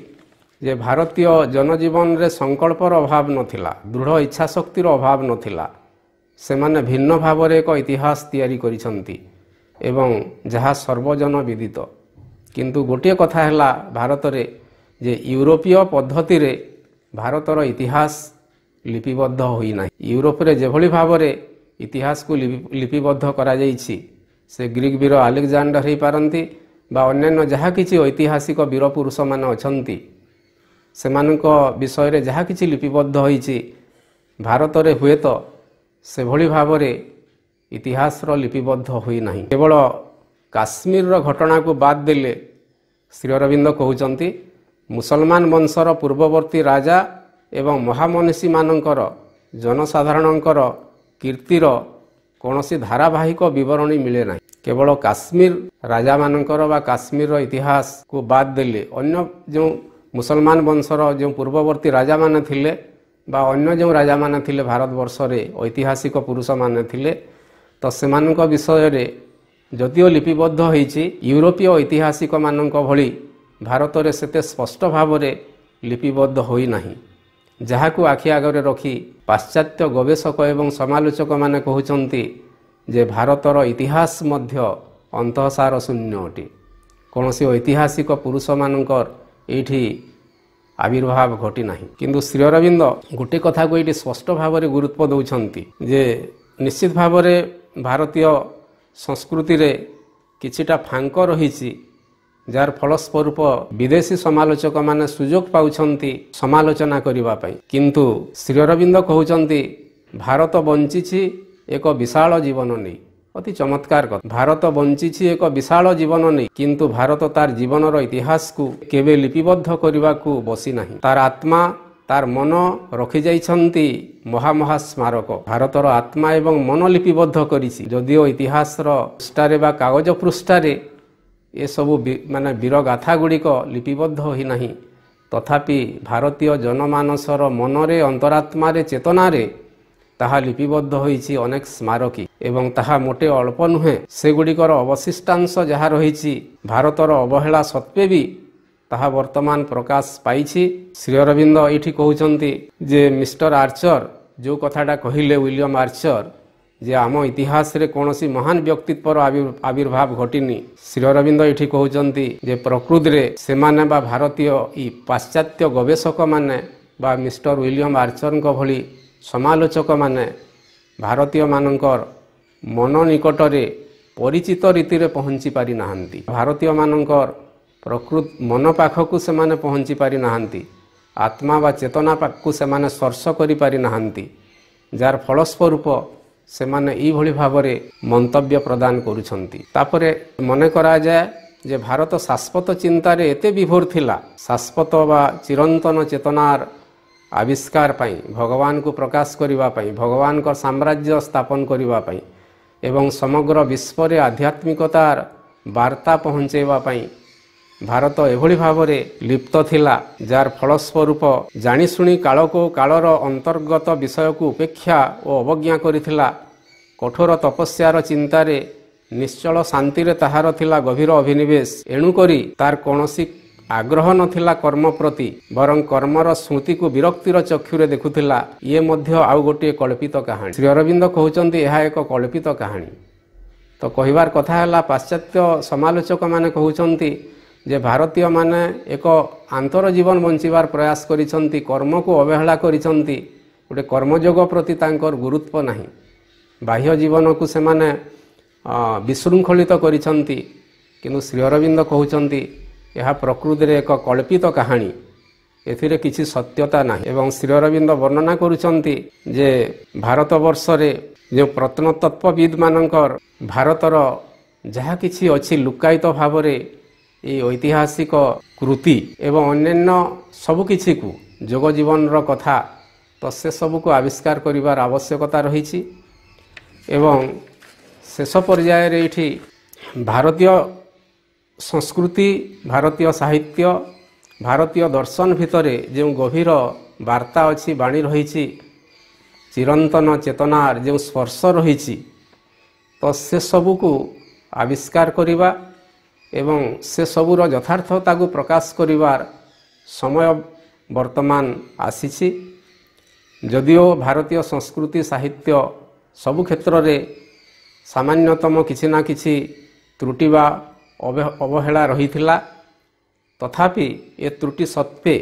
ଯେ ଭାରତୀୟ ଜନଜୀବନରେ ସଂକଳ୍ପର ଅଭାବ ନଥିଲା ଦୃଢ଼ ଇଚ୍ଛାଶକ୍ତିର ଅଭାବ ନଥିଲା। ସେମାନେ ଭିନ୍ନ ଭାବରେ ଏକ ଇତିହାସ ତିଆରି କରିଛନ୍ତି ଏବଂ ଯାହା ସର୍ବଜନ ବିଦିତ। କିନ୍ତୁ ଗୋଟିଏ କଥା ହେଲା ଭାରତରେ ଯେ ୟୁରୋପୀୟ ପଦ୍ଧତିରେ ଭାରତର ଇତିହାସ ଲିପିବଦ୍ଧ ହୋଇନାହିଁ। ୟୁରୋପରେ ଯେଭଳି ଭାବରେ ଇତିହାସକୁ ଲିପିବଦ୍ଧ କରାଯାଇଛି ସେ ଗ୍ରୀକ୍ ବୀର ଆଲେକ୍ଜାଣ୍ଡର ହୋଇପାରନ୍ତି ବା ଅନ୍ୟାନ୍ୟ ଯାହା କିଛି ଐତିହାସିକ ବୀର ପୁରୁଷମାନେ ଅଛନ୍ତି। ସେମାନଙ୍କ ବିଷୟରେ ଯାହା କିଛି ଲିପିବଦ୍ଧ ହୋଇଛି ଭାରତରେ ହୁଏତ ସେଭଳି ଭାବରେ ଇତିହାସର ଲିପିବଦ୍ଧ ହୋଇନାହିଁ। କେବଳ କାଶ୍ମୀରର ଘଟଣାକୁ ବାଦ ଦେଲେ ଶ୍ରୀ ଅରବିନ୍ଦ କହୁଛନ୍ତି ମୁସଲମାନ ବଂଶର ପୂର୍ବବର୍ତ୍ତୀ ରାଜା ଏବଂ ମହାମନୀଷୀମାନଙ୍କର ଜନସାଧାରଣଙ୍କର କୀର୍ତ୍ତିର କୌଣସି ଧାରାବାହିକ ବିବରଣୀ ମିଳେ ନାହିଁ। କେବଳ କାଶ୍ମୀର ରାଜାମାନଙ୍କର ବା କାଶ୍ମୀରର ଇତିହାସକୁ ବାଦ ଦେଲେ ଅନ୍ୟ ଯେଉଁ ମୁସଲମାନ ବଂଶର ଯେଉଁ ପୂର୍ବବର୍ତ୍ତୀ ରାଜାମାନେ ଥିଲେ ବା ଅନ୍ୟ ଯେଉଁ ରାଜାମାନେ ଥିଲେ ଭାରତବର୍ଷରେ ଐତିହାସିକ ପୁରୁଷମାନେ ଥିଲେ ତ ସେମାନଙ୍କ ବିଷୟରେ ଯଦିଓ ଲିପିବଦ୍ଧ ହୋଇଛି ୟୁରୋପୀୟ ଐତିହାସିକମାନଙ୍କ ଭଳି ଭାରତରେ ସେତେ ସ୍ପଷ୍ଟ ଭାବରେ ଲିପିବଦ୍ଧ ହୋଇନାହିଁ ଯାହାକୁ ଆଖି ଆଗରେ ରଖି ପାଶ୍ଚାତ୍ୟ ଗବେଷକ ଏବଂ ସମାଲୋଚକମାନେ କହୁଛନ୍ତି ଯେ ଭାରତର ଇତିହାସ ମଧ୍ୟ ଅନ୍ତଃସାର ଶୂନ୍ୟ ଅଟେ। କୌଣସି ଐତିହାସିକ ପୁରୁଷମାନଙ୍କର ଏଇଠି ଆବିର୍ଭାବ ଘଟିନାହିଁ କିନ୍ତୁ ଶ୍ରୀ ଅରବିନ୍ଦ ଗୋଟିଏ କଥାକୁ ଏଇଠି ସ୍ପଷ୍ଟ ଭାବରେ ଗୁରୁତ୍ୱ ଦେଉଛନ୍ତି ଯେ ନିଶ୍ଚିତ ଭାବରେ ଭାରତୀୟ ସଂସ୍କୃତିରେ କିଛିଟା ଫାଙ୍କ ରହିଛି যার ফলস্বরূপ বিদেশি সমালোচক মানে সুযোগ পাচ্ছেন সমালোচনা করা কিন্তু শ্রীরবিন্দ কুমার ভারত বঞ্চিছি এক বিশাল জীবন নেই অতি চমৎকার কথা ভারত বঞ্চিছি এক বিশাল জীবন নেই কিন্তু ভারত তার জীবনর ইতিহাসকু কেবে লিপিবদ্ধ করা বসি না তার আত্মা তার মন রখি যাই মহামহা স্মারক ভারতর আত্মা এবং মন লিপিবদ্ধ করেছি যদিও ইতিহাসর পৃষ্ঠারে বা কাগজ পৃষ্ঠারে ଏସବୁ ମାନେ ବୀରଗାଥା ଗୁଡ଼ିକ ଲିପିବଦ୍ଧ ହୋଇନାହିଁ। ତଥାପି ଭାରତୀୟ ଜନମାନସର ମନରେ ଅନ୍ତରାତ୍ମାରେ ଚେତନାରେ ତାହା ଲିପିବଦ୍ଧ ହୋଇଛି ଅନେକ ସ୍ମାରକୀ। ଏବଂ ତାହା ମୋଟେ ଅଳ୍ପ ନୁହେଁ ସେଗୁଡ଼ିକର ଅବଶିଷ୍ଟାଂଶ ଯାହା ରହିଛି ଭାରତର ଅବହେଳା ସତ୍ତ୍ୱେ ବି ତାହା ବର୍ତ୍ତମାନ ପ୍ରକାଶ ପାଇଛି। ଶ୍ରୀ ଅରବିନ୍ଦ ଏଇଠି କହୁଛନ୍ତି ଯେ ମିଷ୍ଟର ଆର୍ଚର ଯେଉଁ କଥାଟା କହିଲେ ୱିଲିୟମ ଆର୍ଚର ଯେ ଆମ ଇତିହାସରେ କୌଣସି ମହାନ ବ୍ୟକ୍ତିତ୍ୱର ଆବିର୍ଭାବ ଘଟିନି। ଶ୍ରୀ ଅରବିନ୍ଦ ଏଠି କହୁଛନ୍ତି ଯେ ପ୍ରକୃତିରେ ସେମାନେ ବା ଭାରତୀୟ ଇ ପାଶ୍ଚାତ୍ୟ ଗବେଷକମାନେ ବା ମିଷ୍ଟର ୱିଲିୟମ ଆର୍ଚରଙ୍କ ଭଳି ସମାଲୋଚକମାନେ ଭାରତୀୟମାନଙ୍କର ମନ ନିକଟରେ ପରିଚିତ ରୀତିରେ ପହଞ୍ଚି ପାରିନାହାନ୍ତି। ଭାରତୀୟମାନଙ୍କର ପ୍ରକୃତ ମନ ପାଖକୁ ସେମାନେ ପହଞ୍ଚି ପାରିନାହାନ୍ତି। ଆତ୍ମା ବା ଚେତନା ପାଖକୁ ସେମାନେ ସ୍ପର୍ଶ କରିପାରିନାହାନ୍ତି ଯାହାର ଫଳସ୍ୱରୂପ ସେମାନେ ଏଇଭଳି ଭାବରେ ମନ୍ତବ୍ୟ ପ୍ରଦାନ କରୁଛନ୍ତି। ତାପରେ ମନେ କରାଯାଏ ଯେ ଭାରତ ଶାଶ୍ୱତ ଚିନ୍ତାରେ ଏତେ ବିଭୋର ଥିଲା। ଶାଶ୍ୱତ ବା ଚିରନ୍ତନ ଚେତନାର ଆବିଷ୍କାର ପାଇଁ ଭଗବାନଙ୍କୁ ପ୍ରକାଶ କରିବା ପାଇଁ ଭଗବାନଙ୍କ ସାମ୍ରାଜ୍ୟ ସ୍ଥାପନ କରିବା ପାଇଁ ଏବଂ ସମଗ୍ର ବିଶ୍ୱରେ ଆଧ୍ୟାତ୍ମିକତାର ବାର୍ତ୍ତା ପହଞ୍ଚାଇବା ପାଇଁ ଭାରତ ଏଭଳି ଭାବରେ ଲିପ୍ତ ଥିଲା ଯାହାର ଫଳସ୍ୱରୂପ ଜାଣିଶୁଣି କାଳକୁ କାଳର ଅନ୍ତର୍ଗତ ବିଷୟକୁ ଉପେକ୍ଷା ଓ ଅବଜ୍ଞା କରିଥିଲା କଠୋର ତପସ୍ୟାର ଚିନ୍ତାରେ ନିଶ୍ଚଳ ଶାନ୍ତିରେ ତାହାର ଥିଲା ଗଭୀର ଅଭିନିବେଶ। ଏଣୁକରି ତାର କୌଣସି ଆଗ୍ରହ ନଥିଲା କର୍ମ ପ୍ରତି ବରଂ କର୍ମର ସ୍ମୃତିକୁ ବିରକ୍ତିର ଚକ୍ଷୁରେ ଦେଖୁଥିଲା। ଇଏ ମଧ୍ୟ ଆଉ ଗୋଟିଏ କଳ୍ପିତ କାହାଣୀ। ଶ୍ରୀ ଅରବିନ୍ଦ କହୁଛନ୍ତି ଏହା ଏକ କଳ୍ପିତ କାହାଣୀ। ତ କହିବାର କଥା ହେଲା ପାଶ୍ଚାତ୍ୟ ସମାଲୋଚକମାନେ କହୁଛନ୍ତି ଯେ ଭାରତୀୟମାନେ ଏକ ଆନ୍ତର ଜୀବନ ବଞ୍ଚିବାର ପ୍ରୟାସ କରିଛନ୍ତି କର୍ମକୁ ଅବହେଳା କରିଛନ୍ତି ଗୋଟେ କର୍ମଯୋଗ ପ୍ରତି ତାଙ୍କର ଗୁରୁତ୍ୱ ନାହିଁ। ବାହ୍ୟ ଜୀବନକୁ ସେମାନେ ବିଶୃଙ୍ଖଳିତ କରିଛନ୍ତି କିନ୍ତୁ ଶ୍ରୀ ଅରବିନ୍ଦ କହୁଛନ୍ତି ଏହା ପ୍ରକୃତିରେ ଏକ କଳ୍ପିତ କାହାଣୀ। ଏଥିରେ କିଛି ସତ୍ୟତା ନାହିଁ। ଏବଂ ଶ୍ରୀ ଅରବିନ୍ଦ ବର୍ଣ୍ଣନା କରୁଛନ୍ତି ଯେ ଭାରତବର୍ଷରେ ଯେଉଁ ପ୍ରତ୍ନତତ୍ତ୍ୱବିଦମାନଙ୍କର ଭାରତର ଯାହା କିଛି ଅଛି ଲୁକାୟିତ ଭାବରେ ଏହି ଐତିହାସିକ କୃତି ଏବଂ ଅନ୍ୟାନ୍ୟ ସବୁକିଛିକୁ ଯୋଗ ଜୀବନର କଥା ତ ସେସବୁକୁ ଆବିଷ୍କାର କରିବାର ଆବଶ୍ୟକତା ରହିଛି ଏବଂ ଶେଷ ପର୍ଯ୍ୟାୟରେ ଏଇଠି ଭାରତୀୟ ସଂସ୍କୃତି ଭାରତୀୟ ସାହିତ୍ୟ ଭାରତୀୟ ଦର୍ଶନ ଭିତରେ ଯେଉଁ ଗଭୀର ବାର୍ତ୍ତା ଅଛି ବାଣୀ ରହିଛି ଚିରନ୍ତନ ଚେତନାର ଯେଉଁ ସ୍ପର୍ଶ ରହିଛି ତ ସେସବୁକୁ ଆବିଷ୍କାର କରିବା ଏବଂ ସେସବୁର ଯଥାର୍ଥତାକୁ ପ୍ରକାଶ କରିବାର ସମୟ ବର୍ତ୍ତମାନ ଆସିଛି ଯଦିଓ ଭାରତୀୟ ସଂସ୍କୃତି ସାହିତ୍ୟ ସବୁ କ୍ଷେତ୍ରରେ ସାମାନ୍ୟତମ କିଛି ନା କିଛି ତ୍ରୁଟି ବା ଅବ- ଅବହେଳା ରହିଥିଲା ତଥାପି ଏ ତ୍ରୁଟି ସତ୍ତ୍ୱେ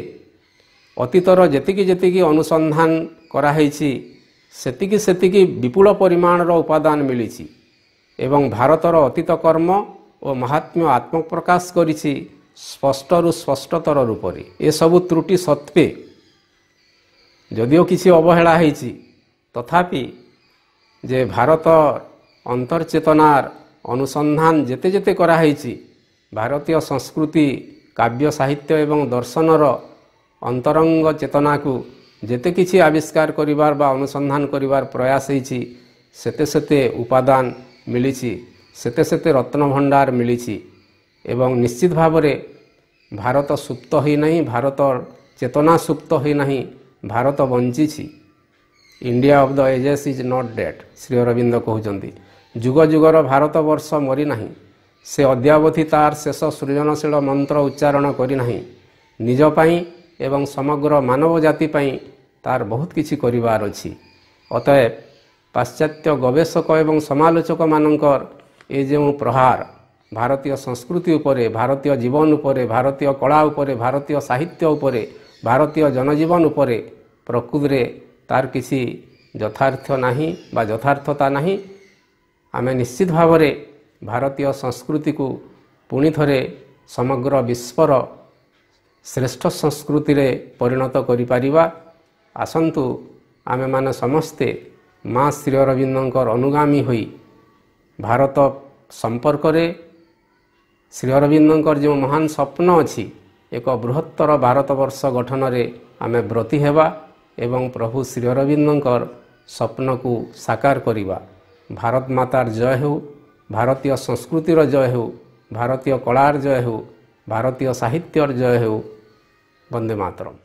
ଅତୀତର ଯେତିକି ଯେତିକି ଅନୁସନ୍ଧାନ କରାହେଇଛି ସେତିକି ସେତିକି ବିପୁଳ ପରିମାଣର ଉପାଦାନ ମିଳିଛି। ଏବଂ ଭାରତର ଅତୀତ କର୍ମ ଓ ମହାତ୍ମ୍ୟ ଆତ୍ମପ୍ରକାଶ କରିଛି ସ୍ପଷ୍ଟରୁ ସ୍ପଷ୍ଟତର ରୂପରେ। ଏସବୁ ତ୍ରୁଟି ସତ୍ତ୍ୱେ। ଯଦିଓ କିଛି ଅବହେଳା ହେଇଛି ତଥାପି ଯେ ଭାରତ ଅନ୍ତର୍ଚେତନାର ଅନୁସନ୍ଧାନ ଯେତେ ଯେତେ କରାହେଇଛି ଭାରତୀୟ ସଂସ୍କୃତି କାବ୍ୟ ସାହିତ୍ୟ ଏବଂ ଦର୍ଶନର ଅନ୍ତରଙ୍ଗ ଚେତନାକୁ ଯେତେ କିଛି ଆବିଷ୍କାର କରିବାର ବା ଅନୁସନ୍ଧାନ କରିବାର ପ୍ରୟାସ ହେଇଛି ସେତେ ସେତେ ଉପାଦାନ ମିଳିଛି। ସେତେ ସେତେ ରତ୍ନଭଣ୍ଡାର ମିଳିଛି ଏବଂ ନିଶ୍ଚିତ ଭାବରେ ଭାରତ ସୁପ୍ତ ହୋଇନାହିଁ ଭାରତ ଚେତନା ସୁପ୍ତ ହୋଇନାହିଁ ଭାରତ ବଞ୍ଚିଛି India of the ages is not dead Sri Aurobindo କହୁଛନ୍ତି ଯୁଗ ଯୁଗର ଭାରତବର୍ଷ ମରିନାହିଁ ସେ ଅଦ୍ୟାବଧି ତାର ଶେଷ ସୃଜନଶୀଳ ମନ୍ତ୍ର ଉଚ୍ଚାରଣ କରିନାହିଁ ନିଜ ପାଇଁ ଏବଂ ସମଗ୍ର ମାନବ ଜାତି ପାଇଁ ତାର ବହୁତ କିଛି କରିବାର ଅଛି। ଅତଏବ ପାଶ୍ଚାତ୍ୟ ଗବେଷକ ଏବଂ ସମାଲୋଚକମାନଙ୍କର ଏ ଯେଉଁ ପ୍ରହାର ଭାରତୀୟ ସଂସ୍କୃତି ଉପରେ ଭାରତୀୟ ଜୀବନ ଉପରେ ଭାରତୀୟ କଳା ଉପରେ ଭାରତୀୟ ସାହିତ୍ୟ ଉପରେ ଭାରତୀୟ ଜନଜୀବନ ଉପରେ ପ୍ରକୃତିରେ ତାର କିଛି ଯଥାର୍ଥ ନାହିଁ ବା ଯଥାର୍ଥତା ନାହିଁ। ଆମେ ନିଶ୍ଚିତ ଭାବରେ ଭାରତୀୟ ସଂସ୍କୃତିକୁ ପୁଣି ଥରେ ସମଗ୍ର ବିଶ୍ୱର ଶ୍ରେଷ୍ଠ ସଂସ୍କୃତିରେ ପରିଣତ କରିପାରିବା। ଆସନ୍ତୁ ଆମେମାନେ ସମସ୍ତେ ମା ଶ୍ରୀ ଅରବିନ୍ଦଙ୍କର ଅନୁଗାମୀ ହୋଇ ଭାରତ ସମ୍ପର୍କରେ ଶ୍ରୀ ଅରବିନ୍ଦଙ୍କର ଯେଉଁ ମହାନ ସ୍ୱପ୍ନ ଅଛି ଏକ ବୃହତ୍ତର ଭାରତବର୍ଷ ଗଠନରେ ଆମେ ବ୍ରତୀ ହେବା ଏବଂ ପ୍ରଭୁ ଶ୍ରୀ ଅରବିନ୍ଦଙ୍କର ସ୍ୱପ୍ନକୁ ସାକାର କରିବା। ଭାରତ ମାତାର ଜୟ ହେଉ ଭାରତୀୟ ସଂସ୍କୃତିର ଜୟ ହେଉ ଭାରତୀୟ କଳାର ଜୟ ହେଉ ଭାରତୀୟ ସାହିତ୍ୟର ଜୟ ହେଉ। ବନ୍ଦେ ମାତରମ୍।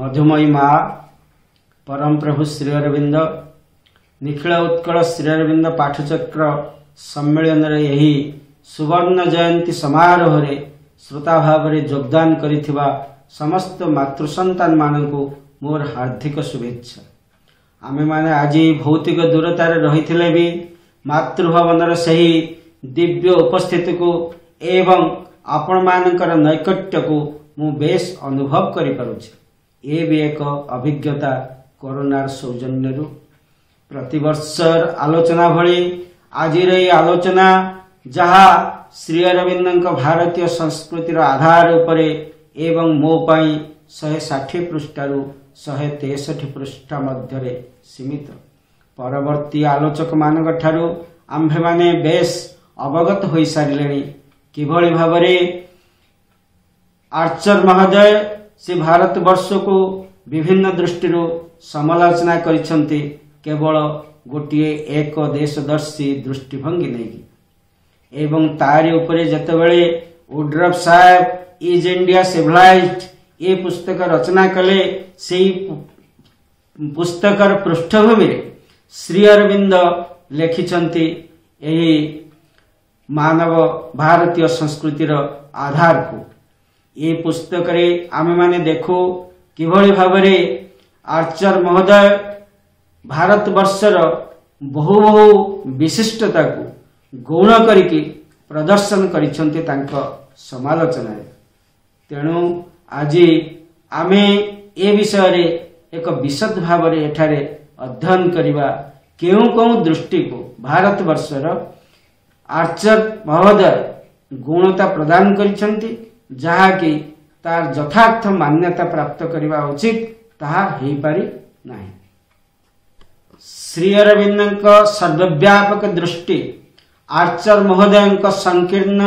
ମଧୁମୟୀ ମା ପରମ ପ୍ରଭୁ ଶ୍ରୀ ଅରବିନ୍ଦ ନିଖିଳ ଉତ୍କଳ ଶ୍ରୀ ଅରବିନ୍ଦ ପାଠଚକ୍ର ସମ୍ମିଳନୀରେ ଏହି ସୁବର୍ଣ୍ଣ ଜୟନ୍ତୀ ସମାରୋହରେ ଶ୍ରୋତା ଭାବରେ ଯୋଗଦାନ କରିଥିବା ସମସ୍ତ ମାତୃସନ୍ତାନମାନଙ୍କୁ ମୋର ହାର୍ଦ୍ଦିକ ଶୁଭେଚ୍ଛା। ଆମେମାନେ ଆଜି ଭୌତିକ ଦୂରତାରେ ରହିଥିଲେ ବି ମାତୃଭବନର ସେହି ଦିବ୍ୟ ଉପସ୍ଥିତିକୁ ଏବଂ ଆପଣମାନଙ୍କର ନୈକଟ୍ୟକୁ ମୁଁ ବେଶ ଅନୁଭବ କରିପାରୁଛି। ଏ ବି ଏକ ଅଭିଜ୍ଞତା କରୋନାର ସୌଜନ୍ୟରୁ ପ୍ରତିବର୍ଷର ଆଲୋଚନା ଭଳି ଆଜିର ଏହି ଆଲୋଚନା ଯାହା ଶ୍ରୀ ଅରବିନ୍ଦଙ୍କ ଭାରତୀୟ ସଂସ୍କୃତିର ଆଧାର ଉପରେ ଏବଂ ମୋ ପାଇଁ ଶହେ ଷାଠିଏ ପୃଷ୍ଠାରୁ ଶହେ ତେଷଠି ପୃଷ୍ଠା ମଧ୍ୟରେ ସୀମିତ। ପରବର୍ତ୍ତୀ ଆଲୋଚକମାନଙ୍କ ଠାରୁ ଆମ୍ଭେମାନେ ବେଶ ଅବଗତ ହୋଇସାରିଲେଣି। କିଭଳି ଭାବରେ ଆର୍ଚର ମହୋଦୟ ସେ ଭାରତବର୍ଷକୁ ବିଭିନ୍ନ ଦୃଷ୍ଟିରୁ ସମାଲୋଚନା କରିଛନ୍ତି କେବଳ ଗୋଟିଏ ଏକ ଦେଶଦର୍ଶୀ ଦୃଷ୍ଟିଭଙ୍ଗୀ ନେଇକି। ଏବଂ ତାରି ଉପରେ ଯେତେବେଳେ ଉଡ୍ରଫ ସାହେବ ଇଜ ଇଣ୍ଡିଆ ସିଭିଲାଇଜଡ ଏ ପୁସ୍ତକ ରଚନା କଲେ ସେହି ପୁସ୍ତକର ପୃଷ୍ଠଭୂମିରେ ଶ୍ରୀ ଅରବିନ୍ଦ ଲେଖିଛନ୍ତି ଏହି ମାନବ ଭାରତୀୟ ସଂସ୍କୃତିର ଆଧାରକୁ। ଏ ପୁସ୍ତକରେ ଆମେମାନେ ଦେଖୁ କିଭଳି ଭାବରେ ଆର୍ଚର ମହୋଦୟ ଭାରତବର୍ଷର ବହୁ ବହୁ ବିଶିଷ୍ଟତାକୁ ଗୌଣ କରିକି ପ୍ରଦର୍ଶନ କରିଛନ୍ତି ତାଙ୍କ ସମାଲୋଚନାରେ। ତେଣୁ ଆଜି ଆମେ ଏ ବିଷୟରେ ଏକ ବିଶଦ ଭାବରେ ଏଠାରେ ଅଧ୍ୟୟନ କରିବା କେଉଁ କେଉଁ ଦୃଷ୍ଟିକୁ ଭାରତବର୍ଷର ଆର୍ଚର ମହୋଦୟ ଗୁଣତା ପ୍ରଦାନ କରିଛନ୍ତି ଯାହାକି ତାର ଯଥାର୍ଥ ମାନ୍ୟତା ପ୍ରାପ୍ତ କରିବା ଉଚିତ ତାହା ହେଇପାରି ନାହିଁ। ଶ୍ରୀ ଅରବିନ୍ଦଙ୍କ ସର୍ବବ୍ୟାପକ ଦୃଷ୍ଟି ଆର୍ଚର ମହୋଦୟଙ୍କ ସଂକୀର୍ଣ୍ଣ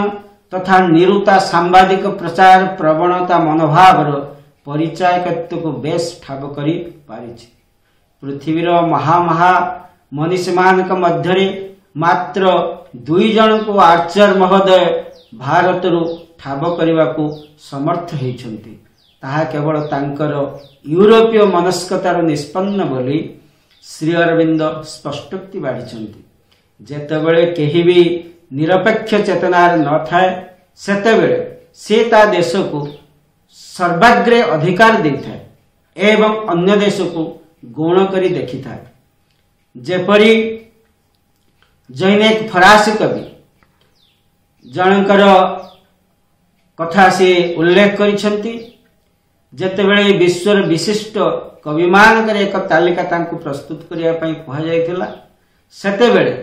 ତଥା ନିରୁତା ସାମ୍ବାଦିକ ପ୍ରଚାର ପ୍ରବଣତା ମନୋଭାବର ପରିଚାୟକତ୍ୱକୁ ବେଶ ଠାବ କରି ପାରିଛି। ପୃଥିବୀର ମହାମହା ମନୀଷୀମାନଙ୍କ ମଧ୍ୟରେ ମାତ୍ର ଦୁଇ ଜଣଙ୍କୁ ଆର୍ଚର ମହୋଦୟ ଭାରତରୁ ଠାବ କରିବାକୁ ସମର୍ଥ ହୋଇଛନ୍ତି। ତାହା କେବଳ ତାଙ୍କର ୟୁରୋପୀୟ ମନସ୍କତାର ନିଷ୍ପନ୍ନ ବୋଲି ଶ୍ରୀ ଅରବିନ୍ଦ ସ୍ପଷ୍ଟୋକ୍ତି ବାଢ଼ିଛନ୍ତି। ଯେତେବେଳେ କେହି ବି ନିରପେକ୍ଷ ଚେତନାରେ ନଥାଏ ସେତେବେଳେ ସେ ତା ଦେଶକୁ ସର୍ବାଗ୍ରେ ଅଧିକାର ଦେଇଥାଏ ଏବଂ ଅନ୍ୟ ଦେଶକୁ ଗୌଣ କରି ଦେଖିଥାଏ। ଯେପରି ଜୈନେକ ଫରାସୀ କବି ଜଣଙ୍କର କଥା ସେ ଉଲ୍ଲେଖ କରିଛନ୍ତି। ଯେତେବେଳେ ବିଶ୍ୱର ବିଶିଷ୍ଟ କବିମାନଙ୍କର ଏକ ତାଲିକା ତାଙ୍କୁ ପ୍ରସ୍ତୁତ କରିବା ପାଇଁ କୁହାଯାଇଥିଲା ସେତେବେଳେ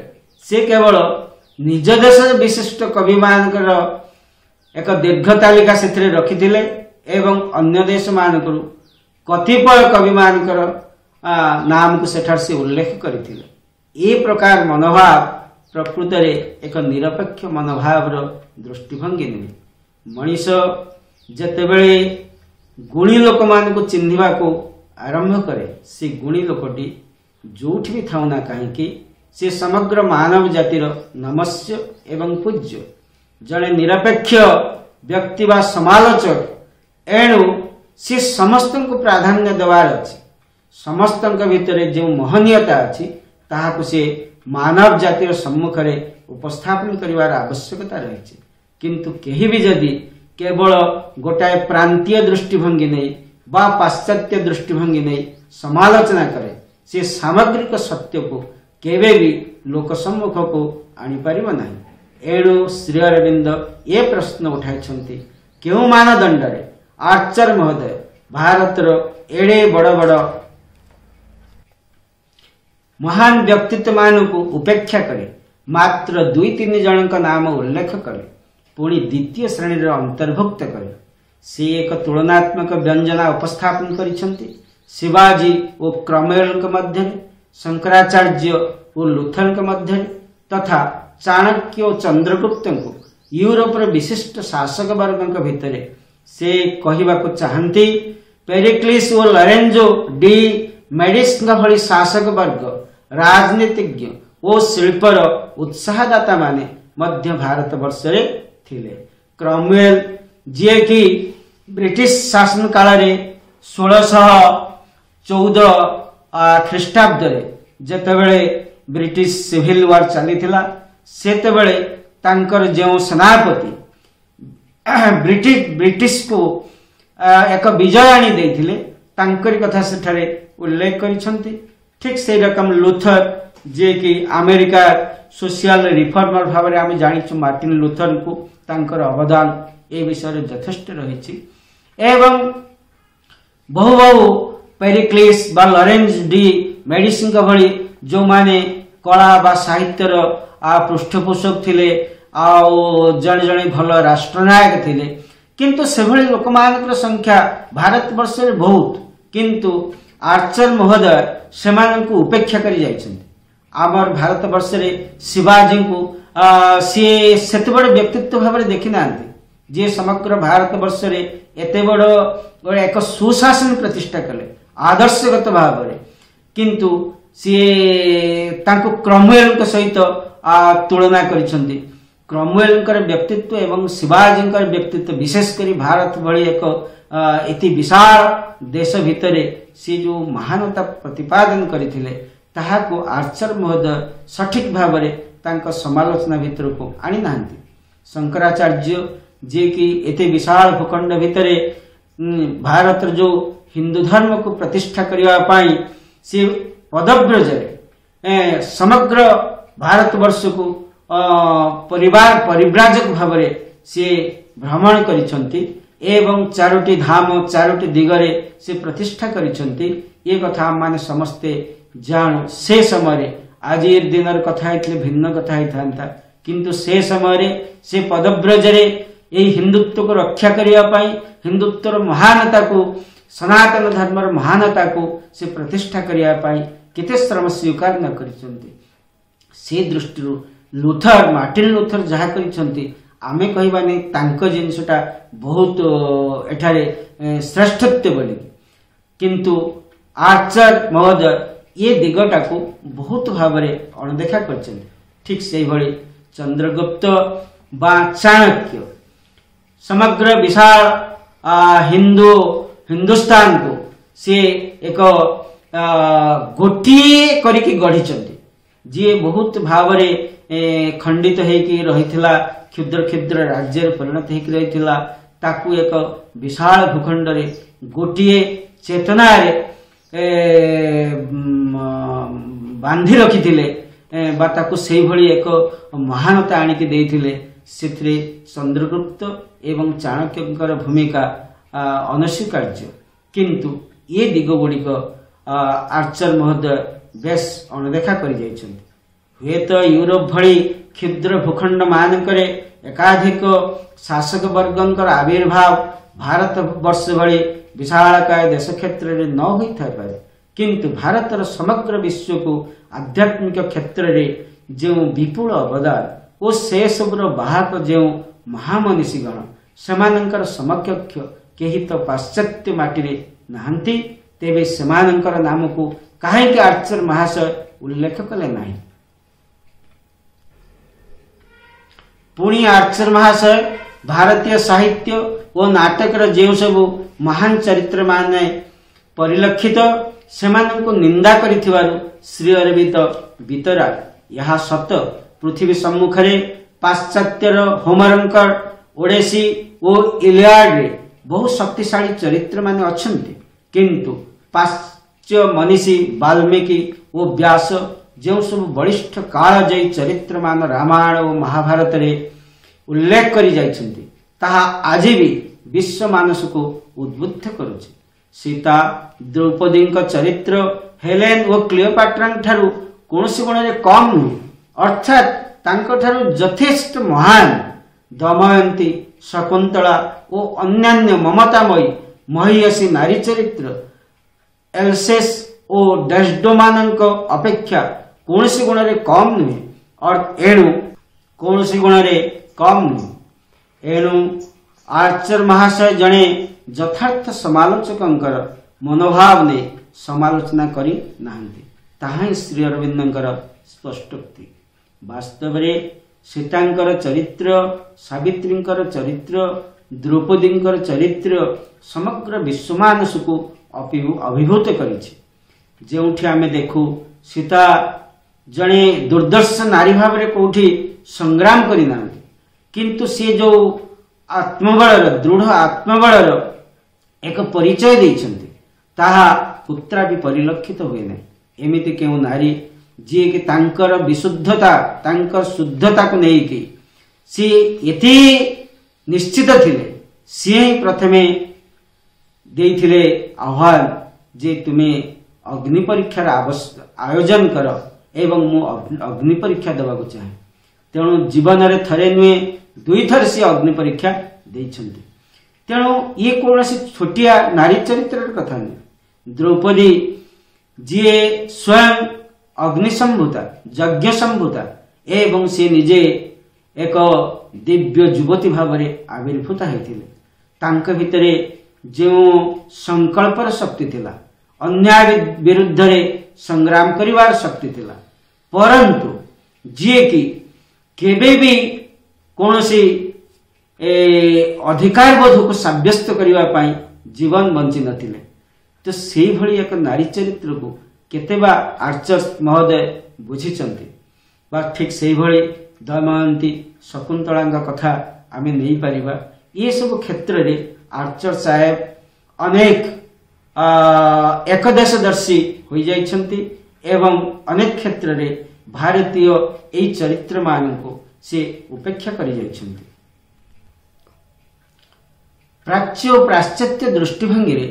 ସେ କେବଳ ନିଜ ଦେଶର ବିଶିଷ୍ଟ କବିମାନଙ୍କର ଏକ ଦୀର୍ଘ ତାଲିକା ସେଥିରେ ରଖିଥିଲେ ଏବଂ ଅନ୍ୟ ଦେଶମାନଙ୍କରୁ କତିପୟ କବିମାନଙ୍କର ନାମକୁ ସେଠାରେ ସେ ଉଲ୍ଲେଖ କରିଥିଲେ। ଏ ପ୍ରକାର ମନୋଭାବ ପ୍ରକୃତରେ ଏକ ନିରପେକ୍ଷ ମନୋଭାବର ଦୃଷ୍ଟିଭଙ୍ଗୀ ନୁହେଁ। ମଣିଷ ଯେତେବେଳେ ଗୁଣୀ ଲୋକମାନଙ୍କୁ ଚିହ୍ନିବାକୁ ଆରମ୍ଭ କରେ ସେ ଗୁଣୀ ଲୋକଟି ଯୋଉଠି ବି ଥାଉ ନା କାହିଁକି ସେ ସମଗ୍ର ମାନବ ଜାତିର ନମସ୍ୟ ଏବଂ ପୂଜ୍ୟ। ଜଣେ ନିରପେକ୍ଷ ବ୍ୟକ୍ତି ବା ସମାଲୋଚକ ଏଣୁ ସେ ସମସ୍ତଙ୍କୁ ପ୍ରାଧାନ୍ୟ ଦେବାର ଅଛି। ସମସ୍ତଙ୍କ ଭିତରେ ଯେଉଁ ମହନୀୟତା ଅଛି ତାହାକୁ ସେ ମାନବ ଜାତିର ସମ୍ମୁଖରେ ଉପସ୍ଥାପନ କରିବାର ଆବଶ୍ୟକତା ରହିଛି। କିନ୍ତୁ କେହି ବି ଯଦି କେବଳ ଗୋଟାଏ ପ୍ରାନ୍ତୀୟ ଦୃଷ୍ଟିଭଙ୍ଗୀ ନେଇ ବା ପାଶ୍ଚାତ୍ୟ ଦୃଷ୍ଟିଭଙ୍ଗୀ ନେଇ ସମାଲୋଚନା କରେ ସେ ସାମଗ୍ରିକ ସତ୍ୟକୁ କେବେ ବି ଲୋକ ସମ୍ମୁଖକୁ ଆଣିପାରିବ ନାହିଁ ଏଣୁ ଶ୍ରୀ ଅରବିନ୍ଦ ଏ ପ୍ରଶ୍ନ ଉଠାଇଛନ୍ତି କେଉଁ ମାନଦଣ୍ଡରେ ଆର୍ଚର ମହୋଦୟ ଭାରତର ଏଡ଼େ ବଡ଼ ବଡ଼ ମହାନ ବ୍ୟକ୍ତିତ୍ୱ ମାନଙ୍କୁ ଉପେକ୍ଷା କରି ମାତ୍ର ଦୁଇ ତିନି ଜଣଙ୍କ ନାମ ଉଲ୍ଲେଖ କଲେ ପୁଣି ଦ୍ୱିତୀୟ ଶ୍ରେଣୀରେ ଅନ୍ତର୍ଭୁକ୍ତ କଲେ ସେ ଏକ ତୁଳନାତ୍ମକ ବ୍ୟଞ୍ଜନା ଉପସ୍ଥାପନ କରିଛନ୍ତି। ଶିବାଜୀ ଓ କ୍ରମେଳଙ୍କ ମଧ୍ୟରେ ଶଙ୍କରାଚାର୍ଯ୍ୟ ଓ ଲୁଥରଙ୍କ ମଧ୍ୟରେ ତଥା ଚାଣକ୍ୟ ଓ ଚନ୍ଦ୍ରଗୁପ୍ତଙ୍କୁ ୟୁରୋପର ବିଶିଷ୍ଟ ଶାସକ ବର୍ଗଙ୍କ ଭିତରେ ସେ କହିବାକୁ ଚାହାନ୍ତି ପେରିକ୍ଲିସ୍ ଓ ଲରେଞ୍ଜୋ ଡି ମେଡିସ୍ଙ୍କ ଭଳି ଶାସକ ବର୍ଗ ରାଜନୀତିଜ୍ଞ ଓ ଶିଳ୍ପର ଉତ୍ସାହଦାତା ମାନେ ମଧ୍ୟ ଭାରତ ବର୍ଷରେ ଥିଲେ। କ୍ରମୱେଲ ଯିଏକି ବ୍ରିଟିଶ ଶାସନ କାଳରେ ଷୋଳଶହ ଚଉଦ ଆ, ଖ୍ରୀଷ୍ଟାବ୍ଦରେ ଯେତେବେଳେ ବ୍ରିଟିଶ ସିଭିଲ ୱାର ଚାଲିଥିଲା ସେତେବେଳେ ତାଙ୍କର ଯେଉଁ ସେନାପତି ବ୍ରିଟିଶ ବ୍ରିଟିଶକୁ ଆ, ଏକ ବିଜୟ ଆଣି ଦେଇଥିଲେ ତାଙ୍କରି କଥା ସେଠାରେ ଉଲ୍ଲେଖ କରିଛନ୍ତି। ଠିକ ସେଇ ରକମ ଲୁଥର ଯିଏକି ଆମେରିକା ସୋସିଆଲ ରିଫର୍ମର ଭାବରେ ଆମେ ଜାଣିଛୁ ମାର୍ଟିନ ଲୁଥରଙ୍କୁ ତାଙ୍କର ଅବଦାନ ଏ ବିଷୟରେ ଯଥେଷ୍ଟ ରହିଛି ଏବଂ ବହୁ ବହୁ ପେରିକ୍ଲିସ୍ ବା ଲରେନ୍ସ ଡି ମେଡିସିନଙ୍କ ଭଳି ଯେଉଁମାନେ କଳା ବା ସାହିତ୍ୟର ଆ ପୃଷ୍ଠପୋଷକ ଥିଲେ ଆଉ ଜଣେ ଜଣେ ଭଲ ରାଷ୍ଟ୍ରନାୟକ ଥିଲେ କିନ୍ତୁ ସେଭଳି ଲୋକମାନଙ୍କର ସଂଖ୍ୟା ଭାରତବର୍ଷରେ ବହୁତ କିନ୍ତୁ ଆର୍ଚର ମହୋଦୟ ସେମାନଙ୍କୁ ଉପେକ୍ଷା କରି ଯାଇଛନ୍ତି। ଆମର ଭାରତବର୍ଷରେ ଶିବାଜୀଙ୍କୁ सी से बड़ व्यक्तित्व भाव देखि ना जी समग्र भारत बर्ष बड़ एक सुशासन प्रतिष्ठा कले, आदर्शगत भाव में किंतु सी क्रमवेल सहित तुलना कर क्रमवेल व्यक्तित्व एवं शिवाजी व्यक्तित्व विशेषकर भारत भाई एक इति विशाल देश भितर सी जो महानता प्रतिपादन करते ताहाको आर्चर महोदय सठिक भाव में ତାଙ୍କ ସମାଲୋଚନା ଭିତରକୁ ଆଣିନାହାନ୍ତି। ଶଙ୍କରାଚାର୍ଯ୍ୟ ଯିଏକି ଏତେ ବିଶାଳ ଭୂଖଣ୍ଡ ଭିତରେ ଭାରତର ଯୋଉ ହିନ୍ଦୁ ଧର୍ମକୁ ପ୍ରତିଷ୍ଠା କରିବା ପାଇଁ ସେ ପଦବ୍ରଜରେ ସମଗ୍ର ଭାରତବର୍ଷକୁ ପରିବାର ପରିବ୍ରାଜକ ଭାବରେ ସିଏ ଭ୍ରମଣ କରିଛନ୍ତି ଏବଂ ଚାରୋଟି ଧାମ ଚାରୋଟି ଦିଗରେ ସେ ପ୍ରତିଷ୍ଠା କରିଛନ୍ତି। ଏ କଥା ଆମମାନେ ସମସ୍ତେ ଜାଣୁ। ସେ ସମୟରେ आज दिन कथ भिन्न कथा था से समय से पदब्रज यही हिंदुत्व को रक्षा करने हिंदुत्व महानता को सनातन धर्म महानता को से प्रतिष्ठा करने के श्रम स्वीकार न कर दृष्टि लुथर मार्टिन लुथर जहाँ कर आम कह जिनटा बहुत एठारे श्रेष्ठत्व बोल कि आर्चर महोदय ଏ ଦିଗଟାକୁ ବହୁତ ଭାବରେ ଅଣଦେଖା କରିଛନ୍ତି ଠିକ୍ ସେଇଭଳି ଚନ୍ଦ୍ରଗୁପ୍ତ ବା ଚାଣକ୍ୟ ସମଗ୍ର ବିଶାଳ ହିନ୍ଦୁ ହିନ୍ଦୁସ୍ତାନକୁ ସିଏ ଏକ ଗୋଟିଏ କରିକି ଗଢ଼ିଛନ୍ତି ଯିଏ ବହୁତ ଭାବରେ ଖଣ୍ଡିତ ହେଇକି ରହିଥିଲା କ୍ଷୁଦ୍ର କ୍ଷୁଦ୍ର ରାଜ୍ୟରେ ପରିଣତ ହେଇକି ରହିଥିଲା ତାକୁ ଏକ ବିଶାଳ ଭୂଖଣ୍ଡରେ ଗୋଟିଏ ଚେତନାରେ ବାନ୍ଧି ରଖିଥିଲେ। ବା ତାକୁ ସେଇଭଳି ଏକ ମହାନତା ଆଣିକି ଦେଇଥିଲେ। ସେଥିରେ ଚନ୍ଦ୍ରଗୁପ୍ତ ଏବଂ ଚାଣକ୍ୟଙ୍କର ଭୂମିକା ଅନସ୍ୱୀକାର୍ଯ୍ୟ। କିନ୍ତୁ ଏ ଦିଗ ଗୁଡ଼ିକ ଆର୍ଚର ମହୋଦୟ ବେଶ ଅଣଦେଖା କରିଯାଇଛନ୍ତି। ହୁଏତ ୟୁରୋପ ଭଳି କ୍ଷୁଦ୍ର ଭୂଖଣ୍ଡ ମାନଙ୍କରେ ଏକାଧିକ ଶାସକ ବର୍ଗଙ୍କର ଆବିର୍ଭାବ ଭାରତ ବର୍ଷ ଭଳି ବିଶାଳକାୟ ଦେଶ କ୍ଷେତ୍ରରେ ନ ହୋଇଥାଇପାରେ କିନ୍ତୁ ଭାରତର ସମଗ୍ର ବିଶ୍ୱକୁ ଆଧ୍ୟାତ୍ମିକ କ୍ଷେତ୍ରରେ ଯେଉଁ ବିପୁଳ ଅବଦାନ ଓ ସେ ସବୁର ବାହକ ଯେଉଁ ମହାମନୀଷୀଗଣ ସେମାନଙ୍କର ସମକକ୍ଷ କେହି ତ ପାଶ୍ଚାତ୍ୟ ମାଟିରେ ନାହାନ୍ତି ତେବେ ସେମାନଙ୍କର ନାମକୁ କାହିଁକି ଆର୍ଚର ମହାଶୟ ଉଲ୍ଲେଖ କଲେ ନାହିଁ? ପୁଣି ଆର୍ଚର ମହାଶୟ ଭାରତୀୟ ସାହିତ୍ୟ ଓ ନାଟକର ଯେଉଁ ସବୁ ମହାନ ଚରିତ୍ର ମାନେ ପରିଲକ୍ଷିତ ସେମାନଙ୍କୁ ନିନ୍ଦା କରିଥିବାରୁ ଶ୍ରୀ ଅରବିନ୍ଦ ବିତରାଗ। ଏହା ସତ ପୃଥିବୀ ସମ୍ମୁଖରେ ପାଶ୍ଚାତ୍ୟର ହୋମରଙ୍କର ଓଡେସୀ ଓ ଇଲିଆଡରେ ବହୁ ଶକ୍ତିଶାଳୀ ଚରିତ୍ରମାନେ ଅଛନ୍ତି। କିନ୍ତୁ ପାଶ୍ଚ ମନୀଷୀ ବାଲ୍ମୀକି ଓ ବ୍ୟାସ ଯେଉଁ ସବୁ ବଳିଷ୍ଠ କାଳଜୟୀ ଚରିତ୍ରମାନ ରାମାୟଣ ଓ ମହାଭାରତରେ ଉଲ୍ଲେଖ କରି ଯାଇଛନ୍ତି ତାହା ଆଜି ବି ବିଶ୍ୱ ମାନସକୁ ଉଦ୍ବୁଦ୍ଧ କରୁଛି। ସୀତା ଦ୍ରୌପଦୀଙ୍କ ଚରିତ୍ର ହେଲେନ ଓ କ୍ଲିଓପାଟ୍ରାଙ୍କ ଠାରୁ କୌଣସି ଗୁଣରେ କମ୍ ନୁହେଁ। ଅର୍ଥାତ୍ ତାଙ୍କଠାରୁ ଯଥେଷ୍ଟ ମହାନ ଦମୟନ୍ତୀ ଶକୁନ୍ତଳା ଓ ଅନ୍ୟାନ୍ୟ ମମତାମୟୀ ମହିୟସୀ ନାରୀ ଚରିତ୍ର ଏଲସେସ୍ ଓ ଡେସ୍ଡୋମାନଙ୍କ ଅପେକ୍ଷା କୌଣସି ଗୁଣରେ କମ୍ ନୁହେଁ। ଅର୍- ଏଣୁ କୌଣସି ଗୁଣରେ କମ୍ ନୁହେଁ। ଏଣୁ ଆର୍ଚର ମହାଶୟ ଜଣେ ଯଥାର୍ଥ ସମାଲୋଚକଙ୍କର ମନୋଭାବ ନେଇ ସମାଲୋଚନା କରି ନାହାନ୍ତି। ତାହା ହିଁ ଶ୍ରୀ ଅରବିନ୍ଦଙ୍କର ସ୍ପଷ୍ଟୋକ୍ତି ବାସ୍ତବରେ ସୀତାଙ୍କର ଚରିତ୍ର ସାବିତ୍ରୀଙ୍କର ଚରିତ୍ର ଦ୍ରୌପଦୀଙ୍କର ଚରିତ୍ର ସମଗ୍ର ବିଶ୍ୱମାନସକୁ ଅଭିଭୂତ କରିଛି। ଯେଉଁଠି ଆମେ ଦେଖୁ ସୀତା ଜଣେ ଦୁର୍ଦ୍ଦର୍ଶ ନାରୀ ଭାବରେ କୋଉଠି ସଂଗ୍ରାମ କରିନାହାନ୍ତି। କିନ୍ତୁ ସେ ଯୋଉ ଆତ୍ମବଳର ଦୃଢ ଆତ୍ମବଳର ଏକ ପରିଚୟ ଦେଇଛନ୍ତି ତାହା ପୁତ୍ରା ବି ପରିଲକ୍ଷିତ ହୁଏ ନାହିଁ ଏମିତି କେଉଁ ନାରୀ ଯିଏକି ତାଙ୍କର ବିଶୁଦ୍ଧତା ତାଙ୍କର ଶୁଦ୍ଧତାକୁ ନେଇକି ସିଏ ଏତେ ନିଶ୍ଚିତ ଥିଲେ ସିଏ ହିଁ ପ୍ରଥମେ ଦେଇଥିଲେ ଆହ୍ୱାନ ଯେ ତୁମେ ଅଗ୍ନି ପରୀକ୍ଷାର ଆବଶ୍ୟ ଆୟୋଜନ କର ଏବଂ ମୁଁ ଅଗ୍ନି- ଅଗ୍ନି ପରୀକ୍ଷା ଦେବାକୁ ଚାହେଁ ତେଣୁ ଜୀବନରେ ଥରେ ନୁହେଁ ଦୁଇଥର ସିଏ ଅଗ୍ନି ପରୀକ୍ଷା ଦେଇଛନ୍ତି ତେଣୁ ଇଏ କୌଣସି ଛୋଟିଆ ନାରୀ ଚରିତ୍ରର କଥା ନୁହେଁ ଦ୍ରୌପଦୀ ଯିଏ ସ୍ୱୟଂ ଅଗ୍ନି ସମ୍ଭୂତା ଯଜ୍ଞ ସମ୍ଭୂତା ଏବଂ ସେ ନିଜେ ଏକ ଦିବ୍ୟ ଯୁବତୀ ଭାବରେ ଆବିର୍ଭୂତ ହେଇଥିଲେ ତାଙ୍କ ଭିତରେ ଯେଉଁ ସଂକଳ୍ପର ଶକ୍ତି ଥିଲା ଅନ୍ୟାୟ ବି- ବିରୁଦ୍ଧରେ ସଂଗ୍ରାମ କରିବାର ଶକ୍ତି ଥିଲା ପରନ୍ତୁ ଯିଏକି କେବେ ବି କୌଣସି ଅଧିକାର ବୋଧକୁ ସାବ୍ୟସ୍ତ କରିବା ପାଇଁ ଜୀବନ ବଞ୍ଚି ନଥିଲେ ତ ସେଇଭଳି ଏକ ନାରୀ ଚରିତ୍ରକୁ କେତେ ବା ଆର୍ଚର୍ସ ମହୋଦୟ ବୁଝିଛନ୍ତି ବା ଠିକ୍ ସେଇଭଳି ଦମୟନ୍ତୀ ଶକୁନ୍ତଳାଙ୍କ କଥା ଆମେ ନେଇପାରିବା। ଏସବୁ କ୍ଷେତ୍ରରେ ଆର୍ଚର ସାହେବ ଅନେକ ଏକଦେଶଦର୍ଶୀ ହୋଇଯାଇଛନ୍ତି ଏବଂ ଅନେକ କ୍ଷେତ୍ରରେ ଭାରତୀୟ ଏହି ଚରିତ୍ରମାନଙ୍କୁ ସେ ଉପେକ୍ଷା କରିଯାଇଛନ୍ତି। ପ୍ରାଚ୍ୟ ଓ ପାଶ୍ଚାତ୍ୟ ଦୃଷ୍ଟିଭଙ୍ଗୀରେ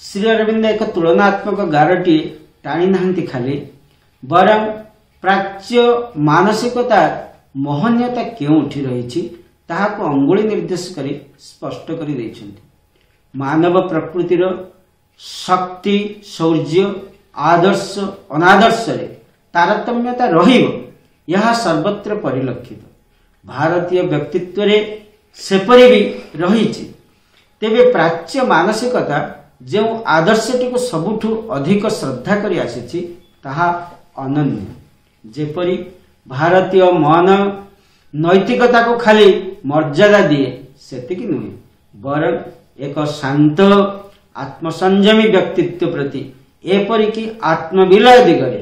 ଶ୍ରୀ ଅରବିନ୍ଦ ଏକ ତୁଳନାତ୍ମକ ଗାରଟିଏ ଟାଣି ନାହାନ୍ତି ଖାଲି ବରଂ ପ୍ରାଚ୍ୟ ମାନସିକତା ମହନୀୟତା କେଉଁଠି ରହିଛି ତାହାକୁ ଅଙ୍ଗୁଳି ନିର୍ଦ୍ଦେଶ କରି ସ୍ପଷ୍ଟ କରି ଦେଇଛନ୍ତି। ମାନବ ପ୍ରକୃତିର ଶକ୍ତି ଶୌର୍ଯ୍ୟ ଆଦର୍ଶ ଅନାଦର୍ଶରେ ତାରତମ୍ୟତା ରହିବ ଏହା ସର୍ବତ୍ର ପରିଲକ୍ଷିତ ଭାରତୀୟ ବ୍ୟକ୍ତିତ୍ୱରେ ସେପରି ବି ରହିଛି ତେବେ ପ୍ରାଚ୍ୟ ମାନସିକତା ଯେଉଁ ଆଦର୍ଶଟିକୁ ସବୁଠୁ ଅଧିକ ଶ୍ରଦ୍ଧା କରି ଆସିଛି ତାହା ଅନନ୍ୟ ଯେପରି ଭାରତୀୟ ମନ ନୈତିକତାକୁ ଖାଲି ମର୍ଯ୍ୟାଦା ଦିଏ ସେତିକି ନୁହେଁ ବରଂ ଏକ ଶାନ୍ତ ଆତ୍ମସଂଯମୀ ବ୍ୟକ୍ତିତ୍ୱ ପ୍ରତି ଏପରିକି ଆତ୍ମବିଲୟ ଦିଗରେ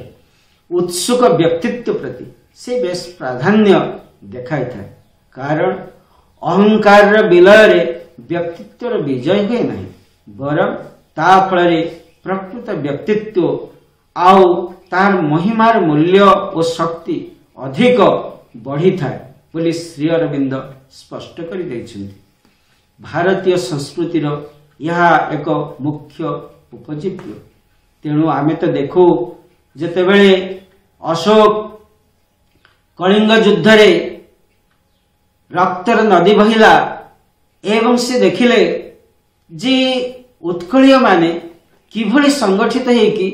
ଉତ୍ସୁକ ବ୍ୟକ୍ତିତ୍ୱ ପ୍ରତି ସେ ବେଶ ପ୍ରାଧାନ୍ୟ ଦେଖାଇଥାଏ କାରଣ ଅହଙ୍କାରର ବିଲୟରେ ବ୍ୟକ୍ତିତ୍ୱର ବିଜୟ ହୁଏ ନାହିଁ ବରଂ ତା ଫଳରେ ପ୍ରକୃତ ବ୍ୟକ୍ତିତ୍ୱ ଆଉ ତାର ମହିମାର ମୂଲ୍ୟ ଓ ଶକ୍ତି ଅଧିକ ବଢ଼ିଥାଏ ବୋଲି ଶ୍ରୀ ଅରବିନ୍ଦ ସ୍ପଷ୍ଟ କରି ଦେଇଛନ୍ତି ଭାରତୀୟ ସଂସ୍କୃତିର ଏହା ଏକ ମୁଖ୍ୟ ଉପଜୀବ୍ୟ ତେଣୁ ଆମେ ତ ଦେଖୁ ଯେତେବେଳେ ଅଶୋକ କଳିଙ୍ଗ ଯୁଦ୍ଧରେ ରକ୍ତର ନଦୀ ବହିଲା ଏବଂ ସେ ଦେଖିଲେ ଯେ ଉତ୍କଳୀୟ ମାନେ କିଭଳି ସଂଗଠିତ ହେଇକି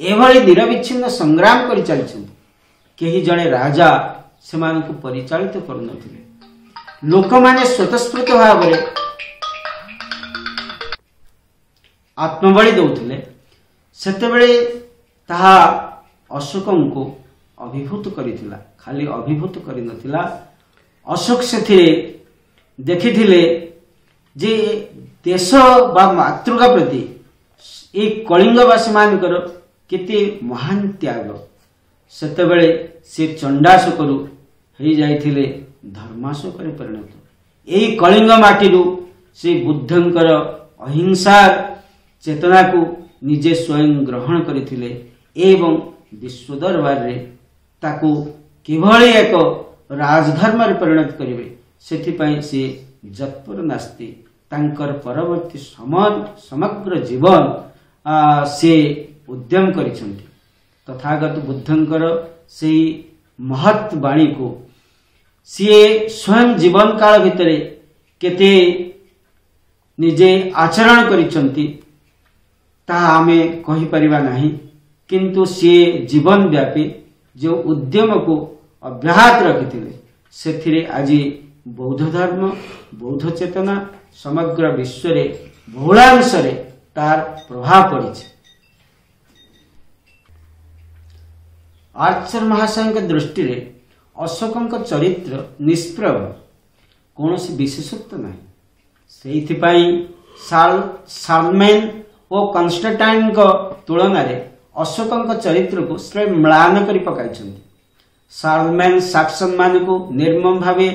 ଏଭଳି ନିରବିଚ୍ଛିନ୍ନ ସଂଗ୍ରାମ କରି ଚାଲିଛନ୍ତି। କେହି ଜଣେ ରାଜା ସେମାନଙ୍କୁ ପରିଚାଳିତ କରୁନଥିଲେ। ଲୋକମାନେ ସ୍ୱତଃସ୍ଫୂର୍ତ୍ତ ଭାବରେ ଆତ୍ମବଳି ଦଉଥିଲେ। ସେତେବେଳେ ତାହା ଅଶୋକଙ୍କୁ ଅଭିଭୂତ କରିଥିଲା। ଖାଲି ଅଭିଭୂତ କରିନଥିଲା। ଅଶୋକ ସେଥିରେ ଦେଖିଥିଲେ ଯେ ଦେଶ ବା ମାତୃକା ପ୍ରତି ଏଇ କଳିଙ୍ଗବାସୀ ମାନଙ୍କର କେତେ ମହାନ ତ୍ୟାଗ। ସେତେବେଳେ ସେ ଚଣ୍ଡାଶୋକରୁ ହେଇଯାଇଥିଲେ ଧର୍ମାଶୋକରେ ପରିଣତ। ଏହି କଳିଙ୍ଗ ମାଟିରୁ ସେ ବୁଦ୍ଧଙ୍କର ଅହିଂସା ଚେତନାକୁ ନିଜେ ସ୍ୱୟଂ ଗ୍ରହଣ କରିଥିଲେ ଏବଂ ବିଶ୍ୱ ଦରବାରରେ ତାକୁ କିଭଳି ଏକ ରାଜଧର୍ମରେ ପରିଣତ କରିବେ ସେଥିପାଇଁ ସେ ଯତ୍ପର ନାସ୍ତି ତାଙ୍କର ପରବର୍ତ୍ତୀ ସମାନ ସମଗ୍ର ଜୀବନ ଆ, ସେ ଉଦ୍ୟମ କରିଛନ୍ତି। ତଥାଗତ ବୁଦ୍ଧଙ୍କର ସେହି ମହତ୍ ବାଣୀକୁ ସିଏ ସ୍ୱୟଂ ଜୀବନ କାଳ ଭିତରେ କେତେ ନିଜେ ଆଚରଣ କରିଛନ୍ତି ତାହା ଆମେ କହିପାରିବା ନାହିଁ। କିନ୍ତୁ ସିଏ ଜୀବନ ବ୍ୟାପୀ ଯେଉଁ ଉଦ୍ୟମକୁ ଅବ୍ୟାହତ ରଖିଥିଲେ। ସେଥିରେ ଆଜି ବୌଦ୍ଧ ଧର୍ମ ବୌଦ୍ଧ ଚେତନା ସମଗ୍ର ବିଶ୍ୱରେ ବହୁଳାଂଶରେ ତାର ପ୍ରଭାବ ପଡ଼ିଛି। ଆର୍ଚର ମହାଶୟଙ୍କ ଦୃଷ୍ଟିରେ ଅଶୋକଙ୍କ ଚରିତ୍ର ନିଷ୍ପ୍ରଭ କୌଣସି ବିଶେଷତ୍ୱ ନାହିଁ। ସେଇଥିପାଇଁ ସାଲମେନ୍ ଓ କନଷ୍ଟାଟାଇନଙ୍କ ତୁଳନାରେ ଅଶୋକଙ୍କ ଚରିତ୍ରକୁ ସେ ମ୍ଳାନ କରି ପକାଇଛନ୍ତି। ସାଲମେନ୍ ସାକ୍ସନ ମାନଙ୍କୁ ନିର୍ମମ ଭାବେ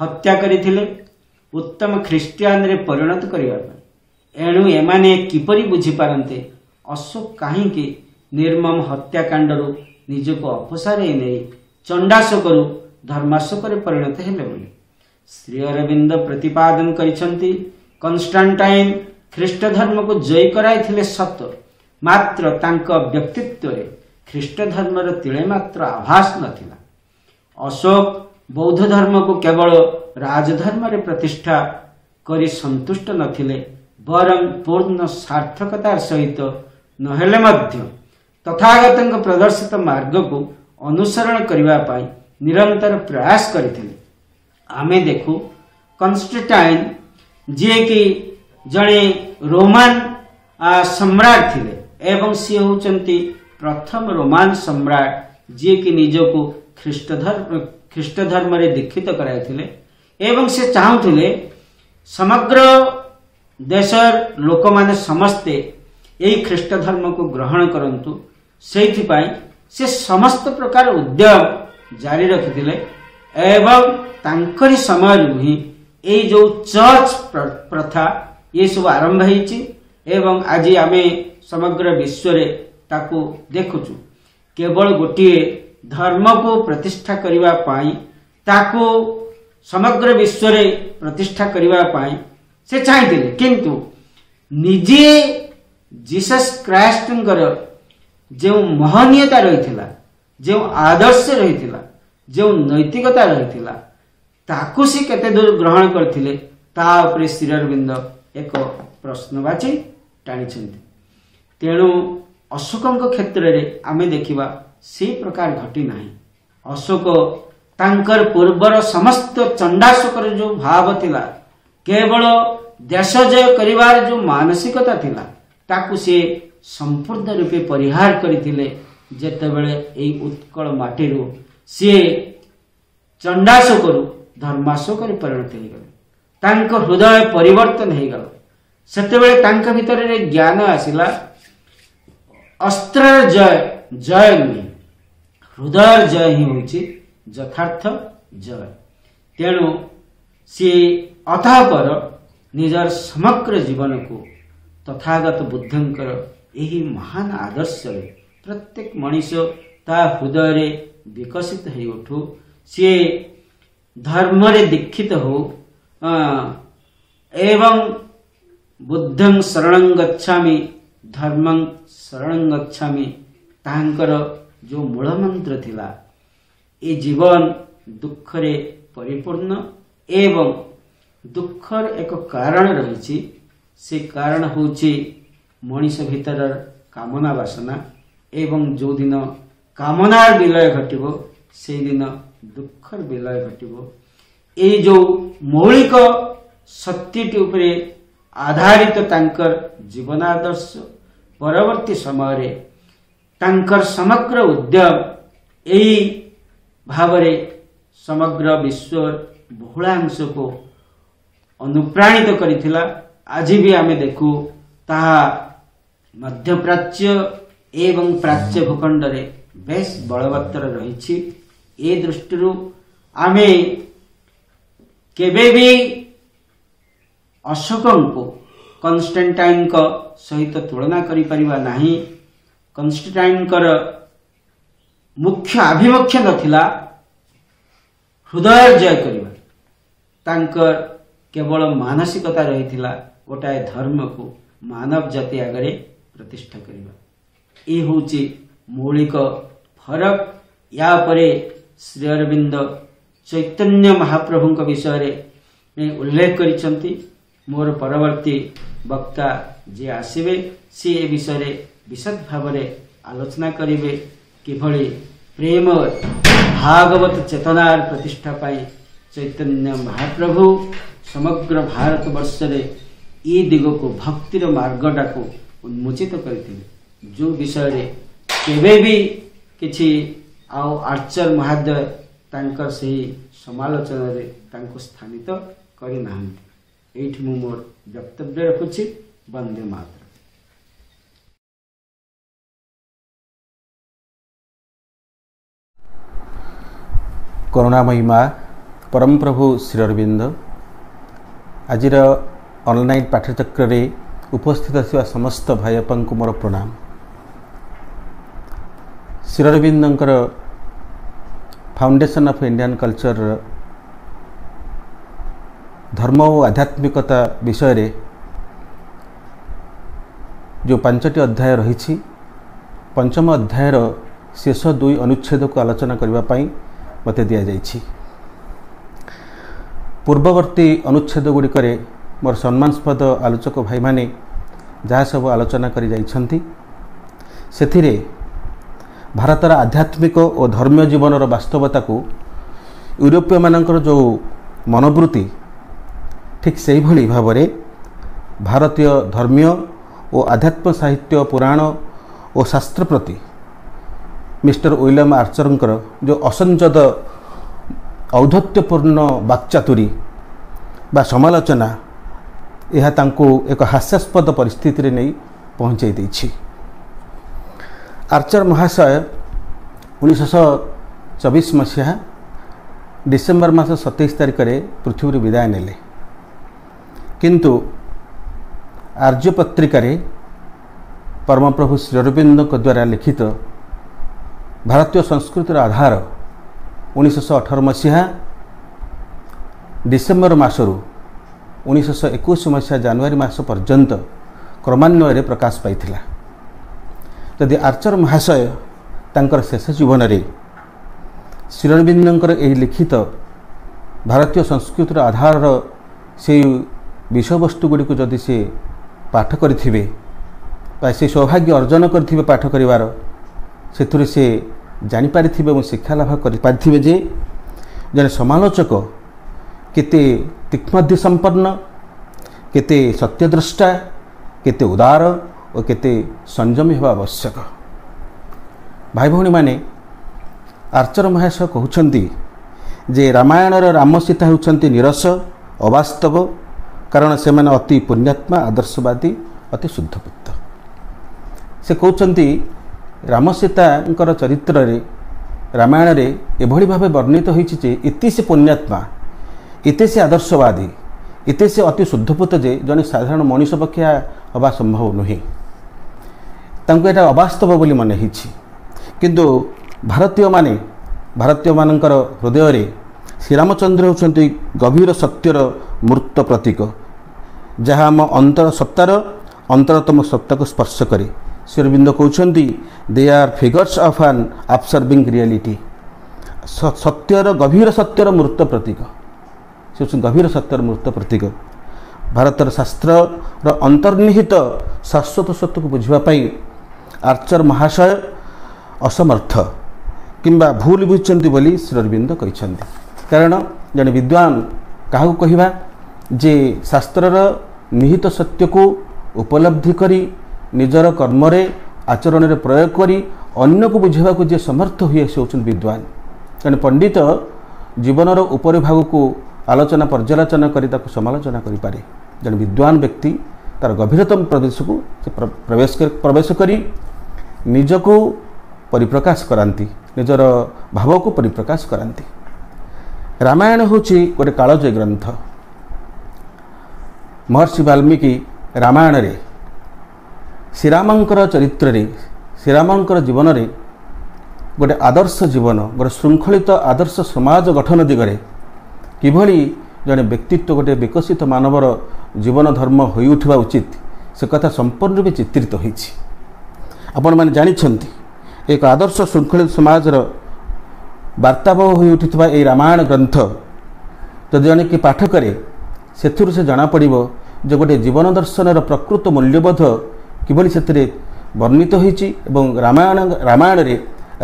ହତ୍ୟା କରିଥିଲେ ଉତ୍ତମ ଖ୍ରୀଷ୍ଟିଆନରେ ପରିଣତ କରିବା ପାଇଁ। ଏଣୁ ଏମାନେ କିପରି ବୁଝିପାରନ୍ତେ ଅଶୋକ କାହିଁକି ନିର୍ମମ ହତ୍ୟାକାଣ୍ଡରୁ ନିଜକୁ ଅପସାରେଇ ନେଇ ଚଣ୍ଡାଶୋକରୁ ଧର୍ମାଶୋକରେ ପରିଣତ ହେଲେ ବୋଲି। ଶ୍ରୀ ଅରବିନ୍ଦ ପ୍ରତିପାଦନ କରିଛନ୍ତି କନଷ୍ଟାଣ୍ଟାଇନ ଖ୍ରୀଷ୍ଟ ଧର୍ମକୁ ଜୟ କରାଇଥିଲେ ସତ ମାତ୍ର ତାଙ୍କ ବ୍ୟକ୍ତିତ୍ୱରେ ଖ୍ରୀଷ୍ଟ ଧର୍ମର ତିଳେ ମାତ୍ର ଆଭାସ ନଥିଲା। ଅଶୋକ ବୌଦ୍ଧ ଧର୍ମକୁ କେବଳ ରାଜଧର୍ମରେ ପ୍ରତିଷ୍ଠା କରି ସନ୍ତୁଷ୍ଟ ନଥିଲେ ବରଂ ପୂର୍ଣ୍ଣ ସାର୍ଥକତାର ସହିତ ନହେଲେ ମଧ୍ୟ ତଥାଗତଙ୍କ ପ୍ରଦର୍ଶିତ ମାର୍ଗକୁ ଅନୁସରଣ କରିବା ପାଇଁ ନିରନ୍ତର ପ୍ରୟାସ କରିଥିଲେ। ଆମେ ଦେଖୁ କନଷ୍ଟାଟାଇନ ଯିଏକି ଜଣେ ରୋମାନ ସମ୍ରାଟ ଥିଲେ ଏବଂ ସିଏ ହେଉଛନ୍ତି ପ୍ରଥମ ରୋମାନ ସମ୍ରାଟ ଯିଏକି ନିଜକୁ ଖ୍ରୀଷ୍ଟ ଧର୍ମ ଖ୍ରୀଷ୍ଟ ଧର୍ମରେ ଦୀକ୍ଷିତ କରାଇଥିଲେ ଏବଂ ସେ ଚାହୁଁଥିଲେ ସମଗ୍ର ଦେଶର ଲୋକମାନେ ସମସ୍ତେ ଏହି ଖ୍ରୀଷ୍ଟ ଧର୍ମକୁ ଗ୍ରହଣ କରନ୍ତୁ ସେଇଥିପାଇଁ ସେ ସମସ୍ତ ପ୍ରକାର ଉଦ୍ୟମ ଜାରି ରଖିଥିଲେ ଏବଂ ତାଙ୍କରି ସମୟରୁ ହିଁ ଏଇ ଯୋଉ ଚର୍ଚ୍ଚ ପ୍ର- ପ୍ରଥା ଇଏ ସବୁ ଆରମ୍ଭ ହେଇଛି ଏବଂ ଆଜି ଆମେ ସମଗ୍ର ବିଶ୍ୱରେ ତାକୁ ଦେଖୁଛୁ। କେବଳ ଗୋଟିଏ ଧର୍ମକୁ ପ୍ରତିଷ୍ଠା କରିବା ପାଇଁ ତାକୁ ସମଗ୍ର ବିଶ୍ୱରେ ପ୍ରତିଷ୍ଠା କରିବା ପାଇଁ ସେ ଚାହିଁଥିଲେ। କିନ୍ତୁ ନିଜେ ଜିସସ୍ କ୍ରାଇଷ୍ଟଙ୍କର ଯେଉଁ ମହନୀୟତା ରହିଥିଲା ଯେଉଁ ଆଦର୍ଶ ରହିଥିଲା ଯେଉଁ ନୈତିକତା ରହିଥିଲା ତାକୁ ସେ କେତେ ଦୂର ଗ୍ରହଣ କରିଥିଲେ ତା ଉପରେ ଶ୍ରୀଅରବିନ୍ଦ ଏକ ପ୍ରଶ୍ନବାଚୀ ଟାଣିଛନ୍ତି। ତେଣୁ ଅଶୋକଙ୍କ କ୍ଷେତ୍ରରେ ଆମେ ଦେଖିବା ସେହି ପ୍ରକାର ଘଟି ନାହିଁ। ଅଶୋକ ତାଙ୍କର ପୂର୍ବର ସମସ୍ତ ଚଣ୍ଡାଶୋକର ଯେଉଁ ଭାବ ଥିଲା କେବଳ ଦେଶ ଜୟ କରିବାର ଯେଉଁ ମାନସିକତା ଥିଲା ତାକୁ ସେ ସମ୍ପୂର୍ଣ୍ଣ ରୂପେ ପରିହାର କରିଥିଲେ ଯେତେବେଳେ ଏହି ଉତ୍କଳ ମାଟିରୁ ସିଏ ଚଣ୍ଡାଶୋକରୁ ଧର୍ମାଶୋକରେ ପରିଣତ ହେଇଗଲେ। ତାଙ୍କ ହୃଦୟ ପରିବର୍ତ୍ତନ ହେଇଗଲା। ସେତେବେଳେ ତାଙ୍କ ଭିତରେ ଜ୍ଞାନ ଆସିଲା। ଅସ୍ତ୍ରର ଜୟ ଜୟ ନୁହେଁ ହୃଦୟର ଜୟ ହିଁ ହେଉଛି ଯଥାର୍ଥ ଜୟ ତେଣୁ ସିଏ ଅତଃପର ନିଜର ସମଗ୍ର ଜୀବନକୁ ତଥାଗତ ବୁଦ୍ଧଙ୍କର ଏହି ମହାନ ଆଦର୍ଶରେ ପ୍ରତ୍ୟେକ ମଣିଷ ତା ହୃଦୟରେ ବିକଶିତ ହେଇ ଉଠୁ ସିଏ ଧର୍ମରେ ଦୀକ୍ଷିତ ହଉ ଅ, ଏବଂ ବୁଦ୍ଧଂ ଶରଣଂ ଗଚ୍ଛାମି ଧର୍ମଂ ଶରଣଂ ଗଚ୍ଛାମି ତାହାଙ୍କର ଯେଉଁ ମୂଳ ମନ୍ତ୍ର ଥିଲା ଏ ଜୀବନ ଦୁଃଖରେ ପରିପୂର୍ଣ୍ଣ ଏବଂ ଦୁଃଖର ଏକ କାରଣ ରହିଛି। ସେ କାରଣ ହେଉଛି ମଣିଷ ଭିତରର କାମନା ବାସନା ଏବଂ ଯେଉଁଦିନ କାମନାର ବିଲୟ ଘଟିବ ସେଇଦିନ ଦୁଃଖର ବିଲୟ ଘଟିବ। ଏଇ ଯେଉଁ ମୌଳିକ ସତ୍ୟଟି ଉପରେ ଆଧାରିତ ତାଙ୍କର ଜୀବନ ଆଦର୍ଶ ପରବର୍ତ୍ତୀ ସମୟରେ ତାଙ୍କର ସମଗ୍ର ଉଦ୍ୟମ ଏହି ଭାବରେ ସମଗ୍ର ବିଶ୍ୱ ବହୁଳାଂଶକୁ ଅନୁପ୍ରାଣିତ କରିଥିଲା। ଆଜି ବି ଆମେ ଦେଖୁ ତାହା ମଧ୍ୟପ୍ରାଚ୍ୟ ଏବଂ ପ୍ରାଚ୍ୟ ଭୂଖଣ୍ଡରେ ବେଶ ବଳବତ୍ତର ରହିଛି। ଏ ଦୃଷ୍ଟିରୁ ଆମେ କେବେ ବି ଅଶୋକଙ୍କୁ କନଷ୍ଟାଣ୍ଟାଇନଙ୍କ ସହିତ ତୁଳନା କରିପାରିବା ନାହିଁ। କନଷ୍ଟାଣ୍ଟାଇନଙ୍କର ମୁଖ୍ୟ ଆଭିମୁଖ୍ୟ ନଥିଲା ହୃଦୟ ଜୟ କରିବା। ତାଙ୍କର କେବଳ ମାନସିକତା ରହିଥିଲା ଗୋଟାଏ ଧର୍ମକୁ ମାନବ ଜାତି ଆଗରେ ପ୍ରତିଷ୍ଠା କରିବା। ଏ ହେଉଛି ମୌଳିକ ଫରକ। ୟା ପରେ ଶ୍ରୀ ଅରବିନ୍ଦ ଚୈତନ୍ୟ ମହାପ୍ରଭୁଙ୍କ ବିଷୟରେ ଉଲ୍ଲେଖ କରିଛନ୍ତି। ମୋର ପରବର୍ତ୍ତୀ ବକ୍ତା ଯିଏ ଆସିବେ ସିଏ ଏ ବିଷୟରେ ବିଶଦ ଭାବରେ ଆଲୋଚନା କରିବେ କିଭଳି ପ୍ରେମ ଭାଗବତ ଚେତନାର ପ୍ରତିଷ୍ଠା ପାଇଁ ଚୈତନ୍ୟ ମହାପ୍ରଭୁ ସମଗ୍ର ଭାରତ ବର୍ଷରେ ଏ ଦିଗକୁ ଭକ୍ତିର ମାର୍ଗଟାକୁ ଉନ୍ମୋଚିତ କରିଥିଲେ। ଯେଉଁ ବିଷୟରେ କେବେ ବି କିଛି ଆଉ ଆର୍ଚର ମହାଦୟ ତାଙ୍କର ସେହି ସମାଲୋଚନାରେ ତାଙ୍କୁ ସ୍ଥାନିତ କରିନାହାନ୍ତି। ଏଇଠି ମୁଁ ମୋର ବକ୍ତବ୍ୟ ରଖୁଛି। ବନ୍ଦେ ମାତର କରୁଣାମୟୀ ମା ପରମପ୍ରଭୁ ଶ୍ରୀ ଅରବିନ୍ଦ ଆଜିର ଅନଲାଇନ୍ ପାଠ୍ୟଚକ୍ରରେ ଉପସ୍ଥିତ ଥିବା ସମସ୍ତ ଭାଇ ବାପାଙ୍କୁ ମୋର ପ୍ରଣାମ। ଶ୍ରୀ ଅରବିନ୍ଦଙ୍କର ଫାଉଣ୍ଡେସନ୍ ଅଫ୍ ଇଣ୍ଡିଆନ୍ କଲଚରର ଧର୍ମ ଓ ଆଧ୍ୟାତ୍ମିକତା ବିଷୟରେ ଯେଉଁ ପାଞ୍ଚଟି ଅଧ୍ୟାୟ ରହିଛି ପଞ୍ଚମ ଅଧ୍ୟାୟର ଶେଷ ଦୁଇ ଅନୁଚ୍ଛେଦକୁ ଆଲୋଚନା କରିବା ପାଇଁ ମୋତେ ଦିଆଯାଇଛି। ପୂର୍ବବର୍ତ୍ତୀ ଅନୁଚ୍ଛେଦ ଗୁଡ଼ିକରେ ମୋର ସମ୍ମାନସ୍ପଦ ଆଲୋଚକ ଭାଇମାନେ ଯାହା ସବୁ ଆଲୋଚନା କରି ଯାଇଛନ୍ତି ସେଥିରେ ଭାରତର ଆଧ୍ୟାତ୍ମିକ ଓ ଧର୍ମୀୟ ଜୀବନର ବାସ୍ତବତାକୁ ୟୁରୋପୀୟମାନଙ୍କର ଯେଉଁ ମନୋବୃତ୍ତି ଠିକ୍ ସେହିଭଳି ଭାବରେ ଭାରତୀୟ ଧର୍ମୀୟ ଓ ଆଧ୍ୟାତ୍ମ ସାହିତ୍ୟ ପୁରାଣ ଓ ଶାସ୍ତ୍ର ପ୍ରତି ମିଷ୍ଟର ୱିଲିୟମ୍ ଆର୍ଚରଙ୍କର ଯେଉଁ ଅସଂଯତ ଔଦ୍ଧତ୍ୟପୂର୍ଣ୍ଣ ବାକ୍ଚାତୁରୀ ବା ସମାଲୋଚନା ଏହା ତାଙ୍କୁ ଏକ ହାସ୍ୟାସ୍ପଦ ପରିସ୍ଥିତିରେ ନେଇ ପହଞ୍ଚାଇ ଦେଇଛି। ଆର୍ଚର ମହାଶୟ ଉଣେଇଶହ ଚବିଶ ମସିହା ଡିସେମ୍ବର ମାସ ସତେଇଶ ତାରିଖରେ ପୃଥିବୀରୁ ବିଦାୟ ନେଲେ। କିନ୍ତୁ ଆର୍ଯ୍ୟ ପତ୍ରିକାରେ ପରମପ୍ରଭୁ ଶ୍ରୀ ଅରବିନ୍ଦଙ୍କ ଦ୍ୱାରା ଲିଖିତ ଭାରତୀୟ ସଂସ୍କୃତିର ଆଧାର ଉଣେଇଶହ ଅଠର ମସିହା ଡିସେମ୍ବର ମାସରୁ ଉଣେଇଶହ ଏକୋଇଶ ମସିହା ଜାନୁଆରୀ ମାସ ପର୍ଯ୍ୟନ୍ତ କ୍ରମାନ୍ୱୟରେ ପ୍ରକାଶ ପାଇଥିଲା ଯଦି ଆର୍ଚର ମହାଶୟ ତାଙ୍କର ଶେଷ ଜୀବନରେ ଶ୍ରୀଅରବିନ୍ଦଙ୍କର ଏହି ଲିଖିତ ଭାରତୀୟ ସଂସ୍କୃତିର ଆଧାରର ସେହି ବିଷୟବସ୍ତୁ ଗୁଡ଼ିକୁ ଯଦି ସେ ପାଠ କରିଥିବେ ବା ସେ ସୌଭାଗ୍ୟ ଅର୍ଜନ କରିଥିବେ ପାଠ କରିବାର ସେଥିରୁ ସେ ଜାଣିପାରିଥିବେ ଏବଂ ଶିକ୍ଷା ଲାଭ କରିପାରିଥିବେ ଯେ ଜଣେ ସମାଲୋଚକ କେତେ ତୀକ୍ଷ୍ମଧ୍ୟ ସମ୍ପନ୍ନ କେତେ ସତ୍ୟଦ୍ରଷ୍ଟା କେତେ ଉଦାର ଓ କେତେ ସଂଯମୀ ହେବା ଆବଶ୍ୟକ। ଭାଇ ଭଉଣୀମାନେ ଆର୍ଚର ମହାଶୟ କହୁଛନ୍ତି ଯେ ରାମାୟଣର ରାମ ସୀତା ହେଉଛନ୍ତି ନିରସ ଅବାସ୍ତବ କାରଣ ସେମାନେ ଅତି ପୁଣ୍ୟାତ୍ମା ଆଦର୍ଶବାଦୀ ଅତି ଶୁଦ୍ଧପୁତ ସେ କହୁଛନ୍ତି ରାମ ସୀତାଙ୍କର ଚରିତ୍ରରେ ରାମାୟଣରେ ଏଭଳି ଭାବେ ବର୍ଣ୍ଣିତ ହୋଇଛି ଯେ ଇତି ସେ ପୁଣ୍ୟାତ୍ମା ଏତେ ସେ ଆଦର୍ଶବାଦୀ ଏତେ ସେ ଅତି ଶୁଦ୍ଧପୁତ ଯେ ଜଣେ ସାଧାରଣ ମଣିଷ ପକ୍ଷେ ହେବା ସମ୍ଭବ ନୁହେଁ। ତାଙ୍କୁ ଏଇଟା ଅବାସ୍ତବ ବୋଲି ମନେ ହେଇଛି। କିନ୍ତୁ ଭାରତୀୟମାନେ ଭାରତୀୟମାନଙ୍କର ହୃଦୟରେ ଶ୍ରୀରାମଚନ୍ଦ୍ର ହେଉଛନ୍ତି ଗଭୀର ସତ୍ୟର ମୂର୍ତ୍ତ ପ୍ରତୀକ। ଯାହା ଆମ ଅନ୍ତର ସତ୍ତାର ଅନ୍ତରତମ ସତ୍ତାକୁ ସ୍ପର୍ଶ କରେ। ଶ୍ରୀରବିନ୍ଦ କହୁଛନ୍ତି ଦେ ଆର୍ ଫିଗର୍ସ ଅଫ୍ ଆନ୍ ଆବସର୍ବିଂ ରିଆଲିଟି ସତ୍ୟର ଗଭୀର ସତ୍ୟର ମୂର୍ତ୍ତ ପ୍ରତୀକ। ସେ ହେଉଛନ୍ତି ଗଭୀର ସତ୍ୟର ମୂର୍ତ୍ତ ପ୍ରତୀକ। ଭାରତର ଶାସ୍ତ୍ରର ଅନ୍ତର୍ନିହିତ ଶାଶ୍ୱତ ସତ୍ୟକୁ ବୁଝିବା ପାଇଁ ଆର୍ଚର ମହାଶୟ ଅସମର୍ଥ କିମ୍ବା ଭୁଲ ବୁଝିଛନ୍ତି ବୋଲି ଶ୍ରୀଅରବିନ୍ଦ କହିଛନ୍ତି। କାରଣ ଜଣେ ବିଦ୍ୱାନ କାହାକୁ କହିବା? ଯେ ଶାସ୍ତ୍ରର ନିହିତ ସତ୍ୟକୁ ଉପଲବ୍ଧି କରି ନିଜର କର୍ମରେ ଆଚରଣରେ ପ୍ରୟୋଗ କରି ଅନ୍ୟକୁ ବୁଝାଇବାକୁ ଯିଏ ସମର୍ଥ ହୁଏ ସେ ହେଉଛନ୍ତି ବିଦ୍ୱାନ। ଜଣେ ପଣ୍ଡିତ ଜୀବନର ଉପରି ଭାଗକୁ ଆଲୋଚନା ପର୍ଯ୍ୟାଲୋଚନା କରି ତାକୁ ସମାଲୋଚନା କରିପାରେ। ଜଣେ ବିଦ୍ୱାନ ବ୍ୟକ୍ତି ତା'ର ଗଭୀରତମ ପ୍ରଦେଶକୁ ସେ ପ୍ରବେଶ ପ୍ରବେଶ କରି ନିଜକୁ ପରିପ୍ରକାଶ କରାନ୍ତି। ନିଜର ଭାବକୁ ପରିପ୍ରକାଶ କରାନ୍ତି। ରାମାୟଣ ହେଉଛି ଗୋଟେ କାଳଜୟୀ ଗ୍ରନ୍ଥ। ମହର୍ଷି ବାଲ୍ମୀକି ରାମାୟଣରେ ଶ୍ରୀରାମଙ୍କର ଚରିତ୍ରରେ ଶ୍ରୀରାମଙ୍କର ଜୀବନରେ ଗୋଟେ ଆଦର୍ଶ ଜୀବନ ଗୋଟେ ଶୃଙ୍ଖଳିତ ଆଦର୍ଶ ସମାଜ ଗଠନ ଦିଗରେ କିଭଳି ଜଣେ ବ୍ୟକ୍ତିତ୍ୱ ଗୋଟେ ବିକଶିତ ମାନବର ଜୀବନ ଧର୍ମ ହୋଇଉଠିବା ଉଚିତ ସେ କଥା ସମ୍ପୂର୍ଣ୍ଣ ରୂପେ ଚିତ୍ରିତ ହୋଇଛି। ଆପଣମାନେ ଜାଣିଛନ୍ତି ଏକ ଆଦର୍ଶ ଶୃଙ୍ଖଳିତ ସମାଜର ବାର୍ତ୍ତାବହ ହୋଇ ଉଠିଥିବା ଏହି ରାମାୟଣ ଗ୍ରନ୍ଥ ଯଦି ଜଣେ କି ପାଠ କରେ ସେଥିରୁ ସେ ଜଣାପଡ଼ିବ ଯେ ଗୋଟିଏ ଜୀବନ ଦର୍ଶନର ପ୍ରକୃତ ମୂଲ୍ୟବୋଧ କିଭଳି ସେଥିରେ ବର୍ଣ୍ଣିତ ହୋଇଛି ଏବଂ ରାମାୟଣ ରାମାୟଣରେ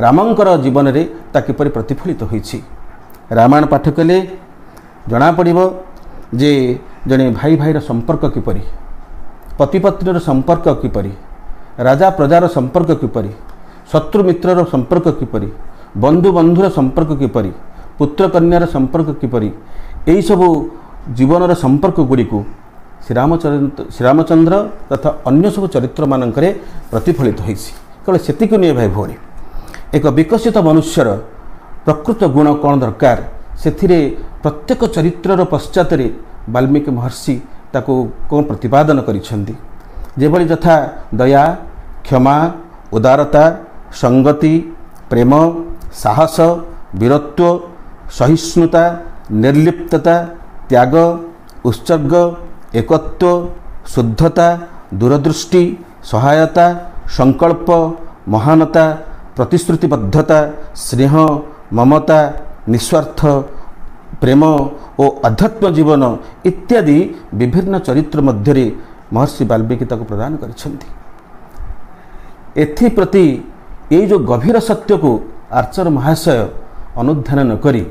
ରାମଙ୍କର ଜୀବନରେ ତା କିପରି ପ୍ରତିଫଳିତ ହୋଇଛି। ରାମାୟଣ ପାଠ କଲେ ଜଣାପଡ଼ିବ ଯେ ଜଣେ ଭାଇ ଭାଇର ସମ୍ପର୍କ କିପରି ପତିପତ୍ନୀର ସମ୍ପର୍କ କିପରି ରାଜା ପ୍ରଜାର ସମ୍ପର୍କ କିପରି ଶତ୍ରୁ ମିତ୍ରର ସମ୍ପର୍କ କିପରି ବନ୍ଧୁ ବନ୍ଧୁର ସମ୍ପର୍କ କିପରି ପୁତ୍ର କନ୍ୟାର ସମ୍ପର୍କ କିପରି ଏହିସବୁ ଜୀବନର ସମ୍ପର୍କ ଗୁଡ଼ିକୁ ଶ୍ରୀରାମଚନ୍ଦ୍ର ଶ୍ରୀରାମଚନ୍ଦ୍ର ତଥା ଅନ୍ୟ ସବୁ ଚରିତ୍ରମାନଙ୍କରେ ପ୍ରତିଫଳିତ ହୋଇଛି। କେବଳ ସେତିକି ନୁହେଁ ଭାଇ ଭଉଣୀ। ଏକ ବିକଶିତ ମନୁଷ୍ୟର ପ୍ରକୃତ ଗୁଣ କ'ଣ ଦରକାର? ସେଥିରେ ପ୍ରତ୍ୟେକ ଚରିତ୍ରର ପଶ୍ଚାତରେ ବାଲ୍ମୀକି ମହର୍ଷି ତାକୁ କ'ଣ ପ୍ରତିପାଦନ କରିଛନ୍ତି? ଯେଭଳି ଯଥା ଦୟା କ୍ଷମା ଉଦାରତା ସଙ୍ଗତି ପ୍ରେମ ସାହସ ବୀରତ୍ୱ ସହିଷ୍ଣୁତା ନିର୍ଲିପ୍ତତା ତ୍ୟାଗ ଉତ୍ସର୍ଗ ଏକତ୍ୱ ଶୁଦ୍ଧତା ଦୂରଦୃଷ୍ଟି ସହାୟତା ସଂକଳ୍ପ ମହାନତା ପ୍ରତିଶ୍ରୁତିବଦ୍ଧତା ସ୍ନେହ ମମତା ନିସ୍ୱାର୍ଥ ପ୍ରେମ ଓ ଆଧ୍ୟାତ୍ମ ଜୀବନ ଇତ୍ୟାଦି ବିଭିନ୍ନ ଚରିତ୍ର ମଧ୍ୟରେ ମହର୍ଷି ବାଲ୍ମୀକି ତାକୁ ପ୍ରଦାନ କରିଛନ୍ତି ଏଥିପ୍ରତି ଏଇ ଯେଉଁ ଗଭୀର ସତ୍ୟକୁ ଆର୍ଚର ମହାଶୟ ଅନୁଧ୍ୟାନ ନ କରି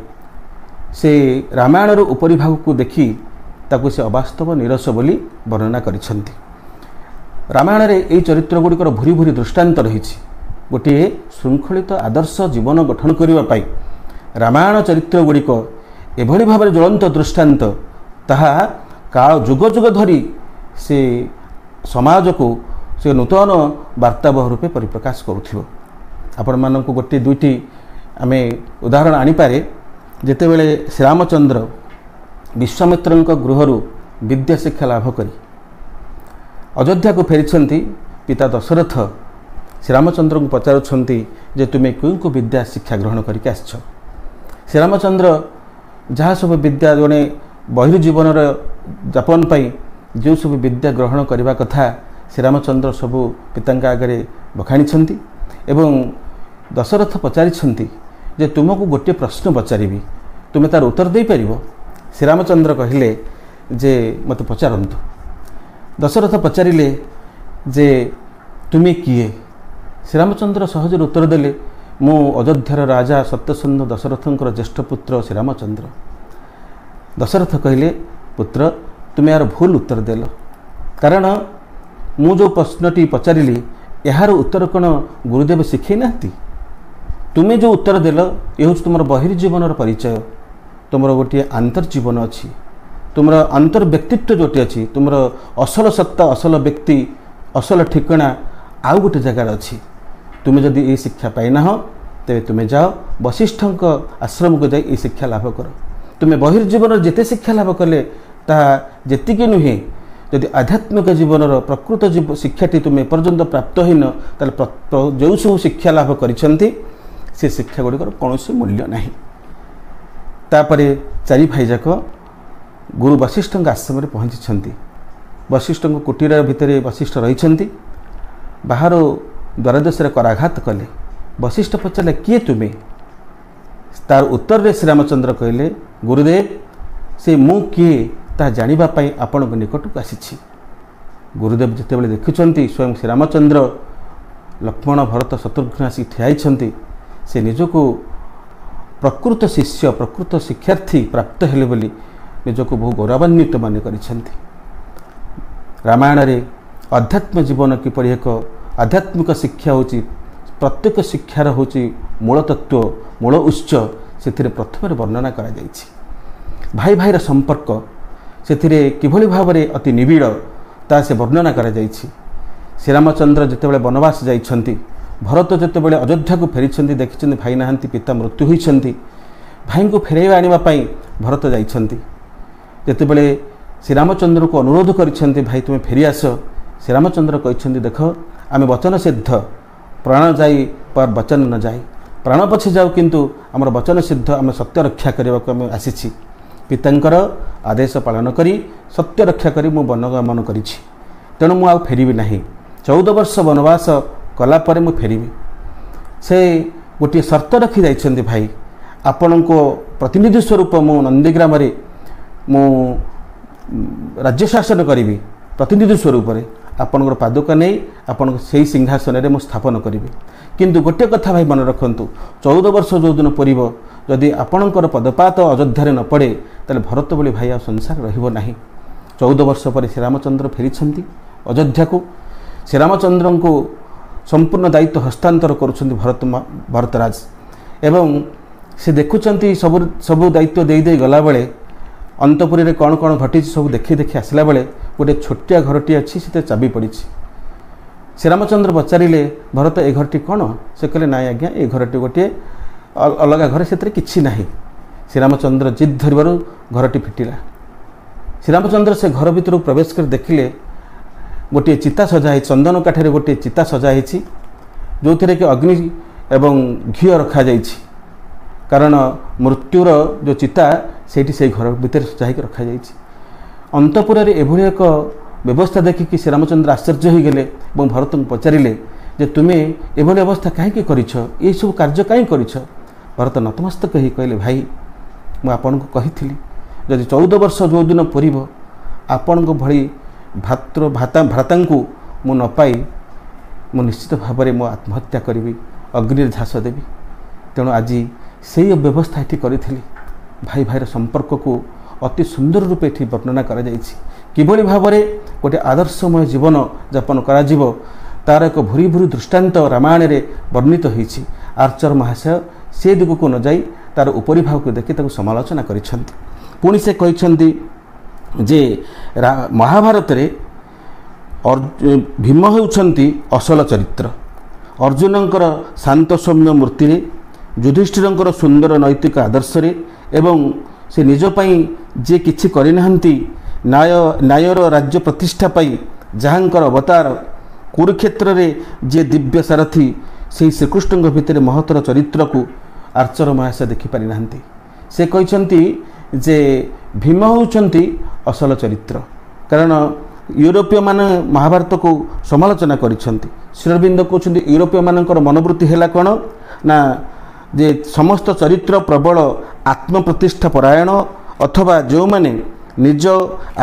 ସେ ରାମାୟଣର ଉପରି ଭାଗକୁ ଦେଖି ତାକୁ ସେ ଅବାସ୍ତବ ନିରସ ବୋଲି ବର୍ଣ୍ଣନା କରିଛନ୍ତି। ରାମାୟଣରେ ଏହି ଚରିତ୍ର ଗୁଡ଼ିକର ଭୁରି ଭୁରି ଦୃଷ୍ଟାନ୍ତ ରହିଛି। ଗୋଟିଏ ଶୃଙ୍ଖଳିତ ଆଦର୍ଶ ଜୀବନ ଗଠନ କରିବା ପାଇଁ ରାମାୟଣ ଚରିତ୍ର ଗୁଡ଼ିକ ଏଭଳି ଭାବରେ ଜ୍ୱଳନ୍ତ ଦୃଷ୍ଟାନ୍ତ ତାହା କାଳ ଯୁଗ ଯୁଗ ଧରି ସେ ସମାଜକୁ ସେ ନୂତନ ବାର୍ତ୍ତାବହ ରୂପେ ପରିପ୍ରକାଶ କରୁଥିବ। ଆପଣମାନଙ୍କୁ ଗୋଟିଏ ଦୁଇଟି ଆମେ ଉଦାହରଣ ଆଣିପାରେ। ଯେତେବେଳେ ଶ୍ରୀରାମଚନ୍ଦ୍ର ବିଶ୍ୱାମିତ୍ରଙ୍କ ଗୃହରୁ ବିଦ୍ୟା ଶିକ୍ଷା ଲାଭ କରି ଅଯୋଧ୍ୟାକୁ ଫେରିଛନ୍ତି ପିତା ଦଶରଥ ଶ୍ରୀରାମଚନ୍ଦ୍ରଙ୍କୁ ପଚାରୁଛନ୍ତି ଯେ ତୁମେ କେଉଁ କେଉଁ ବିଦ୍ୟା ଶିକ୍ଷା ଗ୍ରହଣ କରିକି ଆସିଛ? ଶ୍ରୀରାମଚନ୍ଦ୍ର ଯାହା ସବୁ ବିଦ୍ୟା ଜଣେ ବହିର୍ ଜୀବନର ଯାପନ ପାଇଁ ଯେଉଁ ସବୁ ବିଦ୍ୟା ଗ୍ରହଣ କରିବା କଥା ଶ୍ରୀରାମଚନ୍ଦ୍ର ସବୁ ପିତାଙ୍କ ଆଗରେ ବଖାଣିଛନ୍ତି ଏବଂ ଦଶରଥ ପଚାରିଛନ୍ତି ଯେ ତୁମକୁ ଗୋଟିଏ ପ୍ରଶ୍ନ ପଚାରିବି ତୁମେ ତା'ର ଉତ୍ତର ଦେଇପାରିବ? ଶ୍ରୀରାମଚନ୍ଦ୍ର କହିଲେ ଯେ ମୋତେ ପଚାରନ୍ତୁ। ଦଶରଥ ପଚାରିଲେ ଯେ ତୁମେ କିଏ? ଶ୍ରୀରାମଚନ୍ଦ୍ର ସହଜରେ ଉତ୍ତର ଦେଲେ ମୁଁ ଅଯୋଧ୍ୟାର ରାଜା ସତ୍ୟସନ୍ଧ ଦଶରଥଙ୍କର ଜ୍ୟେଷ୍ଠ ପୁତ୍ର ଶ୍ରୀରାମଚନ୍ଦ୍ର। ଦଶରଥ କହିଲେ ପୁତ୍ର ତୁମେ ଏହାର ଭୁଲ ଉତ୍ତର ଦେଲ। କାରଣ ମୁଁ ଯେଉଁ ପ୍ରଶ୍ନଟି ପଚାରିଲି ଏହାର ଉତ୍ତର କ'ଣ ଗୁରୁଦେବ ଶିଖେଇ ନାହାନ୍ତି? ତୁମେ ଯେଉଁ ଉତ୍ତର ଦେଲ ଏ ହେଉଛି ତୁମର ବହିର୍ଜୀବନର ପରିଚୟ। ତୁମର ଗୋଟିଏ ଆନ୍ତର୍ଜୀବନ ଅଛି। ତୁମର ଅନ୍ତର୍ ବ୍ୟକ୍ତିତ୍ୱ ଯେଉଁଠି ଅଛି ତୁମର ଅସଲ ସତ୍ତା ଅସଲ ବ୍ୟକ୍ତି ଅସଲ ଠିକଣା ଆଉ ଗୋଟେ ଜାଗାରେ ଅଛି। ତୁମେ ଯଦି ଏ ଶିକ୍ଷା ପାଇନାହ ତେବେ ତୁମେ ଯାଅ ବଶିଷ୍ଠଙ୍କ ଆଶ୍ରମକୁ ଯାଇ ଏ ଶିକ୍ଷା ଲାଭ କର। ତୁମେ ବହିର୍ଜୀବନରେ ଯେତେ ଶିକ୍ଷା ଲାଭ କଲେ ତାହା ଯେତିକି ନୁହେଁ ଯଦି ଆଧ୍ୟାତ୍ମିକ ଜୀବନର ପ୍ରକୃତ ଶିକ୍ଷାଟି ତୁମେ ଏପର୍ଯ୍ୟନ୍ତ ପ୍ରାପ୍ତ ହୋଇନ ତାହେଲେ ଯେଉଁ ସବୁ ଶିକ୍ଷା ଲାଭ କରିଛନ୍ତି ସେ ଶିକ୍ଷା ଗୁଡ଼ିକର କୌଣସି ମୂଲ୍ୟ ନାହିଁ। ତାପରେ ଚାରି ଭାଇଯାକ ଗୁରୁ ବଶିଷ୍ଠଙ୍କ ଆଶ୍ରମରେ ପହଞ୍ଚିଛନ୍ତି। ବଶିଷ୍ଠଙ୍କ କୁଟୀର ଭିତରେ ବଶିଷ୍ଠ ରହିଛନ୍ତି। ବାହାରୁ ଦ୍ୱାରଦେଶରେ କରାଘାତ କଲେ। ବଶିଷ୍ଠ ପଚାରିଲେ କିଏ ତୁମେ? ତାର ଉତ୍ତରରେ ଶ୍ରୀରାମଚନ୍ଦ୍ର କହିଲେ ଗୁରୁଦେବ ସେ ମୁଁ କିଏ ତାହା ଜାଣିବା ପାଇଁ ଆପଣଙ୍କ ନିକଟକୁ ଆସିଛି। ଗୁରୁଦେବ ଯେତେବେଳେ ଦେଖୁଛନ୍ତି ସ୍ୱୟଂ ଶ୍ରୀରାମଚନ୍ଦ୍ର ଲକ୍ଷ୍ମଣ ଭରତ ଶତ୍ରୁଘ୍ନ ଆସି ଠିଆ ହୋଇଛନ୍ତି ସେ ନିଜକୁ ପ୍ରକୃତ ଶିଷ୍ୟ ପ୍ରକୃତ ଶିକ୍ଷାର୍ଥୀ ପ୍ରାପ୍ତ ହେଲେ ବୋଲି ନିଜକୁ ବହୁ ଗୌରବାନ୍ୱିତ ମନେ କରିଛନ୍ତି। ରାମାୟଣରେ ଅଧ୍ୟାତ୍ମ ଜୀବନ କିପରି ଏକ ଆଧ୍ୟାତ୍ମିକ ଶିକ୍ଷା ହେଉଛି ପ୍ରତ୍ୟେକ ଶିକ୍ଷାର ହେଉଛି ମୂଳ ତତ୍ତ୍ୱ ମୂଳ ଉତ୍ସ ସେଥିରେ ପ୍ରଥମରେ ବର୍ଣ୍ଣନା କରାଯାଇଛି। ଭାଇ ଭାଇର ସମ୍ପର୍କ ସେଥିରେ କିଭଳି ଭାବରେ ଅତି ନିବିଡ଼ ତାହା ସେ ବର୍ଣ୍ଣନା କରାଯାଇଛି। ଶ୍ରୀରାମଚନ୍ଦ୍ର ଯେତେବେଳେ ବନବାସ ଯାଇଛନ୍ତି ଭରତ ଯେତେବେଳେ ଅଯୋଧ୍ୟାକୁ ଫେରିଛନ୍ତି ଦେଖିଛନ୍ତି ଭାଇ ନାହାନ୍ତି ପିତା ମୃତ୍ୟୁ ହୋଇଛନ୍ତି ଭାଇଙ୍କୁ ଫେରାଇବା ଆଣିବା ପାଇଁ ଭରତ ଯାଇଛନ୍ତି। ଯେତେବେଳେ ଶ୍ରୀରାମଚନ୍ଦ୍ରକୁ ଅନୁରୋଧ କରିଛନ୍ତି ଭାଇ ତୁମେ ଫେରିଆସ ଶ୍ରୀରାମଚନ୍ଦ୍ର କହିଛନ୍ତି ଦେଖ ଆମେ ବଚନ ସିଦ୍ଧ ପ୍ରାଣ ଯାଇ ପର ବଚନ ନ ଯାଇ। ପ୍ରାଣ ପଛେ ଯାଉ କିନ୍ତୁ ଆମର ବଚନ ସିଦ୍ଧ ଆମେ ସତ୍ୟ ରକ୍ଷା କରିବାକୁ ଆମେ ଆସିଛି। ପିତାଙ୍କର ଆଦେଶ ପାଳନ କରି ସତ୍ୟ ରକ୍ଷା କରି ମୁଁ ବନଗମନ କରିଛି। ତେଣୁ ମୁଁ ଆଉ ଫେରିବି ନାହିଁ। ଚଉଦ ବର୍ଷ ବନବାସ କଲା ପରେ ମୁଁ ଫେରିବି। ସେ ଗୋଟିଏ ସର୍ତ୍ତ ରଖି ଯାଇଛନ୍ତି ଭାଇ। ଆପଣଙ୍କ ପ୍ରତିନିଧି ସ୍ୱରୂପ ମୁଁ ନନ୍ଦୀଗ୍ରାମରେ ମୁଁ ରାଜ୍ୟ ଶାସନ କରିବି ପ୍ରତିନିଧି ସ୍ୱରୂପରେ। ଆପଣଙ୍କର ପାଦୁକା ନେଇ ଆପଣଙ୍କ ସେହି ସିଂହାସନରେ ମୁଁ ସ୍ଥାପନ କରିବି। କିନ୍ତୁ ଗୋଟିଏ କଥା ଭାଇ ମନେ ରଖନ୍ତୁ ଚଉଦ ବର୍ଷ ଯେଉଁଦିନ ପରିବ ଯଦି ଆପଣଙ୍କର ପଦପାତ ଅଯୋଧ୍ୟାରେ ନ ପଡ଼େ ତାହେଲେ ଭରତ ଭଳି ଭାଇ ଆଉ ସଂସାର ରହିବ ନାହିଁ। ଚଉଦ ବର୍ଷ ପରେ ଶ୍ରୀରାମଚନ୍ଦ୍ର ଫେରିଛନ୍ତି ଅଯୋଧ୍ୟାକୁ। ଶ୍ରୀରାମଚନ୍ଦ୍ରଙ୍କୁ ସମ୍ପୂର୍ଣ୍ଣ ଦାୟିତ୍ୱ ହସ୍ତାନ୍ତର କରୁଛନ୍ତି ଭରତ ଭରତରାଜ ଏବଂ ସେ ଦେଖୁଛନ୍ତି ସବୁ ସବୁ ଦାୟିତ୍ୱ ଦେଇ ଦେଇ ଗଲାବେଳେ ଅନ୍ତପୁରୀରେ କ'ଣ କ'ଣ ଘଟିଛି ସବୁ ଦେଖି ଦେଖି ଆସିଲା ବେଳେ ଗୋଟିଏ ଛୋଟିଆ ଘରଟି ଅଛି ସେଥିରେ ଚାବି ପଡ଼ିଛି। ଶ୍ରୀରାମଚନ୍ଦ୍ର ପଚାରିଲେ ଭରତ ଏ ଘରଟି କ'ଣ? ସେ କହିଲେ ନାଇଁ ଆଜ୍ଞା ଏ ଘରଟି ଗୋଟିଏ ଅଲଗା ଘରେ ସେଥିରେ କିଛି ନାହିଁ। ଶ୍ରୀରାମଚନ୍ଦ୍ର ଜିଦ୍ ଧରିବାରୁ ଘରଟି ଫିଟିଲା। ଶ୍ରୀରାମଚନ୍ଦ୍ର ସେ ଘର ଭିତରକୁ ପ୍ରବେଶ କରି ଦେଖିଲେ ଗୋଟିଏ ଚିତା ସଜା ହେଇଛି ଚନ୍ଦନ କାଠରେ ଗୋଟିଏ ଚିତା ସଜା ହେଇଛି ଯେଉଁଥିରେ କି ଅଗ୍ନି ଏବଂ ଘିଅ ରଖାଯାଇଛି। କାରଣ ମୃତ୍ୟୁର ଯେଉଁ ଚିତା ସେଇଠି ସେଇ ଘର ଭିତରେ ସଜା ହେଇକି ରଖାଯାଇଛି। ଅନ୍ତପୁରରେ ଏଭଳି ଏକ ବ୍ୟବସ୍ଥା ଦେଖିକି ଶ୍ରୀରାମଚନ୍ଦ୍ର ଆଶ୍ଚର୍ଯ୍ୟ ହୋଇଗଲେ ଏବଂ ଭରତଙ୍କୁ ପଚାରିଲେ ଯେ ତୁମେ ଏଭଳି ଅବସ୍ଥା କାହିଁକି କରିଛ? ଏହିସବୁ କାର୍ଯ୍ୟ କାହିଁକି କରିଛ? ଭରତ ନତମସ୍ତକ ହେଇ କହିଲେ ଭାଇ ମୁଁ ଆପଣଙ୍କୁ କହିଥିଲି ଯଦି ଚଉଦ ବର୍ଷ ଯେଉଁଦିନ ପୁରିବ ଆପଣଙ୍କ ଭଳି ଭାତୃ ଭାତା ଭ୍ରାତାଙ୍କୁ ମୁଁ ନ ପାଇ ମୁଁ ନିଶ୍ଚିତ ଭାବରେ ମୁଁ ଆତ୍ମହତ୍ୟା କରିବି ଅଗ୍ନିରେ ଝାସ ଦେବି। ତେଣୁ ଆଜି ସେହି ବ୍ୟବସ୍ଥା ଏଠି କରିଥିଲି। ଭାଇ ଭାଇର ସମ୍ପର୍କକୁ ଅତି ସୁନ୍ଦର ରୂପେ ଏଠି ବର୍ଣ୍ଣନା କରାଯାଇଛି। କିଭଳି ଭାବରେ ଗୋଟିଏ ଆଦର୍ଶମୟ ଜୀବନ ଯାପନ କରାଯିବ ତା'ର ଏକ ଭୁରି ଭୁରି ଦୃଷ୍ଟାନ୍ତ ରାମାୟଣରେ ବର୍ଣ୍ଣିତ ହୋଇଛି। ଆର୍ଚର ମହାଶୟ ସେ ଦିଗକୁ ନ ଯାଇ ତା'ର ଉପରି ଭାଗକୁ ଦେଖି ତାକୁ ସମାଲୋଚନା କରିଛନ୍ତି। ପୁଣି ସେ କହିଛନ୍ତି ଯେ ମହାଭାରତରେ ଭୀମ ହେଉଛନ୍ତି ଅସଲ ଚରିତ୍ର। ଅର୍ଜୁନଙ୍କର ଶାନ୍ତ ସୌମ୍ୟ ମୂର୍ତ୍ତିରେ ଯୁଧିଷ୍ଠିରଙ୍କର ସୁନ୍ଦର ନୈତିକ ଆଦର୍ଶରେ ଏବଂ ସେ ନିଜ ପାଇଁ ଯିଏ କିଛି କରିନାହାନ୍ତି ନ୍ୟାୟ ନ୍ୟାୟର ରାଜ୍ୟ ପ୍ରତିଷ୍ଠା ପାଇଁ ଯାହାଙ୍କର ଅବତାର କୁରୁକ୍ଷେତ୍ରରେ ଯିଏ ଦିବ୍ୟ ସାରଥୀ ସେହି ଶ୍ରୀକୃଷ୍ଣଙ୍କ ଭିତରେ ମହତର ଚରିତ୍ରକୁ ଆର୍ଚର ମହାଶୟ ଦେଖିପାରିନାହାନ୍ତି। ସେ କହିଛନ୍ତି ଯେ ଭୀମ ହେଉଛନ୍ତି ଅସଲ ଚରିତ୍ର। କାରଣ ୟୁରୋପୀୟମାନେ ମହାଭାରତକୁ ସମାଲୋଚନା କରିଛନ୍ତି। ଶ୍ରୀରବିନ୍ଦ କହୁଛନ୍ତି ୟୁରୋପୀୟମାନଙ୍କର ମନୋବୃତ୍ତି ହେଲା କ'ଣ? ନା ଯେ ସମସ୍ତ ଚରିତ୍ର ପ୍ରବଳ ଆତ୍ମପ୍ରତିଷ୍ଠା ପରାୟଣ ଅଥବା ଯେଉଁମାନେ ନିଜ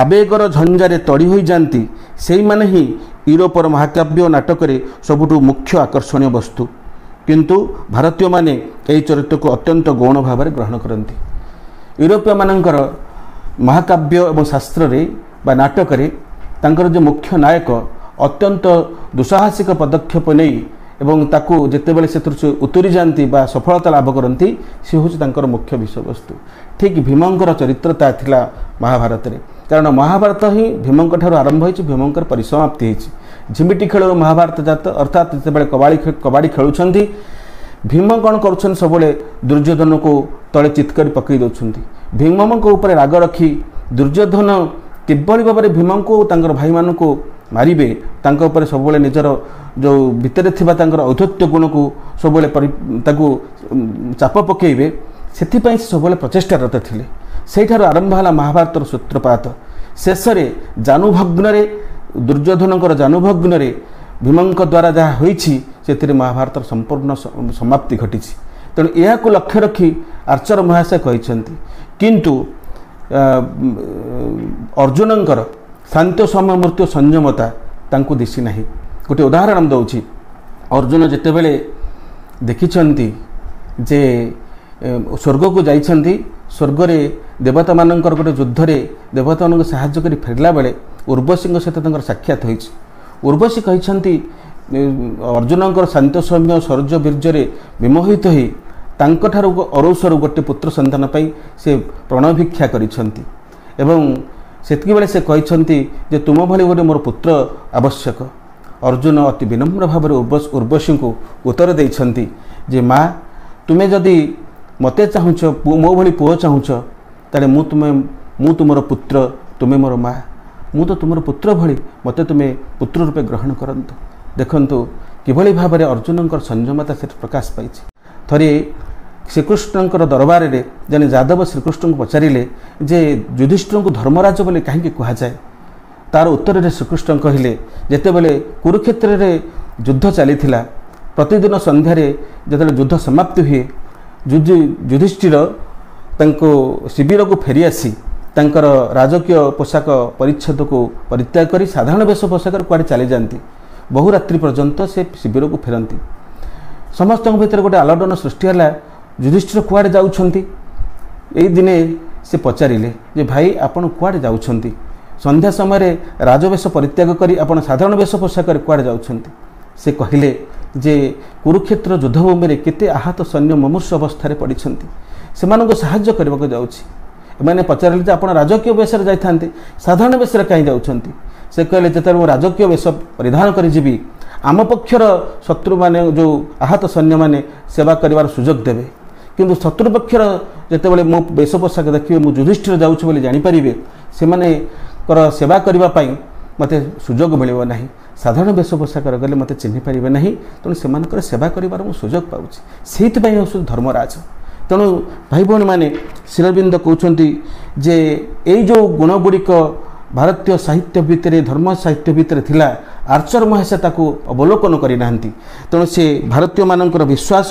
ଆବେଗର ଝଞ୍ଜାରେ ତଡ଼ି ହୋଇଯାଆନ୍ତି ସେଇମାନେ ହିଁ ୟୁରୋପର ମହାକାବ୍ୟ ନାଟକରେ ସବୁଠୁ ମୁଖ୍ୟ ଆକର୍ଷଣୀୟ ବସ୍ତୁ। କିନ୍ତୁ ଭାରତୀୟମାନେ ଏହି ଚରିତ୍ରକୁ ଅତ୍ୟନ୍ତ ଗୌଣ ଭାବରେ ଗ୍ରହଣ କରନ୍ତି। ୟୁରୋପୀୟମାନଙ୍କର ମହାକାବ୍ୟ ଏବଂ ଶାସ୍ତ୍ରରେ ବା ନାଟକରେ ତାଙ୍କର ଯେଉଁ ମୁଖ୍ୟ ନାୟକ ଅତ୍ୟନ୍ତ ଦୁଃସାହସିକ ପଦକ୍ଷେପ ନେଇ ଏବଂ ତାକୁ ଯେତେବେଳେ ସେଥିରୁ ଉତୁରି ଯାଆନ୍ତି ବା ସଫଳତା ଲାଭ କରନ୍ତି ସେ ହେଉଛି ତାଙ୍କର ମୁଖ୍ୟ ବିଷୟବସ୍ତୁ। ଠିକ୍ ଭୀମଙ୍କର ଚରିତ୍ର ତା ଥିଲା ମହାଭାରତରେ। କାରଣ ମହାଭାରତ ହିଁ ଭୀମଙ୍କ ଠାରୁ ଆରମ୍ଭ ହୋଇଛି ଭୀମଙ୍କର ପରିସମାପ୍ତି ହୋଇଛି। ଝିମିଟି ଖେଳରୁ ମହାଭାରତ ଜାତ ଅର୍ଥାତ୍ ଯେତେବେଳେ କବାଡ଼ି କବାଡ଼ି ଖେଳୁଛନ୍ତି ଭୀମ କ'ଣ କରୁଛନ୍ତି? ସବୁବେଳେ ଦୁର୍ଯ୍ୟୋଧନକୁ ତଳେ ଚିତ୍ କରି ପକାଇ ଦେଉଛନ୍ତି। ଭୀମଙ୍କ ଉପରେ ରାଗ ରଖି ଦୁର୍ଯ୍ୟୋଧନ କିଭଳି ଭାବରେ ଭୀମଙ୍କୁ ତାଙ୍କର ଭାଇମାନଙ୍କୁ ମାରିବେ ତାଙ୍କ ଉପରେ ସବୁବେଳେ ନିଜର ଯେଉଁ ଭିତରେ ଥିବା ତାଙ୍କର ଔଦ୍ଧତ୍ୟ ଗୁଣକୁ ସବୁବେଳେ ତାକୁ ଚାପ ପକାଇବେ ସେଥିପାଇଁ ସେ ସବୁବେଳେ ପ୍ରଚେଷ୍ଟାରତ ଥିଲେ। ସେଇଠାରୁ ଆରମ୍ଭ ହେଲା ମହାଭାରତର ସୂତ୍ରପାତ। ଶେଷରେ ଜାନୁଭଗ୍ନରେ ଦୁର୍ଯ୍ୟୋଧନଙ୍କର ଜାନୁଭଗ୍ନରେ ଭୀମଙ୍କ ଦ୍ୱାରା ଯାହା ହୋଇଛି ସେଥିରେ ମହାଭାରତର ସମ୍ପୂର୍ଣ୍ଣ ସମାପ୍ତି ଘଟିଛି। ତେଣୁ ଏହାକୁ ଲକ୍ଷ୍ୟ ରଖି ଆର୍ଚର ମହାଶୟ କହିଛନ୍ତି କିନ୍ତୁ ଅର୍ଜୁନଙ୍କର ଶାନ୍ତ ସମୟ ମୃତ୍ୟୁ ସଂଯମତା ତାଙ୍କୁ ଦିଶି ନାହିଁ। ଗୋଟିଏ ଉଦାହରଣ ଦେଉଛି। ଅର୍ଜୁନ ଯେତେବେଳେ ଦେଖିଛନ୍ତି ଯେ ସ୍ୱର୍ଗକୁ ଯାଇଛନ୍ତି ସ୍ୱର୍ଗରେ ଦେବତାମାନଙ୍କର ଗୋଟେ ଯୁଦ୍ଧରେ ଦେବତାମାନଙ୍କୁ ସାହାଯ୍ୟ କରି ଫେରିଲା ବେଳେ ଉର୍ବଶୀଙ୍କ ସହିତ ତାଙ୍କର ସାକ୍ଷାତ ହୋଇଛି। ଉର୍ବଶୀ କହିଛନ୍ତି ଅର୍ଜୁନଙ୍କର ଶାନ୍ତ ସୌମ୍ୟ ଶୌର୍ଯ୍ୟ ବୀର୍ଯ୍ୟରେ ବିମୋହିତ ହୋଇ ତାଙ୍କଠାରୁ ଅରୌଷରୁ ଗୋଟିଏ ପୁତ୍ର ସନ୍ତାନ ପାଇଁ ସେ ପ୍ରଣଭିକ୍ଷା କରିଛନ୍ତି। ଏବଂ ସେତିକିବେଳେ ସେ କହିଛନ୍ତି ଯେ ତୁମ ଭଳି ଗୋଟେ ମୋର ପୁତ୍ର ଆବଶ୍ୟକ। ଅର୍ଜୁନ ଅତି ବିନମ୍ର ଭାବରେ ଉର୍ବଶୀଙ୍କୁ ଉତ୍ତର ଦେଇଛନ୍ତି ଯେ ମା ତୁମେ ଯଦି ମୋତେ ଚାହୁଁଛ ମୋ ଭଳି ପୁଅ ଚାହୁଁଛ ତାହେଲେ ମୁଁ ତୁମେ ମୁଁ ତୁମର ପୁତ୍ର ତୁମେ ମୋର ମା। ମୁଁ ତ ତୁମର ପୁତ୍ର ଭଳି ମୋତେ ତୁମେ ପୁତ୍ର ରୂପେ ଗ୍ରହଣ କରନ୍ତୁ। ଦେଖନ୍ତୁ କିଭଳି ଭାବରେ ଅର୍ଜୁନଙ୍କର ସଂଯମତା ସେଠି ପ୍ରକାଶ ପାଇଛି। ଥରେ ଶ୍ରୀକୃଷ୍ଣଙ୍କର ଦରବାରରେ ଜଣେ ଯାଦବ ଶ୍ରୀକୃଷ୍ଣଙ୍କୁ ପଚାରିଲେ ଯେ ଯୁଧିଷ୍ଠିରଙ୍କୁ ଧର୍ମରାଜ ବୋଲି କାହିଁକି କୁହାଯାଏ? ତାର ଉତ୍ତରରେ ଶ୍ରୀକୃଷ୍ଣ କହିଲେ ଯେତେବେଳେ କୁରୁକ୍ଷେତ୍ରରେ ଯୁଦ୍ଧ ଚାଲିଥିଲା ପ୍ରତିଦିନ ସନ୍ଧ୍ୟାରେ ଯେତେବେଳେ ଯୁଦ୍ଧ ସମାପ୍ତି ହୁଏ ଯୁଧିଷ୍ଠିର ତାଙ୍କୁ ଶିବିରକୁ ଫେରିଆସି ତାଙ୍କର ରାଜକୀୟ ପୋଷାକ ପରିଚ୍ଛଦକୁ ପରିତ୍ୟାଗ କରି ସାଧାରଣ ବେଶ ପୋଷାକରେ କୁଆଡ଼େ ଚାଲିଯାଆନ୍ତି। ବହୁ ରାତ୍ରି ପର୍ଯ୍ୟନ୍ତ ସେ ଶିବିରକୁ ଫେରନ୍ତି। ସମସ୍ତଙ୍କ ଭିତରେ ଗୋଟେ ଆଲୋଡ଼ନ ସୃଷ୍ଟି ହେଲା ଯୁଧିଷ୍ଠିର କୁଆଡ଼େ ଯାଉଛନ୍ତି? ଏଇ ଦିନେ ସେ ପଚାରିଲେ ଯେ ଭାଇ ଆପଣ କୁଆଡ଼େ ଯାଉଛନ୍ତି? ସନ୍ଧ୍ୟା ସମୟରେ ରାଜବେଶ ପରିତ୍ୟାଗ କରି ଆପଣ ସାଧାରଣ ବେଶ ପୋଷାକରେ କୁଆଡ଼େ ଯାଉଛନ୍ତି? ସେ କହିଲେ ଯେ କୁରୁକ୍ଷେତ୍ର ଯୁଦ୍ଧଭୂମିରେ କେତେ ଆହତ ସୈନ୍ୟ ମମୂର୍ଷ ଅବସ୍ଥାରେ ପଡ଼ିଛନ୍ତି। ସେମାନଙ୍କୁ ସାହାଯ୍ୟ କରିବାକୁ ଯାଉଛି। ଏମାନେ ପଚାରିଲେ ଯେ ଆପଣ ରାଜକୀୟ ବେଶରେ ଯାଇଥାନ୍ତି? ସାଧାରଣ ବେଶରେ କାହିଁ ଯାଉଛନ୍ତି? ସେ କହିଲେ ଯେତେବେଳେ ମୁଁ ରାଜକୀୟ ବେଶ ପରିଧାନ କରି ଯିବି ଆମ ପକ୍ଷର ଶତ୍ରୁମାନେ ଯେଉଁ ଆହତ ସୈନ୍ୟମାନେ ସେବା କରିବାର ସୁଯୋଗ ଦେବେ। କିନ୍ତୁ ଶତ୍ରୁ ପକ୍ଷର ଯେତେବେଳେ ମୋ ବେଶ ପୋଷାକ ଦେଖିବେ ମୁଁ ଯୁଧିଷ୍ଠିର ଯାଉଛି ବୋଲି ଜାଣିପାରିବେ ସେମାନଙ୍କର ସେବା କରିବା ପାଇଁ ମୋତେ ସୁଯୋଗ ମିଳିବ ନାହିଁ। ସାଧାରଣ ବେଶ ପୋଷାକରେ ଗଲେ ମୋତେ ଚିହ୍ନି ପାରିବେ ନାହିଁ। ତେଣୁ ସେମାନଙ୍କର ସେବା କରିବାର ମୁଁ ସୁଯୋଗ ପାଉଛି। ସେଇଥିପାଇଁ ହେଉଛନ୍ତି ଧର୍ମରାଜ। ତେଣୁ ଭାଇ ଭଉଣୀମାନେ ଶ୍ରୀରବିନ୍ଦ କହୁଛନ୍ତି ଯେ ଏଇ ଯେଉଁ ଗୁଣଗୁଡ଼ିକ ଭାରତୀୟ ସାହିତ୍ୟ ଭିତରେ ଧର୍ମ ସାହିତ୍ୟ ଭିତରେ ଥିଲା ଆର୍ଚର ମହାଶୟ ତାକୁ ଅବଲୋକନ କରିନାହାନ୍ତି। ତେଣୁ ସେ ଭାରତୀୟମାନଙ୍କର ବିଶ୍ୱାସ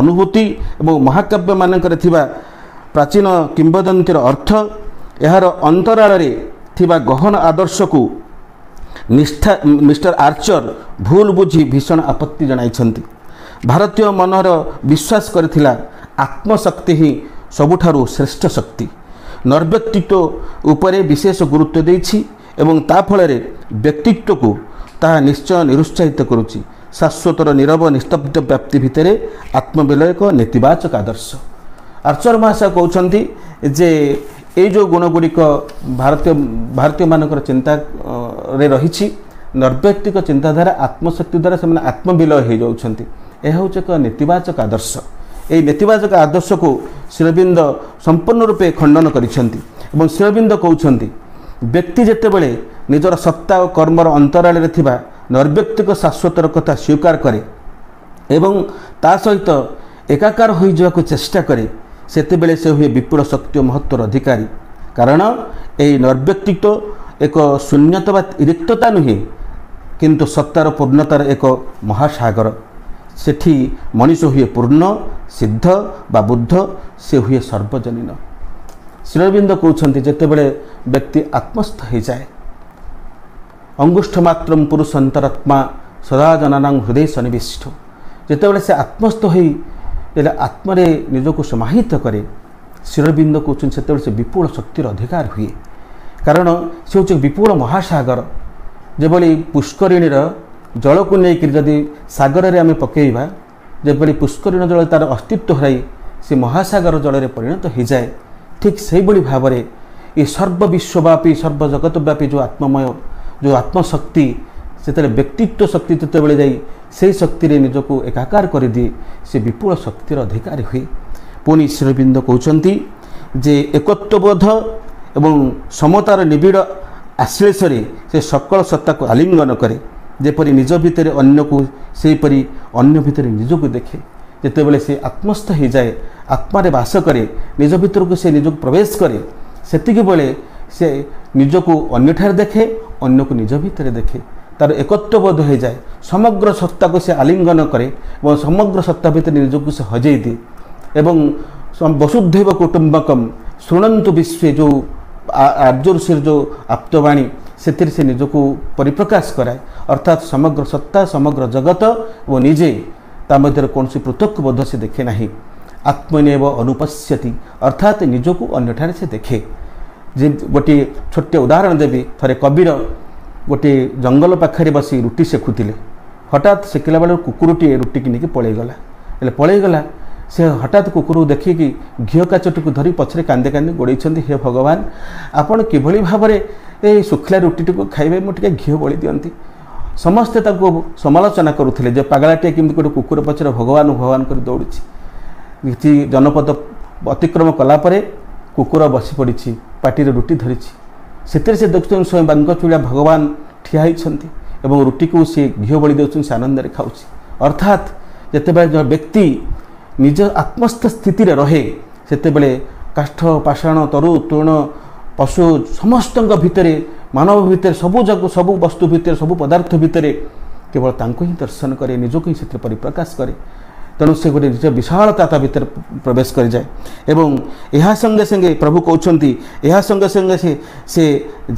ଅନୁଭୂତି ଏବଂ ମହାକାବ୍ୟମାନଙ୍କରେ ଥିବା ପ୍ରାଚୀନ କିମ୍ବଦନ୍ତୀର ଅର୍ଥ ଏହାର ଅନ୍ତରାଳରେ ଥିବା ଗହନ ଆଦର୍ଶକୁ ନିଷ୍ଠା ମିଷ୍ଟର ଆର୍ଚର ଭୁଲ ବୁଝି ଭୀଷଣ ଆପତ୍ତି ଜଣାଇଛନ୍ତି। ଭାରତୀୟ ମନର ବିଶ୍ୱାସ କରିଥିଲା ଆତ୍ମଶକ୍ତି ହିଁ ସବୁଠାରୁ ଶ୍ରେଷ୍ଠ ଶକ୍ତି। ନର୍ବ୍ୟକ୍ତିତ୍ୱ ଉପରେ ବିଶେଷ ଗୁରୁତ୍ୱ ଦେଇଛି ଏବଂ ତା ଫଳରେ ବ୍ୟକ୍ତିତ୍ୱକୁ ତାହା ନିଶ୍ଚୟ ନିରୁତ୍ସାହିତ କରୁଛି। ଶାଶ୍ୱତର ନିରବ ନିସ୍ତବ୍ଧ ବ୍ୟାପ୍ତି ଭିତରେ ଆତ୍ମବିଲୟ ଏକ ନେତିବାଚକ ଆଦର୍ଶ ଆର୍ଚର ମହାଶୟ କହୁଛନ୍ତି ଯେ ଏଇ ଯେଉଁ ଗୁଣଗୁଡ଼ିକ ଭାରତୀୟ ଭାରତୀୟମାନଙ୍କର ଚିନ୍ତାରେ ରହିଛି ନୈର୍ବ୍ୟକ୍ତିକ ଚିନ୍ତାଧାରା ଆତ୍ମଶକ୍ତି ଦ୍ୱାରା ସେମାନେ ଆତ୍ମବିଲୟ ହୋଇଯାଉଛନ୍ତି। ଏହା ହେଉଛି ଏକ ନେତିବାଚକ ଆଦର୍ଶ। ଏହି ନେତିବାଚକ ଆଦର୍ଶକୁ ଶ୍ରୀରବିନ୍ଦ ସମ୍ପୂର୍ଣ୍ଣ ରୂପେ ଖଣ୍ଡନ କରିଛନ୍ତି ଏବଂ ଶ୍ରୀରବିନ୍ଦ କହୁଛନ୍ତି ବ୍ୟକ୍ତି ଯେତେବେଳେ ନିଜର ସତ୍ତା ଓ କର୍ମର ଅନ୍ତରାଳରେ ଥିବା নৈর্ব্যক্তিক শাশ্বতর কথা স্বীকার করে এবং তা সহিত একাকার হয়ে যাওয়া চেষ্টা করে সেতবে সে হুয়ে বিপুল শক্তি ও মহত্বর অধিকারী। কারণ এই নৈর্ব্যক্তিত্ব এক শূন্যত বা রিক্ততা নুহে, কিন্তু সত্তার পূর্ণতার এক মহাসাগর। সেটি মনীষ হুয়ে পূর্ণ, সিদ্ধ বা বুদ্ধ, সে হুয়ে সর্বজনীন। শ্রীরবিন্দ কৌন যেতবে ব্যক্তি আত্মস্থ হয়ে যায় ମାତ୍ରମ ପୁରୁଷ ଅନ୍ତରାତ୍ମା ସଦା ଜନାନାଂ ହୃଦୟ ସନ୍ନିବିଷ୍ଟ ଯେତେବେଳେ ସେ ଆତ୍ମସ୍ଥ ହୋଇ ହେଲେ ଆତ୍ମାରେ ନିଜକୁ ସମାହିତ କରେ ଶିରବିନ୍ଦ କହୁଛନ୍ତି ସେତେବେଳେ ସେ ବିପୁଳ ଶକ୍ତିର ଅଧିକାର ହୁଏ। କାରଣ ସେ ହେଉଛି ବିପୁଳ ମହାସାଗର। ଯେଭଳି ପୁଷ୍କରିଣୀର ଜଳକୁ ନେଇକରି ଯଦି ସାଗରରେ ଆମେ ପକାଇବା ଯେଭଳି ପୁଷ୍କରିଣ ଜଳ ତା'ର ଅସ୍ତିତ୍ୱ ହରାଇ ସେ ମହାସାଗର ଜଳରେ ପରିଣତ ହୋଇଯାଏ ଠିକ୍ ସେହିଭଳି ଭାବରେ ଏ ସର୍ବବିଶ୍ୱବ୍ୟାପୀ ସର୍ବଜଗତବ୍ୟାପୀ ଯେଉଁ ଆତ୍ମମୟ ଯେଉଁ ଆତ୍ମଶକ୍ତି ସେତେବେଳେ ବ୍ୟକ୍ତିତ୍ୱ ଶକ୍ତି ଯେତେବେଳେ ଯାଇ ସେହି ଶକ୍ତିରେ ନିଜକୁ ଏକାକାର କରିଦିଏ ସେ ବିପୁଳ ଶକ୍ତିର ଅଧିକାରୀ ହୁଏ ପୁଣି ଶ୍ରୀରବିନ୍ଦ କହୁଛନ୍ତି ଯେ ଏକତ୍ୱବୋଧ ଏବଂ ସମତାର ନିବିଡ଼ ଆଶ୍ଲେଷରେ ସେ ସକଳ ସତ୍ତାକୁ ଆଲିଙ୍ଗନ କରେ ଯେପରି ନିଜ ଭିତରେ ଅନ୍ୟକୁ ସେହିପରି ଅନ୍ୟ ଭିତରେ ନିଜକୁ ଦେଖେ ଯେତେବେଳେ ସେ ଆତ୍ମସ୍ଥ ହୋଇଯାଏ ଆତ୍ମାରେ ବାସ କରେ ନିଜ ଭିତରକୁ ସେ ନିଜକୁ ପ୍ରବେଶ କରେ ସେତିକିବେଳେ ସେ ନିଜକୁ ଅନ୍ୟଠାରେ ଦେଖେ ଅନ୍ୟକୁ ନିଜ ଭିତରେ ଦେଖେ ତାର ଏକତ୍ୱବୋଧ ହୋଇଯାଏ ସମଗ୍ର ସତ୍ତାକୁ ସେ ଆଲିଙ୍ଗନ କରେ ଏବଂ ସମଗ୍ର ସତ୍ତା ଭିତରେ ନିଜକୁ ସେ ହଜେଇ ଦିଏ ଏବଂ ବସୁଧୈବ କୁଟୁମ୍ବକମ୍ ଶୁଣନ୍ତୁ ବିଶ୍ୱେ ଯେଉଁ ଆର୍ଯ୍ୟ ଋଷିର ଯେଉଁ ଆପ୍ତବାଣୀ ସେଥିରେ ସେ ନିଜକୁ ପରିପ୍ରକାଶ କରାଏ ଅର୍ଥାତ୍ ସମଗ୍ର ସତ୍ତା ସମଗ୍ର ଜଗତ ଏବଂ ନିଜେ ତା ମଧ୍ୟରେ କୌଣସି ପୃଥକ ବୋଧ ସେ ଦେଖେ ନାହିଁ ଆତ୍ମନେବ ଅନୁପଶ୍ୟତି ଅର୍ଥାତ୍ ନିଜକୁ ଅନ୍ୟଠାରେ ସେ ଦେଖେ ଯେ ଗୋଟିଏ ଛୋଟିଆ ଉଦାହରଣ ଦେବି ଥରେ କବିର ଗୋଟିଏ ଜଙ୍ଗଲ ପାଖରେ ବସି ରୁଟି ସେକୁଥିଲେ ହଠାତ୍ ସେକିଲା ବେଳେ କୁକୁରଟିଏ ରୁଟିକି ନେଇକି ପଳେଇଗଲା। ହେଲେ ପଳେଇଗଲା ସେ ହଠାତ୍ କୁକୁରକୁ ଦେଖିକି ଘିଅ କାଚଟିକୁ ଧରି ପଛରେ କାନ୍ଦେ କାନ୍ଦେ ଗୋଡ଼େଇଛନ୍ତି ହେ ଭଗବାନ ଆପଣ କିଭଳି ଭାବରେ ଏଇ ଶୁଖିଲା ରୁଟିଟିକୁ ଖାଇବେ ମୁଁ ଟିକେ ଘିଅ ବଳି ଦିଅନ୍ତି। ସମସ୍ତେ ତାଙ୍କୁ ସମାଲୋଚନା କରୁଥିଲେ ଯେ ପାଗଳାଟିଏ କେମିତି ଗୋଟେ କୁକୁର ପଛରେ ଭଗବାନ ଭଗବାନ କରି ଦୌଡ଼ୁଛି। କିଛି ଜନପଦ ଅତିକ୍ରମ କଲା ପରେ କୁକୁର ବସି ପଡ଼ିଛି ପାଟିରେ ରୁଟି ଧରିଛି। ସେଥିରେ ସେ ଦେଖୁଛନ୍ତି ସ୍ୱୟଂ ବାଙ୍କଚୁଳିଆ ଭଗବାନ ଠିଆ ହୋଇଛନ୍ତି ଏବଂ ରୁଟିକୁ ସେ ଘିଅ ବଳି ଦେଉଛନ୍ତି ସେ ଆନନ୍ଦରେ ଖାଉଛି। ଅର୍ଥାତ୍ ଯେତେବେଳେ ଜଣେ ବ୍ୟକ୍ତି ନିଜ ଆତ୍ମସ୍ଥ ସ୍ଥିତିରେ ରହେ ସେତେବେଳେ କାଷ୍ଠ ପାଷାଣ ତରୁ ତୃଣ ପଶୁ ସମସ୍ତଙ୍କ ଭିତରେ ମାନବ ଭିତରେ ସବୁ ଯାକ ସବୁ ବସ୍ତୁ ଭିତରେ ସବୁ ପଦାର୍ଥ ଭିତରେ କେବଳ ତାଙ୍କୁ ହିଁ ଦର୍ଶନ କରେ ନିଜକୁ ହିଁ ସେଥିରେ ପରିପ୍ରକାଶ କରେ। ତେଣୁ ସେ ଗୋଟେ ନିଜ ବିଶାଳତା ତା ଭିତରେ ପ୍ରବେଶ କରିଯାଏ। ଏବଂ ଏହା ସଙ୍ଗେ ସଙ୍ଗେ ପ୍ରଭୁ କହୁଛନ୍ତି ଏହା ସଙ୍ଗେ ସଙ୍ଗେ ସେ ସେ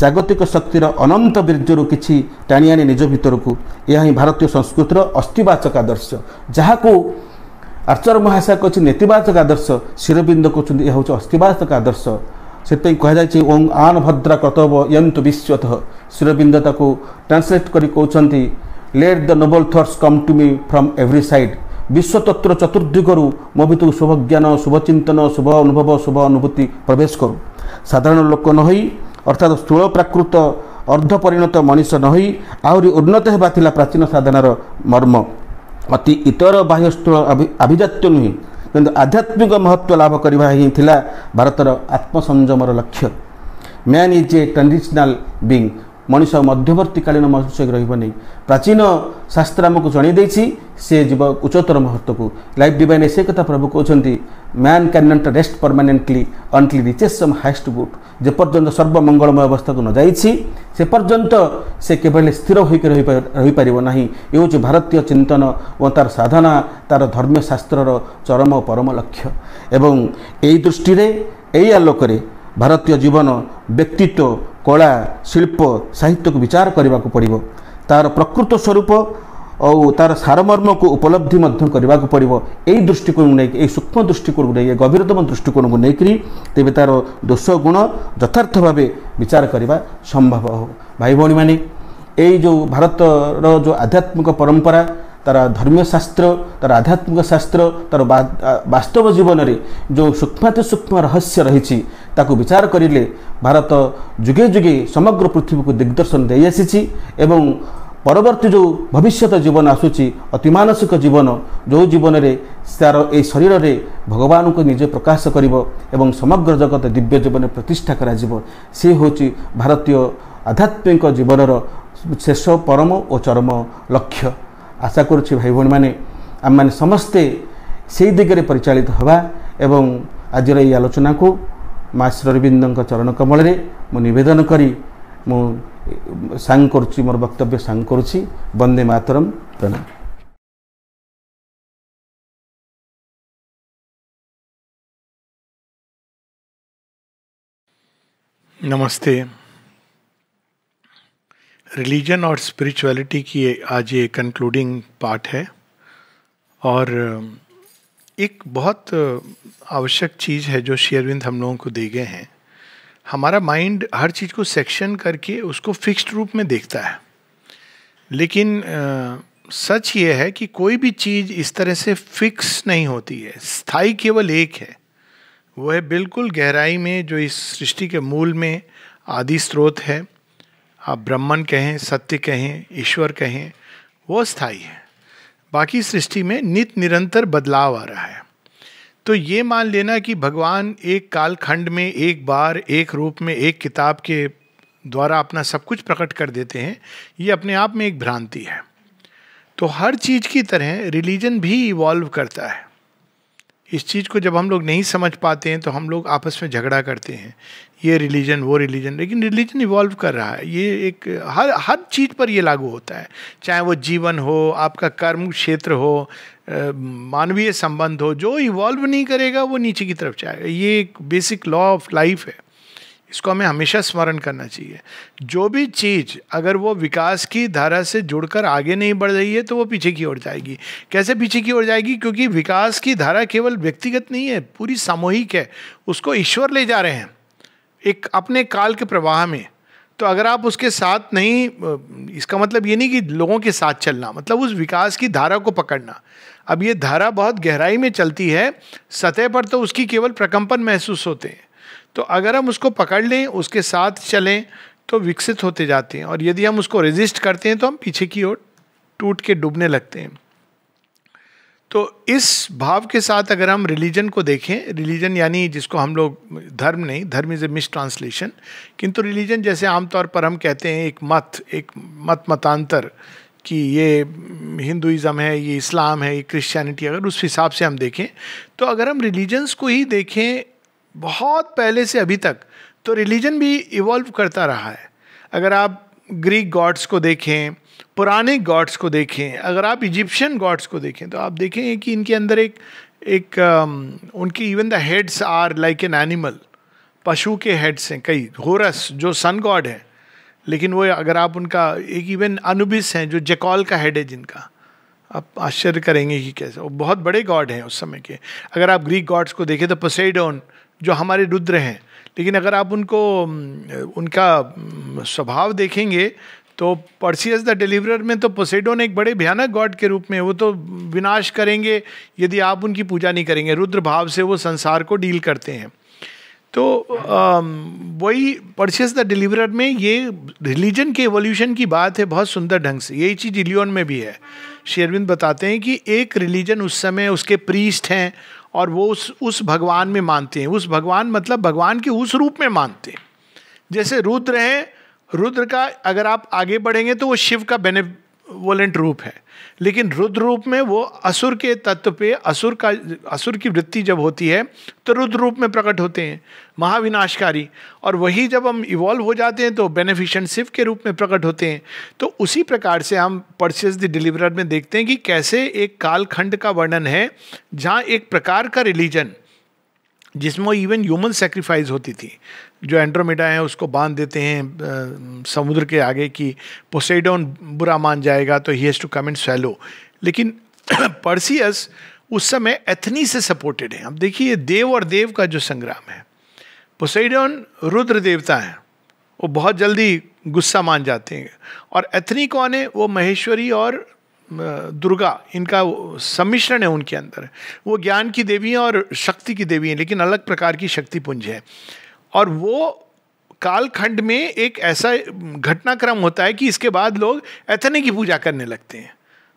ଜାଗତିକ ଶକ୍ତିର ଅନନ୍ତ ବୀର୍ଯ୍ୟରୁ କିଛି ଟାଣି ଆଣେ ନିଜ ଭିତରକୁ। ଏହା ହିଁ ଭାରତୀୟ ସଂସ୍କୃତିର ଅସ୍ଥିବାଚକ ଆଦର୍ଶ। ଯାହାକୁ ଆର୍ଚର ମହାଶୟ କହିଛନ୍ତି ନେତିବାଚକ ଆଦର୍ଶ ଶିରବିନ୍ଦ କହୁଛନ୍ତି ଏହା ହେଉଛି ଅସ୍ଥିବାଚକ ଆଦର୍ଶ। ସେଥିପାଇଁ କୁହାଯାଇଛି ଓଂ ଆନ ଭଦ୍ରା କର୍ତ୍ତବ ୟନ୍ତୁ ବିଶ୍ୱତଃ ଶିରବିନ୍ଦ ତାକୁ ଟ୍ରାନ୍ସଲେଟ୍ କରି କହୁଛନ୍ତି let the noble thoughts come to me from every side ବିଶ୍ୱତତ୍ଵର ଚତୁର୍ଦ୍ଦିଗରୁ ମୋ ଭିତରକୁ ଶୁଭ ଜ୍ଞାନ ଶୁଭ ଅନୁଭବ ଶୁଭ ଅନୁଭୂତି ପ୍ରବେଶ କରୁ। ସାଧାରଣ ଲୋକ ନ ହୋଇ ଅର୍ଥାତ୍ ସ୍ଥୂଳ ପ୍ରାକୃତ ଅର୍ଦ୍ଧ ପରିଣତ ମଣିଷ ନ ହୋଇ ଆହୁରି ଉନ୍ନତ ହେବା ଥିଲା ପ୍ରାଚୀନ ସାଧନାର ମର୍ମ। ଅତି ଇତର ବାହ୍ୟସ୍ଥୂଳ ଆଭିଜାତ୍ୟ ନୁହେଁ କିନ୍ତୁ ଆଧ୍ୟାତ୍ମିକ ମହତ୍ଵ ଲାଭ କରିବା ହିଁ ଥିଲା ଭାରତର ଆତ୍ମସଂଯମର ଲକ୍ଷ୍ୟ। Man is a transitional being. ମଣିଷ ମଧ୍ୟବର୍ତ୍ତୀକାଳୀନ ମଣିଷ ରହିବ ନାହିଁ ପ୍ରାଚୀନ ଶାସ୍ତ୍ର ଆମକୁ ଜଣାଇ ଦେଇଛି ସେ ଯିବ ଉଚ୍ଚତର ମହତ୍ଵକୁ ଲାଇଫ୍ ଡିଭାଇନ୍ ସେ କଥା ପ୍ରଭୁ କହୁଛନ୍ତି man can not rest permanently until reaches some highest good ଯେପର୍ଯ୍ୟନ୍ତ ସର୍ବମଙ୍ଗଳମୟ ଅବସ୍ଥାକୁ ନ ଯାଇଛି ସେ ପର୍ଯ୍ୟନ୍ତ ସେ କେବଳ ସ୍ଥିର ହୋଇକି ରହିପାରିବ ନାହିଁ। ଏ ହେଉଛି ଭାରତୀୟ ଚିନ୍ତନ ଓ ତା'ର ସାଧନା ତା'ର ଧର୍ମୀୟ ଶାସ୍ତ୍ରର ଚରମ ପରମ ଲକ୍ଷ୍ୟ। ଏବଂ ଏହି ଦୃଷ୍ଟିରେ ଏହି ଆଲୋକରେ ଭାରତୀୟ ଜୀବନ ବ୍ୟକ୍ତିତ୍ୱ କଳା ଶିଳ୍ପ ସାହିତ୍ୟକୁ ବିଚାର କରିବାକୁ ପଡ଼ିବ। ତା'ର ପ୍ରକୃତ ସ୍ୱରୂପ ଆଉ ତା'ର ସାରମର୍ମକୁ ଉପଲବ୍ଧି ମଧ୍ୟ କରିବାକୁ ପଡ଼ିବ। ଏହି ଦୃଷ୍ଟିକୋଣକୁ ନେଇକି ଏହି ସୂକ୍ଷ୍ମ ଦୃଷ୍ଟିକୋଣକୁ ନେଇ ଗଭୀରତମ ଦୃଷ୍ଟିକୋଣକୁ ନେଇକରି ତେବେ ତା'ର ଦୋଷ ଗୁଣ ଯଥାର୍ଥ ଭାବେ ବିଚାର କରିବା ସମ୍ଭବ ହେବ ଭାଇ ଭଉଣୀମାନେ ଏଇ ଯେଉଁ ଭାରତର ଯେଉଁ ଆଧ୍ୟାତ୍ମିକ ପରମ୍ପରା ତାର ଧର୍ମୀୟ ଶାସ୍ତ୍ର ତାର ଆଧ୍ୟାତ୍ମିକ ଶାସ୍ତ୍ର ତାର ବାସ୍ତବ ଜୀବନରେ ଯେଉଁ ସୂକ୍ଷ୍ମାତି ସୂକ୍ଷ୍ମ ରହସ୍ୟ ରହିଛି ତାକୁ ବିଚାର କରିଲେ ଭାରତ ଯୁଗେ ଯୁଗେ ସମଗ୍ର ପୃଥିବୀକୁ ଦିଗ୍ଦର୍ଶନ ଦେଇଆସିଛି ଏବଂ ପରବର୍ତ୍ତୀ ଯେଉଁ ଭବିଷ୍ୟତ ଜୀବନ ଆସୁଛି ଅତିମାନସିକ ଜୀବନ ଯେଉଁ ଜୀବନରେ ତା'ର ଏହି ଶରୀରରେ ଭଗବାନଙ୍କୁ ନିଜେ ପ୍ରକାଶ କରିବ ଏବଂ ସମଗ୍ର ଜଗତ ଦିବ୍ୟ ଜୀବନରେ ପ୍ରତିଷ୍ଠା କରାଯିବ ସେ ହେଉଛି ଭାରତୀୟ ଆଧ୍ୟାତ୍ମିକ ଜୀବନର ଶେଷ ପରମ ଓ ଚରମ ଲକ୍ଷ୍ୟ। ଆଶା କରୁଛି ଭାଇ ଭଉଣୀମାନେ ଆମମାନେ ସମସ୍ତେ ସେଇ ଦିଗରେ ପରିଚାଳିତ ହେବା ଏବଂ ଆଜିର ଏହି ଆଲୋଚନାକୁ ମା ଶ୍ରୀରବିନ୍ଦଙ୍କ ଚରଣ କମଳରେ ମୁଁ ନିବେଦନ କରି ମୁଁ ସାଙ୍ଗ କରୁଛି ମୋର ବକ୍ତବ୍ୟ ସାଙ୍ଗ କରୁଛି ବନ୍ଦେ ମାତରମ୍ ପ୍ରଣାମ नमस्ते रिलीजन और स्पिरिचुअलिटी की आज ये कंक्लूडिंग पार्ट है। और एक बहुत आवश्यक चीज़ है जो शेयरविंद हम लोगों को दे गए हैं। हमारा माइंड हर चीज़ को सेक्शन करके उसको फिक्स्ड रूप में देखता है। लेकिन अ, सच ये है कि कोई भी चीज़ इस तरह से फिक्स नहीं होती है। स्थायी केवल एक है। वो है बिल्कुल गहराई में जो इस सृष्टि के मूल में आदि स्रोत है। आप ब्रह्मन कहें, सत्य कहें, ईश्वर कहें, वो स्थायी है। बाकी सृष्टि में नित निरंतर बदलाव आ रहा है। तो ये मान लेना कि भगवान एक कालखंड में, एक बार, एक रूप में, एक किताब के द्वारा अपना सब कुछ प्रकट कर देते हैं, ये अपने आप में एक भ्रांति है। तो हर चीज़ की तरह रिलीजन भी इवॉल्व करता है। इस चीज़ को जब हम लोग नहीं समझ पाते हैं तो हम लोग आपस में झगड़ा करते हैं। ये रिलीजन वो रिलीजन लेकिन रिलीजन इवॉल्व कर रहा है। ये एक, हर हर चीज़ पर ये लागू होता है। चाहे वो जीवन हो, आपका कर्म क्षेत्र हो मानवीय संबंध हो, जो इवॉल्व नहीं करेगा, वो नीचे की तरफ़ जाएगा। ये एक बेसिक लॉ ऑफ़ लाइफ है। इसको हमें हमेशा स्मरण करना चाहिए। जो भी चीज़ अगर वो विकास की धारा से जुड़कर आगे नहीं बढ़ रही है तो वो पीछे की ओर जाएगी। कैसे पीछे की ओर जाएगी? क्योंकि विकास की धारा केवल व्यक्तिगत नहीं है, पूरी सामूहिक है। उसको ईश्वर ले जा रहे हैं। एक अपने काल के प्रवाह में तो अगर आप उसके साथ नहीं, इसका मतलब ये नहीं कि लोगों के साथ चलना मतलब उस विकास की धारा को पकड़ना। अब ये धारा बहुत गहराई में चलती है, सतह पर तो उसकी केवल प्रकंपन महसूस होते हैं। तो अगर हम उसको पकड़ लें, उसके साथ चलें तो विकसित होते जाते हैं। और यदि हम उसको रेजिस्ट करते हैं तो हम पीछे की ओर टूट के डूबने लगते हैं। तो इस भाव के साथ अगर हम रिलीजन को देखें रिलीजन यानी जिसको हम लोग, धर्म नहीं, धर्म इज़ ए मिस ट्रांसलेशन किंतु रिलीजन जैसे आमतौर पर हम कहते हैं एक मत एक मत मतांतर कि ये हिंदुज़म है, ये इस्लाम है, ये क्रिश्चियनिटी अगर उस हिसाब से हम देखें तो अगर हम रिलीजन्स को ही देखें, बहुत पहले से अभी तक तो रिलीजन भी इवॉल्व करता रहा है। अगर आप ग्रीक गॉड्स को देखें पुराने गॉड्स को देखें, अगर आप इजिप्शियन गॉड्स को देखें तो आप देखेंगे कि इनके अंदर एक एक उनकी even the heads are like an animal पशु के हेड्स हैं, कई होरस जो सन गॉड है। लेकिन वो अगर आप उनका, एक इवन अनुबिस हैं, जो जकॉल का हेड है जिनका, आप आश्चर्य करेंगे कि कैसे। वो बहुत बड़े गॉड हैं उस समय के। अगर आप ग्रीक गॉड्स को देखें तो पोसेडोन जो हमारे रुद्र हैं। लेकिन अगर आप उनको उनका स्वभाव देखेंगे तो पर्सियस द डिलीवरर में तो पोसेडोन एक बड़े भयानक गॉड के रूप में वो तो विनाश करेंगे, यदि आप उनकी पूजा नहीं करेंगे। रुद्र भाव से वो संसार को डील करते हैं। तो वही पर्सियस द डिलीवरर में ये रिलीजन के एवोल्यूशन की बात है बहुत सुंदर ढंग से। यही चीज़ इलियन में भी है। शेरविंद बताते हैं कि एक रिलीजन उस समय उसके प्रीस्ट हैं और वो उस उस भगवान में मानते हैं। उस भगवान मतलब भगवान के उस रूप में मानते हैं। जैसे रुद्र हैं रुद्र का, अगर आप आगे बढ़ेंगे तो वो शिव का बेनेवोलेंट रूप है। लेकिन रुद्र रूप में वो असुर के तत्व पे, असुर का, असुर की वृत्ति जब होती है तो रुद्र रूप में प्रकट होते हैं, महाविनाशकारी। और वही जब हम इवॉल्व हो जाते हैं तो बेनिफिशेंट शिव के रूप में प्रकट होते हैं। तो उसी प्रकार से हम परचेस द डिलीवरर में देखते हैं कि कैसे एक कालखंड का वर्णन है, जहाँ एक प्रकार का रिलीजन जिसमें इवन ह्यूमन सेक्रीफाइस होती थी। जो एंड्रोमेडा है, उसको बाँध देते हैं समुद्र के आगे कि पोसेडोन बुरा मान जाएगा तो he has to come and swallow लेकिन [clears throat] पर्सियस उस समय एथनी से सपोर्टेड है। अब देखिए, देव और देव का जो संग्राम है पोसेडोन रुद्र देवता है, वो बहुत जल्दी गुस्सा मान जाते हैं। और एथनी कौन है? वो महेश्वरी और दुर्गा, इनका सम्मिश्रण है उनके अंदर। वो ज्ञान की देवी हैं और शक्ति की देवी हैं, लेकिन अलग प्रकार की शक्ति पुंज है। और वो कालखंड में एक ऐसा घटनाक्रम होता है कि इसके बाद लोग एथने की पूजा करने लगते हैं।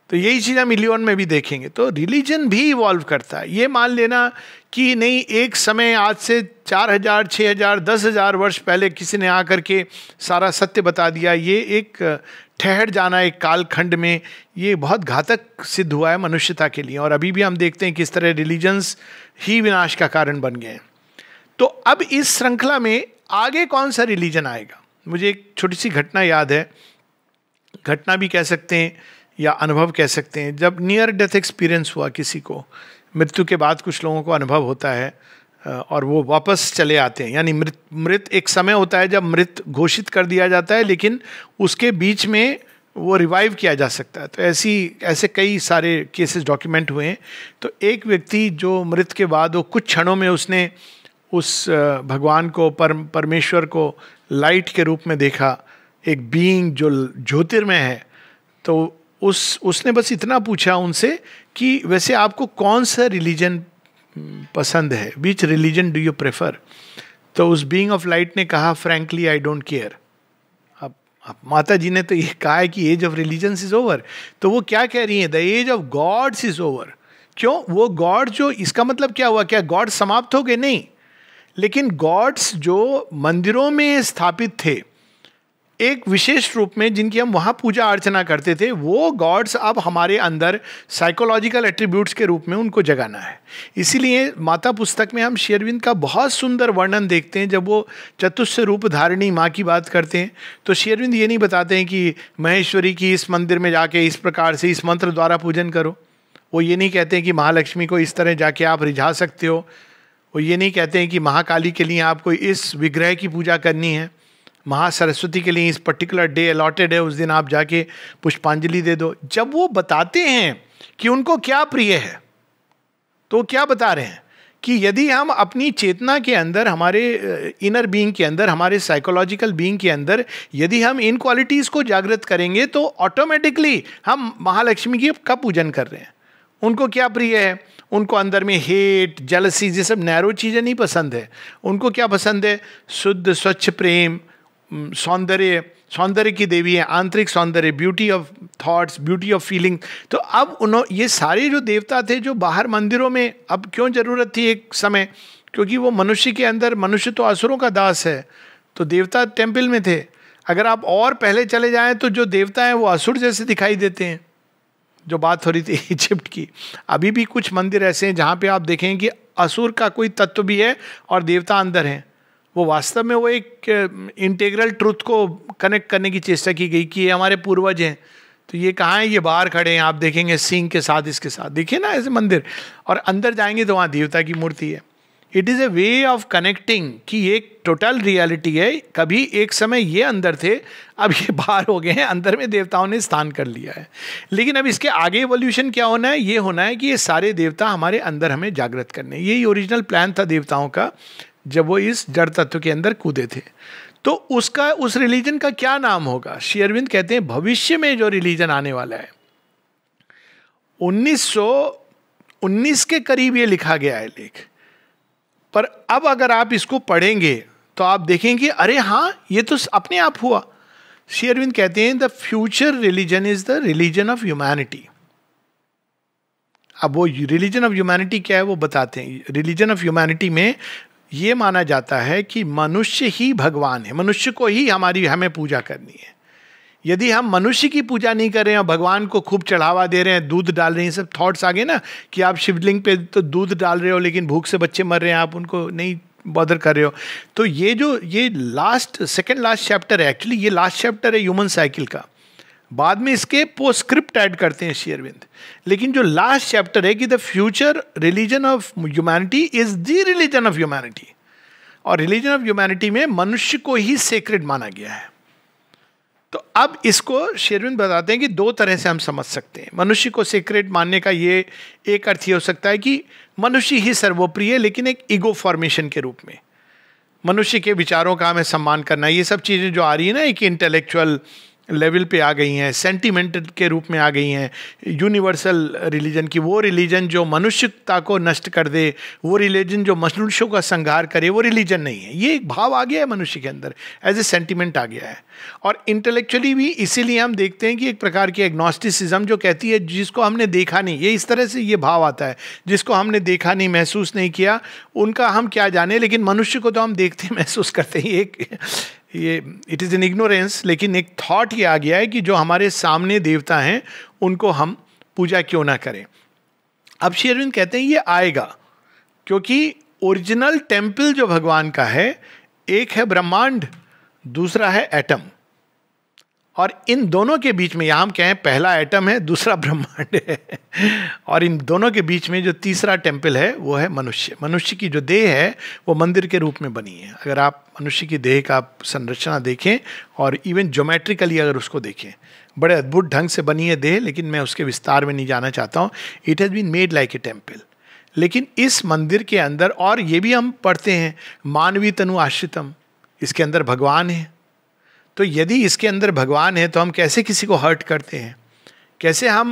तो यही चीज़ हम इलियन में भी देखेंगे। तो रिलीजन भी इवॉल्व करता है। ये मान लेना कि नहीं, एक समय आज से चार हज़ार छः हज़ार, दस हज़ार वर्ष पहले किसी ने आकर के सारा सत्य बता दिया। ये एक ठहर जाना एक कालखंड में, ये बहुत घातक सिद्ध हुआ है मनुष्यता के लिए। और अभी भी हम देखते हैं किस तरह रिलीजन्स ही विनाश का कारण बन गए हैं। तो अब इस श्रृंखला में आगे कौन सा रिलीजन आएगा? मुझे एक छोटी सी घटना याद है। घटना भी कह सकते हैं या अनुभव कह सकते हैं। जब नियर डेथ एक्सपीरियंस हुआ किसी को, मृत्यु के बाद कुछ लोगों को अनुभव होता है और वो वापस चले आते हैं। यानी मृत मृत एक समय होता है जब मृत घोषित कर दिया जाता है, लेकिन उसके बीच में वो रिवाइव किया जा सकता है। तो ऐसी, ऐसे कई सारे केसेस डॉक्यूमेंट हुए हैं। तो एक व्यक्ति जो मृत के बाद वो कुछ क्षणों में उसने उस भगवान को, परम, परमेश्वर को लाइट के रूप में देखा, एक बीइंग जो ज्योतिर्मय है तो उस, उसने बस इतना पूछा उनसे कि वैसे आपको कौन सा रिलीजन पसंद है? Which religion do you prefer तो उस बीइंग ऑफ़ लाइट ने कहा फ्रेंकली आई डोंट केयर अब अब माता जी ने तो ये कहा है कि age of religion is over तो वो क्या कह रही है? The age of gods is over क्यों? वो गॉड जो, इसका मतलब क्या हुआ? क्या गॉड समाप्त हो गए? नहीं। लेकिन गॉड्स जो मंदिरों में स्थापित थे, एक विशेष रूप में जिनकी हम वहाँ पूजा अर्चना करते थे, वो गॉड्स अब हमारे अंदर साइकोलॉजिकल एट्रीब्यूट्स के रूप में उनको जगाना है। इसीलिए माता पुस्तक में हम शेरविंद का बहुत सुंदर वर्णन देखते हैं, जब वो चतुष्य रूप धारिणी माँ की बात करते हैं तो शेरविंद ये नहीं बताते हैं कि महेश्वरी की इस मंदिर में जाके इस प्रकार से इस मंत्र द्वारा पूजन करो। वो ये नहीं कहते हैं कि महालक्ष्मी को इस तरह जाके आप रिझा सकते हो। वो ये नहीं कहते हैं कि महाकाली के लिए आपको इस विग्रह की पूजा करनी है। महासरस्वती के लिए इस पर्टिकुलर डे अलॉटेड है, उस दिन आप जाके पुष्पांजलि दे दो। जब वो बताते हैं कि उनको क्या प्रिय है तो क्या बता रहे हैं? कि यदि हम अपनी चेतना के अंदर, हमारे इनर बीइंग के अंदर, हमारे साइकोलॉजिकल बीइंग के अंदर, यदि हम इन क्वालिटीज़ को जागृत करेंगे तो ऑटोमेटिकली हम महालक्ष्मी की का पूजन कर रहे हैं। उनको क्या प्रिय है? उनको अंदर में हेट जलसी ये सब नैरो चीज़ें नहीं पसंद है। उनको क्या पसंद है? शुद्ध, स्वच्छ प्रेम सौंदर्य सौंदर्य की देवी है, आंतरिक सौंदर्य beauty of thoughts beauty of feeling तो अब उन्होंने ये सारे जो देवता थे जो बाहर मंदिरों में, अब क्यों ज़रूरत थी एक समय? क्योंकि वो मनुष्य के अंदर, मनुष्य तो असुरों का दास है तो देवता टेंपल में थे। अगर आप और पहले चले जाएँ तो जो देवता हैं वो असुर जैसे दिखाई देते हैं। जो बात हो रही थी [laughs] इजिप्ट की। अभी भी कुछ मंदिर ऐसे हैं जहाँ पे आप देखें कि असुर का कोई तत्व भी है और देवता अंदर हैं। वो वास्तव में वो एक इंटेग्रल ट्रुथ को कनेक्ट करने की चेष्टा की गई कि ये हमारे पूर्वज हैं। तो ये कहाँ हैं? ये बाहर खड़े हैं। आप देखेंगे सिंह के साथ, इसके साथ। देखिए ना ऐसे मंदिर। और अंदर जाएँगे तो वहाँ देवता की मूर्ति है। It is a way of connecting कि ये टोटल रियलिटी है। कभी एक समय ये अंदर थे, अब ये [laughs] बाहर हो गए हैं, अंदर में देवताओं ने स्थान कर लिया है। लेकिन अब इसके आगे एवोल्यूशन क्या होना है? ये होना है कि ये सारे देवता हमारे अंदर हमें जागृत करने यही ओरिजिनल प्लान था देवताओं का, जब वो इस जड़ तत्व के अंदर कूदे थे। तो उसका, उस रिलीजन का क्या नाम होगा? शेयरविंद कहते हैं, भविष्य में जो रिलीजन आने वाला है। 1919 के करीब ये लिखा गया है लेख। पर अब अगर आप इसको पढ़ेंगे तो आप देखेंगे, अरे हाँ ये तो अपने आप हुआ। श्री अरविंद कहते हैं, the future religion is the religion of humanity. अब वो रिलीजन ऑफ़ ह्यूमैनिटी क्या है, वो बताते हैं। रिलीजन ऑफ़ ह्यूमैनिटी में ये माना जाता है कि मनुष्य ही भगवान है। मनुष्य को ही हमारी, हमें पूजा करनी है। यदि हम मनुष्य की पूजा नहीं कर रहे हैं भगवान को खूब चढ़ावा दे रहे हैं, दूध डाल रहे हैं सब थॉट्स आ गए ना कि आप शिवलिंग पे तो दूध डाल रहे हो लेकिन भूख से बच्चे मर रहे हैं, आप उनको नहीं बॉदर कर रहे हो। तो ये जो, ये लास्ट सेकेंड लास्ट चैप्टर है एक्चुअली ये लास्ट चैप्टर है ह्यूमन साइकिल का। बाद में इसके पोस्क्रिप्ट ऐड करते हैं शेयरविंद लेकिन जो लास्ट चैप्टर है कि the future religion of humanity is the religion of humanity और रिलीजन ऑफ़ ह्यूमैनिटी में मनुष्य को ही सेक्रेट माना गया है। तो अब इसको शेरविंद बताते हैं कि दो तरह से हम समझ सकते हैं। मनुष्य को सीक्रेट मानने का ये एक अर्थ ये हो सकता है कि मनुष्य ही सर्वोप्रिय है, लेकिन एक ईगो फॉर्मेशन के रूप में। मनुष्य के विचारों का हमें सम्मान करना, ये सब चीज़ें जो आ रही है ना, एक इंटेलेक्चुअल लेवल पे आ गई हैं सेंटिमेंट के रूप में आ गई हैं यूनिवर्सल रिलीजन की, वो रिलीजन जो मनुष्यता को नष्ट कर दे, वो रिलीजन जो मनुष्यों का संघार करे, वो रिलीजन नहीं है। ये एक भाव आ गया है मनुष्य के अंदर एज ए सेंटिमेंट आ गया है। और इंटेलेक्चुअली भी इसीलिए हम देखते हैं कि एक प्रकार की एग्नोस्टिसिज्म जो कहती है, जिसको हमने देखा नहीं, ये इस तरह से ये भाव आता है, जिसको हमने देखा नहीं, महसूस नहीं किया, उनका हम क्या जाने, लेकिन मनुष्य को तो हम देखते [laughs] महसूस करते हैं एक ये इट इज़ एन इग्नोरेंस लेकिन एक थॉट ये आ गया है कि जो हमारे सामने देवता हैं, उनको हम पूजा क्यों ना करें? अब श्री अरविंद कहते हैं, ये आएगा, क्योंकि ओरिजिनल टेंपल जो भगवान का है, एक है ब्रह्मांड, दूसरा है एटम और इन दोनों के बीच में, यहाँ हम कहें पहला एटम है, दूसरा ब्रह्मांड है। और इन दोनों के बीच में जो तीसरा टेंपल है, वो है मनुष्य। मनुष्य की जो देह है, वो मंदिर के रूप में बनी है। अगर आप मनुष्य की देह का संरचना देखें, और इवन जोमेट्रिकली अगर उसको देखें, बड़े अद्भुत ढंग से बनी है देह, लेकिन मैं उसके विस्तार में नहीं जाना चाहता हूँ। It has been made like a temple लेकिन इस मंदिर के अंदर, और ये भी हम पढ़ते हैं, मानवी तनु आश्रितम। इसके अंदर भगवान है। तो यदि इसके अंदर भगवान है तो हम कैसे किसी को हर्ट करते हैं? कैसे हम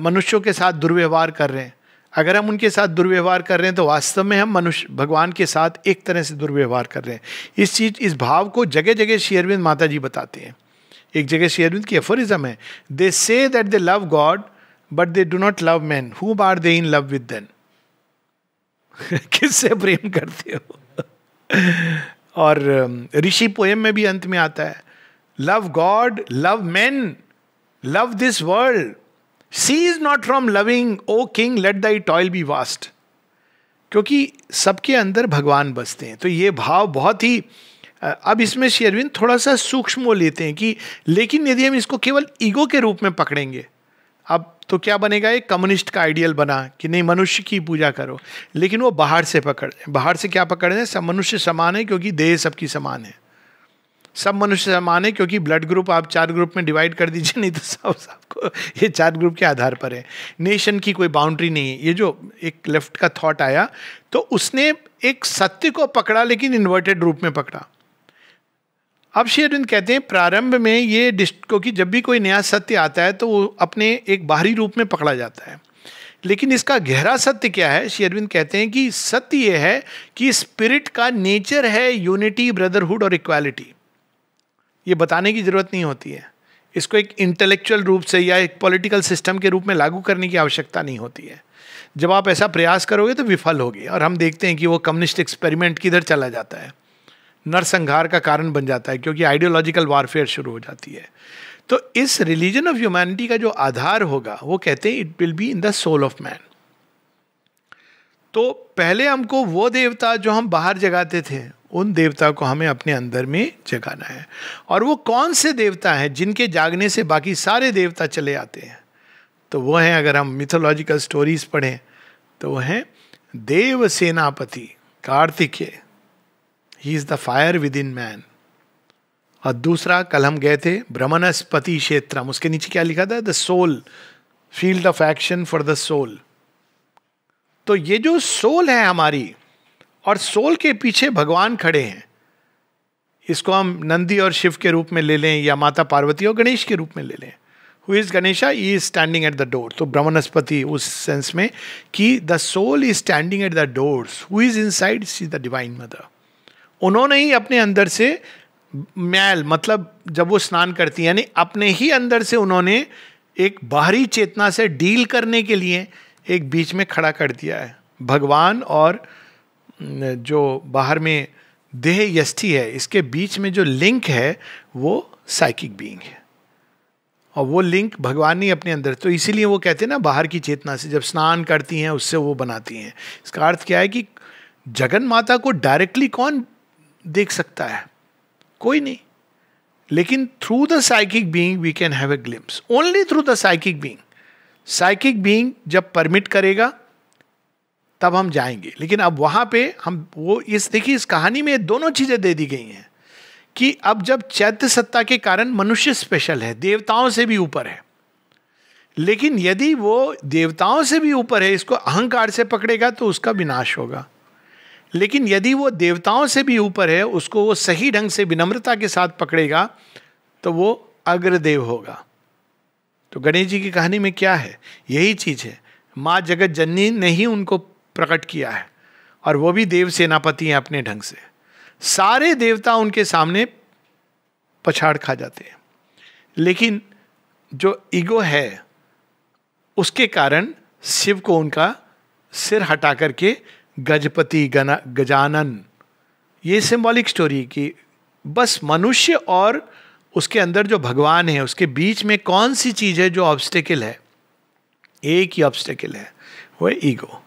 मनुष्यों के साथ दुर्व्यवहार कर रहे हैं? अगर हम उनके साथ दुर्व्यवहार कर रहे हैं तो वास्तव में हम मनुष्य, भगवान के साथ एक तरह से दुर्व्यवहार कर रहे हैं। इस चीज़, इस भाव को जगह जगह शेयरविंद माता जी बताते हैं। एक जगह शेयरविंद की एफोरिज्म है they say that they love God but they do not love man who are they in love with then किससे प्रेम करते हो? और ऋषि पोएम में भी अंत में आता है love God love man love this world see is not from loving O king let thy toil be vast क्योंकि सबके अंदर भगवान बसते हैं। तो ये भाव बहुत ही अब इसमें शेरविंद थोड़ा सा सूक्ष्म लेते हैं कि, लेकिन यदि हम इसको केवल ईगो के रूप में पकड़ेंगे अब तो क्या बनेगा? एक कम्युनिस्ट का आइडियल बना कि नहीं, मनुष्य की पूजा करो। लेकिन वो बाहर से पकड़ बाहर से क्या पकड़ रहे सब मनुष्य समान है क्योंकि देह सबकी समान है। सब मनुष्य समान है क्योंकि ब्लड ग्रुप आप चार ग्रुप में डिवाइड कर दीजिए, नहीं तो सब, सबको ये चार ग्रुप के आधार पर है। नेशन की कोई बाउंड्री नहीं है। ये जो एक लेफ़्ट का थॉट आया तो उसने एक सत्य को पकड़ा, लेकिन इन्वर्टेड रूप में पकड़ा। अब श्री अरविंद कहते हैं, प्रारंभ में ये क्योंकि जब भी कोई नया सत्य आता है तो वो अपने एक बाहरी रूप में पकड़ा जाता है। लेकिन इसका गहरा सत्य क्या है? श्री अरविंद कहते हैं कि सत्य ये है कि स्पिरिट का नेचर है यूनिटी, ब्रदरहुड और इक्वालिटी। ये बताने की ज़रूरत नहीं होती है। इसको एक इंटेलेक्चुअल रूप से या एक पॉलिटिकल सिस्टम के रूप में लागू करने की आवश्यकता नहीं होती है। जब आप ऐसा प्रयास करोगे तो विफल होगी और हम देखते हैं कि वो कम्युनिस्ट एक्सपेरिमेंट किधर चला जाता है। नरसंहार का कारण बन जाता है, क्योंकि आइडियोलॉजिकल वारफेयर शुरू हो जाती है। तो इस रिलीजन ऑफ़ ह्यूमैनिटी का जो आधार होगा, वो कहते हैं it will be in the soul of man तो पहले हमको वो देवता जो हम बाहर जगाते थे, उन देवता को हमें अपने अंदर में जगाना है। और वो कौन से देवता हैं, जिनके जागने से बाकी सारे देवता चले आते हैं? तो वो हैं, अगर हम मिथोलॉजिकल स्टोरीज पढ़ें तो वो हैं देव सेनापति Kartikeya. He is the fire within man और दूसरा, कल हम गए थे ब्रह्मणस्पति क्षेत्रम। उसके नीचे क्या लिखा था? The soul field of action for the soul तो ये जो सोल है हमारी, और सोल के पीछे भगवान खड़े हैं, इसको हम नंदी और शिव के रूप में ले लें, या माता पार्वती और गणेश के रूप में ले लें। Who is Ganesha he is standing at the door तो ब्रह्मणस्पति उस सेंस में कि the soul is standing at the doors who is inside see the divine mother उन्होंने ही अपने अंदर से मैल मतलब जब वो स्नान करती है, यानी अपने ही अंदर से उन्होंने एक बाहरी चेतना से डील करने के लिए एक बीच में खड़ा कर दिया है। भगवान और जो बाहर में देह यष्टि है, इसके बीच में जो लिंक है, वो साइकिक बीइंग है। और वो लिंक भगवान ही अपने अंदर तो इसीलिए वो कहते हैं ना, बाहर की चेतना से जब स्नान करती हैं, उससे वो बनाती हैं। इसका अर्थ क्या है कि जगन माता को डायरेक्टली कौन देख सकता है। कोई नहीं। लेकिन through the psychic being we can have a glimpse only through the psychic being psychic being जब परमिट करेगा, तब हम जाएँगे। लेकिन अब वहाँ पे हम वो इस, देखिए, इस कहानी में दोनों चीज़ें दे दी गई हैं कि अब जब चैत्य सत्ता के कारण मनुष्य स्पेशल है, देवताओं से भी ऊपर है। लेकिन यदि वो देवताओं से भी ऊपर है, इसको अहंकार से पकड़ेगा तो उसका विनाश होगा। लेकिन यदि वो देवताओं से भी ऊपर है, उसको वो सही ढंग से विनम्रता के साथ पकड़ेगा तो वो अग्रदेव होगा। तो गणेश जी की कहानी में क्या है? यही चीज़ है। माँ जगत जननी ने ही उनको प्रकट किया है, और वो भी देव सेनापति हैं अपने ढंग से। सारे देवता उनके सामने पछाड़ खा जाते हैं। लेकिन जो ईगो है, उसके कारण शिव को उनका सिर हटा करके गजपति गना गजानन। ये सिंबॉलिक स्टोरी कि बस मनुष्य और उसके अंदर जो भगवान है, उसके बीच में कौन सी चीज़ है जो ऑब्स्टेकल है? एक ही ऑब्स्टेकल है, वो ईगो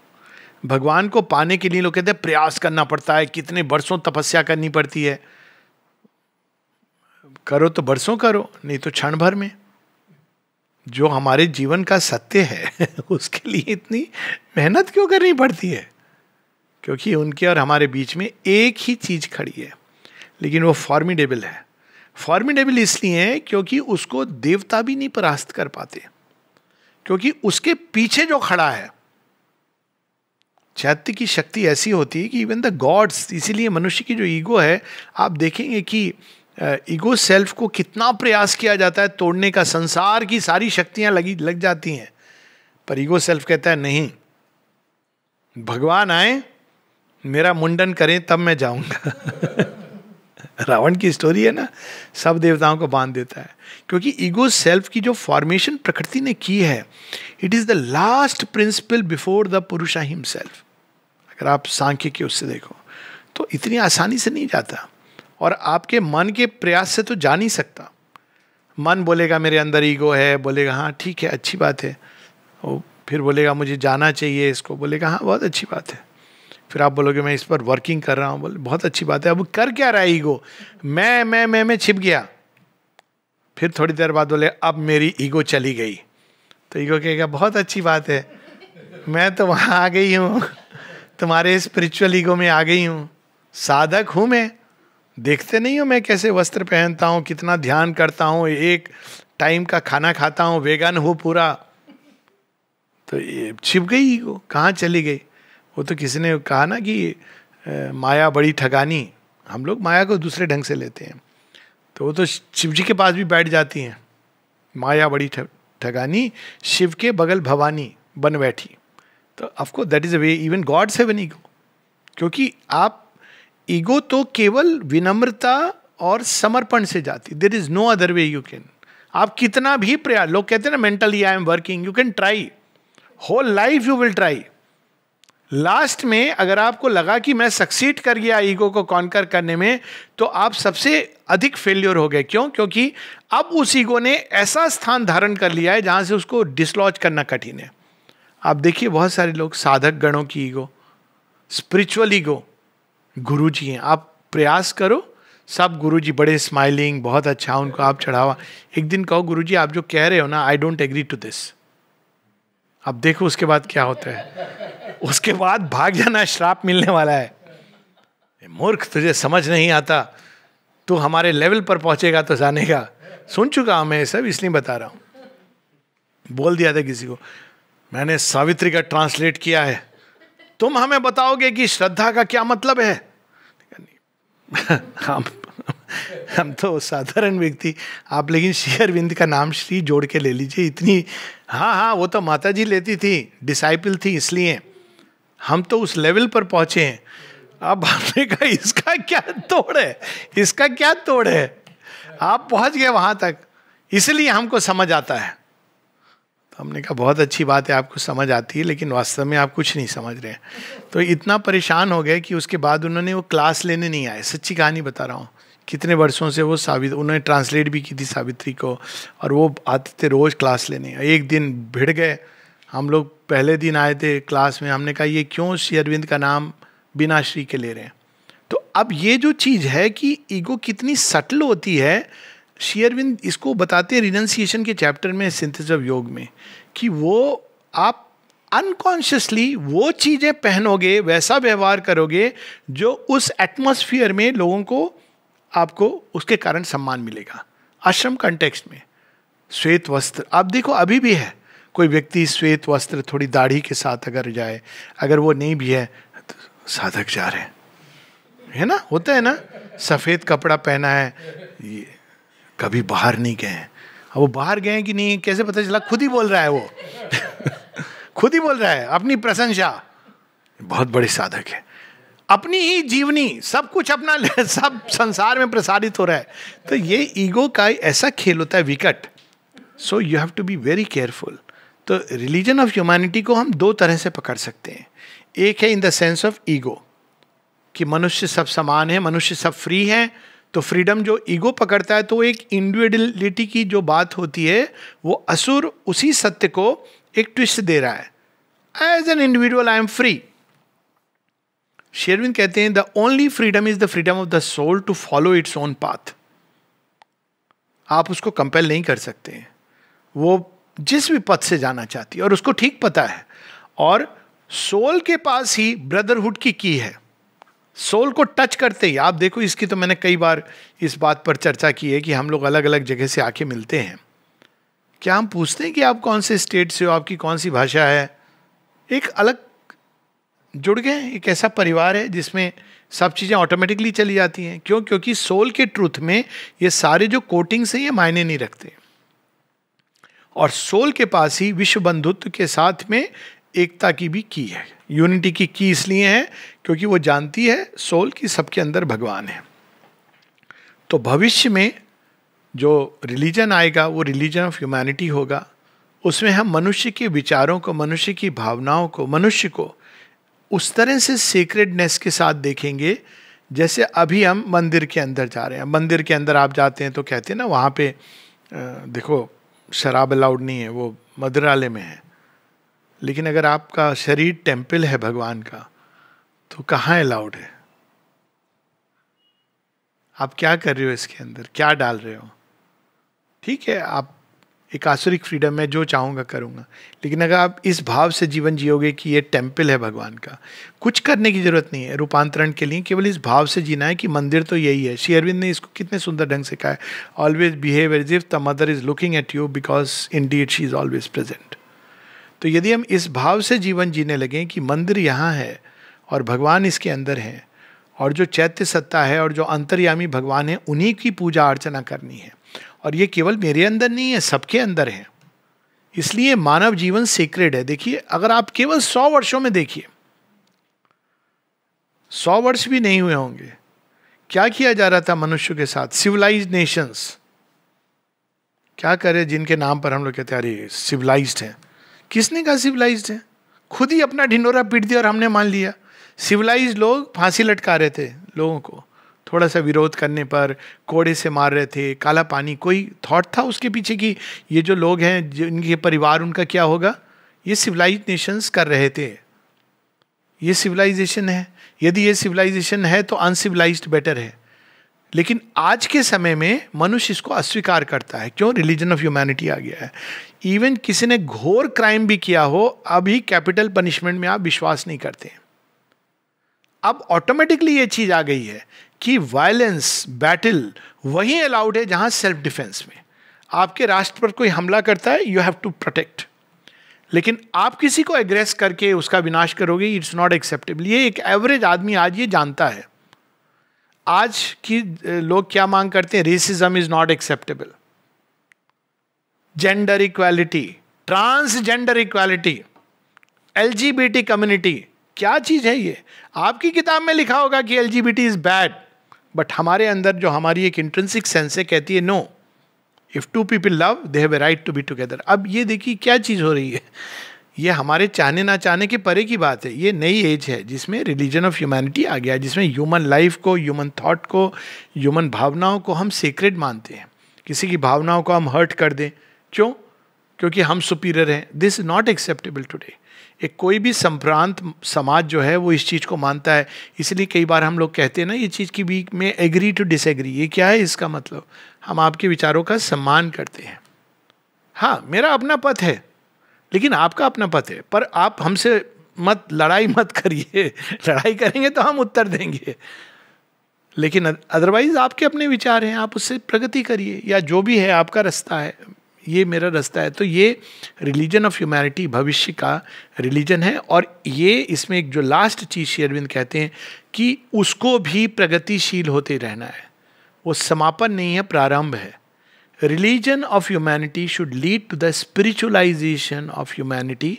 भगवान को पाने के लिए लोग कहते हैं, प्रयास करना पड़ता है, कितने बरसों तपस्या करनी पड़ती है। करो तो बरसों करो, नहीं तो क्षण भर में। जो हमारे जीवन का सत्य है, [laughs] उसके लिए इतनी मेहनत क्यों करनी पड़ती है? क्योंकि उनके और हमारे बीच में एक ही चीज़ खड़ी है, लेकिन वो फॉर्मिडेबल है। फॉर्मिडेबल इसलिए है क्योंकि उसको देवता भी नहीं परास्त कर पाते। क्योंकि उसके पीछे जो खड़ा है चैत्य की शक्ति ऐसी होती है कि इवन द गॉड्स इसीलिए मनुष्य की जो ईगो है, आप देखेंगे कि ईगो सेल्फ को कितना प्रयास किया जाता है तोड़ने का, संसार की सारी शक्तियाँ लगी, लग जाती हैं। पर ईगो सेल्फ कहता है, नहीं, भगवान आए मेरा मुंडन करें, तब मैं जाऊँगा। [laughs] रावण की स्टोरी है ना, सब देवताओं को बाँध देता है। क्योंकि ईगो सेल्फ की जो फॉर्मेशन प्रकृति ने की है it is the last principle before the Purusha himself अगर आप सांख्य के उससे देखो तो इतनी आसानी से नहीं जाता। और आपके मन के प्रयास से तो जा नहीं सकता। मन बोलेगा, मेरे अंदर ईगो है। बोलेगा हाँ ठीक है, अच्छी बात है। और फिर बोलेगा, मुझे जाना चाहिए इसको। बोलेगा हाँ बहुत अच्छी बात है। फिर आप बोलोगे, मैं इस पर वर्किंग कर रहा हूँ। बोले, बहुत अच्छी बात है। अब कर क्या रहा है ईगो मैं मैं मैं मैं छिप गया। फिर थोड़ी देर बाद बोले, अब मेरी ईगो चली गई। तो ईगो कहेगा, बहुत अच्छी बात है। मैं तो वहाँ आ गई हूँ। तुम्हारे स्पिरिचुअल ईगो में आ गई हूँ। साधक हूँ मैं। देखते नहीं हो मैं कैसे वस्त्र पहनता हूँ, कितना ध्यान करता हूँ, एक टाइम का खाना खाता हूँ वेगन हूँ पूरा। तो ये छिप गई ईगो कहाँ चली गई? वो तो किसी ने कहा ना कि माया बड़ी ठगानी। हम लोग माया को दूसरे ढंग से लेते हैं। तो वो तो शिव जी के पास भी बैठ जाती हैं। माया बड़ी ठगानी, शिव के बगल भवानी, बन बैठी। तो of course that is a way even gods have an ego क्योंकि आप ईगो तो केवल विनम्रता और समर्पण से जाती। There is no other way you can आप कितना भी प्रयास, लोग कहते हैं ना mentally I am working you can try whole life you will try last में अगर आपको लगा कि मैं सक्सीड कर गया ईगो को कॉन्कर करने में तो आप सबसे अधिक फेल्योर हो गए। क्यों? क्योंकि अब उस ईगो ने ऐसा स्थान धारण कर लिया है जहाँ से उसको डिसलॉज करना कठिन है। आप देखिए बहुत सारे लोग साधक गणों की ईगो स्पिरिचुअल ईगो गुरु जी हैं। आप प्रयास करो, सब गुरु जी बड़े स्माइलिंग बहुत अच्छा उनको आप चढ़ावा। एक दिन कहो गुरु जी आप जो कह रहे हो ना I don't agree to this अब देखो उसके बाद क्या होता है। उसके बाद भाग जाना, श्राप मिलने वाला है। मूर्ख तुझे समझ नहीं आता। तू हमारे लेवल पर पहुंचेगा तो जानेगा। सुन चुका हूँ मैं सब, इसलिए बता रहा हूँ। बोल दिया था किसी को, मैंने सावित्री का ट्रांसलेट किया है। तुम हमें बताओगे कि श्रद्धा का क्या मतलब है? [laughs] हम [laughs] हम तो साधारण व्यक्ति, आप लेकिन श्री अरविंद का नाम श्री जोड़ के ले लीजिए। इतनी हाँ हाँ वो तो माता जी लेती थी डिसाइपल थी इसलिए। हम तो उस लेवल पर पहुँचे हैं। अब आपने कहा, इसका क्या तोड़ है? इसका क्या तोड़ है? आप पहुँच गए वहाँ तक। इसलिए हमको समझ आता है। तो हमने कहा, बहुत अच्छी बात है, आपको समझ आती है, लेकिन वास्तव में आप कुछ नहीं समझ रहे हैं। तो इतना परेशान हो गए कि उसके बाद उन्होंने वो क्लास लेने नहीं आए। सच्ची कहानी बता रहा हूँ। कितने वर्षों से वो सावित उन्होंने ट्रांसलेट भी की थी सावित्री को, और वो आते थे रोज क्लास लेने। एक दिन भिड़ गए, हम लोग पहले दिन आए थे क्लास में, हमने कहा, ये क्यों श्री अरविंद का नाम बिना श्री के ले रहे हैं? तो अब ये जो चीज़ है कि ईगो कितनी सटल होती है शेयरविंद इसको बताते हैं रिनंसिएशन के चैप्टर में सिंथेसिस ऑफ़ योग में, कि वो, आप अनकॉन्शियसली वो चीज़ें पहनोगे, वैसा व्यवहार करोगे, जो उस एटमोसफियर में लोगों को आपको उसके कारण सम्मान मिलेगा। आश्रम कंटेक्स्ट में, श्वेत वस्त्र, आप देखो अभी भी है। कोई व्यक्ति श्वेत वस्त्र थोड़ी दाढ़ी के साथ अगर जाए, अगर वो नहीं भी है तो साधक जा रहे हैं। है ना? होता है ना? सफ़ेद कपड़ा पहना है, ये कभी बाहर नहीं गए हैं। अब वो बाहर गए कि नहीं, कैसे पता चला? खुद ही बोल रहा है वो। [laughs] खुद ही बोल रहा है, अपनी प्रशंसा। बहुत बड़े साधक है। अपनी ही जीवनी, सब कुछ अपना, [laughs] सब संसार में प्रसारित हो रहा है। तो ये ईगो का ऐसा खेल होता है विकट। So you have to be very careful तो रिलीजन ऑफ़ ह्यूमैनिटी को हम दो तरह से पकड़ सकते हैं। एक है in the sense of ego कि मनुष्य सब समान है, मनुष्य सब फ्री है तो फ्रीडम जो ईगो पकड़ता है तो एक इंडिविजुअलिटी की जो बात होती है, वो असुर उसी सत्य को एक ट्विस्ट दे रहा है। As an individual I am free Sherwin कहते हैं the only freedom is the freedom of the soul to follow its own path आप उसको कंपेल नहीं कर सकते हैं। वो जिस भी पथ से जाना चाहती है, और उसको ठीक पता है। और सोल के पास ही ब्रदरहुड की की है। सोल को टच करते ही, आप देखो, इसकी तो मैंने कई बार इस बात पर चर्चा की है कि हम लोग अलग अलग जगह से आके मिलते हैं। क्या हम पूछते हैं कि आप कौन से स्टेट से हो? आपकी कौन सी भाषा है? एक अलग जुड़ गए, एक ऐसा परिवार है जिसमें सब चीज़ें ऑटोमेटिकली चली जाती हैं। क्यों? क्योंकि सोल के ट्रूथ में ये सारे जो कोटिंग्स हैं, ये मायने नहीं रखते। और सोल के पास ही विश्व बंधुत्व के साथ में एकता की भी की है। यूनिटी की की इसलिए है क्योंकि वो जानती है सोल की सबके अंदर भगवान है। तो भविष्य में जो रिलीजन आएगा, वो रिलीजन ऑफ़ ह्यूमैनिटी होगा। उसमें हम मनुष्य के विचारों को, मनुष्य की भावनाओं को, मनुष्य को उस तरह से सीक्रेटनेस के साथ देखेंगे, जैसे अभी हम मंदिर के अंदर जा रहे हैं। मंदिर के अंदर आप जाते हैं तो कहते हैं ना, वहाँ पे देखो, शराब अलाउड नहीं है, वो मदरालय में है। लेकिन अगर आपका शरीर टेंपल है भगवान का तो कहाँ अलाउड है? आप क्या कर रहे हो इसके अंदर? क्या डाल रहे हो? ठीक है, आप एक आसुरिक फ्रीडम में जो चाहूँगा करूँगा। लेकिन अगर आप इस भाव से जीवन जियोगे कि ये टेंपल है भगवान का, कुछ करने की ज़रूरत नहीं है, रूपांतरण के लिए, केवल इस भाव से जीना है कि मंदिर तो यही है। श्री अरविंद ने इसको कितने सुंदर ढंग से कहा है always behave as if the mother is looking at you because indeed she is always present तो यदि हम इस भाव से जीवन जीने लगें कि मंदिर यहाँ है और भगवान इसके अंदर है, और जो चैत्य सत्ता है और जो अंतर्यामी भगवान है, उन्हीं की पूजा अर्चना करनी है और ये केवल मेरे अंदर नहीं है, सबके अंदर है। इसलिए मानव जीवन सीक्रेट है। देखिए, अगर आप केवल सौ वर्षों में देखिए, सौ वर्ष भी नहीं हुए होंगे। क्या किया जा रहा था मनुष्य के साथ? सिविलाइज नेशंस क्या करे जिनके नाम पर हम लोग कहते हैं, अरे सिविलाइज्ड है। किसने कहा सिविलाइज है? खुद ही अपना ढिंडोरा पीट दिया और हमने मान लिया। सिविलाइज लोग फांसी लटका रहे थे लोगों को। थोड़ा सा विरोध करने पर, कोड़े से मार रहे थे, काला पानी, कोई थॉट था उसके पीछे कि ये जो लोग हैं, जिनके परिवार, उनका क्या होगा? ये सिविलाइज नेशंस कर रहे थे। ये सिविलाइजेशन है। यदि ये सिविलाइजेशन है तो अनसिविलाइज बेटर है। लेकिन आज के समय में मनुष्य इसको अस्वीकार करता है। क्यों? रिलीजन ऑफ़ ह्यूमैनिटी आ गया है। इवन किसी ने घोर क्राइम भी किया हो, अभी कैपिटल पनिशमेंट में आप विश्वास नहीं करते अब ऑटोमेटिकली ये चीज़ आ गई है। कि वायलेंस बैटल वही अलाउड है जहाँ सेल्फ डिफेंस में। आपके राष्ट्र पर कोई हमला करता है यू हैव टू प्रोटेक्ट लेकिन आप किसी को एग्रेस करके उसका विनाश करोगे इट्स नॉट एक्सेप्टेबल ये एक एवरेज आदमी आज ये जानता है। आज की लोग क्या मांग करते हैं? Racism is not acceptable gender equality transgender equality L community क्या चीज़ है ये? आपकी किताब में लिखा होगा कि एलजीबीटी इज़ बैड बट हमारे अंदर जो हमारी एक इंट्रेंसिक सेंस है, कहती है no if two people love they have a right to be together अब ये देखिए क्या चीज़ हो रही है। ये हमारे चाहने ना चाहने के परे की बात है। ये नई एज है जिसमें रिलीजन ऑफ़ ह्यूमैनिटी आ गया है जिसमें ह्यूमन लाइफ को ह्यूमन थॉट को ह्यूमन भावनाओं को हम सीक्रेट मानते हैं। किसी की भावनाओं को हम हर्ट कर दें। क्यों? क्योंकि हम सुपीरियर हैं। This is not acceptable today एक कोई भी संप्रांत समाज जो है वो इस चीज़ को मानता है। इसलिए कई बार हम लोग कहते हैं ना, ये चीज़ की बीच में एग्री टू डिसएग्री ये क्या है इसका मतलब? हम आपके विचारों का सम्मान करते हैं। हाँ मेरा अपना पथ है, लेकिन आपका अपना पथ है, पर आप हमसे मत, लड़ाई मत करिए। [laughs] लड़ाई करेंगे तो हम उत्तर देंगे। लेकिन अदरवाइज़ आपके अपने विचार हैं, आप उससे प्रगति करिए, या जो भी है आपका रास्ता है ये मेरा रास्ता है। तो ये रिलीजन ऑफ़ ह्यूमैनिटी भविष्य का रिलीजन है और ये इसमें एक जो लास्ट चीज़ शेरविंद कहते हैं कि उसको भी प्रगतिशील होते रहना है। वो समापन नहीं है, प्रारंभ है। Religion of humanity should lead to the spiritualization of humanity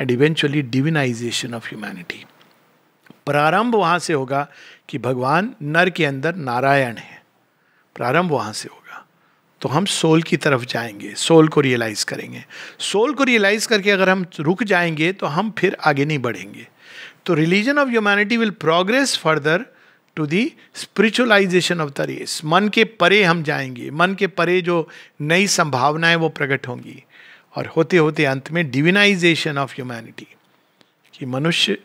and eventually divinization of humanity. प्रारंभ वहाँ से होगा कि भगवान नर के अंदर नारायण है। प्रारंभ वहाँ से होगा। तो हम सोल की तरफ़ जाएँगे, सोल को रियलाइज़ करेंगे। सोल को रियलाइज़ करके अगर हम रुक जाएँगे तो हम फिर आगे नहीं बढ़ेंगे। तो religion of humanity will progress further to the spiritualisation of the race मन के परे हम जाएँगे। मन के परे जो नई संभावनाएँ वो प्रकट होंगी। और होते होते अंत में डिविनाइजेशन ऑफ़ ह्यूमैनिटी कि मनुष्य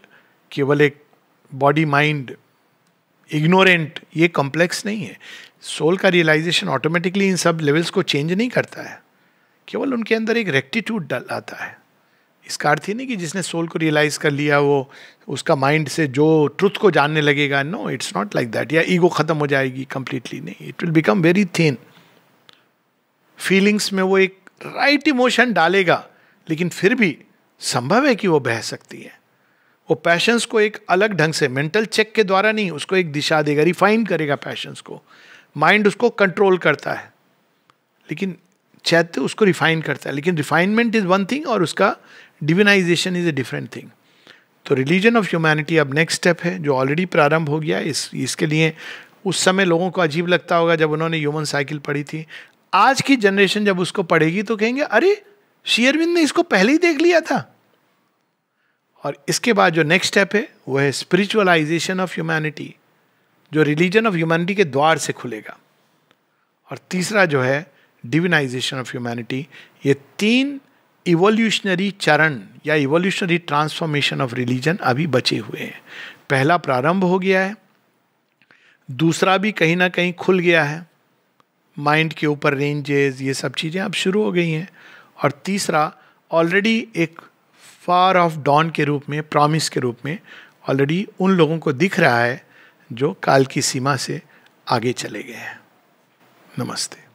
केवल एक बॉडी माइंड इग्नोरेंट ये कॉम्प्लेक्स नहीं है। सोल का रियलाइजेशन ऑटोमेटिकली इन सब लेवल्स को चेंज नहीं करता है। केवल उनके अंदर एक रेक्टिट्यूड डल आता है। इसका अर्थ ही नहीं कि जिसने सोल को रियलाइज़ कर लिया, वो उसका माइंड से जो ट्रुथ को जानने लगेगा no it's not like that या ईगो खत्म हो जाएगी कंप्लीटली नहीं। It will become very thin feelings में वो एक राइट right इमोशन डालेगा, लेकिन फिर भी संभव है कि वो बह सकती है। वो पैशंस को एक अलग ढंग से मेंटल चेक के द्वारा नहीं, उसको एक दिशा देगा रिफाइन करेगा पैशंस को। माइंड उसको कंट्रोल करता है, लेकिन चैत्य उसको रिफाइन करता है। लेकिन रिफाइनमेंट इज़ वन थिंग और उसका divinisation is a different thing. तो रिलीजन ऑफ़ ह्यूमैनिटी अब नेक्स्ट स्टेप है, जो ऑलरेडी प्रारंभ हो गया। इस, इसके लिए उस समय लोगों को अजीब लगता होगा जब उन्होंने ह्यूमन साइकिल पढ़ी थी। आज की जनरेशन जब उसको पढ़ेगी तो कहेंगे, अरे, शेयरविंद ने इसको पहले ही देख लिया था। और इसके बाद जो नेक्स्ट स्टेप है, वो है स्पिरिचुअलाइजेशन ऑफ़ ह्यूमैनिटी जो रिलीजन ऑफ़ ह्यूमैनिटी के द्वार से खुलेगा। और तीसरा जो है डिविनाइजेशन ऑफ़ ह्यूमैनिटी ये तीन इवोल्यूशनरी चरण या इवोल्यूशनरी ट्रांसफॉर्मेशन ऑफ़ रिलीजन अभी बचे हुए हैं। पहला प्रारंभ हो गया है, दूसरा भी कहीं ना कहीं खुल गया है। माइंड के ऊपर रेंजेस ये सब चीज़ें अब शुरू हो गई हैं। और तीसरा ऑलरेडी एक फार ऑफ़ डॉन के रूप में प्रॉमिस के रूप में ऑलरेडी उन लोगों को दिख रहा है जो काल की सीमा से आगे चले गए हैं। नमस्ते।